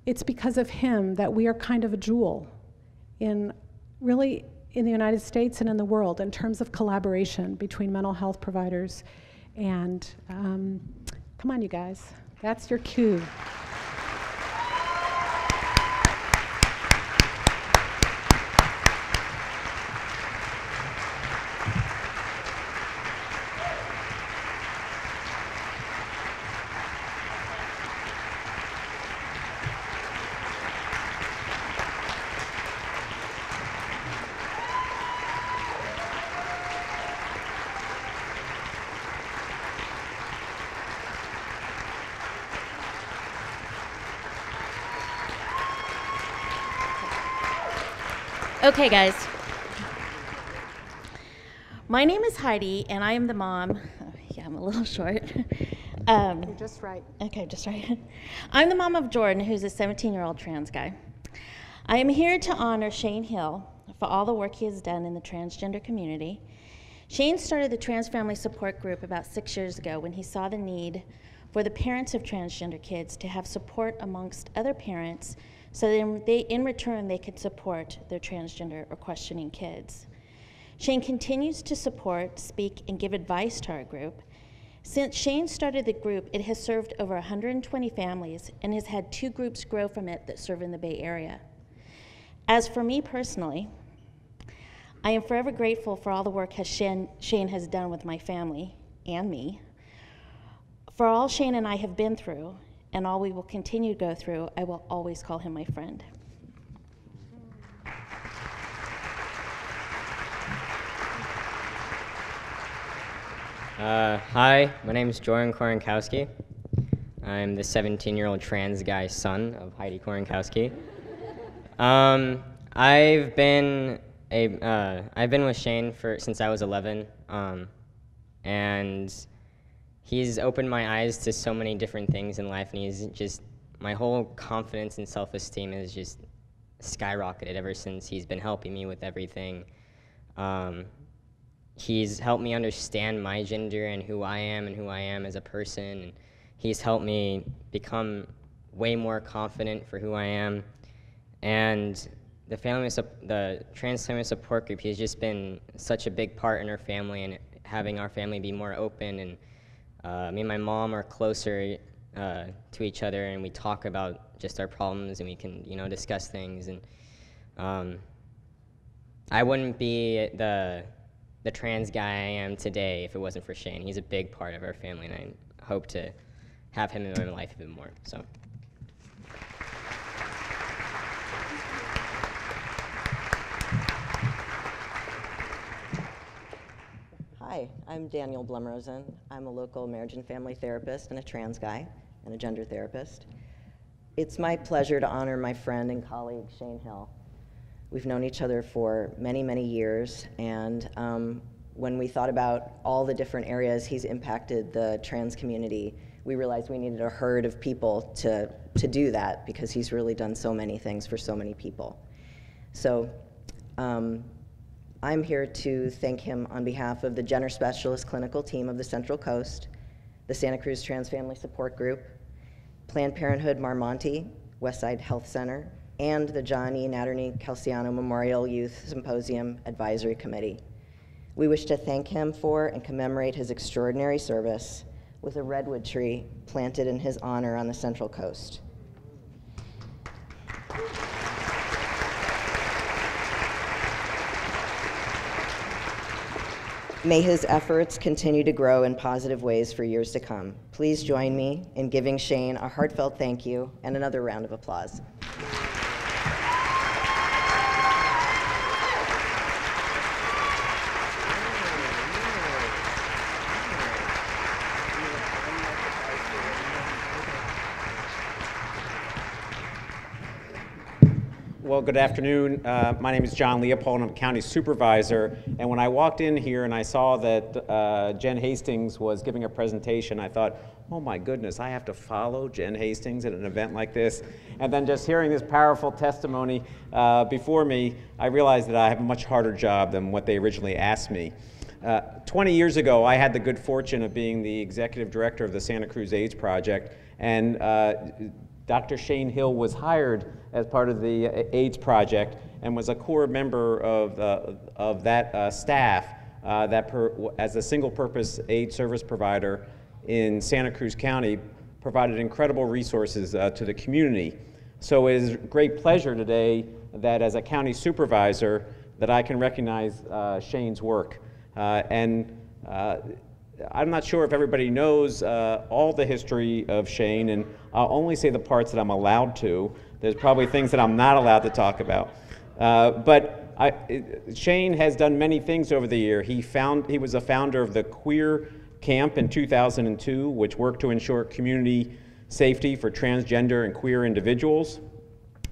It's because of him that we are kind of a jewel in really in the United States and in the world in terms of collaboration between mental health providers and um, come on, you guys. That's your cue. Okay, guys. My name is Heidi, and I am the mom. oh, yeah, I'm a little short. Um, You're just right. Okay, just right. I'm the mom of Jordan, who's a 17 year old trans guy. I am here to honor Shane Hill for all the work he has done in the transgender community. Shane started the Trans Family Support Group about six years ago when he saw the need for the parents of transgender kids to have support amongst other parents so then they, in return, they could support their transgender or questioning kids. Shane continues to support, speak, and give advice to our group. Since Shane started the group, it has served over 120 families and has had two groups grow from it that serve in the Bay Area. As for me personally, I am forever grateful for all the work has Shane, Shane has done with my family and me. For all Shane and I have been through, and all we will continue to go through, I will always call him my friend. Uh, hi, my name is Jordan Korenkowski. I'm the 17-year-old trans guy son of Heidi Korenkowski. Um, I've been a uh, I've been with Shane for since I was 11, um, and he's opened my eyes to so many different things in life, and he's just my whole confidence and self-esteem has just skyrocketed ever since he's been helping me with everything. Um, he's helped me understand my gender and who I am and who I am as a person. And he's helped me become way more confident for who I am. And the family, the trans family support group, he's just been such a big part in our family and having our family be more open and uh, me and my mom are closer uh, to each other, and we talk about just our problems, and we can, you know, discuss things. And um, I wouldn't be the the trans guy I am today if it wasn't for Shane. He's a big part of our family, and I hope to have him in my life even more. So. Hi, I'm Daniel Blumrosen. I'm a local marriage and family therapist and a trans guy and a gender therapist. It's my pleasure to honor my friend and colleague, Shane Hill. We've known each other for many, many years, and um, when we thought about all the different areas he's impacted the trans community, we realized we needed a herd of people to, to do that because he's really done so many things for so many people. So um, I'm here to thank him on behalf of the Gender Specialist Clinical Team of the Central Coast, the Santa Cruz Trans Family Support Group, Planned Parenthood Mar Monte, Westside Health Center, and the John E. Natterney Calciano Memorial Youth Symposium Advisory Committee. We wish to thank him for and commemorate his extraordinary service with a redwood tree planted in his honor on the Central Coast. May his efforts continue to grow in positive ways for years to come. Please join me in giving Shane a heartfelt thank you and another round of applause. Well, good afternoon. Uh, my name is John Leopold. I'm a county supervisor. And when I walked in here and I saw that uh, Jen Hastings was giving a presentation, I thought, oh my goodness, I have to follow Jen Hastings at an event like this. And then just hearing this powerful testimony uh, before me, I realized that I have a much harder job than what they originally asked me. Uh, 20 years ago, I had the good fortune of being the executive director of the Santa Cruz AIDS Project. And uh, Dr. Shane Hill was hired as part of the uh, AIDS project and was a core member of, uh, of that uh, staff uh, that per, as a single purpose AIDS service provider in Santa Cruz County provided incredible resources uh, to the community. So it is great pleasure today that as a county supervisor that I can recognize uh, Shane's work. And I'm not sure if everybody knows uh, all the history of Shane, and I'll only say the parts that I'm allowed to. There's probably things that I'm not allowed to talk about. Uh, but I, Shane has done many things over the year. He, found, he was a founder of the Queer Camp in 2002, which worked to ensure community safety for transgender and queer individuals.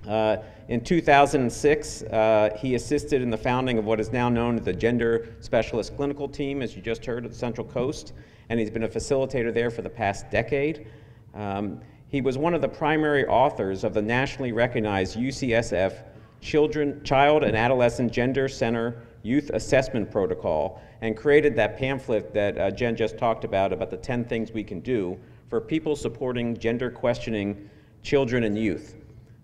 Uh, in 2006, uh, he assisted in the founding of what is now known as the Gender Specialist Clinical Team, as you just heard, at the Central Coast, and he's been a facilitator there for the past decade. Um, he was one of the primary authors of the nationally recognized UCSF Children, Child and Adolescent Gender Center Youth Assessment Protocol and created that pamphlet that uh, Jen just talked about, about the 10 things we can do for people supporting gender questioning children and youth.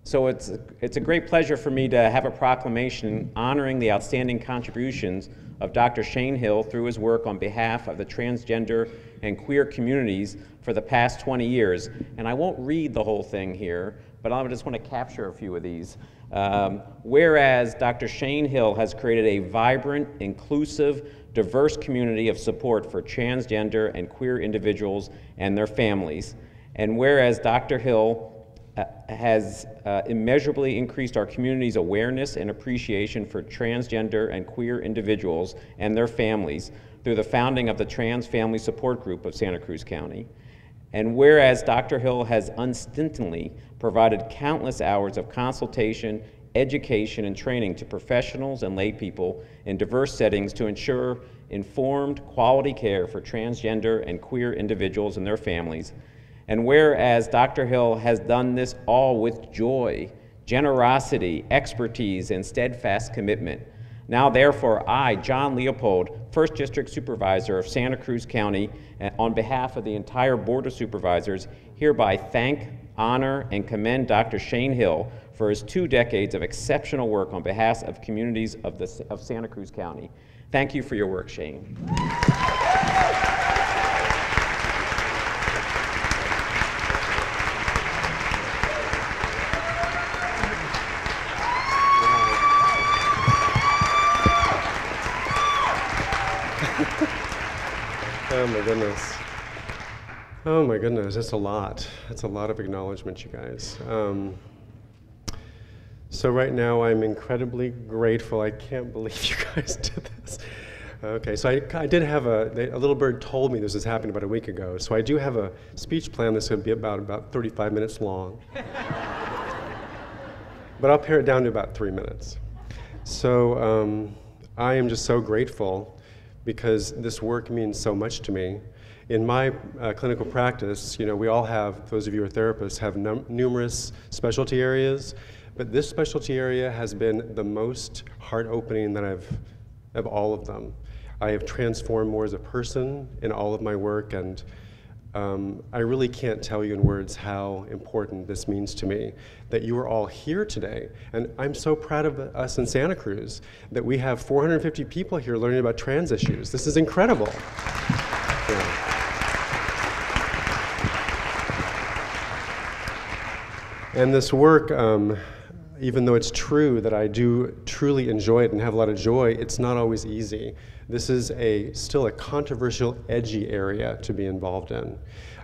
So it's, it's a great pleasure for me to have a proclamation honoring the outstanding contributions of Dr. Shane Hill through his work on behalf of the transgender and queer communities for the past 20 years. And I won't read the whole thing here, but I just want to capture a few of these. Um, whereas Dr. Shane Hill has created a vibrant, inclusive, diverse community of support for transgender and queer individuals and their families. And whereas Dr. Hill uh, has uh, immeasurably increased our community's awareness and appreciation for transgender and queer individuals and their families through the founding of the Trans Family Support Group of Santa Cruz County. And whereas Dr. Hill has unstintingly provided countless hours of consultation, education, and training to professionals and laypeople in diverse settings to ensure informed, quality care for transgender and queer individuals and their families, and whereas Dr. Hill has done this all with joy, generosity, expertise, and steadfast commitment, now therefore I, John Leopold, 1st District Supervisor of Santa Cruz County, eh, on behalf of the entire Board of Supervisors, hereby thank, honor, and commend Dr. Shane Hill for his two decades of exceptional work on behalf of communities of, the, of Santa Cruz County. Thank you for your work, Shane. Oh my goodness. Oh my goodness, that's a lot. That's a lot of acknowledgement, you guys. Um, so right now I'm incredibly grateful. I can't believe you guys did this. Okay, so I, I did have a, a little bird told me this was happening about a week ago. So I do have a speech plan that's going to be about, about 35 minutes long. but I'll pare it down to about three minutes. So um, I am just so grateful because this work means so much to me. In my uh, clinical practice, you know, we all have, those of you who are therapists, have num- numerous specialty areas, but this specialty area has been the most heart opening that I've, of all of them. I have transformed more as a person in all of my work, and um, I really can't tell you in words how important this means to me that you are all here today. And I'm so proud of us in Santa Cruz that we have 450 people here learning about trans issues. This is incredible. Yeah. And this work, um, even though it's true that I do truly enjoy it and have a lot of joy, it's not always easy. This is a, still a controversial, edgy area to be involved in.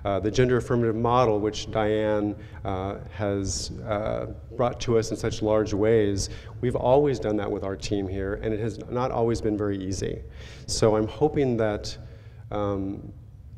Uh, the gender affirmative model, which Diane uh, has uh, brought to us in such large ways, we've always done that with our team here, and it has not always been very easy. So I'm hoping that um,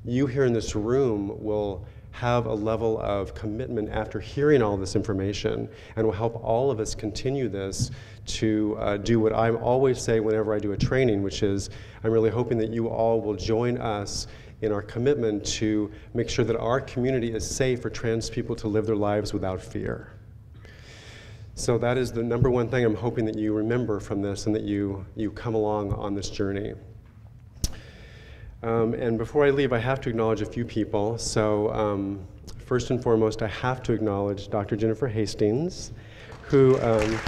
you here in this room will have a level of commitment after hearing all this information and will help all of us continue this to uh, do what I always say whenever I do a training, which is I'm really hoping that you all will join us in our commitment to make sure that our community is safe for trans people to live their lives without fear. So that is the number one thing I'm hoping that you remember from this and that you, you come along on this journey. Um, and before I leave, I have to acknowledge a few people. So, um, first and foremost, I have to acknowledge Dr. Jennifer Hastings, who, um,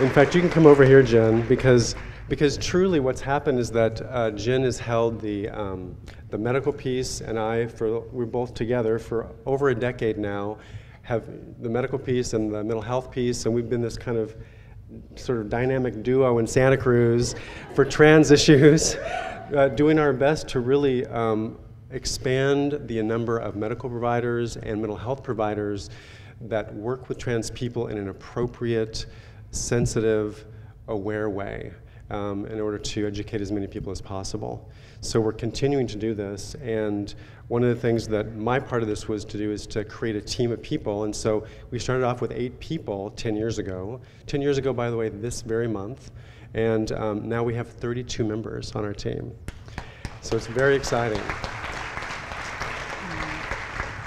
in fact, you can come over here, Jen, because Because truly, what's happened is that uh, Jen has held the, um, the medical piece, and I, for we're both together for over a decade now, have the medical piece and the mental health piece, and we've been this kind of sort of dynamic duo in Santa Cruz for trans issues, uh, doing our best to really um, expand the number of medical providers and mental health providers that work with trans people in an appropriate, sensitive, aware way um, in order to educate as many people as possible. So we're continuing to do this, and one of the things that my part of this was to do is to create a team of people, and so we started off with eight people 10 years ago. 10 years ago, by the way, this very month, and um, now we have 32 members on our team. So it's very exciting.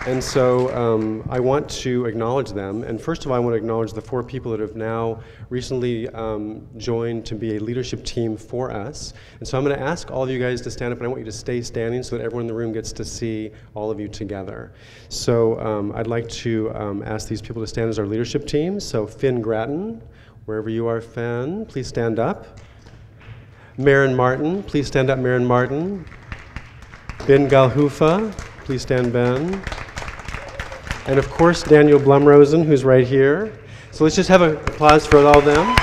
And so um, I want to acknowledge them. And first of all, I want to acknowledge the four people that have now recently um, joined to be a leadership team for us. And so I'm going to ask all of you guys to stand up, and I want you to stay standing so that everyone in the room gets to see all of you together. So um, I'd like to um, ask these people to stand as our leadership team. So Finn Grattan, wherever you are, Finn, please stand up. Marin Martin, please stand up, Marin Martin. Ben Galhufa, please stand, Ben and of course Daniel Blumrosen, who's right here. So let's just have an applause for all of them.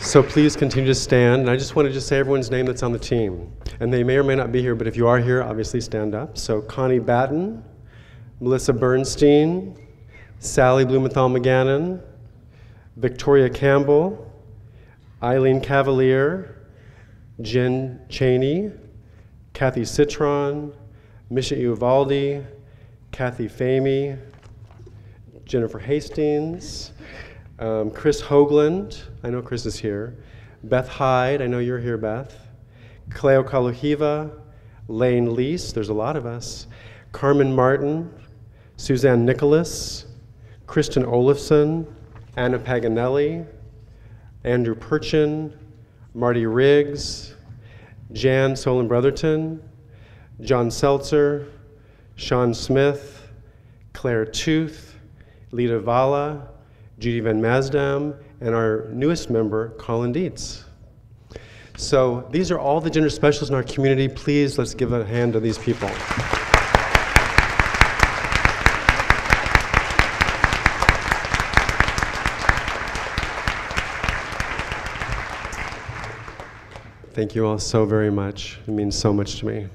So please continue to stand. And I just want to just say everyone's name that's on the team. And they may or may not be here, but if you are here, obviously stand up. So Connie Batten, Melissa Bernstein, Sally Blumenthal McGannon, Victoria Campbell, Eileen Cavalier, Jen Cheney, Kathy Citron, Misha Uvaldi, Kathy Famey, Jennifer Hastings, um, Chris Hoagland, I know Chris is here, Beth Hyde, I know you're here, Beth, Cleo Kaluhiva, Lane Lease, there's a lot of us, Carmen Martin, Suzanne Nicholas, Kristen Olafson, Anna Paganelli, Andrew Perchin, Marty Riggs, Jan Solon Brotherton, John Seltzer, Sean Smith, Claire Tooth, Lita Valla, Judy Van Mazdam, and our newest member, Colin Dietz. So these are all the gender specialists in our community. Please, let's give a hand to these people. Thank you all so very much. It means so much to me.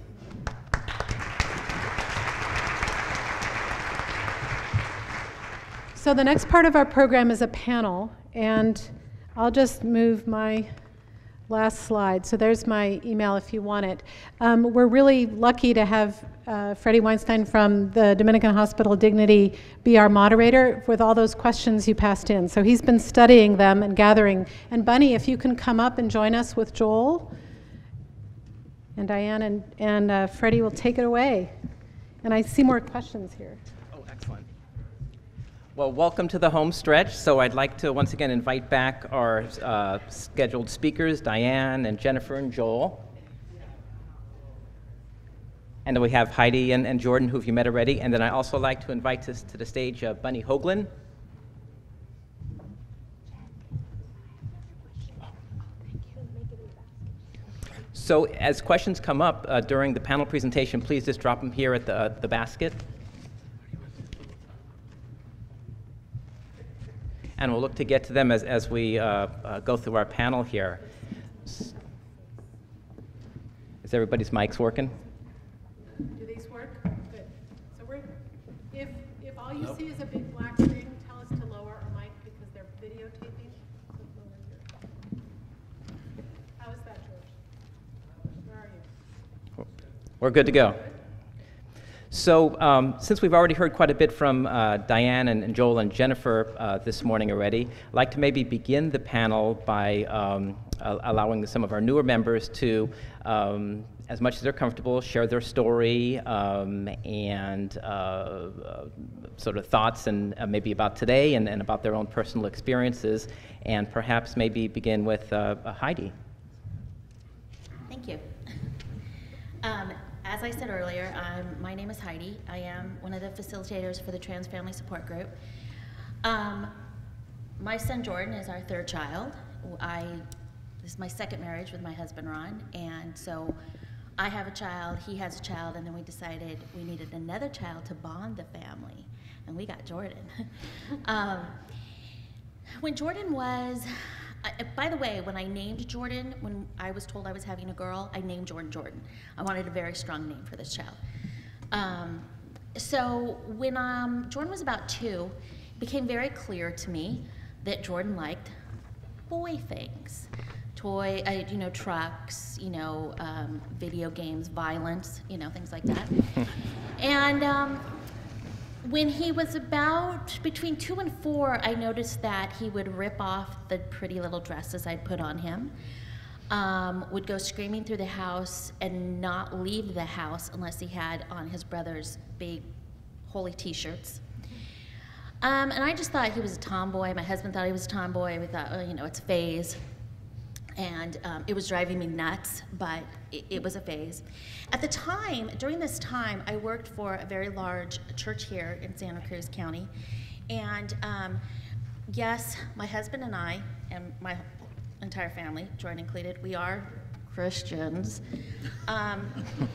So the next part of our program is a panel, and I'll just move my last slide. So there's my email if you want it. Um, we're really lucky to have uh, Freddie Weinstein from the Dominican Hospital Dignity be our moderator with all those questions you passed in. So he's been studying them and gathering. And Bunny, if you can come up and join us with Joel. And Diane and, and uh, Freddie will take it away. And I see more questions here. Well, welcome to the home stretch. So I'd like to once again invite back our uh, scheduled speakers, Diane and Jennifer and Joel. And then we have Heidi and, and Jordan, who have you met already. And then I also like to invite to, to the stage uh, Bunny Hoagland. So as questions come up uh, during the panel presentation, please just drop them here at the, uh, the basket. And we'll look to get to them as, as we uh, uh go through our panel here. Is everybody's mics working? Do these work? Good. So we're, if, if all you nope. see is a big black screen, tell us to lower our mic because they're videotaping. How is that, George? Where are you? We're good to go. So, um, since we've already heard quite a bit from uh, Diane and, and, Joel and Jennifer uh, this morning already, I'd like to maybe begin the panel by um, allowing some of our newer members to um, as much as they're comfortable, share their story um, and uh, uh, sort of thoughts and uh, maybe about today and, and, about their own personal experiences, and perhaps maybe begin with uh, Heidi. Thank you. As I said earlier, um, my name is Heidi. I am one of the facilitators for the Trans Family Support Group. Um, my son Jordan is our third child. I this is my second marriage with my husband Ron, and so I have a child, he has a child, and then we decided we needed another child to bond the family, and we got Jordan. um, when Jordan was, I, by the way, when I named Jordan, when I was told I was having a girl, I named Jordan Jordan. I wanted a very strong name for this child. Um, so when um, Jordan was about two, it became very clear to me that Jordan liked boy things toy, uh, you know, trucks, you know, um, video games, violence, you know, things like that. and um, when he was about between two and four, I noticed that he would rip off the pretty little dresses I'd put on him, um, would go screaming through the house and not leave the house unless he had on his brother's big holy t-shirts. Um, and I just thought he was a tomboy. My husband thought he was a tomboy. We thought, oh, you know, it's a phase and um, it was driving me nuts, but it, it, was a phase. At the time, during this time, I worked for a very large church here in Santa Cruz County, and um, yes, my husband and I, and my entire family, Jordan included, we are Christians. Um,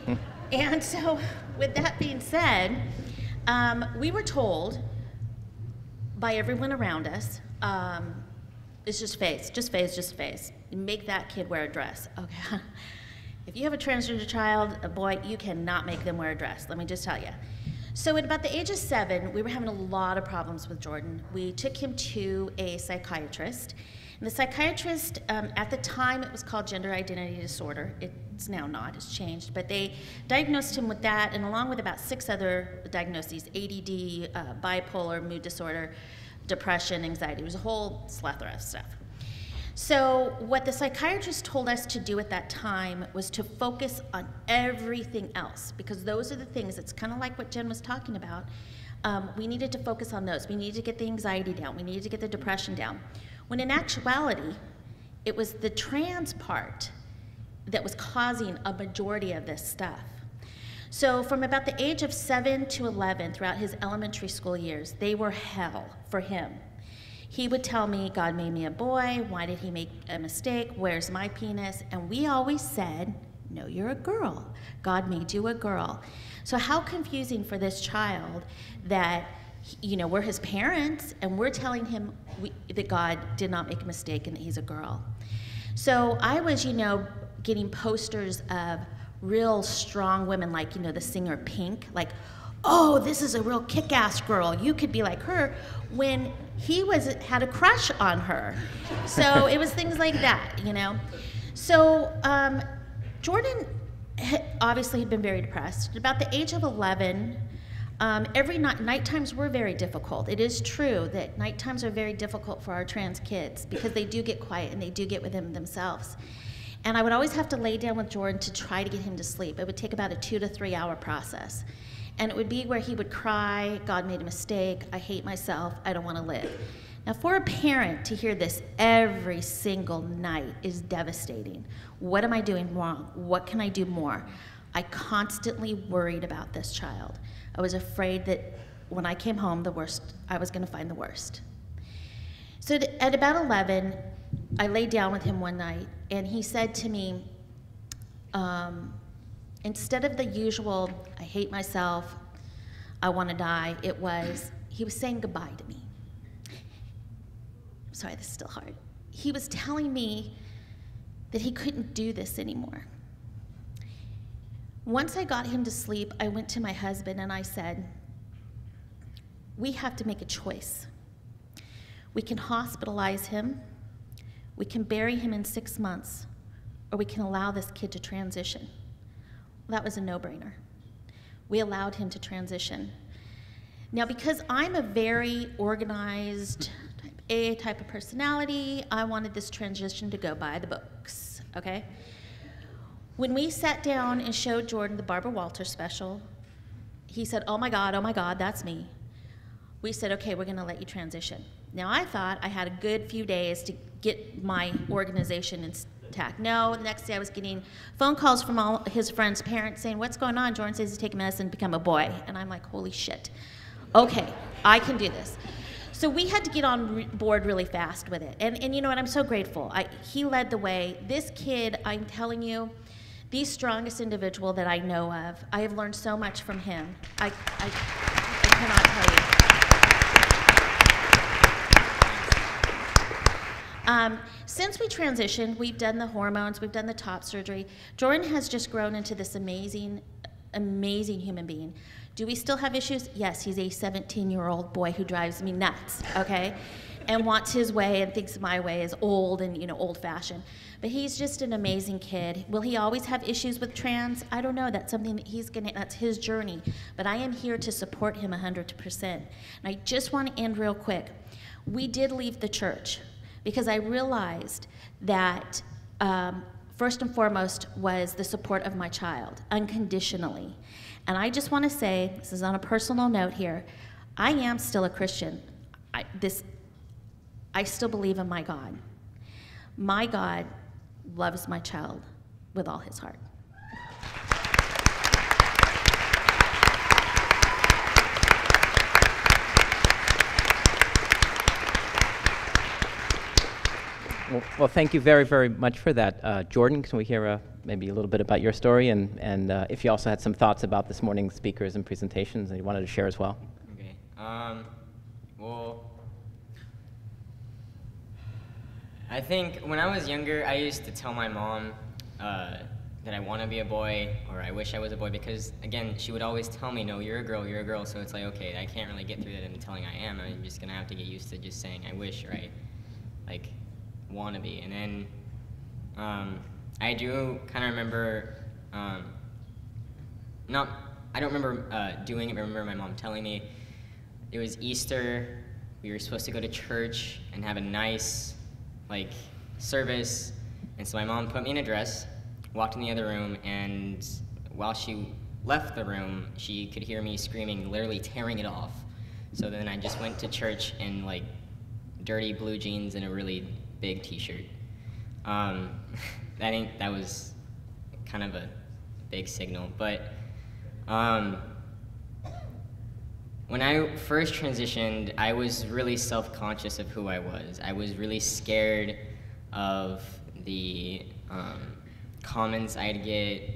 and so, with that being said, um, we were told by everyone around us, um, it's just phase, just phase, just phase make that kid wear a dress. Okay. if you have a transgender child, a boy, you cannot make them wear a dress. Let me just tell you. So at about the age of seven, we were having a lot of problems with Jordan. We took him to a psychiatrist. And the psychiatrist, um, at the time, it was called gender identity disorder. It's now not, it's changed. But they diagnosed him with that, and along with about six other diagnoses ADD, uh, bipolar, mood disorder, depression, anxiety. It was a whole plethora of stuff. So, what the psychiatrist told us to do at that time was to focus on everything else because those are the things, it's kind of like what Jen was talking about. Um, we needed to focus on those. We needed to get the anxiety down. We needed to get the depression down. When in actuality, it was the trans part that was causing a majority of this stuff. So, from about the age of 7 to 11, throughout his elementary school years, they were hell for him he would tell me, God made me a boy. Why did he make a mistake? Where's my penis? And we always said, No, you're a girl. God made you a girl. So, how confusing for this child that, you know, we're his parents and we're telling him we, that God did not make a mistake and that he's a girl. So, I was, you know, getting posters of real strong women, like, you know, the singer Pink, like, oh, this is a real kick ass girl. You could be like her. When he was had a crush on her. So it was things like that, you know. So um, Jordan obviously had been very depressed. At about the age of 11, um, every night, night times were very difficult. It is true that night times are very difficult for our trans kids because they do get quiet and they do get within themselves. And I would always have to lay down with Jordan to try to get him to sleep. It would take about a two to three hour process. And it would be where he would cry, God made a mistake, I hate myself, I don't want to live. Now, for a parent to hear this every single night is devastating. What am I doing wrong? What can I do more? I constantly worried about this child. I was afraid that when I came home, the worst, I was going to find the worst. So at about 11, I laid down with him one night, and he said to me, um, instead of the usual, I hate myself, I want to die, it was, he was saying goodbye to me. Sorry, this is still hard. He was telling me that he couldn't do this anymore. Once I got him to sleep, I went to my husband and I said, We have to make a choice. We can hospitalize him, we can bury him in six months, or we can allow this kid to transition. That was a no brainer. We allowed him to transition. Now, because I'm a very organized type A type of personality, I wanted this transition to go by the books, okay? When we sat down and showed Jordan the Barbara Walters special, he said, Oh my God, oh my God, that's me. We said, Okay, we're gonna let you transition. Now, I thought I had a good few days to get my organization attack. No, the next day I was getting phone calls from all his friends' parents saying, What's going on? Jordan says he's taking medicine to become a boy. And I'm like, Holy shit. Okay, I can do this. So we had to get on board really fast with it. And, and you know what? I'm so grateful. I, he led the way. This kid, I'm telling you, the strongest individual that I know of. I have learned so much from him. I, I, I cannot tell you. Um, since we transitioned, we've done the hormones, we've done the top surgery. Jordan has just grown into this amazing, amazing human being. Do we still have issues? Yes, he's a 17 year old boy who drives me nuts, okay? and wants his way and thinks my way is old and you know old fashioned but he's just an amazing kid will he always have issues with trans i don't know that's something that he's gonna that's his journey but i am here to support him 100% and i just want to end real quick we did leave the church because I realized that um, first and foremost was the support of my child unconditionally. And I just want to say, this is on a personal note here, I am still a Christian. I, this, I still believe in my God. My God loves my child with all his heart. Well, well, thank you very, very much for that. Uh, Jordan, can we hear uh, maybe a little bit about your story and, and uh, if you also had some thoughts about this morning's speakers and presentations that you wanted to share as well? Okay. Um, well, I think when I was younger, I used to tell my mom uh, that I want to be a boy or I wish I was a boy because, again, she would always tell me, no, you're a girl, you're a girl. So it's like, okay, I can't really get through that and telling I am. I'm just going to have to get used to just saying I wish, right? Like, wannabe. And then um, I do kind of remember, um, not, I don't remember uh, doing it, but I remember my mom telling me it was Easter. We were supposed to go to church and have a nice, like, service. And so my mom put me in a dress, walked in the other room, and while she left the room, she could hear me screaming, literally tearing it off. So then I just went to church in like dirty blue jeans and a really big T-shirt. Um, that ain't that was kind of a big signal, but um, when I first transitioned, I was really self-conscious of who I was. I was really scared of the um, comments I'd get,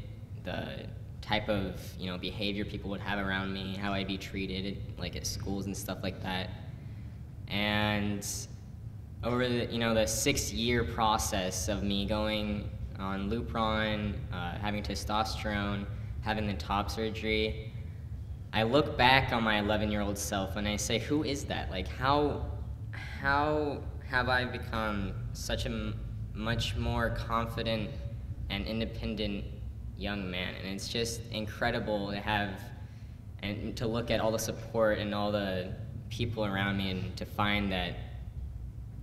the type of you know behavior people would have around me, how I'd be treated, like at schools and stuff like that. And over the you know the six year process of me going on Lupron, uh, having testosterone, having the top surgery, I look back on my 11 year old self and I say, who is that? Like how how have I become such a much more confident and independent young man? And it's just incredible to have and to look at all the support and all the people around me and to find that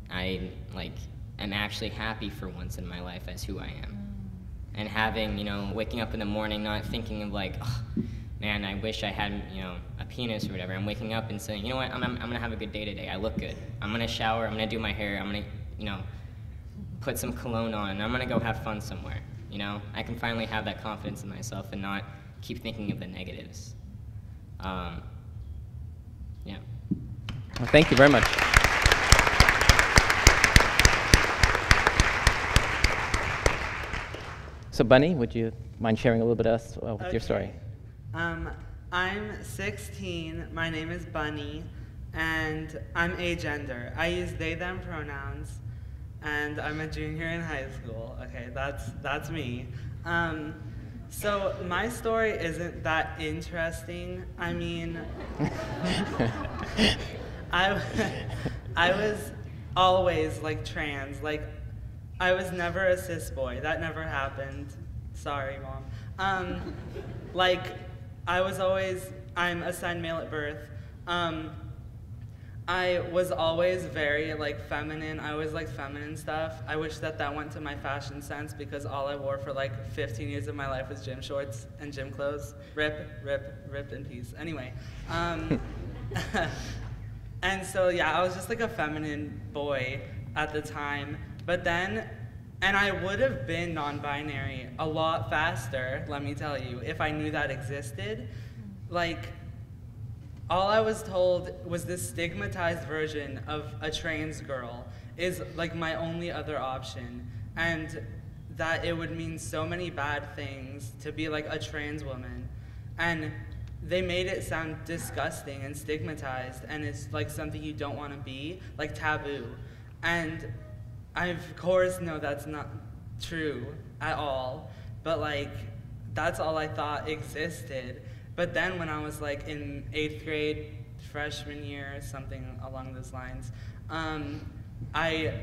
I like am actually happy for once in my life as who I am. And having, you know, waking up in the morning not thinking of like, oh, man, I wish I had, you know, a penis or whatever. I'm waking up and saying, you know what, I'm, I'm, I'm gonna have a good day today. I look good. I'm gonna shower, I'm gonna do my hair, I'm gonna, you know, put some cologne on, and I'm gonna go have fun somewhere. You know, I can finally have that confidence in myself and not keep thinking of the negatives. Um, yeah. Well, thank you very much. So, Bunny, would you mind sharing a little bit of us uh, with okay. your story? Um, I'm 16. My name is Bunny, and I'm agender. I use they them pronouns, and I'm a junior in high school. Okay, that's that's me. Um, so my story isn't that interesting. I mean, I I was always like trans, like I was never a cis boy. That never happened. Sorry, mom. Um, like, I was always, I'm assigned male at birth. Um, I was always very like feminine. I always liked feminine stuff. I wish that that went to my fashion sense because all I wore for like 15 years of my life was gym shorts and gym clothes. Rip, rip, rip in peace. Anyway, um, and so yeah, I was just like a feminine boy at the time. But then And I would have been non binary a lot faster, let me tell you, if I knew that existed. Like, all I was told was this stigmatized version of a trans girl is like my only other option. And that it would mean so many bad things to be like a trans woman. And they made it sound disgusting and stigmatized, and it's like something you don't want to be, like taboo. And I, of course, know that's not true at all, but like, that's all I thought existed. But then when I was like in eighth grade, freshman year, something along those lines, um, I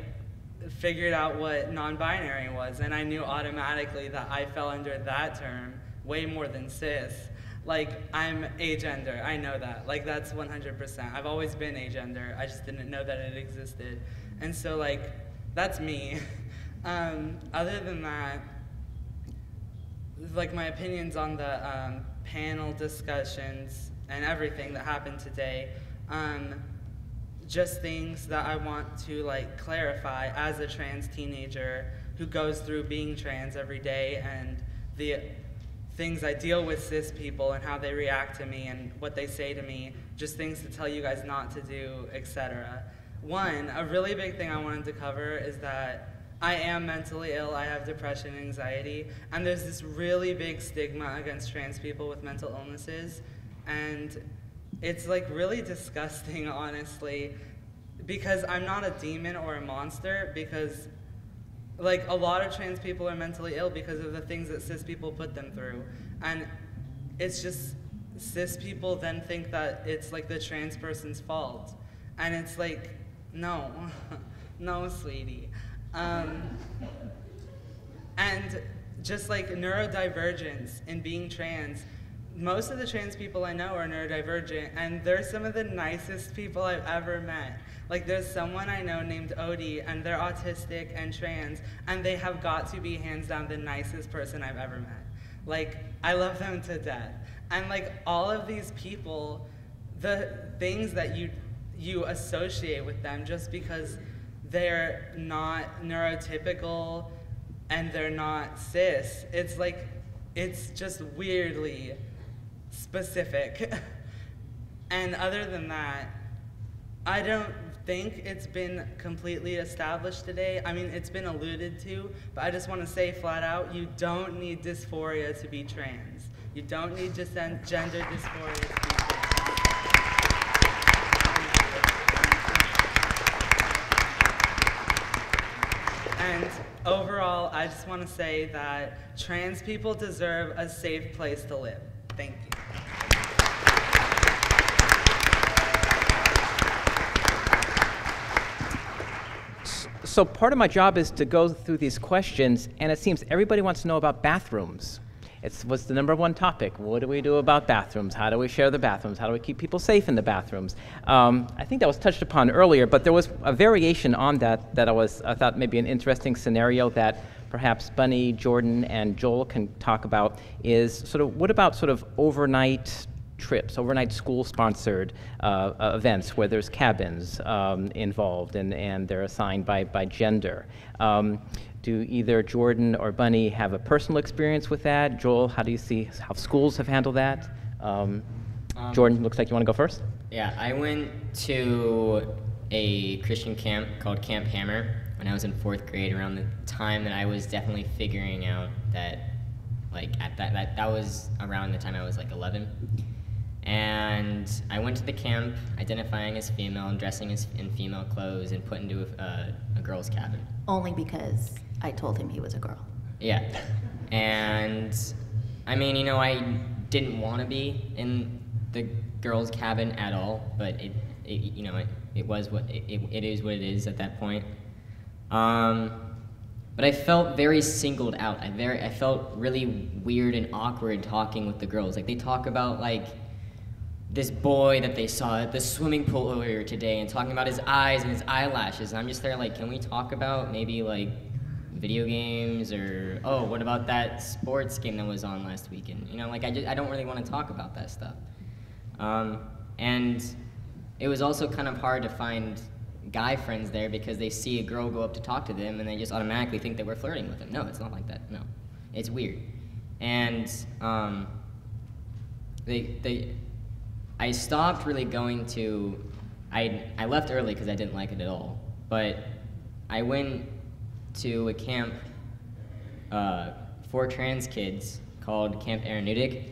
figured out what non-binary was, and I knew automatically that I fell under that term way more than cis. Like, I'm agender, I know that. Like, that's 100%. I've always been agender, I just didn't know that it existed. And so, like, that's me. um, other than that, like, my opinions on the um, panel discussions and everything that happened today, um, just things that I want to like clarify as a trans teenager who goes through being trans every day and the things I deal with cis people and how they react to me and what they say to me, just things to tell you guys not to do, etc. One, a really big thing I wanted to cover is that I am mentally ill, I have depression, anxiety, and there's this really big stigma against trans people with mental illnesses, and it's like really disgusting, honestly, because I'm not a demon or a monster, because like a lot of trans people are mentally ill because of the things that cis people put them through. And it's just cis people then think that it's like the trans person's fault. And it's like, no, no, sweetie. Um, and just like neurodivergence and being trans, most of the trans people I know are neurodivergent, and they're some of the nicest people I've ever met. Like, there's someone I know named Odie, and they're autistic and trans, and they have got to be hands down the nicest person I've ever met. Like, I love them to death. And like all of these people, the things that you you associate with them just because they're not neurotypical and they're not cis, it's like it's just weirdly specific. and other than that, I don't think it's been completely established today. I mean, it's been alluded to, but I just want to say flat out, you don't need dysphoria to be trans. You don't need gender dysphoria to be trans. And overall, I just want to say that trans people deserve a safe place to live. Thank you. So part of my job is to go through these questions, and it seems everybody wants to know about bathrooms. It's was the number one topic. What do we do about bathrooms? How do we share the bathrooms? How do we keep people safe in the bathrooms? Um, I think that was touched upon earlier, but there was a variation on that that I was I thought maybe an interesting scenario that perhaps Bunny, Jordan, and Joel can talk about is sort of what about sort of overnight trips, overnight school-sponsored uh, uh, events where there's cabins um, involved and, and they're assigned by, by gender. Um, do either Jordan or Bunny have a personal experience with that? Joel, how do you see how schools have handled that? Um, Um, Jordan, looks like you want to go first. Yeah, I went to a Christian camp called Camp Hammer when I was in fourth grade, around the time that I was definitely figuring out that, like, at that, that, that was around the time I was like 11. And I went to the camp identifying as female and dressing as in female clothes and put into a, a girl's cabin. Only because I told him he was a girl. Yeah. And I mean, you know, I didn't want to be in the girls' cabin at all, but it, it you know, it, it was what it, it, is what it is at that point. Um, but I felt very singled out. I very I felt really weird and awkward talking with the girls. Like they talk about like this boy that they saw at the swimming pool earlier today and talking about his eyes and his eyelashes. And I'm just there like, can we talk about maybe like video games or oh, what about that sports game that was on last weekend? You know, like I just I don't really want to talk about that stuff. Um, and it was also kind of hard to find guy friends there because they see a girl go up to talk to them and they just automatically think that we're flirting with them. No, it's not like that. No, it's weird. And um, they, they, I stopped really going to, I, I left early because I didn't like it at all. But I went to a camp uh, for trans kids called Camp Aranu'tiq.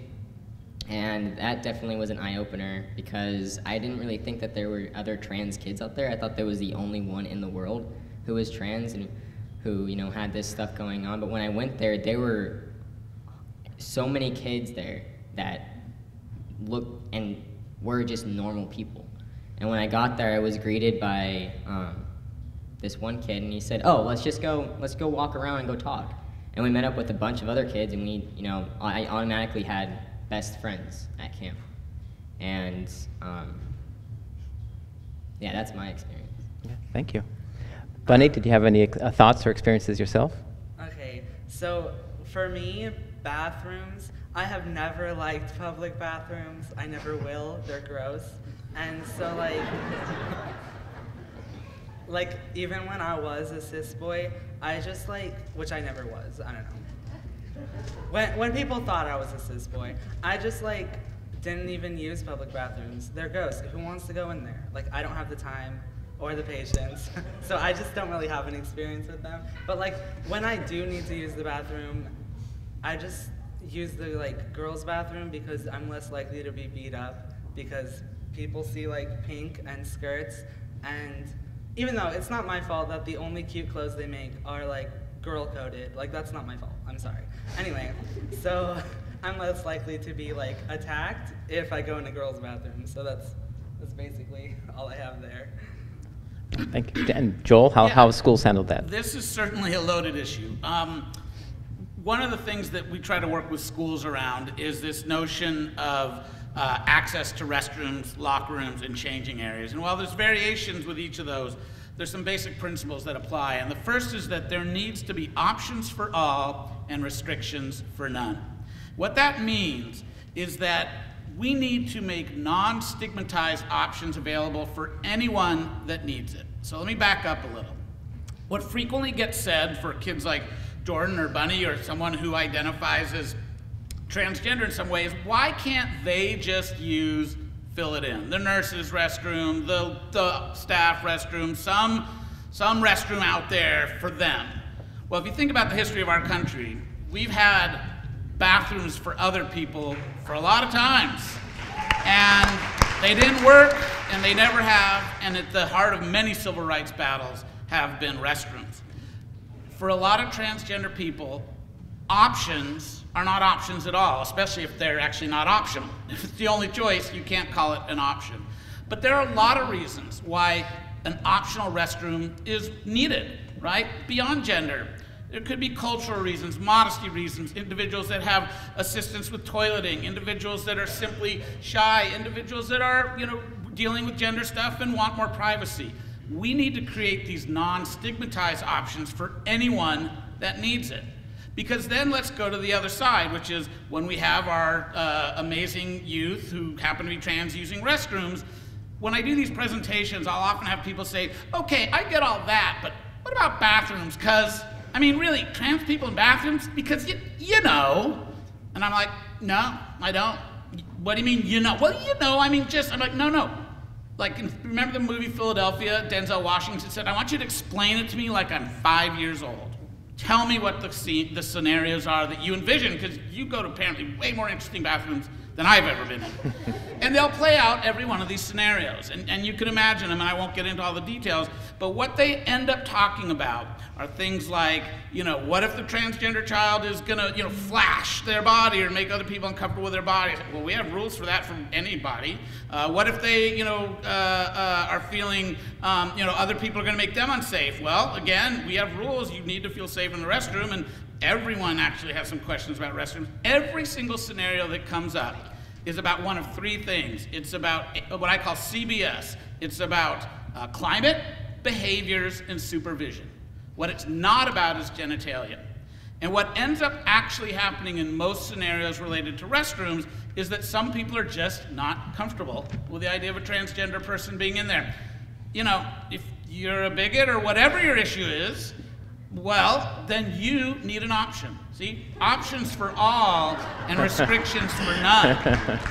And that definitely was an eye opener because I didn't really think that there were other trans kids out there. I thought there was the only one in the world who was trans and who, you know, had this stuff going on. But when I went there, there were so many kids there that looked and were just normal people. And when I got there, I was greeted by um, this one kid, and he said, "Oh, let's just go, let's go walk around and go talk." And we met up with a bunch of other kids, and we, you know, I automatically had best friends at camp. And um, yeah, that's my experience. Yeah, thank you. Bunny, did you have any uh, thoughts or experiences yourself? Okay, so for me, bathrooms, I have never liked public bathrooms. I never will. They're gross. And so, like, like even when I was a cis boy, I just like, which I never was. I don't know. When when people thought I was a cis boy, I just like didn't even use public bathrooms. They're gross. Who wants to go in there? Like, I don't have the time or the patience, so I just don't really have an experience with them. But like, when I do need to use the bathroom, I just use the like girls' bathroom because I'm less likely to be beat up because people see like pink and skirts and even though it's not my fault that the only cute clothes they make are like girl coded, like that's not my fault. I'm sorry. Anyway, so I'm less likely to be like attacked if I go in a girls' bathroom. So that's that's basically all I have there. Thank you. And Joel, how, Yeah. how have schools handled that? This is certainly a loaded issue. Um, one of the things that we try to work with schools around is this notion of uh, access to restrooms, locker rooms, and changing areas. And while there's variations with each of those, there's some basic principles that apply. And the first is that there needs to be options for all and restrictions for none. What that means is that we need to make non stigmatized options available for anyone that needs it. So let me back up a little. What frequently gets said for kids like Jordan or Bunny or someone who identifies as transgender in some ways, why can't they just use fill it in? The nurse's restroom the, the staff restroom some some restroom out there for them. Well if you think about the history of our country we've had bathrooms for other people for a lot of times. And they didn't work and they never have and at the heart of many civil rights battles have been restrooms. For a lot of transgender people, options are not options at all, especially if they're actually not optional. If it's the only choice, you can't call it an option. But there are a lot of reasons why an optional restroom is needed, right? Beyond gender. There could be cultural reasons, modesty reasons, individuals that have assistance with toileting, individuals that are simply shy, individuals that are, you know, dealing with gender stuff and want more privacy. We need to create these non-stigmatized options for anyone that needs it. Because then let's go to the other side, which is when we have our uh, amazing youth who happen to be trans using restrooms, when I do these presentations, I'll often have people say, okay, I get all that, but what about bathrooms? Because, I mean, really, trans people in bathrooms? Because, you, you know. And I'm like, no, I don't. What do you mean, you know? Well, you know, I mean, just, I'm like, no, no. Like, remember the movie Philadelphia? Denzel Washington said, I want you to explain it to me like I'm five years old. Tell me what the, the scenarios are that you envision, because you go to apparently way more interesting bathrooms than I've ever been in. and they'll play out every one of these scenarios. And, and you can imagine them, and I won't get into all the details, but what they end up talking about are things like, you know, what if the transgender child is gonna, you know, flash their body or make other people uncomfortable with their bodies? Well, we have rules for that from anybody. Uh, what if they, you know, uh, uh, are feeling, um, you know, other people are gonna make them unsafe? Well, again, we have rules. You need to feel safe in the restroom, and everyone actually has some questions about restrooms. Every single scenario that comes up is about one of three things. It's about what I call CBS. It's about uh, climate, behaviors, and supervision. What it's not about is genitalia. And what ends up actually happening in most scenarios related to restrooms is that some people are just not comfortable with the idea of a transgender person being in there. You know, if you're a bigot or whatever your issue is, well, then you need an option. See? Options for all and restrictions for none.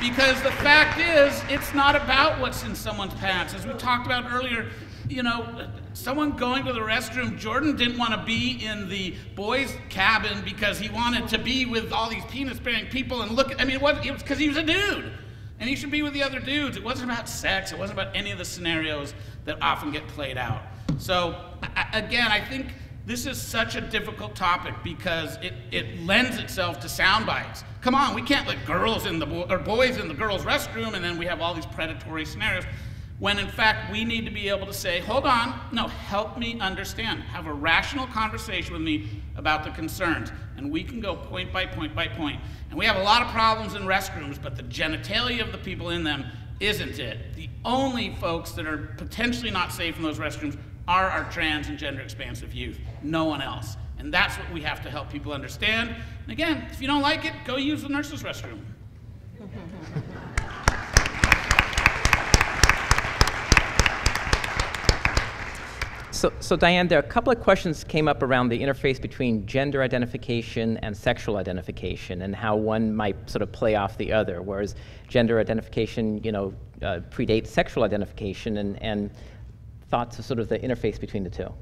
Because the fact is, it's not about what's in someone's pants. As we talked about earlier, you know, someone going to the restroom, Jordan didn't want to be in the boys' cabin because he wanted to be with all these penis bearing people and look at, I mean, it was because he was a dude. And he should be with the other dudes. It wasn't about sex, it wasn't about any of the scenarios that often get played out. So, I, again, I think this is such a difficult topic because it, it lends itself to sound bites. Come on, we can't let girls in the bo- or boys in the girls' restroom and then we have all these predatory scenarios. When in fact we need to be able to say, hold on, no, help me understand. Have a rational conversation with me about the concerns. And we can go point by point by point. And we have a lot of problems in restrooms, but the genitalia of the people in them isn't it. The only folks that are potentially not safe in those restrooms are our trans and gender expansive youth, no one else. And that's what we have to help people understand. And again, if you don't like it, go use the nurse's restroom. So, so Diane, there are a couple of questions came up around the interface between gender identification and sexual identification, and how one might sort of play off the other. Whereas gender identification, you know, uh, predates sexual identification, and, and thoughts of sort of the interface between the two.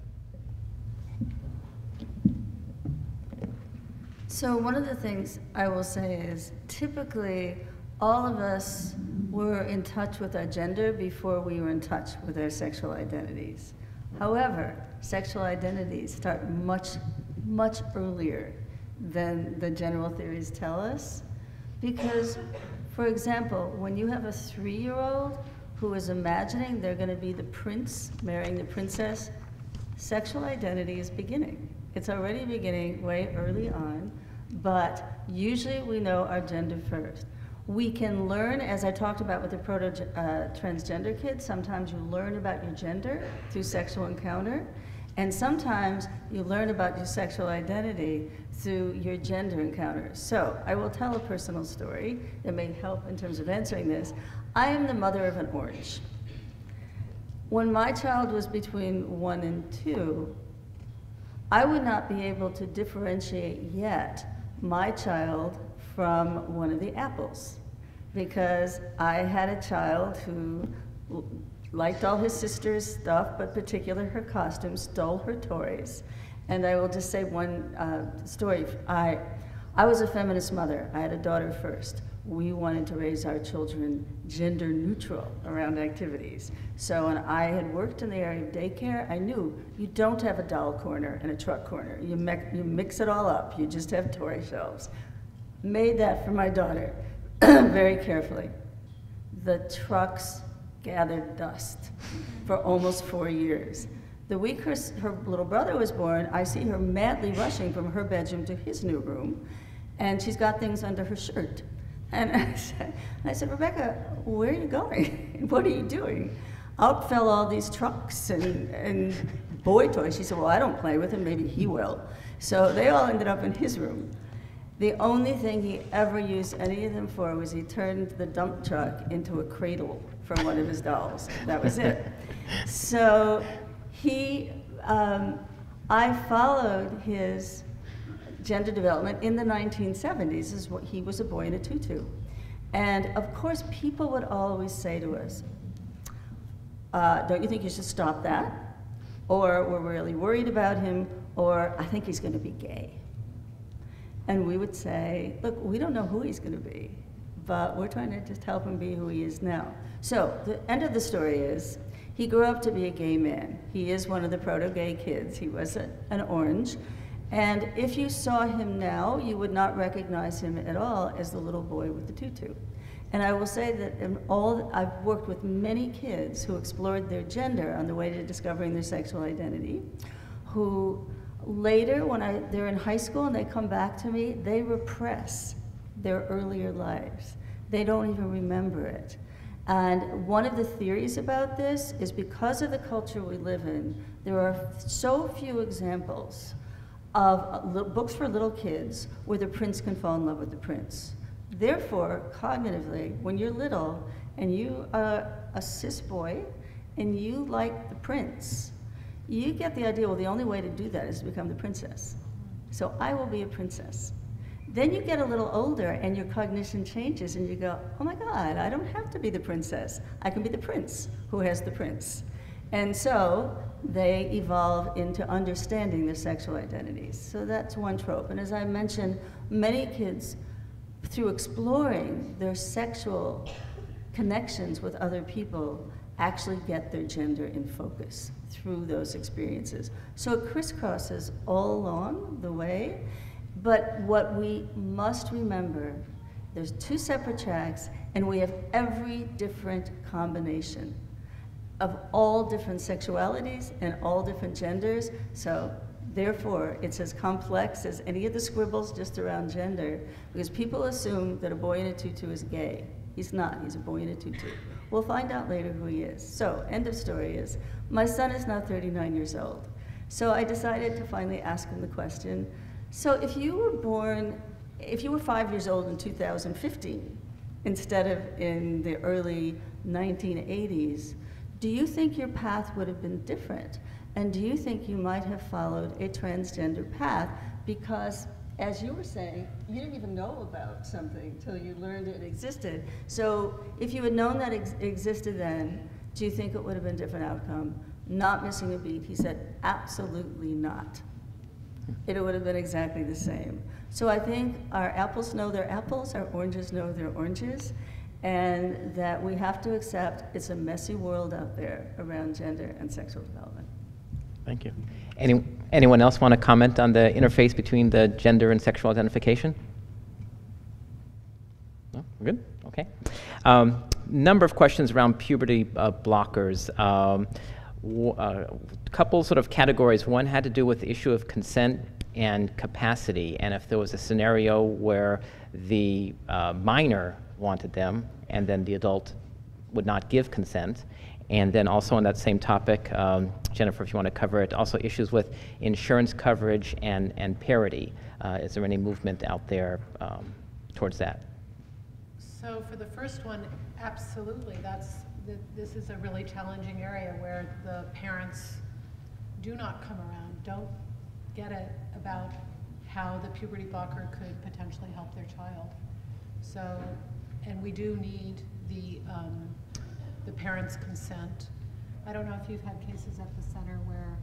So one of the things I will say is typically all of us were in touch with our gender before we were in touch with our sexual identities. However, sexual identities start much, much earlier than the general theories tell us. Because, for example, when you have a three-year-old who is imagining they're going to be the prince marrying the princess, sexual identity is beginning. It's already beginning way early on, but usually we know our gender first. We can learn, as I talked about with the proto uh, transgender kids, sometimes you learn about your gender through sexual encounter, and sometimes you learn about your sexual identity through your gender encounter. So I will tell a personal story that may help in terms of answering this. I am the mother of an orange. When my child was between one and two, I would not be able to differentiate yet my child from one of the apples because I had a child who liked all his sister's stuff, but particularly her costumes, stole her toys. And I will just say one uh, story. I, I was a feminist mother. I had a daughter first. We wanted to raise our children gender neutral around activities. So when I had worked in the area of daycare, I knew you don't have a doll corner and a truck corner. You, you mix it all up. You just have toy shelves made that for my daughter very carefully. The trucks gathered dust for almost four years. The week her, her, little brother was born, I see her madly rushing from her bedroom to his new room, and she's got things under her shirt. And I said, I said Rebecca, where are you going? what are you doing? Out fell all these trucks and, and boy toys. She said, well, I don't play with them, maybe he will. So they all ended up in his room. The only thing he ever used any of them for was he turned the dump truck into a cradle for one of his dolls. That was it. so he, um, I followed his gender development in the 1970s. Is what he was a boy in a tutu, and of course people would always say to us, uh, "Don't you think you should stop that?" Or we're really worried about him, or I think he's going to be gay. And we would say, look, we don't know who he's going to be, but we're trying to just help him be who he is now. So the end of the story is he grew up to be a gay man. He is one of the proto-gay kids. He was a, an orange. And if you saw him now, you would not recognize him at all as the little boy with the tutu. And I will say that in all, I've worked with many kids who explored their gender on the way to discovering their sexual identity, who Later, when I, they're in high school and they come back to me, they repress their earlier lives. They don't even remember it. And one of the theories about this is because of the culture we live in, there are so few examples of books for little kids where the prince can fall in love with the prince. Therefore, cognitively, when you're little and you are a cis boy and you like the prince, you get the idea, well, the only way to do that is to become the princess. So I will be a princess. Then you get a little older and your cognition changes and you go, oh my God, I don't have to be the princess. I can be the prince who has the prince. And so they evolve into understanding their sexual identities. So that's one trope. And as I mentioned, many kids, through exploring their sexual connections with other people, actually get their gender in focus through those experiences. So it crisscrosses all along the way. But what we must remember, there's two separate tracks, and we have every different combination of all different sexualities and all different genders. So therefore, it's as complex as any of the scribbles just around gender, because people assume that a boy in a tutu is gay. He's not, he's a boy in a tutu. We'll find out later who he is. So, end of story is, my son is now 39 years old. So I decided to finally ask him the question, so if you were born, if you were five years old in 2015, instead of in the early 1980s, do you think your path would have been different? And do you think you might have followed a transgender path because as you were saying, you didn't even know about something until you learned it existed. So if you had known that ex existed then, do you think it would have been a different outcome? Not missing a beat. He said, absolutely not. It would have been exactly the same. So I think our apples know their apples, our oranges know their oranges, and that we have to accept it's a messy world out there around gender and sexual development. Thank you. Any, anyone else want to comment on the interface between the gender and sexual identification? No? We're good? Okay. Um, number of questions around puberty uh, blockers. Um, a uh, couple sort of categories. One had to do with the issue of consent and capacity, and if there was a scenario where the uh, minor wanted them and then the adult would not give consent, and then also on that same topic, um, Jennifer, if you want to cover it, also issues with insurance coverage and, and parity. Uh, is there any movement out there um, towards that? So for the first one, absolutely. That's this is a really challenging area where the parents do not come around, don't get it about how the puberty blocker could potentially help their child. So, and we do need the um, the parent's consent. I don't know if you've had cases at the center where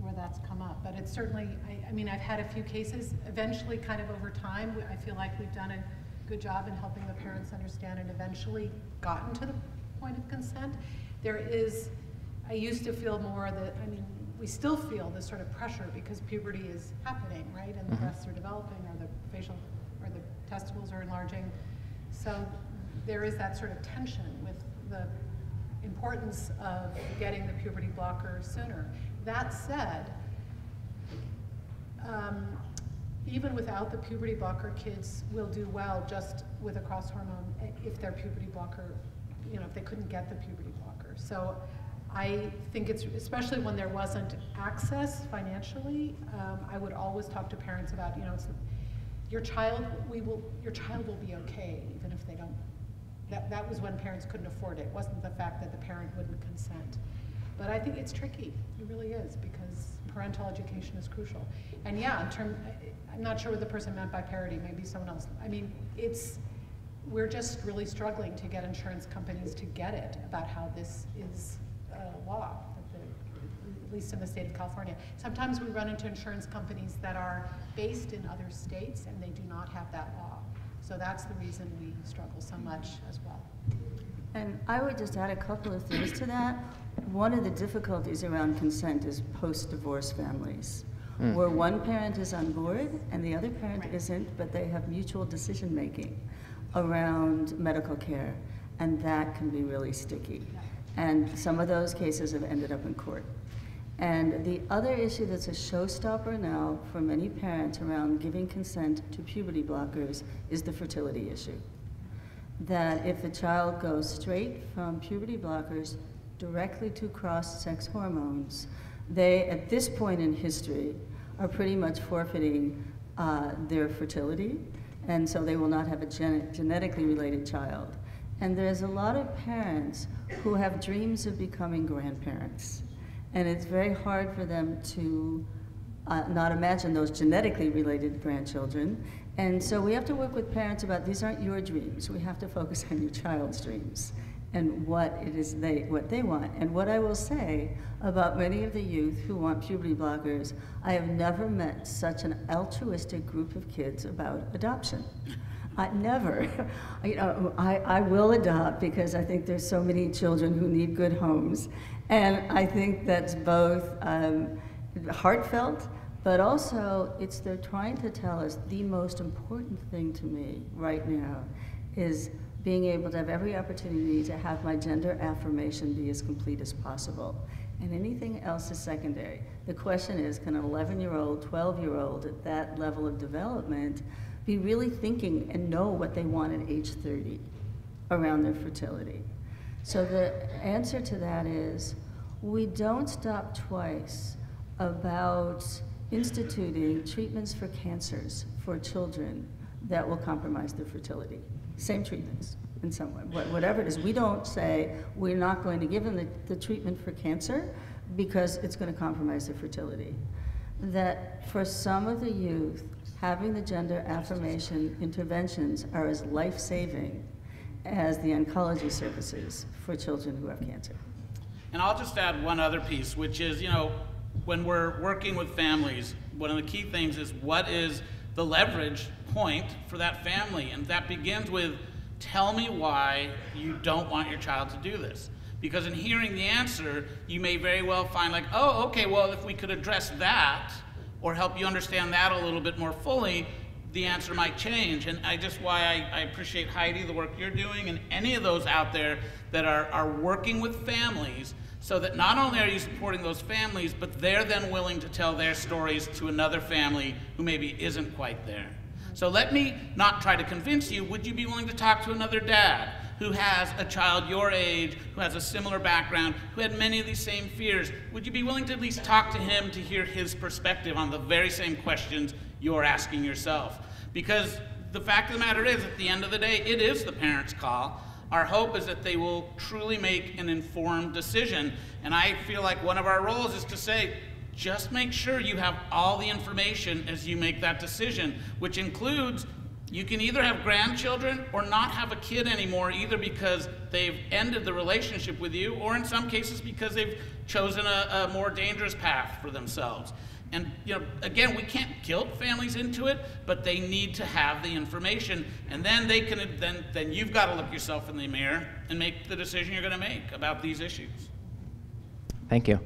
where that's come up, but it's certainly, I, I mean, I've had a few cases, eventually kind of over time, I feel like we've done a good job in helping the parents understand and eventually gotten to the point of consent. There is, I used to feel more that, I mean, we still feel this sort of pressure because puberty is happening, right? And the mm-hmm. breasts are developing or the facial testicles are enlarging. So there is that sort of tension with the importance of getting the puberty blocker sooner. That said, um, even without the puberty blocker, kids will do well just with a cross hormone if their puberty blocker, you know, if they couldn't get the puberty blocker. So I think it's, especially when there wasn't access financially, um, I would always talk to parents about, you know, your child, we will, your child will be okay even if they don't that, that was when parents couldn't afford it. It wasn't the fact that the parent wouldn't consent. But I think it's tricky. It really is because parental education is crucial. And yeah, in term, I'm not sure what the person meant by parity. Maybe someone else. I mean, it's we're just really struggling to get insurance companies to get it about how this is a law, at least in the state of California. Sometimes we run into insurance companies that are based in other states and they do not have that law. So that's the reason we struggle so much as well. And I would just add a couple of things to that. One of the difficulties around consent is post-divorce families, mm. where one parent is on board and the other parent right. isn't, but they have mutual decision-making around medical care, and that can be really sticky. Yeah. And some of those cases have ended up in court. And the other issue that's a showstopper now for many parents around giving consent to puberty blockers is the fertility issue. That if the child goes straight from puberty blockers directly to cross sex hormones, they, at this point in history, are pretty much forfeiting uh, their fertility, and so they will not have a gen genetically related child. And there's a lot of parents who have dreams of becoming grandparents. And it's very hard for them to uh, not imagine those genetically related grandchildren. And so we have to work with parents about these aren't your dreams. We have to focus on your child's dreams and what it is they what they want. And what I will say about many of the youth who want puberty blockers, I have never met such an altruistic group of kids about adoption. I never, you know, I, I will adopt because I think there's so many children who need good homes. And I think that's both um, heartfelt, but also it's they're trying to tell us the most important thing to me right now is being able to have every opportunity to have my gender affirmation be as complete as possible. And anything else is secondary. The question is, can an 11-year-old, 12-year-old at that level of development be really thinking and know what they want at age 30 around their fertility? So the answer to that is, we don't stop twice about instituting treatments for cancers for children that will compromise their fertility same treatments in some way, whatever it is. We don't say we're not going to give them the, the treatment for cancer because it's going to compromise their fertility. That for some of the youth, having the gender affirmation interventions are as life-saving as the oncology services for children who have cancer. And I'll just add one other piece, which is, you know, when we're working with families, one of the key things is what is the leverage point for that family. And that begins with tell me why you don't want your child to do this. Because in hearing the answer, you may very well find, like, oh, okay, well, if we could address that or help you understand that a little bit more fully, the answer might change. And I just why I, I appreciate Heidi, the work you're doing, and any of those out there that are, are working with families so that not only are you supporting those families, but they're then willing to tell their stories to another family who maybe isn't quite there. So let me not try to convince you. Would you be willing to talk to another dad who has a child your age, who has a similar background, who had many of these same fears? Would you be willing to at least talk to him to hear his perspective on the very same questions you're asking yourself? Because the fact of the matter is, at the end of the day, it is the parent's call. Our hope is that they will truly make an informed decision. And I feel like one of our roles is to say, just make sure you have all the information as you make that decision, which includes you can either have grandchildren or not have a kid anymore, either because they've ended the relationship with you, or in some cases because they've chosen a, a more dangerous path for themselves. And you know, again, we can't guilt families into it, but they need to have the information, and then they can. Then, then you've got to look yourself in the mirror and make the decision you're going to make about these issues. Thank you.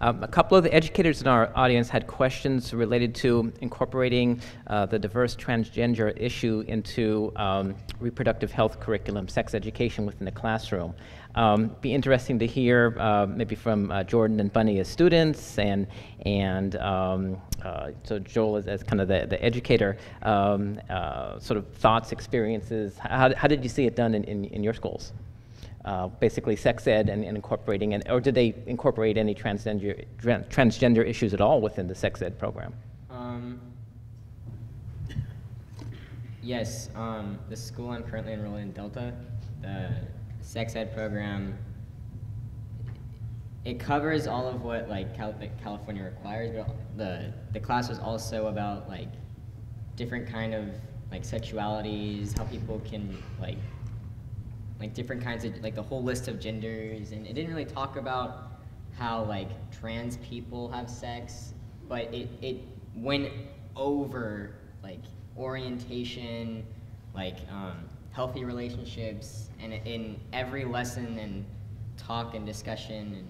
Um, a couple of the educators in our audience had questions related to incorporating uh, the diverse transgender issue into um, reproductive health curriculum, sex education within the classroom. Um, be interesting to hear uh, maybe from uh, Jordan and Bunny as students, and and um, uh, so Joel as, as, kind of the, the educator, um, uh, sort of thoughts, experiences. How, how did you see it done in, in, in your schools? Uh, basically sex ed and, and incorporating, or did they incorporate any transgender, transgender issues at all within the sex ed program? Um, yes, um, the school I'm currently enrolled in, Delta, the sex ed program, it covers all of what like Cal California requires, but the, the class was also about like different kind of like sexualities, how people can like like different kinds of like the whole list of genders, and it didn't really talk about how like trans people have sex, but it it went over like orientation, like um, healthy relationships, and in every lesson and talk and discussion and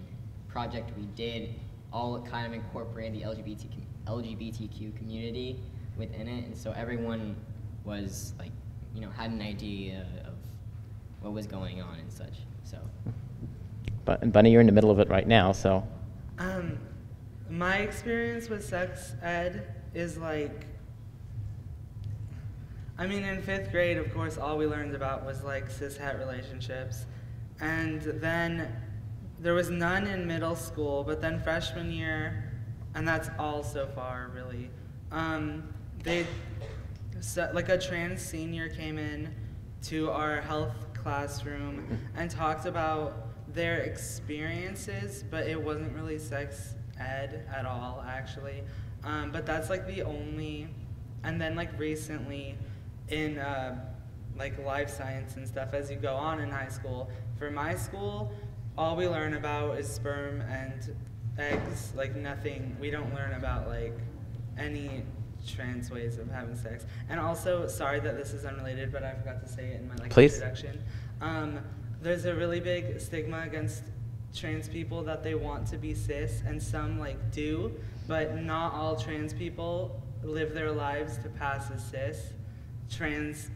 project we did, all kind of incorporated the LGBT LGBTQ community within it, and so everyone was like, you know, had an idea what was going on and such. So. But and Bunny, you're in the middle of it right now, so. Um, my experience with sex ed is like. I mean, in fifth grade, of course, all we learned about was like cis het relationships, and then there was none in middle school. But then freshman year, and that's all so far, really. Um, they, so, like a trans senior came in to our health classroom and talked about their experiences, but it wasn't really sex ed at all, actually. Um, but that's like the only, and then like recently in uh, like life science and stuff as you go on in high school. For my school, all we learn about is sperm and eggs, like nothing. We don't learn about like any trans ways of having sex. And also, sorry that this is unrelated, but I forgot to say it in my like Please. introduction. Um, there's a really big stigma against trans people that they want to be cis, and some like do, but not all trans people live their lives to pass as cis. Trans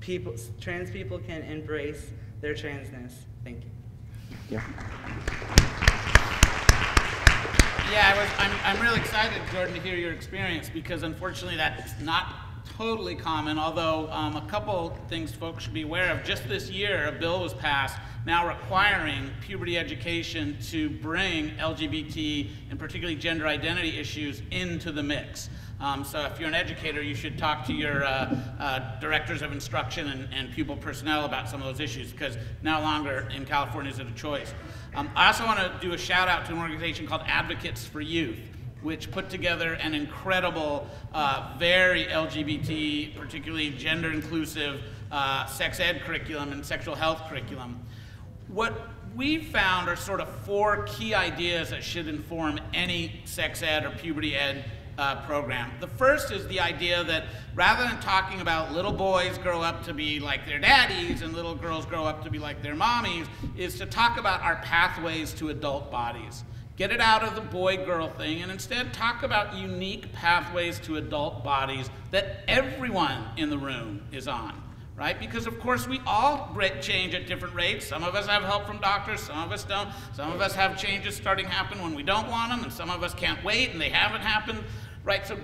people, trans people can embrace their transness. Thank you. Yeah. Yeah, I was, I'm, I'm really excited, Jordan, to hear your experience because unfortunately that's not totally common, although um, a couple things folks should be aware of. Just this year, a bill was passed now requiring puberty education to bring LGBT and particularly gender identity issues into the mix. Um, so if you're an educator, you should talk to your uh, uh, directors of instruction and, and, pupil personnel about some of those issues because no longer in California is it a choice. Um, I also want to do a shout out to an organization called Advocates for Youth which put together an incredible, uh, very LGBT, particularly gender inclusive uh, sex ed curriculum and sexual health curriculum. What we found are sort of four key ideas that should inform any sex ed or puberty ed uh, program. The first is the idea that rather than talking about little boys grow up to be like their daddies and little girls grow up to be like their mommies, is to talk about our pathways to adult bodies. Get it out of the boy girl thing and instead talk about unique pathways to adult bodies that everyone in the room is on right? Because of course we all change at different rates. Some of us have help from doctors, some of us don't. Some of us have changes starting to happen when we don't want them, and some of us can't wait and they haven't happened, right? So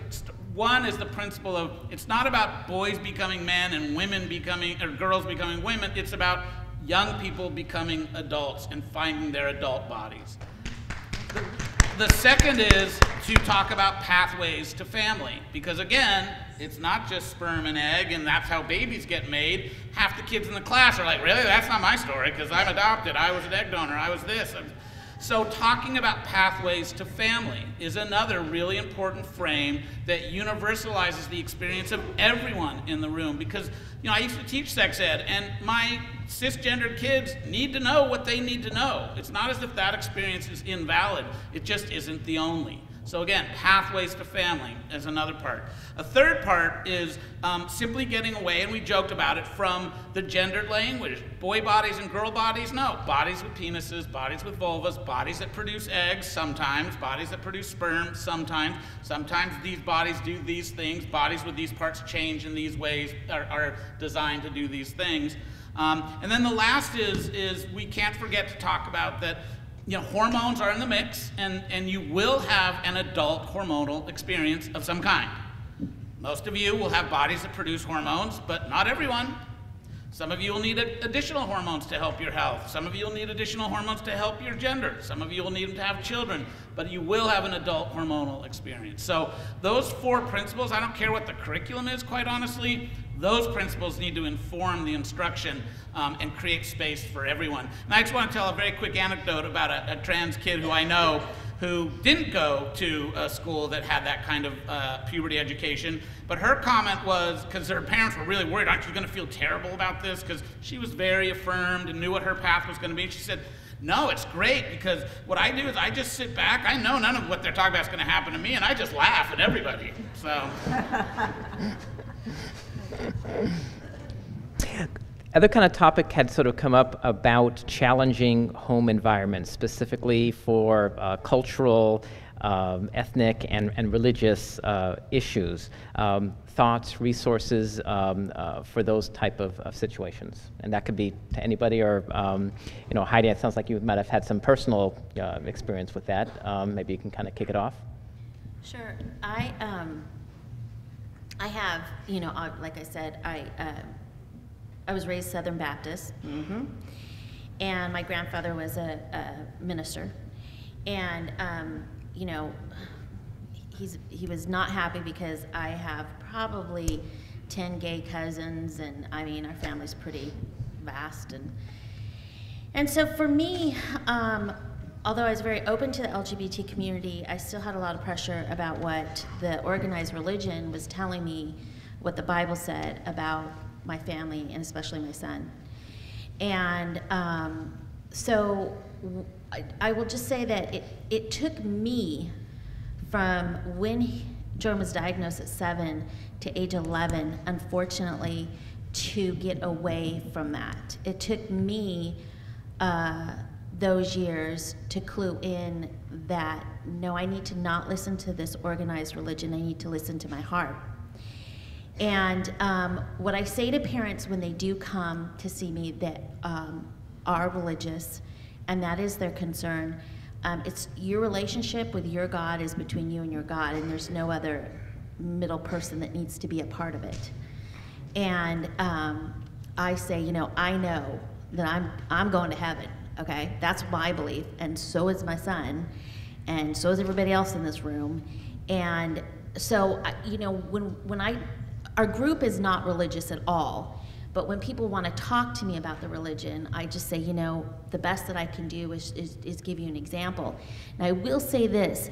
one is the principle of it's not about boys becoming men and women becoming or girls becoming women. It's about young people becoming adults and finding their adult bodies. The, the second is to talk about pathways to family because again, it's not just sperm and egg, and that's how babies get made. Half the kids in the class are like, really? That's not my story because I'm adopted. I was an egg donor. I was this. So, talking about pathways to family is another really important frame that universalizes the experience of everyone in the room. Because, you know, I used to teach sex ed, and my cisgendered kids need to know what they need to know. It's not as if that experience is invalid, it just isn't the only. So again, pathways to family is another part. A third part is um, simply getting away, and we joked about it, from the gendered language. Boy bodies and girl bodies, no. Bodies with penises, bodies with vulvas, bodies that produce eggs sometimes, bodies that produce sperm sometimes. Sometimes these bodies do these things. Bodies with these parts change in these ways, are, are designed to do these things. Um, and then the last is, is we can't forget to talk about that you know, hormones are in the mix, and, and you will have an adult hormonal experience of some kind. Most of you will have bodies that produce hormones, but not everyone. Some of you will need additional hormones to help your health. Some of you will need additional hormones to help your gender. Some of you will need to have children, but you will have an adult hormonal experience. So, those four principles, I don't care what the curriculum is, quite honestly, those principles need to inform the instruction um, and create space for everyone. And I just want to tell a very quick anecdote about a, a trans kid who I know who didn't go to a school that had that kind of uh, puberty education. But her comment was because her parents were really worried, aren't you going to feel terrible about this? Because she was very affirmed and knew what her path was going to be. She said, no, it's great because what I do is I just sit back. I know none of what they're talking about is going to happen to me, and I just laugh at everybody. So. Other kind of topic had sort of come up about challenging home environments, specifically for uh, cultural, um, ethnic, and, and religious uh, issues. Um, thoughts, resources um, uh, for those type of, of, situations, and that could be to anybody. Or um, you know, Heidi, it sounds like you might have had some personal uh, experience with that. Um, maybe you can kind of kick it off. Sure. I um, I have, you know, uh, like I said, I I was raised Southern Baptist, mm-hmm. and my grandfather was a, a minister, and um, you know, he's he was not happy because I have probably ten gay cousins, and I mean our family's pretty vast and and so for me, um, although I was very open to the LGBT community, I still had a lot of pressure about what the organized religion was telling me, what the Bible said about my family and especially my son. And um, so I will just say that it, it took me from when he- Jordan was diagnosed at seven to age 11, unfortunately, to get away from that. It took me uh, those years to clue in that no, I need to not listen to this organized religion, I need to listen to my heart. And um, what I say to parents when they do come to see me that um, are religious, and that is their concern, um, it's your relationship with your God is between you and your God, and there's no other middle person that needs to be a part of it. And um, I say, you know, I know that I'm I'm going to heaven. Okay, that's my belief, and so is my son, and so is everybody else in this room. And so, you know, when when I our group is not religious at all. But when people want to talk to me about the religion, I just say, you know, the best that I can do is, is, is give you an example. And I will say this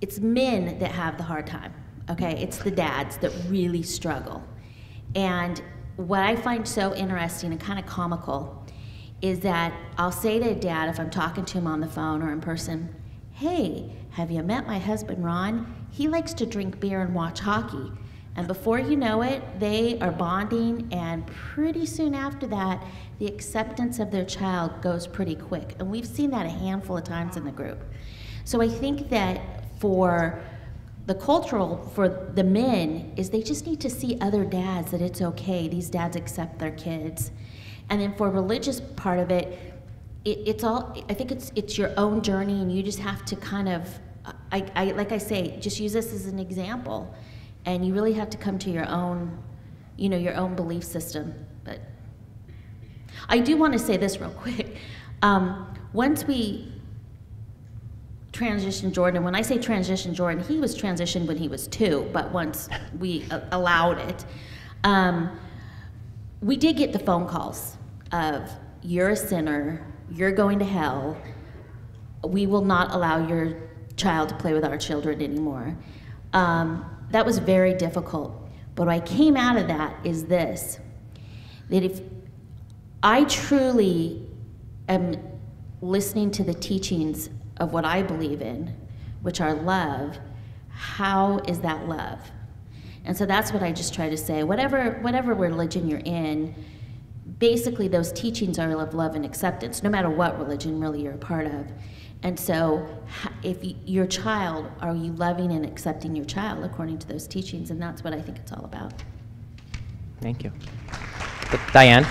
it's men that have the hard time, okay? It's the dads that really struggle. And what I find so interesting and kind of comical is that I'll say to dad if I'm talking to him on the phone or in person, hey, have you met my husband Ron? He likes to drink beer and watch hockey. And before you know it, they are bonding, and pretty soon after that, the acceptance of their child goes pretty quick. And we've seen that a handful of times in the group. So I think that for the cultural for the men is they just need to see other dads that it's okay these dads accept their kids and then for religious part of it, it it's all i think it's it's your own journey and you just have to kind of I, I like i say just use this as an example. And you really have to come to your own you know your own belief system. But i do want to say this real quick. Um, once we transition Jordan. When I say transition Jordan, he was transitioned when he was two, but once we allowed it, um, we did get the phone calls of you're a sinner, you're going to hell, we will not allow your child to play with our children anymore. Um, that was very difficult. But what I came out of that is this that if I truly am listening to the teachings of what I believe in, which are love, how is that love? And so that's what I just try to say. Whatever, whatever religion you're in, basically those teachings are of love and acceptance, no matter what religion really you're a part of. And so, if your child, are you loving and accepting your child according to those teachings? And that's what I think it's all about. Thank you. Diane?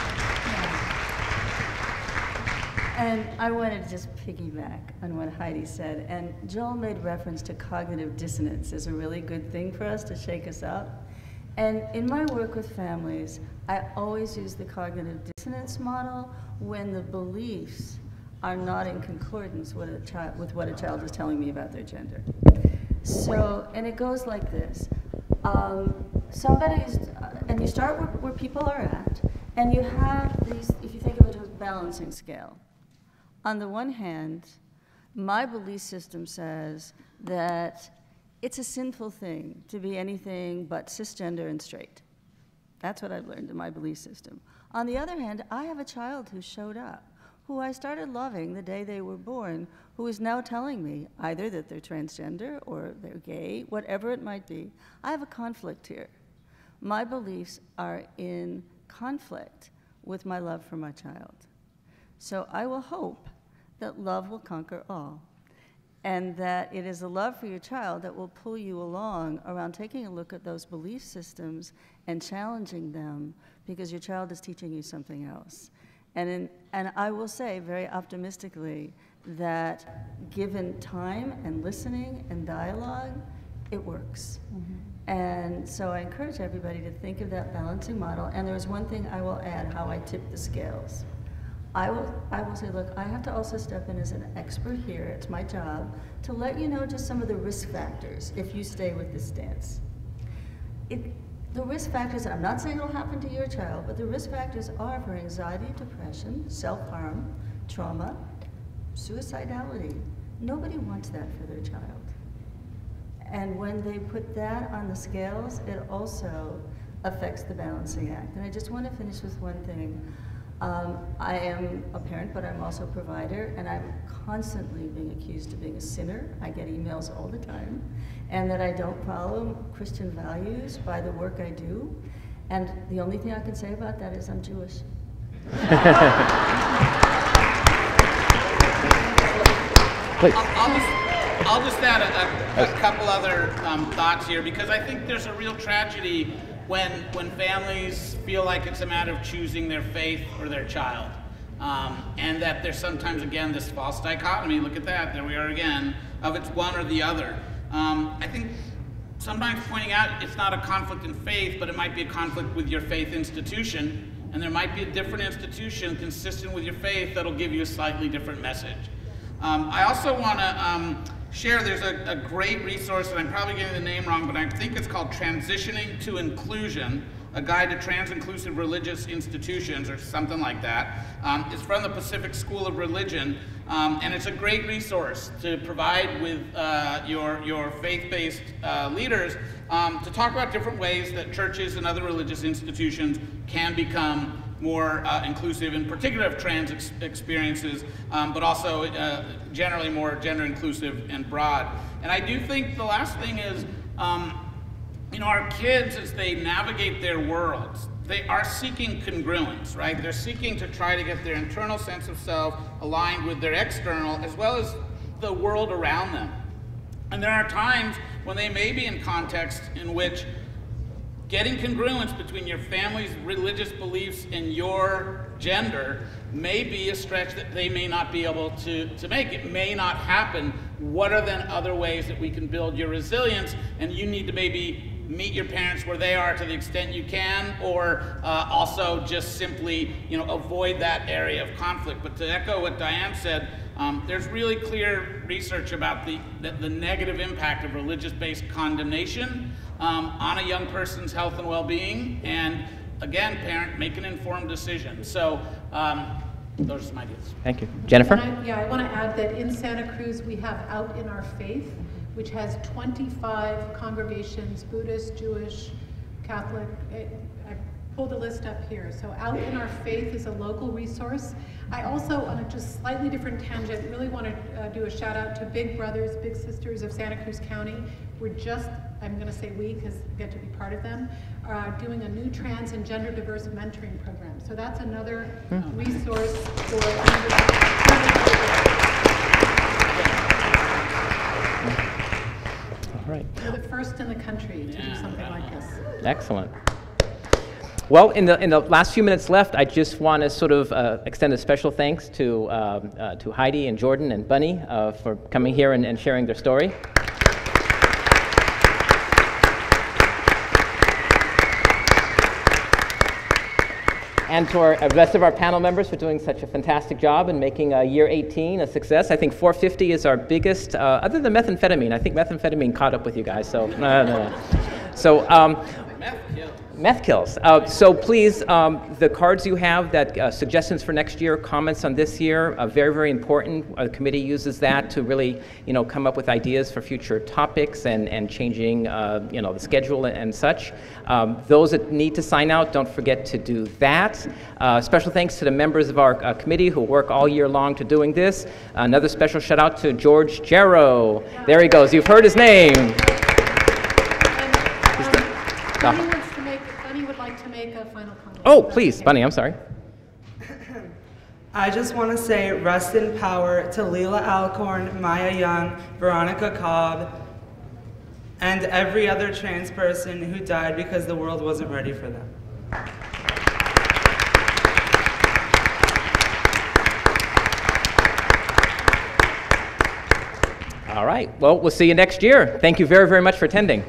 And I wanted to just piggyback on what Heidi said. And Joel made reference to cognitive dissonance as a really good thing for us to shake us up. And in my work with families, I always use the cognitive dissonance model when the beliefs are not in concordance with, a child, with what a child is telling me about their gender. So, and it goes like this. Um, somebody's, uh, and you start where, where people are at, and you have these, if you think of it as a balancing scale. On the one hand, my belief system says that it's a sinful thing to be anything but cisgender and straight. That's what I've learned in my belief system. On the other hand, I have a child who showed up, who I started loving the day they were born, who is now telling me either that they're transgender or they're gay, whatever it might be. I have a conflict here. My beliefs are in conflict with my love for my child. So I will hope that love will conquer all. And that it is the love for your child that will pull you along around taking a look at those belief systems and challenging them because your child is teaching you something else. And, in, and I will say very optimistically that given time and listening and dialogue, it works. Mm-hmm. And so I encourage everybody to think of that balancing model. And there's one thing I will add how I tip the scales. I will, I will say, look, I have to also step in as an expert here. It's my job to let you know just some of the risk factors if you stay with this stance. It, the risk factors, I'm not saying it'll happen to your child, but the risk factors are for anxiety, depression, self-harm, trauma, suicidality. Nobody wants that for their child. And when they put that on the scales, it also affects the balancing act. And I just want to finish with one thing. Um, I am a parent, but I'm also a provider, and I'm constantly being accused of being a sinner. I get emails all the time, and that I don't follow Christian values by the work I do. And the only thing I can say about that is I'm Jewish. Please. I'll, I'll just, I'll just add a, a, a couple other um, thoughts here because I think there's a real tragedy when when families feel like it's a matter of choosing their faith or their child, um, and that there's sometimes again this false dichotomy. Look at that, there we are again, of it's one or the other. Um, I think sometimes pointing out it's not a conflict in faith, but it might be a conflict with your faith institution, and there might be a different institution consistent with your faith that'll give you a slightly different message. Um, I also want to um, share, there's a, a, great resource, and I'm probably getting the name wrong, but I think it's called Transitioning to Inclusion, a guide to trans-inclusive religious institutions, or something like that. Um, it's from the Pacific School of Religion, um, and it's a great resource to provide with uh, your, your faith-based uh, leaders um, to talk about different ways that churches and other religious institutions can become more uh, inclusive, in particular of trans ex experiences, um, but also uh, generally more gender inclusive and broad. And I do think the last thing is, um, you know, our kids, as they navigate their worlds, they are seeking congruence, right? They're seeking to try to get their internal sense of self aligned with their external, as well as the world around them. And there are times when they may be in context in which getting congruence between your family's religious beliefs and your gender may be a stretch that they may not be able to, to make. It may not happen. What are then other ways that we can build your resilience? And you need to maybe meet your parents where they are to the extent you can, or uh, also just simply, you know, avoid that area of conflict. But to echo what Diane said, um, there's really clear research about the, the, the negative impact of religious-based condemnation um, on a young person's health and well-being, and again, parent, make an informed decision. So um, those are some ideas. Thank you. Jennifer? I, yeah, I want to add that in Santa Cruz we have Out in Our Faith, which has 25 congregations, Buddhist, Jewish, Catholic. It, I pulled a list up here. So Out in Our Faith is a local resource. I also, on a just slightly different tangent, really want to uh, do a shout out to Big Brothers, Big Sisters of Santa Cruz County. We're just, I'm going to say we because I get to be part of them, uh, doing a new trans and gender diverse mentoring program. So that's another Hmm. resource for All right. We're the first in the country to do something like this. Excellent. Well, in the, in the last few minutes left, I just want to sort of uh, extend a special thanks to, um, uh, to Heidi and Jordan and Bunny uh, for coming here and, and sharing their story. And to our uh, rest of our panel members for doing such a fantastic job and making uh, year 18 a success. I think 450 is our biggest, uh, other than methamphetamine. I think methamphetamine caught up with you guys, so no, no, no. So um, Meth kills. Uh, so please, um, the cards you have, that uh, suggestions for next year, comments on this year, uh, very, very important. Uh, the committee uses that to really, you know, come up with ideas for future topics and, and changing, uh, you know, the schedule and, and such. Um, those that need to sign out, don't forget to do that. Uh, special thanks to the members of our committee who work all year long to doing this. Another special shout out to George Jarrow. There he goes. You've heard his name. Bunny wants to make, Bunny would like to make a final comment. Oh, please, Bunny, I'm sorry. I just want to say rest in power to Leelah Alcorn, Maya Young, Veronica Cobb, and every other trans person who died because the world wasn't ready for them. All right. Well, we'll see you next year. Thank you very, very much for attending.